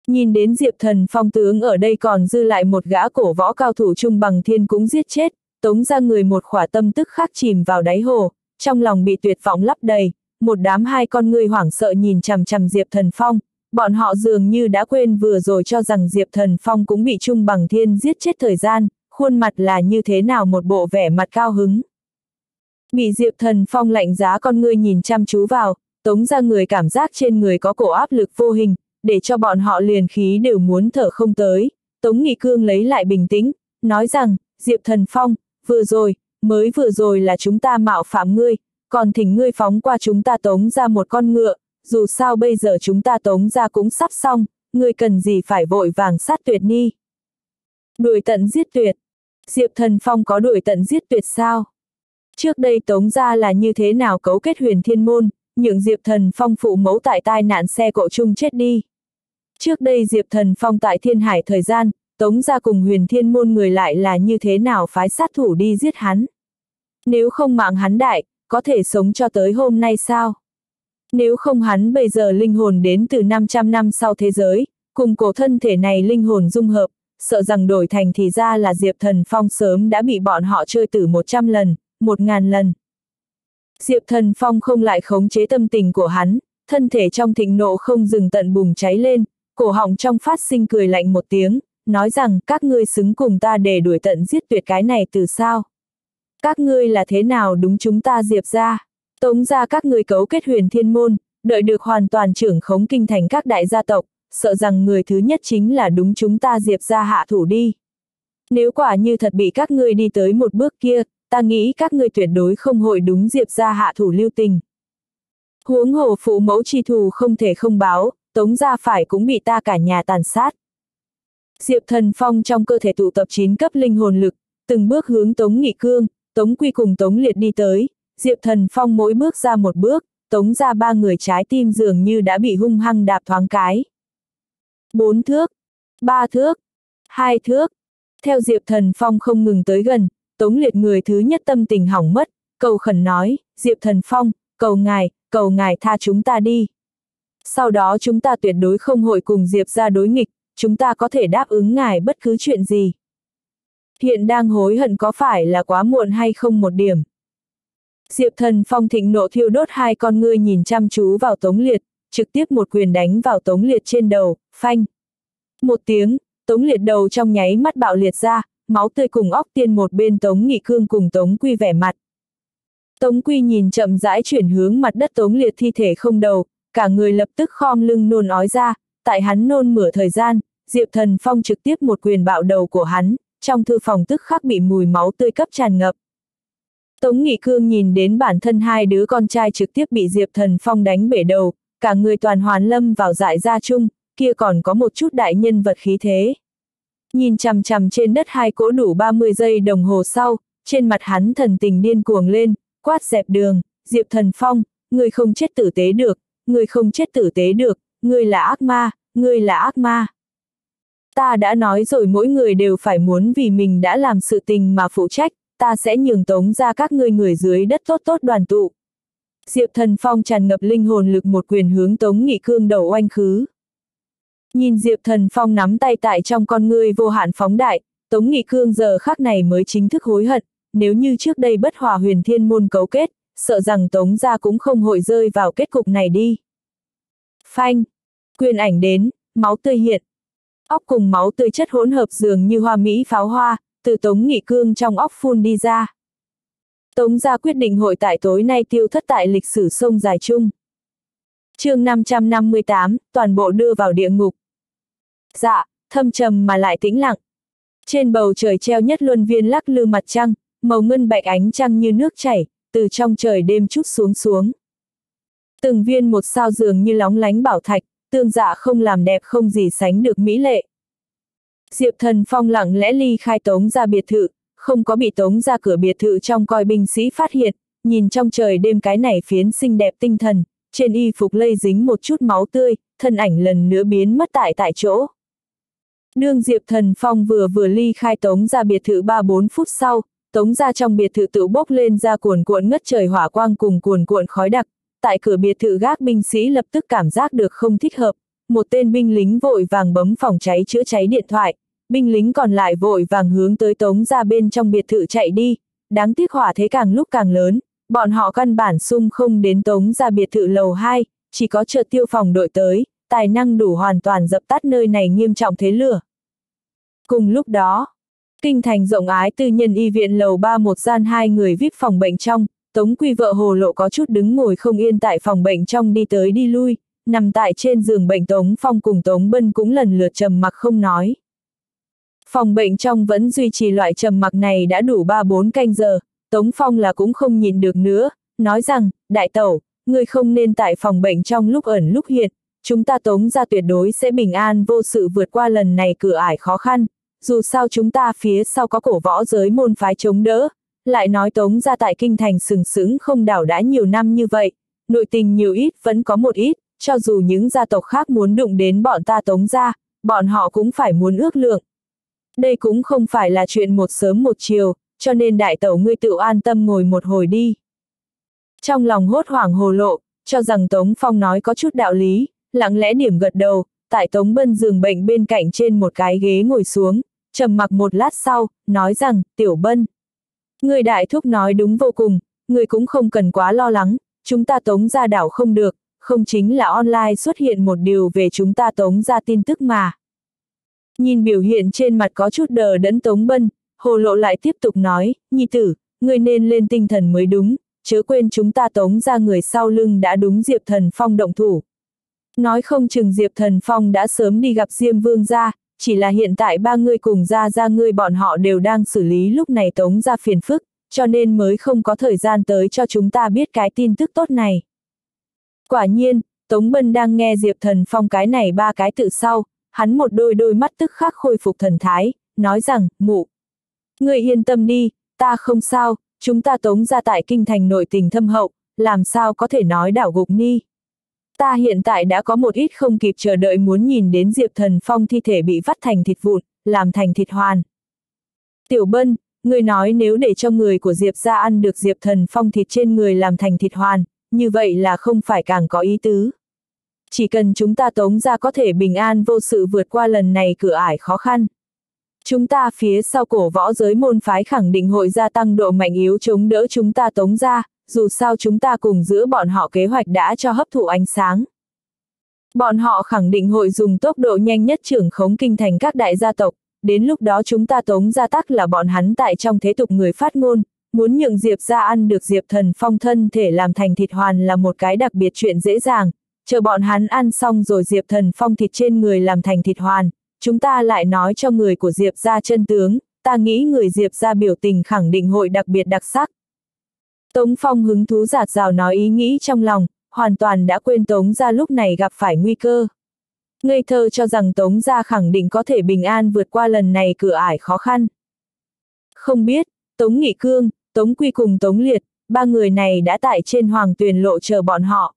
Nhìn đến Diệp Thần Phong tướng ở đây còn dư lại một gã cổ võ cao thủ trung bằng thiên cũng giết chết, tống ra người một khỏa tâm tức khắc chìm vào đáy hồ, trong lòng bị tuyệt vọng lấp đầy, một đám hai con người hoảng sợ nhìn chằm chằm Diệp Thần Phong, bọn họ dường như đã quên vừa rồi cho rằng Diệp Thần Phong cũng bị Trung Bằng Thiên giết chết thời gian, khuôn mặt là như thế nào một bộ vẻ mặt cao hứng. Bị Diệp Thần Phong lạnh giá con người nhìn chăm chú vào, tống ra người cảm giác trên người có cổ áp lực vô hình, để cho bọn họ liền khí đều muốn thở không tới. Tống Nghị Cương lấy lại bình tĩnh, nói rằng, Diệp Thần Phong, vừa rồi, mới vừa rồi là chúng ta mạo phạm ngươi, còn thỉnh ngươi phóng qua chúng ta tống ra một con ngựa, dù sao bây giờ chúng ta tống ra cũng sắp xong, ngươi cần gì phải vội vàng sát tuyệt ni. Đuổi tận giết tuyệt. Diệp Thần Phong có đuổi tận giết tuyệt sao? Trước đây tống ra là như thế nào cấu kết huyền thiên môn, nhượng Diệp Thần Phong phụ mẫu tại tai nạn xe cộ chung chết đi. Trước đây Diệp Thần Phong tại thiên hải thời gian, tống ra cùng huyền thiên môn người lại là như thế nào phái sát thủ đi giết hắn. Nếu không mạng hắn đại, có thể sống cho tới hôm nay sao? Nếu không hắn bây giờ linh hồn đến từ 500 năm sau thế giới, cùng cổ thân thể này linh hồn dung hợp, sợ rằng đổi thành thì ra là Diệp Thần Phong sớm đã bị bọn họ chơi tử 100 lần, 1000 lần. Diệp Thần Phong không lại khống chế tâm tình của hắn, thân thể trong thịnh nộ không dừng tận bùng cháy lên, cổ họng trong phát sinh cười lạnh một tiếng, nói rằng các ngươi xứng cùng ta để đuổi tận giết tuyệt cái này từ sao. Các ngươi là thế nào đúng chúng ta diệp ra, tống ra các ngươi cấu kết huyền thiên môn, đợi được hoàn toàn trưởng khống kinh thành các đại gia tộc, sợ rằng người thứ nhất chính là đúng chúng ta diệp ra hạ thủ đi. Nếu quả như thật bị các ngươi đi tới một bước kia, ta nghĩ các ngươi tuyệt đối không hội đúng diệp ra hạ thủ lưu tình. Huống hồ phụ mẫu chi thù không thể không báo, tống ra phải cũng bị ta cả nhà tàn sát. Diệp thần phong trong cơ thể tụ tập 9 cấp linh hồn lực, từng bước hướng tống nghị cương, tống quy cùng tống liệt đi tới, diệp thần phong mỗi bước ra một bước, tống ra ba người trái tim dường như đã bị hung hăng đạp thoáng cái. Bốn thước, ba thước, hai thước, theo diệp thần phong không ngừng tới gần, tống liệt người thứ nhất tâm tình hỏng mất, cầu khẩn nói, diệp thần phong, cầu ngài, cầu ngài tha chúng ta đi. Sau đó chúng ta tuyệt đối không hội cùng Diệp ra đối nghịch, chúng ta có thể đáp ứng ngài bất cứ chuyện gì. Hiện đang hối hận có phải là quá muộn hay không một điểm. Diệp thần phong thịnh nộ thiêu đốt hai con ngươi nhìn chăm chú vào Tống Liệt, trực tiếp một quyền đánh vào Tống Liệt trên đầu, phanh. Một tiếng, Tống Liệt đầu trong nháy mắt bạo liệt ra, máu tươi cùng óc tiên một bên Tống Nghị Cương cùng Tống Quy vẻ mặt. Tống Quy nhìn chậm rãi chuyển hướng mặt đất Tống Liệt thi thể không đầu, cả người lập tức khom lưng nôn ói ra, tại hắn nôn mửa thời gian, Diệp Thần Phong trực tiếp một quyền bạo đầu của hắn, trong thư phòng tức khắc bị mùi máu tươi cấp tràn ngập. Tống Nghị Cương nhìn đến bản thân hai đứa con trai trực tiếp bị Diệp Thần Phong đánh bể đầu, cả người toàn hoàn lâm vào dại ra chung, kia còn có một chút đại nhân vật khí thế. Nhìn chằm chằm trên đất hai cỗ đủ 30 giây đồng hồ sau, trên mặt hắn thần tình điên cuồng lên, quát dẹp đường, Diệp Thần Phong, người không chết tử tế được, người không chết tử tế được, người là ác ma, người là ác ma. Ta đã nói rồi mỗi người đều phải muốn vì mình đã làm sự tình mà phụ trách, ta sẽ nhường tống ra các ngươi người dưới đất tốt tốt đoàn tụ. Diệp thần phong tràn ngập linh hồn lực một quyền hướng tống nghị cương đầu oanh khứ. Nhìn Diệp thần phong nắm tay tại trong con ngươi vô hạn phóng đại, tống nghị cương giờ khắc này mới chính thức hối hận, nếu như trước đây bất hòa huyền thiên môn cấu kết, sợ rằng tống gia cũng không hội rơi vào kết cục này đi. Phanh, quyền ảnh đến, máu tươi hiện. Óc cùng máu tươi chất hỗn hợp dường như hoa mỹ pháo hoa, từ tống nghị cương trong óc phun đi ra. Tống gia quyết định hội tại tối nay tiêu thất tại lịch sử sông dài chung. chương 558, toàn bộ đưa vào địa ngục. Dạ, thâm trầm mà lại tĩnh lặng. Trên bầu trời treo nhất luân viên lắc lư mặt trăng, màu ngân bạch ánh trăng như nước chảy, từ trong trời đêm chút xuống xuống. Từng viên một sao dường như lóng lánh bảo thạch, tương dạ không làm đẹp không gì sánh được mỹ lệ. Diệp thần phong lặng lẽ ly khai tống ra biệt thự, không có bị tống ra cửa biệt thự trong coi binh sĩ phát hiện, nhìn trong trời đêm cái này phiến xinh đẹp tinh thần, trên y phục lây dính một chút máu tươi, thân ảnh lần nữa biến mất tại tại chỗ. Đương Diệp Thần Phong vừa vừa ly khai tống ra biệt thự 3-4 phút sau, tống ra trong biệt thự tự bốc lên ra cuồn cuộn ngất trời hỏa quang cùng cuồn cuộn khói đặc, tại cửa biệt thự gác binh sĩ lập tức cảm giác được không thích hợp, một tên binh lính vội vàng bấm phòng cháy chữa cháy điện thoại, binh lính còn lại vội vàng hướng tới tống ra bên trong biệt thự chạy đi, đáng tiếc hỏa thế càng lúc càng lớn, bọn họ căn bản sung không đến tống ra biệt thự lầu 2, chỉ có chợt tiêu phòng đội tới, tài năng đủ hoàn toàn dập tắt nơi này nghiêm trọng thế lửa. Cùng lúc đó, kinh thành rộng ái tư nhân y viện lầu 3 một gian hai người VIP phòng bệnh trong, Tống Quy vợ hồ lộ có chút đứng ngồi không yên tại phòng bệnh trong đi tới đi lui, nằm tại trên giường bệnh Tống Phong cùng Tống Bân cũng lần lượt trầm mặc không nói. Phòng bệnh trong vẫn duy trì loại trầm mặc này đã đủ 3-4 canh giờ, Tống Phong là cũng không nhìn được nữa, nói rằng, đại tẩu, người không nên tại phòng bệnh trong lúc ẩn lúc hiện, chúng ta tống ra tuyệt đối sẽ bình an vô sự vượt qua lần này cửa ải khó khăn, dù sao chúng ta phía sau có cổ võ giới môn phái chống đỡ, lại nói tống ra tại kinh thành sừng sững không đảo đã nhiều năm như vậy, nội tình nhiều ít vẫn có một ít, cho dù những gia tộc khác muốn đụng đến bọn ta tống ra, bọn họ cũng phải muốn ước lượng. Đây cũng không phải là chuyện một sớm một chiều, cho nên đại tẩu ngươi tự an tâm ngồi một hồi đi. Trong lòng hốt hoảng hồ lộ, cho rằng Tống Phong nói có chút đạo lý, lặng lẽ điểm gật đầu, tại Tống Bân giường bệnh bên cạnh trên một cái ghế ngồi xuống, trầm mặc một lát sau, nói rằng, Tiểu Bân. Người đại thúc nói đúng vô cùng, người cũng không cần quá lo lắng, chúng ta Tống ra đảo không được, không chính là online xuất hiện một điều về chúng ta Tống ra tin tức mà. Nhìn biểu hiện trên mặt có chút đờ đẫn Tống Bân, Hồ Lộ lại tiếp tục nói, Nhi tử, người nên lên tinh thần mới đúng, chớ quên chúng ta Tống ra người sau lưng đã đúng Diệp Thần Phong động thủ. Nói không chừng Diệp Thần Phong đã sớm đi gặp Diêm Vương ra, chỉ là hiện tại ba người cùng ra ra ngươi bọn họ đều đang xử lý lúc này tống ra phiền phức, cho nên mới không có thời gian tới cho chúng ta biết cái tin tức tốt này. Quả nhiên, Tống Bân đang nghe Diệp Thần Phong cái này ba cái tự sau, hắn một đôi đôi mắt tức khắc khôi phục thần thái, nói rằng, mụ. Người yên tâm đi, ta không sao, chúng ta tống ra tại kinh thành nội tình thâm hậu, làm sao có thể nói đảo gục ni. Ta hiện tại đã có một ít không kịp chờ đợi muốn nhìn đến Diệp Thần Phong thi thể bị vắt thành thịt vụn, làm thành thịt hoàn. Tiểu Bân, người nói nếu để cho người của Diệp ra ăn được Diệp Thần Phong thịt trên người làm thành thịt hoàn, như vậy là không phải càng có ý tứ. Chỉ cần chúng ta tống ra có thể bình an vô sự vượt qua lần này cửa ải khó khăn. Chúng ta phía sau cổ võ giới môn phái khẳng định hội gia tăng độ mạnh yếu chống đỡ chúng ta tống ra, dù sao chúng ta cùng giữa bọn họ kế hoạch đã cho hấp thụ ánh sáng. Bọn họ khẳng định hội dùng tốc độ nhanh nhất trưởng khống kinh thành các đại gia tộc, đến lúc đó chúng ta tống gia tắc là bọn hắn tại trong thế tục người phát ngôn, muốn nhượng Diệp ra ăn được Diệp thần phong thân thể làm thành thịt hoàn là một cái đặc biệt chuyện dễ dàng, chờ bọn hắn ăn xong rồi Diệp thần phong thịt trên người làm thành thịt hoàn, chúng ta lại nói cho người của Diệp ra chân tướng, ta nghĩ người Diệp ra biểu tình khẳng định hội đặc biệt đặc sắc. Tống Phong hứng thú giạt rào nói ý nghĩ trong lòng, hoàn toàn đã quên Tống ra lúc này gặp phải nguy cơ. Ngây thơ cho rằng Tống ra khẳng định có thể bình an vượt qua lần này cửa ải khó khăn. Không biết, Tống Nghị Cương, Tống Quy cùng Tống Liệt, ba người này đã tại trên hoàng tuyền lộ chờ bọn họ.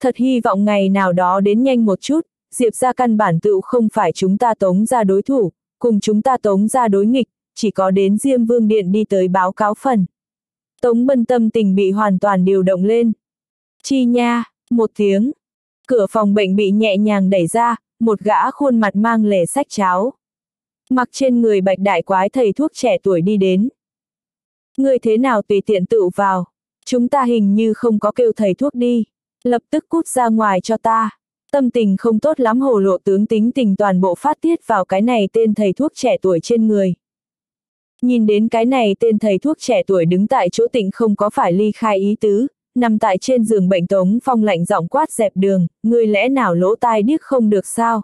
Thật hy vọng ngày nào đó đến nhanh một chút, Diệp ra căn bản tự không phải chúng ta tống ra đối thủ, cùng chúng ta tống ra đối nghịch, chỉ có đến Diêm Vương Điện đi tới báo cáo phần. Tống bân tâm tình bị hoàn toàn điều động lên. Chi nha, một tiếng. Cửa phòng bệnh bị nhẹ nhàng đẩy ra, một gã khuôn mặt mang lề sách cháo. Mặc trên người bạch đại quái thầy thuốc trẻ tuổi đi đến. Người thế nào tùy tiện tự vào, chúng ta hình như không có kêu thầy thuốc đi, lập tức cút ra ngoài cho ta. Tâm tình không tốt lắm hồ lộ tướng tính tình toàn bộ phát tiết vào cái này tên thầy thuốc trẻ tuổi trên người. Nhìn đến cái này tên thầy thuốc trẻ tuổi đứng tại chỗ tịnh không có phải ly khai ý tứ, nằm tại trên giường bệnh tống phong lạnh giọng quát dẹp đường, ngươi lẽ nào lỗ tai điếc không được sao?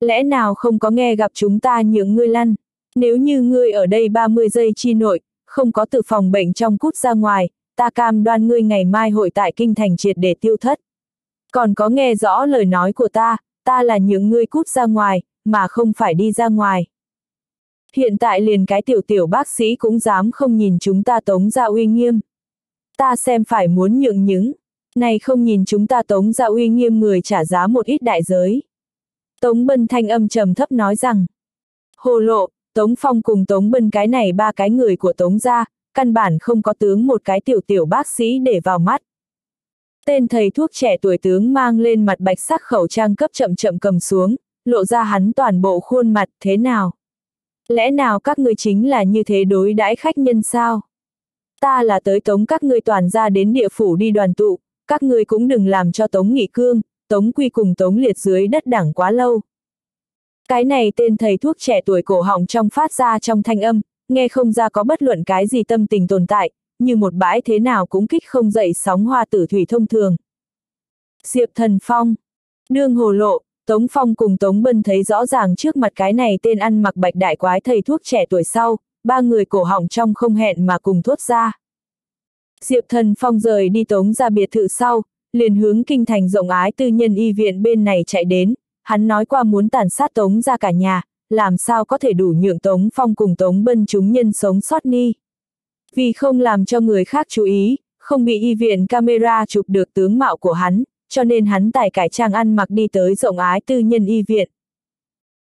Lẽ nào không có nghe gặp chúng ta những ngươi lăn? Nếu như ngươi ở đây 30 giây chi nội, không có từ phòng bệnh trong cút ra ngoài, ta cam đoan ngươi ngày mai hội tại kinh thành triệt để tiêu thất. Còn có nghe rõ lời nói của ta, ta là những ngươi cút ra ngoài, mà không phải đi ra ngoài. Hiện tại liền cái tiểu tiểu bác sĩ cũng dám không nhìn chúng ta tống ra uy nghiêm. Ta xem phải muốn nhượng những, này không nhìn chúng ta tống ra uy nghiêm người trả giá một ít đại giới. Tống Bân thanh âm trầm thấp nói rằng, hồ lộ, Tống Phong cùng Tống Bân cái này ba cái người của Tống gia, căn bản không có tướng một cái tiểu tiểu bác sĩ để vào mắt. Tên thầy thuốc trẻ tuổi tướng mang lên mặt bạch sắc khẩu trang cấp chậm chậm cầm xuống, lộ ra hắn toàn bộ khuôn mặt thế nào. Lẽ nào các ngươi chính là như thế đối đãi khách nhân sao? Ta là tới tống các ngươi toàn ra đến địa phủ đi đoàn tụ, các ngươi cũng đừng làm cho tống nghị cương, tống quy cùng tống liệt dưới đất đẳng quá lâu. Cái này tên thầy thuốc trẻ tuổi cổ họng trong phát ra trong thanh âm, nghe không ra có bất luận cái gì tâm tình tồn tại, như một bãi thế nào cũng kích không dậy sóng hoa tử thủy thông thường. Diệp Thần Phong Đương hồ lộ, Tống Phong cùng Tống Bân thấy rõ ràng trước mặt cái này tên ăn mặc bạch đại quái thầy thuốc trẻ tuổi sau, ba người cổ họng trong không hẹn mà cùng thốt ra. Diệp Thần Phong rời đi Tống ra biệt thự sau, liền hướng kinh thành rộng ái tư nhân y viện bên này chạy đến, hắn nói qua muốn tàn sát Tống ra cả nhà, làm sao có thể đủ nhượng Tống Phong cùng Tống Bân chúng nhân sống sót ni. Vì không làm cho người khác chú ý, không bị y viện camera chụp được tướng mạo của hắn, cho nên hắn tài cải trang ăn mặc đi tới rộng ái tư nhân y viện.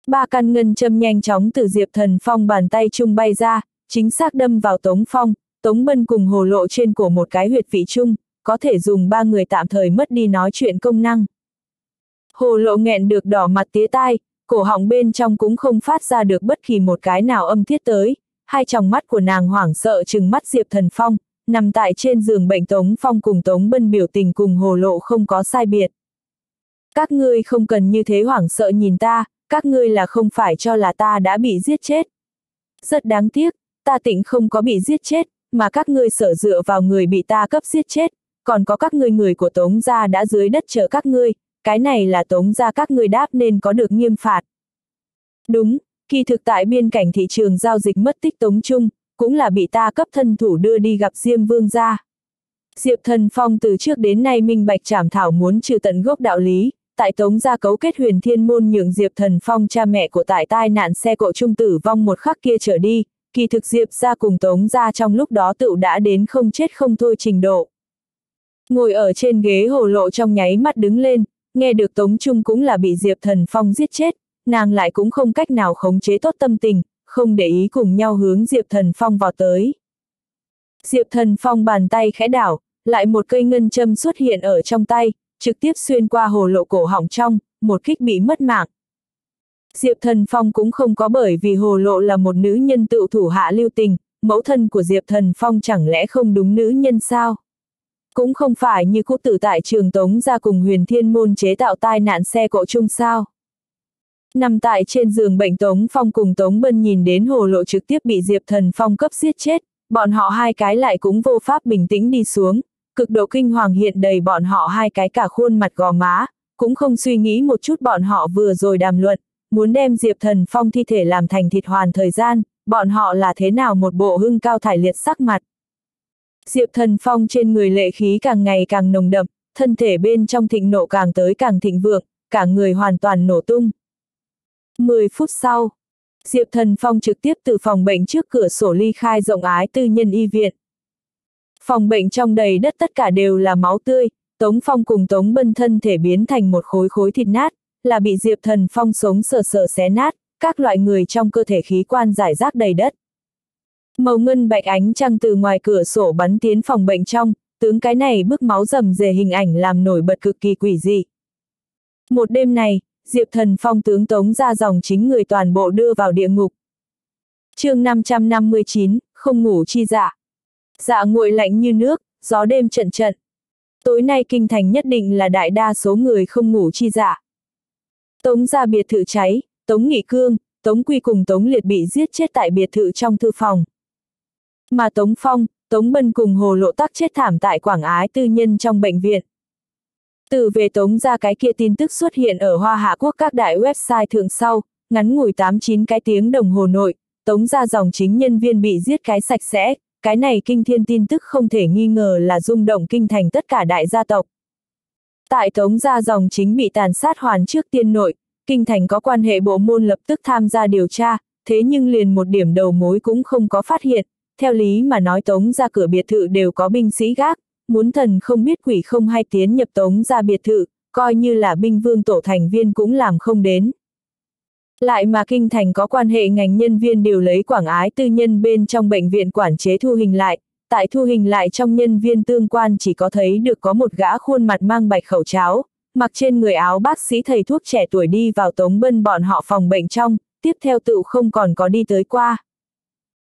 Ba căn ngân châm nhanh chóng từ Diệp Thần Phong bàn tay chung bay ra, chính xác đâm vào Tống Phong, Tống Bân cùng hồ lộ trên cổ một cái huyệt vị chung, có thể dùng ba người tạm thời mất đi nói chuyện công năng. Hồ lộ nghẹn được đỏ mặt tía tai, cổ họng bên trong cũng không phát ra được bất kỳ một cái nào âm thiết tới, hai tròng mắt của nàng hoảng sợ chừng mắt Diệp Thần Phong, nằm tại trên giường bệnh Tống Phong cùng Tống Bân biểu tình cùng hồ lộ không có sai biệt. Các ngươi không cần như thế hoảng sợ nhìn ta, các ngươi là không phải cho là ta đã bị giết chết. Rất đáng tiếc, ta tịnh không có bị giết chết, mà các ngươi sở dựa vào người bị ta cấp giết chết, còn có các ngươi người của Tống gia đã dưới đất chờ các ngươi, cái này là Tống gia các ngươi đáp nên có được nghiêm phạt. Đúng, kỳ thực tại biên cảnh thị trường giao dịch mất tích Tống Trung, cũng là bị ta cấp thân thủ đưa đi gặp Diêm Vương gia. Diệp Thần Phong từ trước đến nay minh bạch trảm thảo muốn trừ tận gốc đạo lý, tại Tống gia cấu kết huyền thiên môn nhượng Diệp Thần Phong cha mẹ của tại tai nạn xe cộ trung tử vong một khắc kia trở đi, kỳ thực Diệp gia cùng Tống gia trong lúc đó tựu đã đến không chết không thôi trình độ. Ngồi ở trên ghế hồ lộ trong nháy mắt đứng lên, nghe được Tống Trung cũng là bị Diệp Thần Phong giết chết, nàng lại cũng không cách nào khống chế tốt tâm tình, không để ý cùng nhau hướng Diệp Thần Phong vào tới. Diệp Thần Phong bàn tay khẽ đảo, lại một cây ngân châm xuất hiện ở trong tay, trực tiếp xuyên qua hồ lộ cổ họng trong, một kích bị mất mạng. Diệp Thần Phong cũng không có bởi vì hồ lộ là một nữ nhân tự thủ hạ lưu tình, mẫu thân của Diệp Thần Phong chẳng lẽ không đúng nữ nhân sao? Cũng không phải như cũ tử tại trường Tống ra cùng huyền thiên môn chế tạo tai nạn xe cộ chung sao? Nằm tại trên giường bệnh Tống Phong cùng Tống Bân nhìn đến hồ lộ trực tiếp bị Diệp Thần Phong cấp giết chết, bọn họ hai cái lại cũng vô pháp bình tĩnh đi xuống, cực độ kinh hoàng hiện đầy bọn họ hai cái cả khuôn mặt gò má, cũng không suy nghĩ một chút bọn họ vừa rồi đàm luận, muốn đem Diệp Thần Phong thi thể làm thành thịt hoàn thời gian, bọn họ là thế nào một bộ hưng cao thải liệt sắc mặt. Diệp Thần Phong trên người lệ khí càng ngày càng nồng đậm, thân thể bên trong thịnh nộ càng tới càng thịnh vượng, cả người hoàn toàn nổ tung. 10 phút sau, Diệp Thần Phong trực tiếp từ phòng bệnh trước cửa sổ ly khai rộng ái tư nhân y viện. Phòng bệnh trong đầy đất tất cả đều là máu tươi, Tống Phong cùng Tống Bân thân thể biến thành một khối khối thịt nát, là bị Diệp Thần Phong sống sờ sờ xé nát, các loại người trong cơ thể khí quan giải rác đầy đất. Màu ngân bạch ánh trăng từ ngoài cửa sổ bắn tiến phòng bệnh trong, tướng cái này bức máu rầm rề hình ảnh làm nổi bật cực kỳ quỷ dị. Một đêm này, Diệp Thần Phong tướng tống ra dòng chính người toàn bộ đưa vào địa ngục. chương 559, không ngủ chi dạ. Dạ nguội lạnh như nước, gió đêm trận trận. Tối nay kinh thành nhất định là đại đa số người không ngủ chi dạ. Tống ra biệt thự cháy, Tống Nghị Cương, Tống Quy cùng Tống Liệt bị giết chết tại biệt thự trong thư phòng. Mà Tống Phong, Tống Bân cùng Hồ Lộ Tắc chết thảm tại Quảng Ái tư nhân trong bệnh viện. Từ về Tống ra cái kia tin tức xuất hiện ở Hoa Hạ Quốc các đại website thường sau, ngắn ngủi 8-9 cái tiếng đồng hồ nội, Tống ra dòng chính nhân viên bị giết cái sạch sẽ, cái này kinh thiên tin tức không thể nghi ngờ là rung động kinh thành tất cả đại gia tộc. Tại Tống gia dòng chính bị tàn sát hoàn trước tiên nội, kinh thành có quan hệ bộ môn lập tức tham gia điều tra, thế nhưng liền một điểm đầu mối cũng không có phát hiện, theo lý mà nói Tống ra cửa biệt thự đều có binh sĩ gác, muốn thần không biết quỷ không hay tiến nhập Tống ra biệt thự, coi như là binh vương tổ thành viên cũng làm không đến. Lại mà kinh thành có quan hệ ngành nhân viên đều lấy quảng ái tư nhân bên trong bệnh viện quản chế thu hình lại, tại thu hình lại trong nhân viên tương quan chỉ có thấy được có một gã khuôn mặt mang bạch khẩu cháo, mặc trên người áo bác sĩ thầy thuốc trẻ tuổi đi vào tống bân bọn họ phòng bệnh trong, tiếp theo tự không còn có đi tới qua.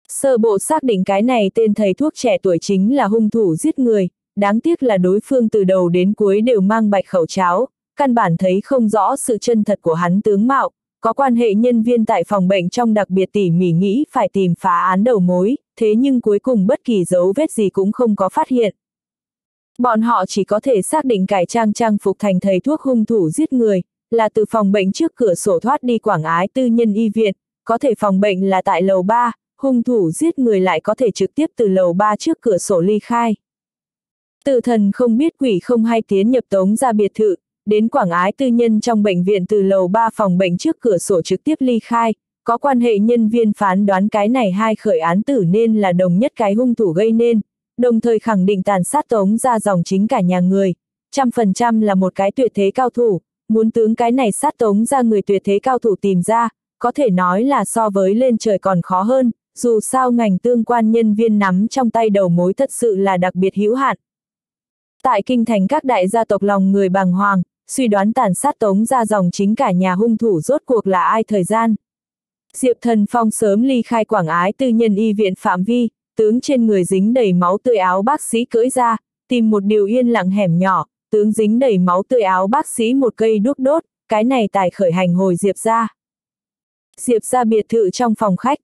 Sơ bộ xác định cái này tên thầy thuốc trẻ tuổi chính là hung thủ giết người, đáng tiếc là đối phương từ đầu đến cuối đều mang bạch khẩu cháo, căn bản thấy không rõ sự chân thật của hắn tướng mạo, có quan hệ nhân viên tại phòng bệnh trong đặc biệt tỉ mỉ nghĩ phải tìm phá án đầu mối, thế nhưng cuối cùng bất kỳ dấu vết gì cũng không có phát hiện. Bọn họ chỉ có thể xác định cải trang trang phục thành thầy thuốc hung thủ giết người, là từ phòng bệnh trước cửa sổ thoát đi quảng ái tư nhân y viện, có thể phòng bệnh là tại lầu 3, hung thủ giết người lại có thể trực tiếp từ lầu 3 trước cửa sổ ly khai. Từ thần không biết quỷ không hay tiến nhập tống ra biệt thự, đến quảng ái tư nhân trong bệnh viện từ lầu 3 phòng bệnh trước cửa sổ trực tiếp ly khai, có quan hệ nhân viên phán đoán cái này hai khởi án tử nên là đồng nhất cái hung thủ gây nên, đồng thời khẳng định tàn sát tống ra dòng chính cả nhà người, trăm phần trăm là một cái tuyệt thế cao thủ, muốn tướng cái này sát tống ra người tuyệt thế cao thủ tìm ra, có thể nói là so với lên trời còn khó hơn, dù sao ngành tương quan nhân viên nắm trong tay đầu mối thật sự là đặc biệt hữu hạn. Tại kinh thành các đại gia tộc lòng người bàng hoàng, suy đoán tàn sát tống ra dòng chính cả nhà hung thủ rốt cuộc là ai thời gian. Diệp Thần Phong sớm ly khai quảng ái tư nhân y viện phạm vi, tướng trên người dính đầy máu tươi áo bác sĩ cưỡi ra, tìm một điều yên lặng hẻm nhỏ, tướng dính đầy máu tươi áo bác sĩ một cây đuốc đốt, cái này tài khởi hành hồi Diệp ra. Diệp ra biệt thự trong phòng khách.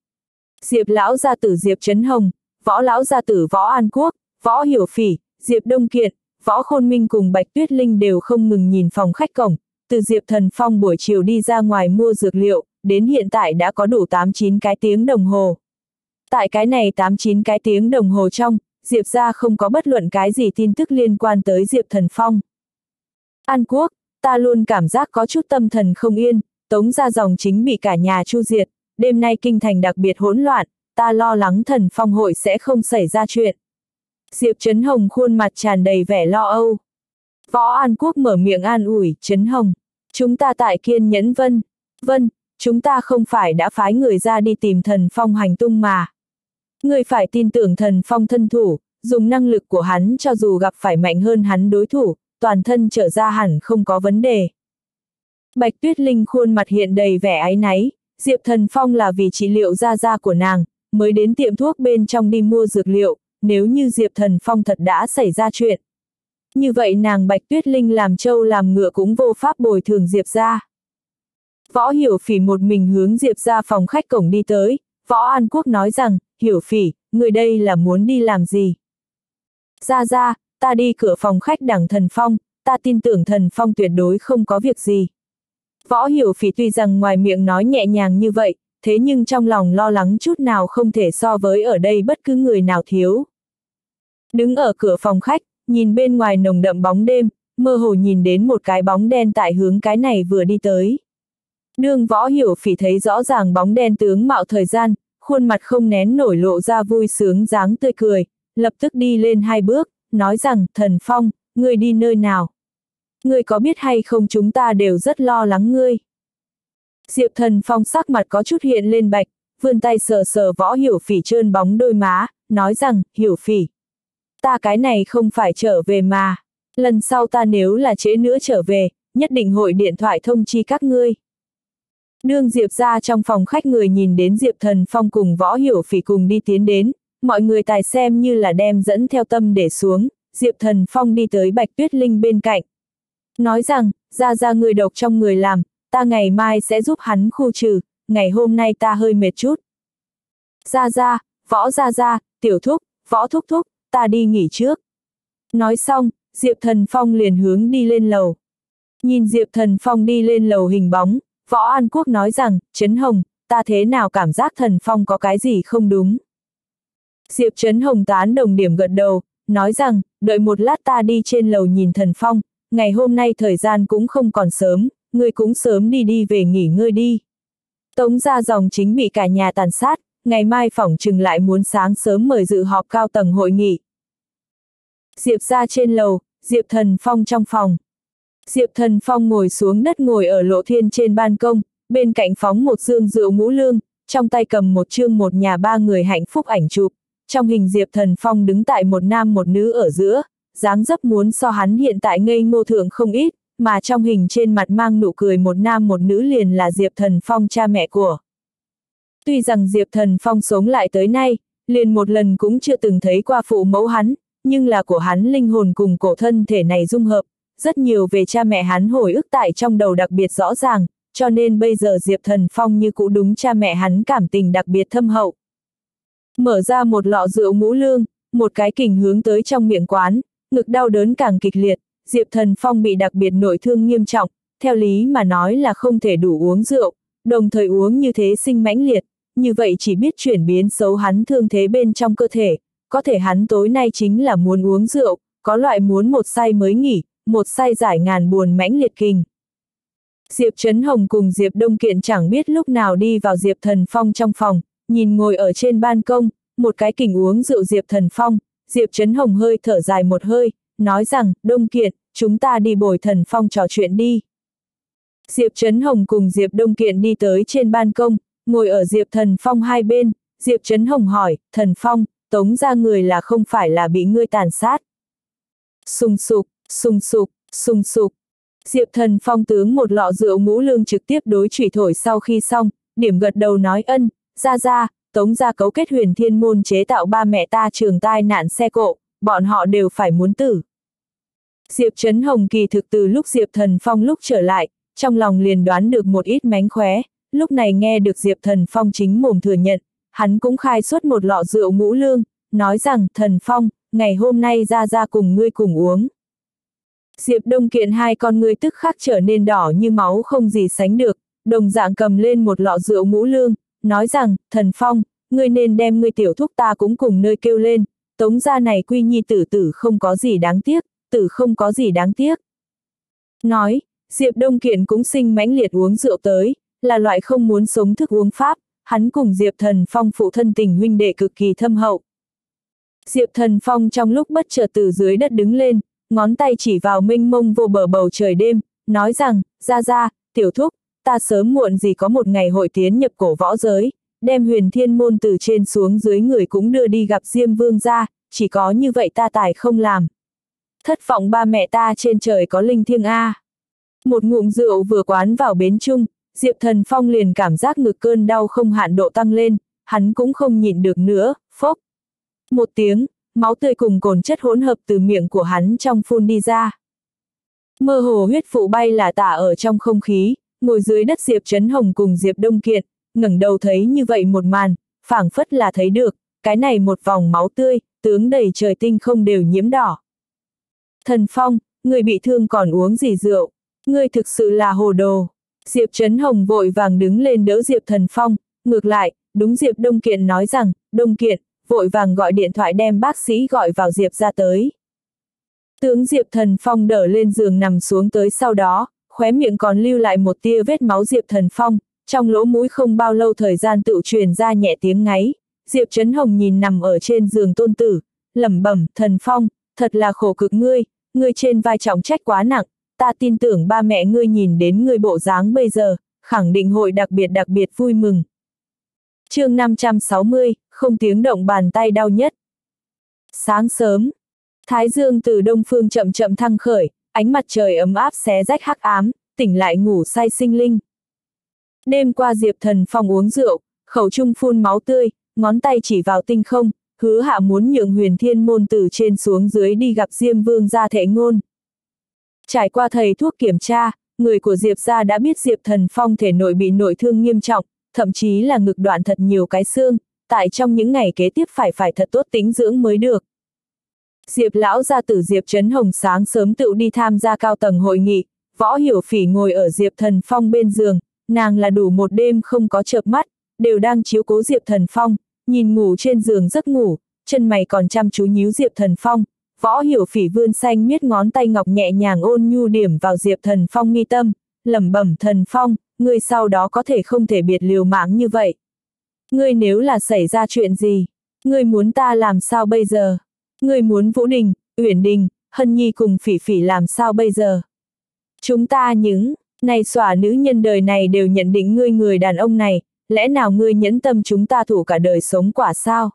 Diệp lão gia tử Diệp Trấn Hồng, võ lão gia tử võ An Quốc, võ Hiểu Phỉ, Diệp Đông Kiệt, võ Khôn Minh cùng Bạch Tuyết Linh đều không ngừng nhìn phòng khách cổng, từ Diệp Thần Phong buổi chiều đi ra ngoài mua dược liệu, đến hiện tại đã có đủ 8-9 cái tiếng đồng hồ. Tại cái này 8-9 cái tiếng đồng hồ trong, Diệp ra không có bất luận cái gì tin tức liên quan tới Diệp Thần Phong. An Quốc, ta luôn cảm giác có chút tâm thần không yên, tống ra dòng chính bị cả nhà chu diệt, đêm nay kinh thành đặc biệt hỗn loạn, ta lo lắng thần phong hội sẽ không xảy ra chuyện. Diệp Trấn Hồng khuôn mặt tràn đầy vẻ lo âu. Võ An Quốc mở miệng an ủi, Trấn Hồng, chúng ta tại kiên nhẫn vân, vân, chúng ta không phải đã phái người ra đi tìm thần phong hành tung mà. Người phải tin tưởng thần phong thân thủ, dùng năng lực của hắn cho dù gặp phải mạnh hơn hắn đối thủ, toàn thân trở ra hẳn không có vấn đề. Bạch Tuyết Linh khuôn mặt hiện đầy vẻ áy náy, Diệp Thần Phong là vì trị liệu da da của nàng, mới đến tiệm thuốc bên trong đi mua dược liệu, nếu như Diệp Thần Phong thật đã xảy ra chuyện. Như vậy nàng Bạch Tuyết Linh làm trâu làm ngựa cũng vô pháp bồi thường Diệp ra. Võ Hiểu Phỉ một mình hướng Diệp ra phòng khách cổng đi tới, Võ An Quốc nói rằng, Hiểu Phỉ, người đây là muốn đi làm gì? Ra ra, ta đi cửa phòng khách đằng thần phong, ta tin tưởng thần phong tuyệt đối không có việc gì. Võ Hiểu Phỉ tuy rằng ngoài miệng nói nhẹ nhàng như vậy, thế nhưng trong lòng lo lắng chút nào không thể so với ở đây bất cứ người nào thiếu. Đứng ở cửa phòng khách, nhìn bên ngoài nồng đậm bóng đêm, mơ hồ nhìn đến một cái bóng đen tại hướng cái này vừa đi tới. Đương võ hiểu phỉ thấy rõ ràng bóng đen tướng mạo thời gian, khuôn mặt không nén nổi lộ ra vui sướng dáng tươi cười, lập tức đi lên hai bước, nói rằng, thần phong, ngươi đi nơi nào? Ngươi có biết hay không chúng ta đều rất lo lắng ngươi. Diệp thần phong sắc mặt có chút hiện lên bạch, vươn tay sờ sờ võ hiểu phỉ trơn bóng đôi má, nói rằng, hiểu phỉ. Ta cái này không phải trở về mà. Lần sau ta nếu là trễ nữa trở về, nhất định hội điện thoại thông chi các ngươi. Nương Diệp ra trong phòng khách người nhìn đến Diệp Thần Phong cùng Võ Hiểu Phỉ cùng đi tiến đến, mọi người tài xem như là đem dẫn theo tâm để xuống, Diệp Thần Phong đi tới Bạch Tuyết Linh bên cạnh. Nói rằng, ra ra người độc trong người làm, ta ngày mai sẽ giúp hắn khu trừ, ngày hôm nay ta hơi mệt chút. Ra ra, võ ra ra, tiểu thúc, võ thúc thúc, ta đi nghỉ trước. Nói xong, Diệp Thần Phong liền hướng đi lên lầu. Nhìn Diệp Thần Phong đi lên lầu hình bóng, Võ An Quốc nói rằng, Trấn Hồng, ta thế nào cảm giác Thần Phong có cái gì không đúng. Diệp Trấn Hồng tán đồng điểm gật đầu, nói rằng, đợi một lát ta đi trên lầu nhìn Thần Phong, ngày hôm nay thời gian cũng không còn sớm, ngươi cũng sớm đi đi về nghỉ ngơi đi. Tống ra dòng chính bị cả nhà tàn sát, ngày mai phỏng trừng lại muốn sáng sớm mời dự họp cao tầng hội nghị. Diệp ra trên lầu, Diệp Thần Phong trong phòng. Diệp Thần Phong ngồi xuống đất ngồi ở lộ thiên trên ban công, bên cạnh phóng một dương rượu ngũ lương, trong tay cầm một chương một nhà ba người hạnh phúc ảnh chụp, trong hình Diệp Thần Phong đứng tại một nam một nữ ở giữa, dáng dấp muốn so hắn hiện tại ngây ngô thượng không ít, mà trong hình trên mặt mang nụ cười một nam một nữ liền là Diệp Thần Phong cha mẹ của. Tuy rằng Diệp Thần Phong sống lại tới nay, liền một lần cũng chưa từng thấy qua phụ mẫu hắn, nhưng là của hắn linh hồn cùng cổ thân thể này dung hợp, rất nhiều về cha mẹ hắn hồi ức tại trong đầu đặc biệt rõ ràng, cho nên bây giờ Diệp Thần Phong như cũ đúng cha mẹ hắn cảm tình đặc biệt thâm hậu. Mở ra một lọ rượu ngũ lương, một cái kình hướng tới trong miệng quán, ngực đau đớn càng kịch liệt, Diệp Thần Phong bị đặc biệt nội thương nghiêm trọng, theo lý mà nói là không thể đủ uống rượu, đồng thời uống như thế sinh mãnh liệt, như vậy chỉ biết chuyển biến xấu hắn thương thế bên trong cơ thể, có thể hắn tối nay chính là muốn uống rượu, có loại muốn một say mới nghỉ, một say giải ngàn buồn mãnh liệt kinh. Diệp Trấn Hồng cùng Diệp Đông Kiện chẳng biết lúc nào đi vào Diệp Thần Phong trong phòng, nhìn ngồi ở trên ban công, một cái kình uống rượu Diệp Thần Phong, Diệp Trấn Hồng hơi thở dài một hơi, nói rằng, Đông Kiện, chúng ta đi bồi Thần Phong trò chuyện đi. Diệp Trấn Hồng cùng Diệp Đông Kiện đi tới trên ban công, ngồi ở Diệp Thần Phong hai bên, Diệp Trấn Hồng hỏi, Thần Phong, tống ra người là không phải là bị ngươi tàn sát. Sùng sục, sùng sục, sùng sục. Diệp Thần Phong tướng một lọ rượu ngũ lương trực tiếp đối trùy thổi sau khi xong, điểm gật đầu nói ân, ra ra, tống ra cấu kết huyền thiên môn chế tạo ba mẹ ta trường tai nạn xe cộ, bọn họ đều phải muốn tử. Diệp Trấn Hồng kỳ thực từ lúc Diệp Thần Phong lúc trở lại, trong lòng liền đoán được một ít mánh khóe, lúc này nghe được Diệp Thần Phong chính mồm thừa nhận, hắn cũng khai xuất một lọ rượu ngũ lương, nói rằng, Thần Phong, ngày hôm nay ra ra cùng ngươi cùng uống. Diệp Đông Kiện hai con ngươi tức khắc trở nên đỏ như máu không gì sánh được, đồng dạng cầm lên một lọ rượu ngũ lương, nói rằng, Thần Phong, ngươi nên đem ngươi tiểu thúc ta cũng cùng nơi kêu lên, tống gia này quy nhi tử tử không có gì đáng tiếc, tử không có gì đáng tiếc. Nói, Diệp Đông Kiện cũng sinh mãnh liệt uống rượu tới, là loại không muốn sống thức uống pháp, hắn cùng Diệp Thần Phong phụ thân tình huynh đệ cực kỳ thâm hậu. Diệp Thần Phong trong lúc bất chợt từ dưới đất đứng lên, ngón tay chỉ vào minh mông vô bờ bầu trời đêm, nói rằng, ra ra, tiểu thúc, ta sớm muộn gì có một ngày hội tiến nhập cổ võ giới, đem huyền thiên môn từ trên xuống dưới người cũng đưa đi gặp Diêm Vương ra, chỉ có như vậy ta tài không làm. Thất vọng ba mẹ ta trên trời có linh thiêng A. Một ngụm rượu vừa quán vào bến chung, Diệp Thần Phong liền cảm giác ngực cơn đau không hạn độ tăng lên, hắn cũng không nhịn được nữa, phốc. Một tiếng, máu tươi cùng cồn chất hỗn hợp từ miệng của hắn trong phun đi ra. Mơ hồ huyết phụ bay là tả ở trong không khí, ngồi dưới đất Diệp Trấn Hồng cùng Diệp Đông Kiệt, ngẩng đầu thấy như vậy một màn, phảng phất là thấy được, cái này một vòng máu tươi, tướng đầy trời tinh không đều nhiễm đỏ. Thần Phong, người bị thương còn uống gì rượu, ngươi thực sự là hồ đồ. Diệp Trấn Hồng vội vàng đứng lên đỡ Diệp Thần Phong, ngược lại, đúng Diệp Đông Kiện nói rằng, Đông Kiện, vội vàng gọi điện thoại đem bác sĩ gọi vào Diệp ra tới. Tướng Diệp Thần Phong đỡ lên giường nằm xuống tới sau đó, khóe miệng còn lưu lại một tia vết máu Diệp Thần Phong, trong lỗ mũi không bao lâu thời gian tự truyền ra nhẹ tiếng ngáy. Diệp Trấn Hồng nhìn nằm ở trên giường tôn tử, lẩm bẩm, Thần Phong, thật là khổ cực ngươi, ngươi trên vai trọng trách quá nặng, ta tin tưởng ba mẹ ngươi nhìn đến ngươi bộ dáng bây giờ, khẳng định hội đặc biệt đặc biệt vui mừng. chương 560, không tiếng động bàn tay đau nhất. Sáng sớm, Thái Dương từ đông phương chậm chậm thăng khởi, ánh mặt trời ấm áp xé rách hắc ám, tỉnh lại ngủ say sinh linh. Đêm qua Diệp Thần Phong uống rượu, khẩu trung phun máu tươi, ngón tay chỉ vào tinh không, hứa hạ muốn nhượng huyền thiên môn từ trên xuống dưới đi gặp Diêm Vương ra thể ngôn. Trải qua thầy thuốc kiểm tra, người của Diệp gia đã biết Diệp Thần Phong thể nội bị nội thương nghiêm trọng, thậm chí là ngực đoạn thật nhiều cái xương, tại trong những ngày kế tiếp phải phải thật tốt tính dưỡng mới được. Diệp lão gia tử Diệp Trấn Hồng sáng sớm tự đi tham gia cao tầng hội nghị, võ hiểu phỉ ngồi ở Diệp Thần Phong bên giường, nàng là đủ một đêm không có chợp mắt, đều đang chiếu cố Diệp Thần Phong, nhìn ngủ trên giường giấc ngủ, chân mày còn chăm chú nhíu Diệp Thần Phong, Võ hiểu phỉ vươn xanh miết ngón tay ngọc nhẹ nhàng ôn nhu điểm vào Diệp Thần Phong nghi tâm, lẩm bẩm Thần Phong, ngươi sau đó có thể không thể biệt liều mạng như vậy. Ngươi nếu là xảy ra chuyện gì, ngươi muốn ta làm sao bây giờ? Ngươi muốn Vũ Đình, Uyển Đình, Hân Nhi cùng phỉ phỉ làm sao bây giờ? Chúng ta những, này xỏa nữ nhân đời này đều nhận định ngươi người đàn ông này, lẽ nào ngươi nhẫn tâm chúng ta thủ cả đời sống quả sao?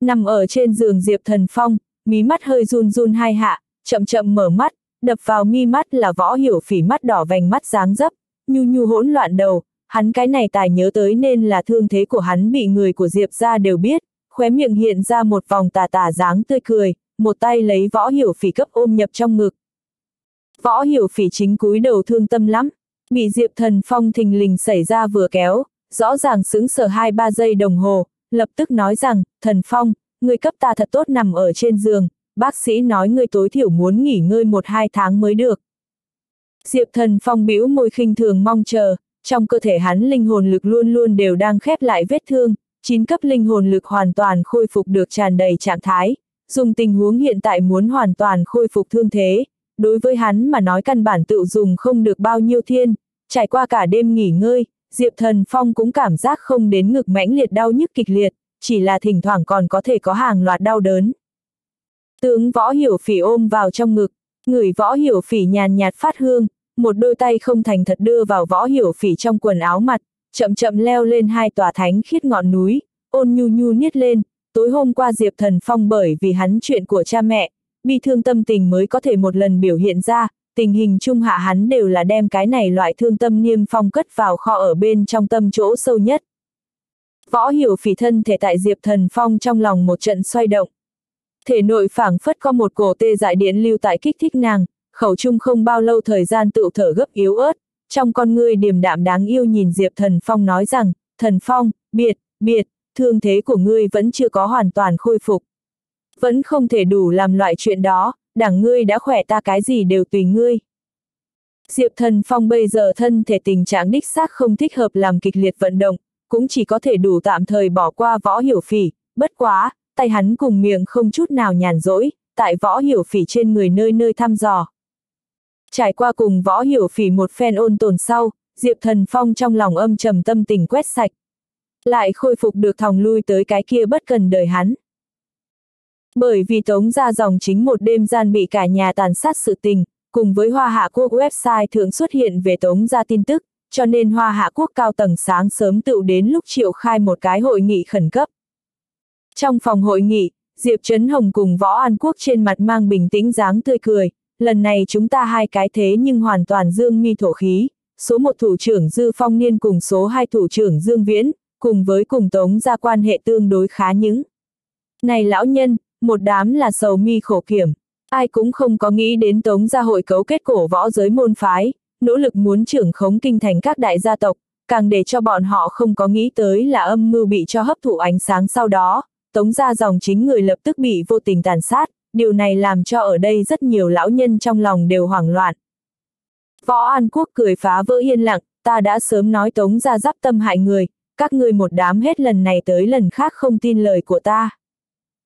Nằm ở trên giường Diệp Thần Phong, mí mắt hơi run run hai hạ, chậm chậm mở mắt, đập vào mi mắt là võ hiểu phỉ mắt đỏ vành mắt dáng dấp, nhu nhu hỗn loạn đầu, hắn cái này tài nhớ tới nên là thương thế của hắn bị người của Diệp ra đều biết, khóe miệng hiện ra một vòng tà tà dáng tươi cười, một tay lấy võ hiểu phỉ cấp ôm nhập trong ngực. Võ hiểu phỉ chính cúi đầu thương tâm lắm, bị Diệp Thần Phong thình lình xảy ra vừa kéo, rõ ràng sững sờ hai ba giây đồng hồ, lập tức nói rằng, Thần Phong, người cấp ta thật tốt nằm ở trên giường, bác sĩ nói người tối thiểu muốn nghỉ ngơi một hai tháng mới được. Diệp Thần Phong bĩu môi khinh thường mong chờ, trong cơ thể hắn linh hồn lực luôn luôn đều đang khép lại vết thương, chín cấp linh hồn lực hoàn toàn khôi phục được tràn đầy trạng thái, dùng tình huống hiện tại muốn hoàn toàn khôi phục thương thế, đối với hắn mà nói căn bản tự dùng không được bao nhiêu thiên, trải qua cả đêm nghỉ ngơi, Diệp Thần Phong cũng cảm giác không đến ngực mãnh liệt đau nhức kịch liệt, chỉ là thỉnh thoảng còn có thể có hàng loạt đau đớn. Tướng võ hiểu phỉ ôm vào trong ngực, người võ hiểu phỉ nhàn nhạt phát hương, một đôi tay không thành thật đưa vào võ hiểu phỉ trong quần áo mặt, chậm chậm leo lên hai tòa thánh khiết ngọn núi, ôn nhu nhu niết lên, tối hôm qua Diệp Thần Phong bởi vì hắn chuyện của cha mẹ, bi thương tâm tình mới có thể một lần biểu hiện ra, tình hình trung hạ hắn đều là đem cái này loại thương tâm niêm phong cất vào kho ở bên trong tâm chỗ sâu nhất. Võ hiểu phỉ thân thể tại Diệp Thần Phong trong lòng một trận xoay động. Thể nội phảng phất có một cổ tê dại điện lưu tại kích thích nàng, khẩu trung không bao lâu thời gian tự thở gấp yếu ớt, trong con ngươi điềm đạm đáng yêu nhìn Diệp Thần Phong nói rằng, Thần Phong, biệt, biệt, thương thế của ngươi vẫn chưa có hoàn toàn khôi phục. Vẫn không thể đủ làm loại chuyện đó, đảng ngươi đã khỏe ta cái gì đều tùy ngươi. Diệp Thần Phong bây giờ thân thể tình trạng đích xác không thích hợp làm kịch liệt vận động, cũng chỉ có thể đủ tạm thời bỏ qua võ hiểu phỉ, bất quá, tay hắn cùng miệng không chút nào nhàn rỗi, tại võ hiểu phỉ trên người nơi nơi thăm dò. Trải qua cùng võ hiểu phỉ một phen ôn tồn sau, Diệp Thần Phong trong lòng âm trầm tâm tình quét sạch. Lại khôi phục được thòng lui tới cái kia bất cần đời hắn. Bởi vì tống ra dòng chính một đêm gian bị cả nhà tàn sát sự tình, cùng với Hoa Hạ Quốc website thường xuất hiện về tống ra tin tức, cho nên Hoa Hạ Quốc cao tầng sáng sớm tự đến lúc triệu khai một cái hội nghị khẩn cấp. Trong phòng hội nghị, Diệp Trấn Hồng cùng Võ An Quốc trên mặt mang bình tĩnh dáng tươi cười, lần này chúng ta hai cái thế nhưng hoàn toàn dương mi thổ khí, số một thủ trưởng Dư Phong Niên cùng số hai thủ trưởng Dương Viễn, cùng với cùng Tống ra quan hệ tương đối khá những. Này lão nhân, một đám là sầu mi khổ kiểm, ai cũng không có nghĩ đến Tống gia hội cấu kết cổ võ giới môn phái, nỗ lực muốn trưởng khống kinh thành các đại gia tộc, càng để cho bọn họ không có nghĩ tới là âm mưu bị cho hấp thụ ánh sáng sau đó, Tống gia dòng chính người lập tức bị vô tình tàn sát, điều này làm cho ở đây rất nhiều lão nhân trong lòng đều hoảng loạn. Võ An Quốc cười phá vỡ yên lặng, ta đã sớm nói tống ra giáp tâm hại người, các ngươi một đám hết lần này tới lần khác không tin lời của ta.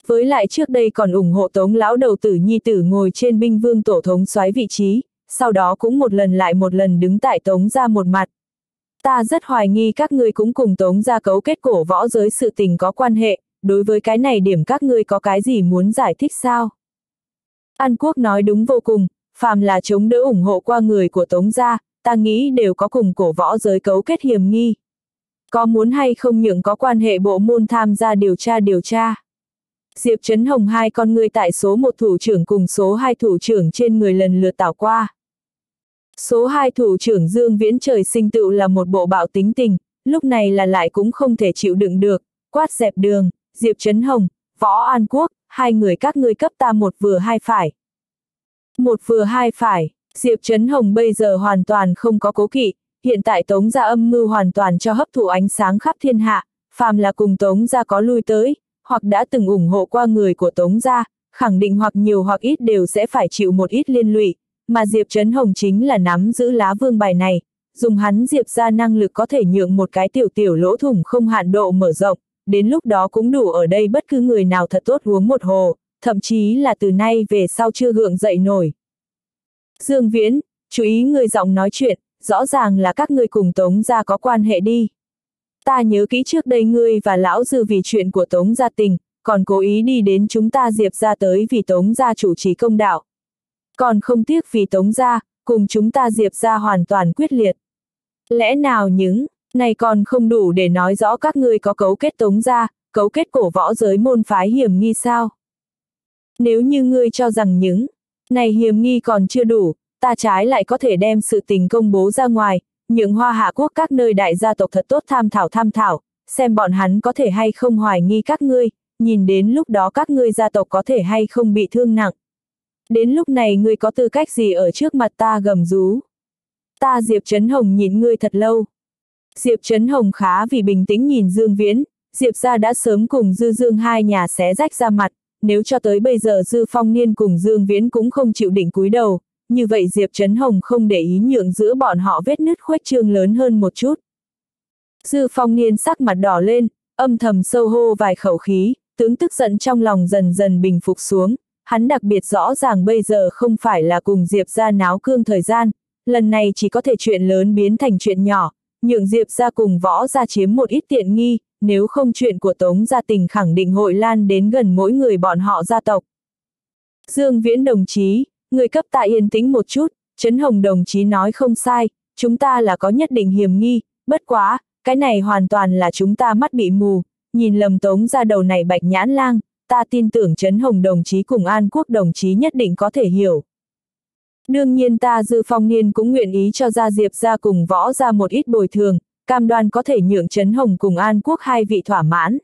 Với lại trước đây còn ủng hộ tống lão đầu tử nhi tử ngồi trên binh vương tổ thống soái vị trí, sau đó cũng một lần lại một lần đứng tại tống ra một mặt. Ta rất hoài nghi các ngươi cũng cùng tống ra cấu kết cổ võ giới sự tình có quan hệ, đối với cái này điểm các ngươi có cái gì muốn giải thích sao? An Quốc nói đúng vô cùng, phàm là chống đỡ ủng hộ qua người của Tống gia, ta nghĩ đều có cùng cổ võ giới cấu kết hiểm nghi. Có muốn hay không những có quan hệ bộ môn tham gia điều tra điều tra. Diệp Trấn Hồng hai con người tại số một thủ trưởng cùng số hai thủ trưởng trên người lần lượt tảo qua. Số hai thủ trưởng Dương Viễn trời sinh tựu là một bộ bạo tính tình, lúc này là lại cũng không thể chịu đựng được, quát dẹp đường, Diệp Trấn Hồng, Võ An Quốc, hai người các ngươi cấp ta một vừa hai phải. Một vừa hai phải, Diệp Trấn Hồng bây giờ hoàn toàn không có cố kỵ, hiện tại Tống gia âm mưu hoàn toàn cho hấp thụ ánh sáng khắp thiên hạ, phàm là cùng Tống gia có lui tới, hoặc đã từng ủng hộ qua người của Tống gia, khẳng định hoặc nhiều hoặc ít đều sẽ phải chịu một ít liên lụy, mà Diệp Trấn Hồng chính là nắm giữ lá vương bài này, dùng hắn Diệp ra năng lực có thể nhượng một cái tiểu tiểu lỗ thủng không hạn độ mở rộng, đến lúc đó cũng đủ ở đây bất cứ người nào thật tốt uống một hồ, thậm chí là từ nay về sau chưa gượng dậy nổi. Dương Viễn, chú ý người giọng nói chuyện, rõ ràng là các người cùng Tống gia có quan hệ đi. Ta nhớ kỹ trước đây ngươi và lão dư vì chuyện của Tống gia tình, còn cố ý đi đến chúng ta diệp ra tới vì Tống gia chủ trì công đạo. Còn không tiếc vì Tống gia, cùng chúng ta diệp ra hoàn toàn quyết liệt. Lẽ nào những, này còn không đủ để nói rõ các ngươi có cấu kết tống gia, cấu kết cổ võ giới môn phái hiểm nghi sao? Nếu như ngươi cho rằng những này hiểm nghi còn chưa đủ, ta trái lại có thể đem sự tình công bố ra ngoài, những hoa hạ quốc các nơi đại gia tộc thật tốt tham thảo tham thảo, xem bọn hắn có thể hay không hoài nghi các ngươi, nhìn đến lúc đó các ngươi gia tộc có thể hay không bị thương nặng. Đến lúc này ngươi có tư cách gì ở trước mặt ta gầm rú. Ta Diệp Trấn Hồng nhìn ngươi thật lâu. Diệp Trấn Hồng khá vì bình tĩnh nhìn Dương Viễn, Diệp gia đã sớm cùng Dư Dương hai nhà xé rách ra mặt, nếu cho tới bây giờ Dư Phong Niên cùng Dương Viễn cũng không chịu định cúi đầu, như vậy Diệp Trấn Hồng không để ý nhượng giữa bọn họ vết nứt khuếch trương lớn hơn một chút. Dư Phong Niên sắc mặt đỏ lên, âm thầm sâu hô vài khẩu khí, tướng tức giận trong lòng dần dần bình phục xuống, hắn đặc biệt rõ ràng bây giờ không phải là cùng Diệp ra náo cương thời gian, lần này chỉ có thể chuyện lớn biến thành chuyện nhỏ, nhượng Diệp ra cùng võ ra chiếm một ít tiện nghi, nếu không chuyện của Tống gia tình khẳng định hội lan đến gần mỗi người bọn họ gia tộc. Dương Viễn đồng chí, người cấp tại yên tĩnh một chút, Trấn Hồng đồng chí nói không sai, chúng ta là có nhất định hiểm nghi, bất quá, cái này hoàn toàn là chúng ta mắt bị mù, nhìn lầm Tống ra đầu này bạch nhãn lang, ta tin tưởng Trấn Hồng đồng chí cùng An Quốc đồng chí nhất định có thể hiểu. Đương nhiên ta Dư Phong Niên cũng nguyện ý cho Gia Diệp ra cùng võ ra một ít bồi thường, cam đoan có thể nhượng Trấn Hồng cùng An Quốc hai vị thỏa mãn.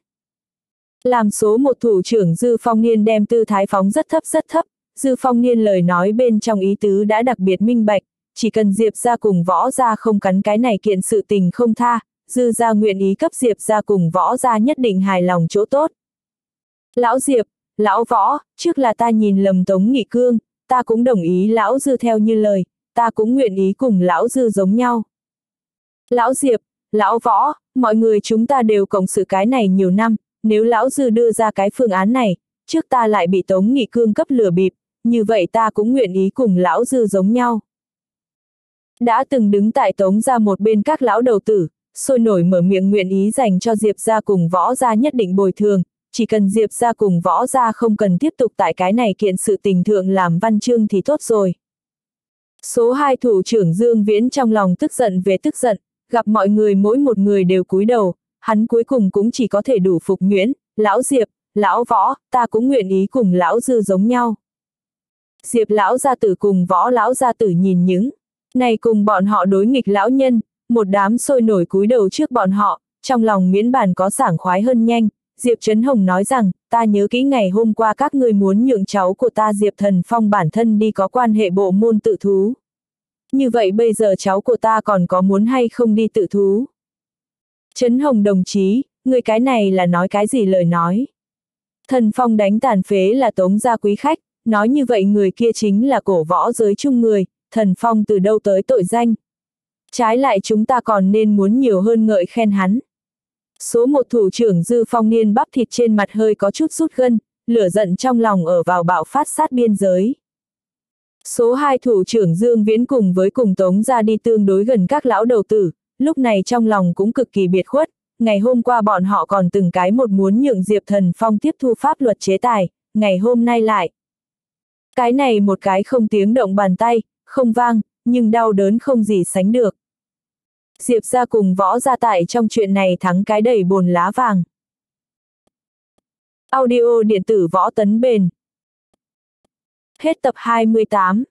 Làm số một thủ trưởng Dư Phong Niên đem tư thái phóng rất thấp rất thấp, Dư Phong Niên lời nói bên trong ý tứ đã đặc biệt minh bạch, chỉ cần Diệp ra cùng võ ra không cắn cái này kiện sự tình không tha, Dư ra nguyện ý cấp Diệp ra cùng võ ra nhất định hài lòng chỗ tốt. Lão Diệp, lão võ, trước là ta nhìn lầm Tống Nghị Cương, ta cũng đồng ý lão Dư theo như lời, ta cũng nguyện ý cùng lão Dư giống nhau. Lão Diệp, lão võ, mọi người chúng ta đều cộng sự cái này nhiều năm, nếu lão Dư đưa ra cái phương án này, trước ta lại bị Tống Nghị Cương cấp lửa bịp, như vậy ta cũng nguyện ý cùng lão Dư giống nhau. Đã từng đứng tại Tống ra một bên các lão đầu tử, sôi nổi mở miệng nguyện ý dành cho Diệp ra cùng võ ra nhất định bồi thường, chỉ cần Diệp ra cùng võ ra không cần tiếp tục tại cái này kiện sự tình thượng làm văn chương thì tốt rồi. Số 2 thủ trưởng Dương Viễn trong lòng tức giận về tức giận, gặp mọi người mỗi một người đều cúi đầu, hắn cuối cùng cũng chỉ có thể đủ phục nguyễn lão Diệp, lão võ, ta cũng nguyện ý cùng lão dư giống nhau. Diệp lão gia tử cùng võ lão gia tử nhìn những, này cùng bọn họ đối nghịch lão nhân, một đám sôi nổi cúi đầu trước bọn họ, trong lòng miễn bàn có sảng khoái hơn nhanh, Diệp Trấn Hồng nói rằng, ta nhớ kỹ ngày hôm qua các người muốn nhượng cháu của ta Diệp Thần Phong bản thân đi có quan hệ bộ môn tự thú. Như vậy bây giờ cháu của ta còn có muốn hay không đi tự thú? Trấn Hồng đồng chí, người cái này là nói cái gì lời nói? Thần Phong đánh tàn phế là tống gia quý khách, nói như vậy người kia chính là cổ võ giới chung người, thần Phong từ đâu tới tội danh. Trái lại chúng ta còn nên muốn nhiều hơn ngợi khen hắn. Số một thủ trưởng Dư Phong Niên bắp thịt trên mặt hơi có chút rút gân, lửa giận trong lòng ở vào bạo phát sát biên giới. Số 2 thủ trưởng Dương Viễn cùng với cùng Tống ra đi tương đối gần các lão đầu tử, lúc này trong lòng cũng cực kỳ biệt khuất, ngày hôm qua bọn họ còn từng cái một muốn nhượng Diệp Thần Phong tiếp thu pháp luật chế tài, ngày hôm nay lại. Cái này một cái không tiếng động bàn tay, không vang, nhưng đau đớn không gì sánh được. Diệp ra cùng võ gia tại trong chuyện này thắng cái đầy bồn lá vàng. Audio điện tử võ tấn bền. Hết tập 28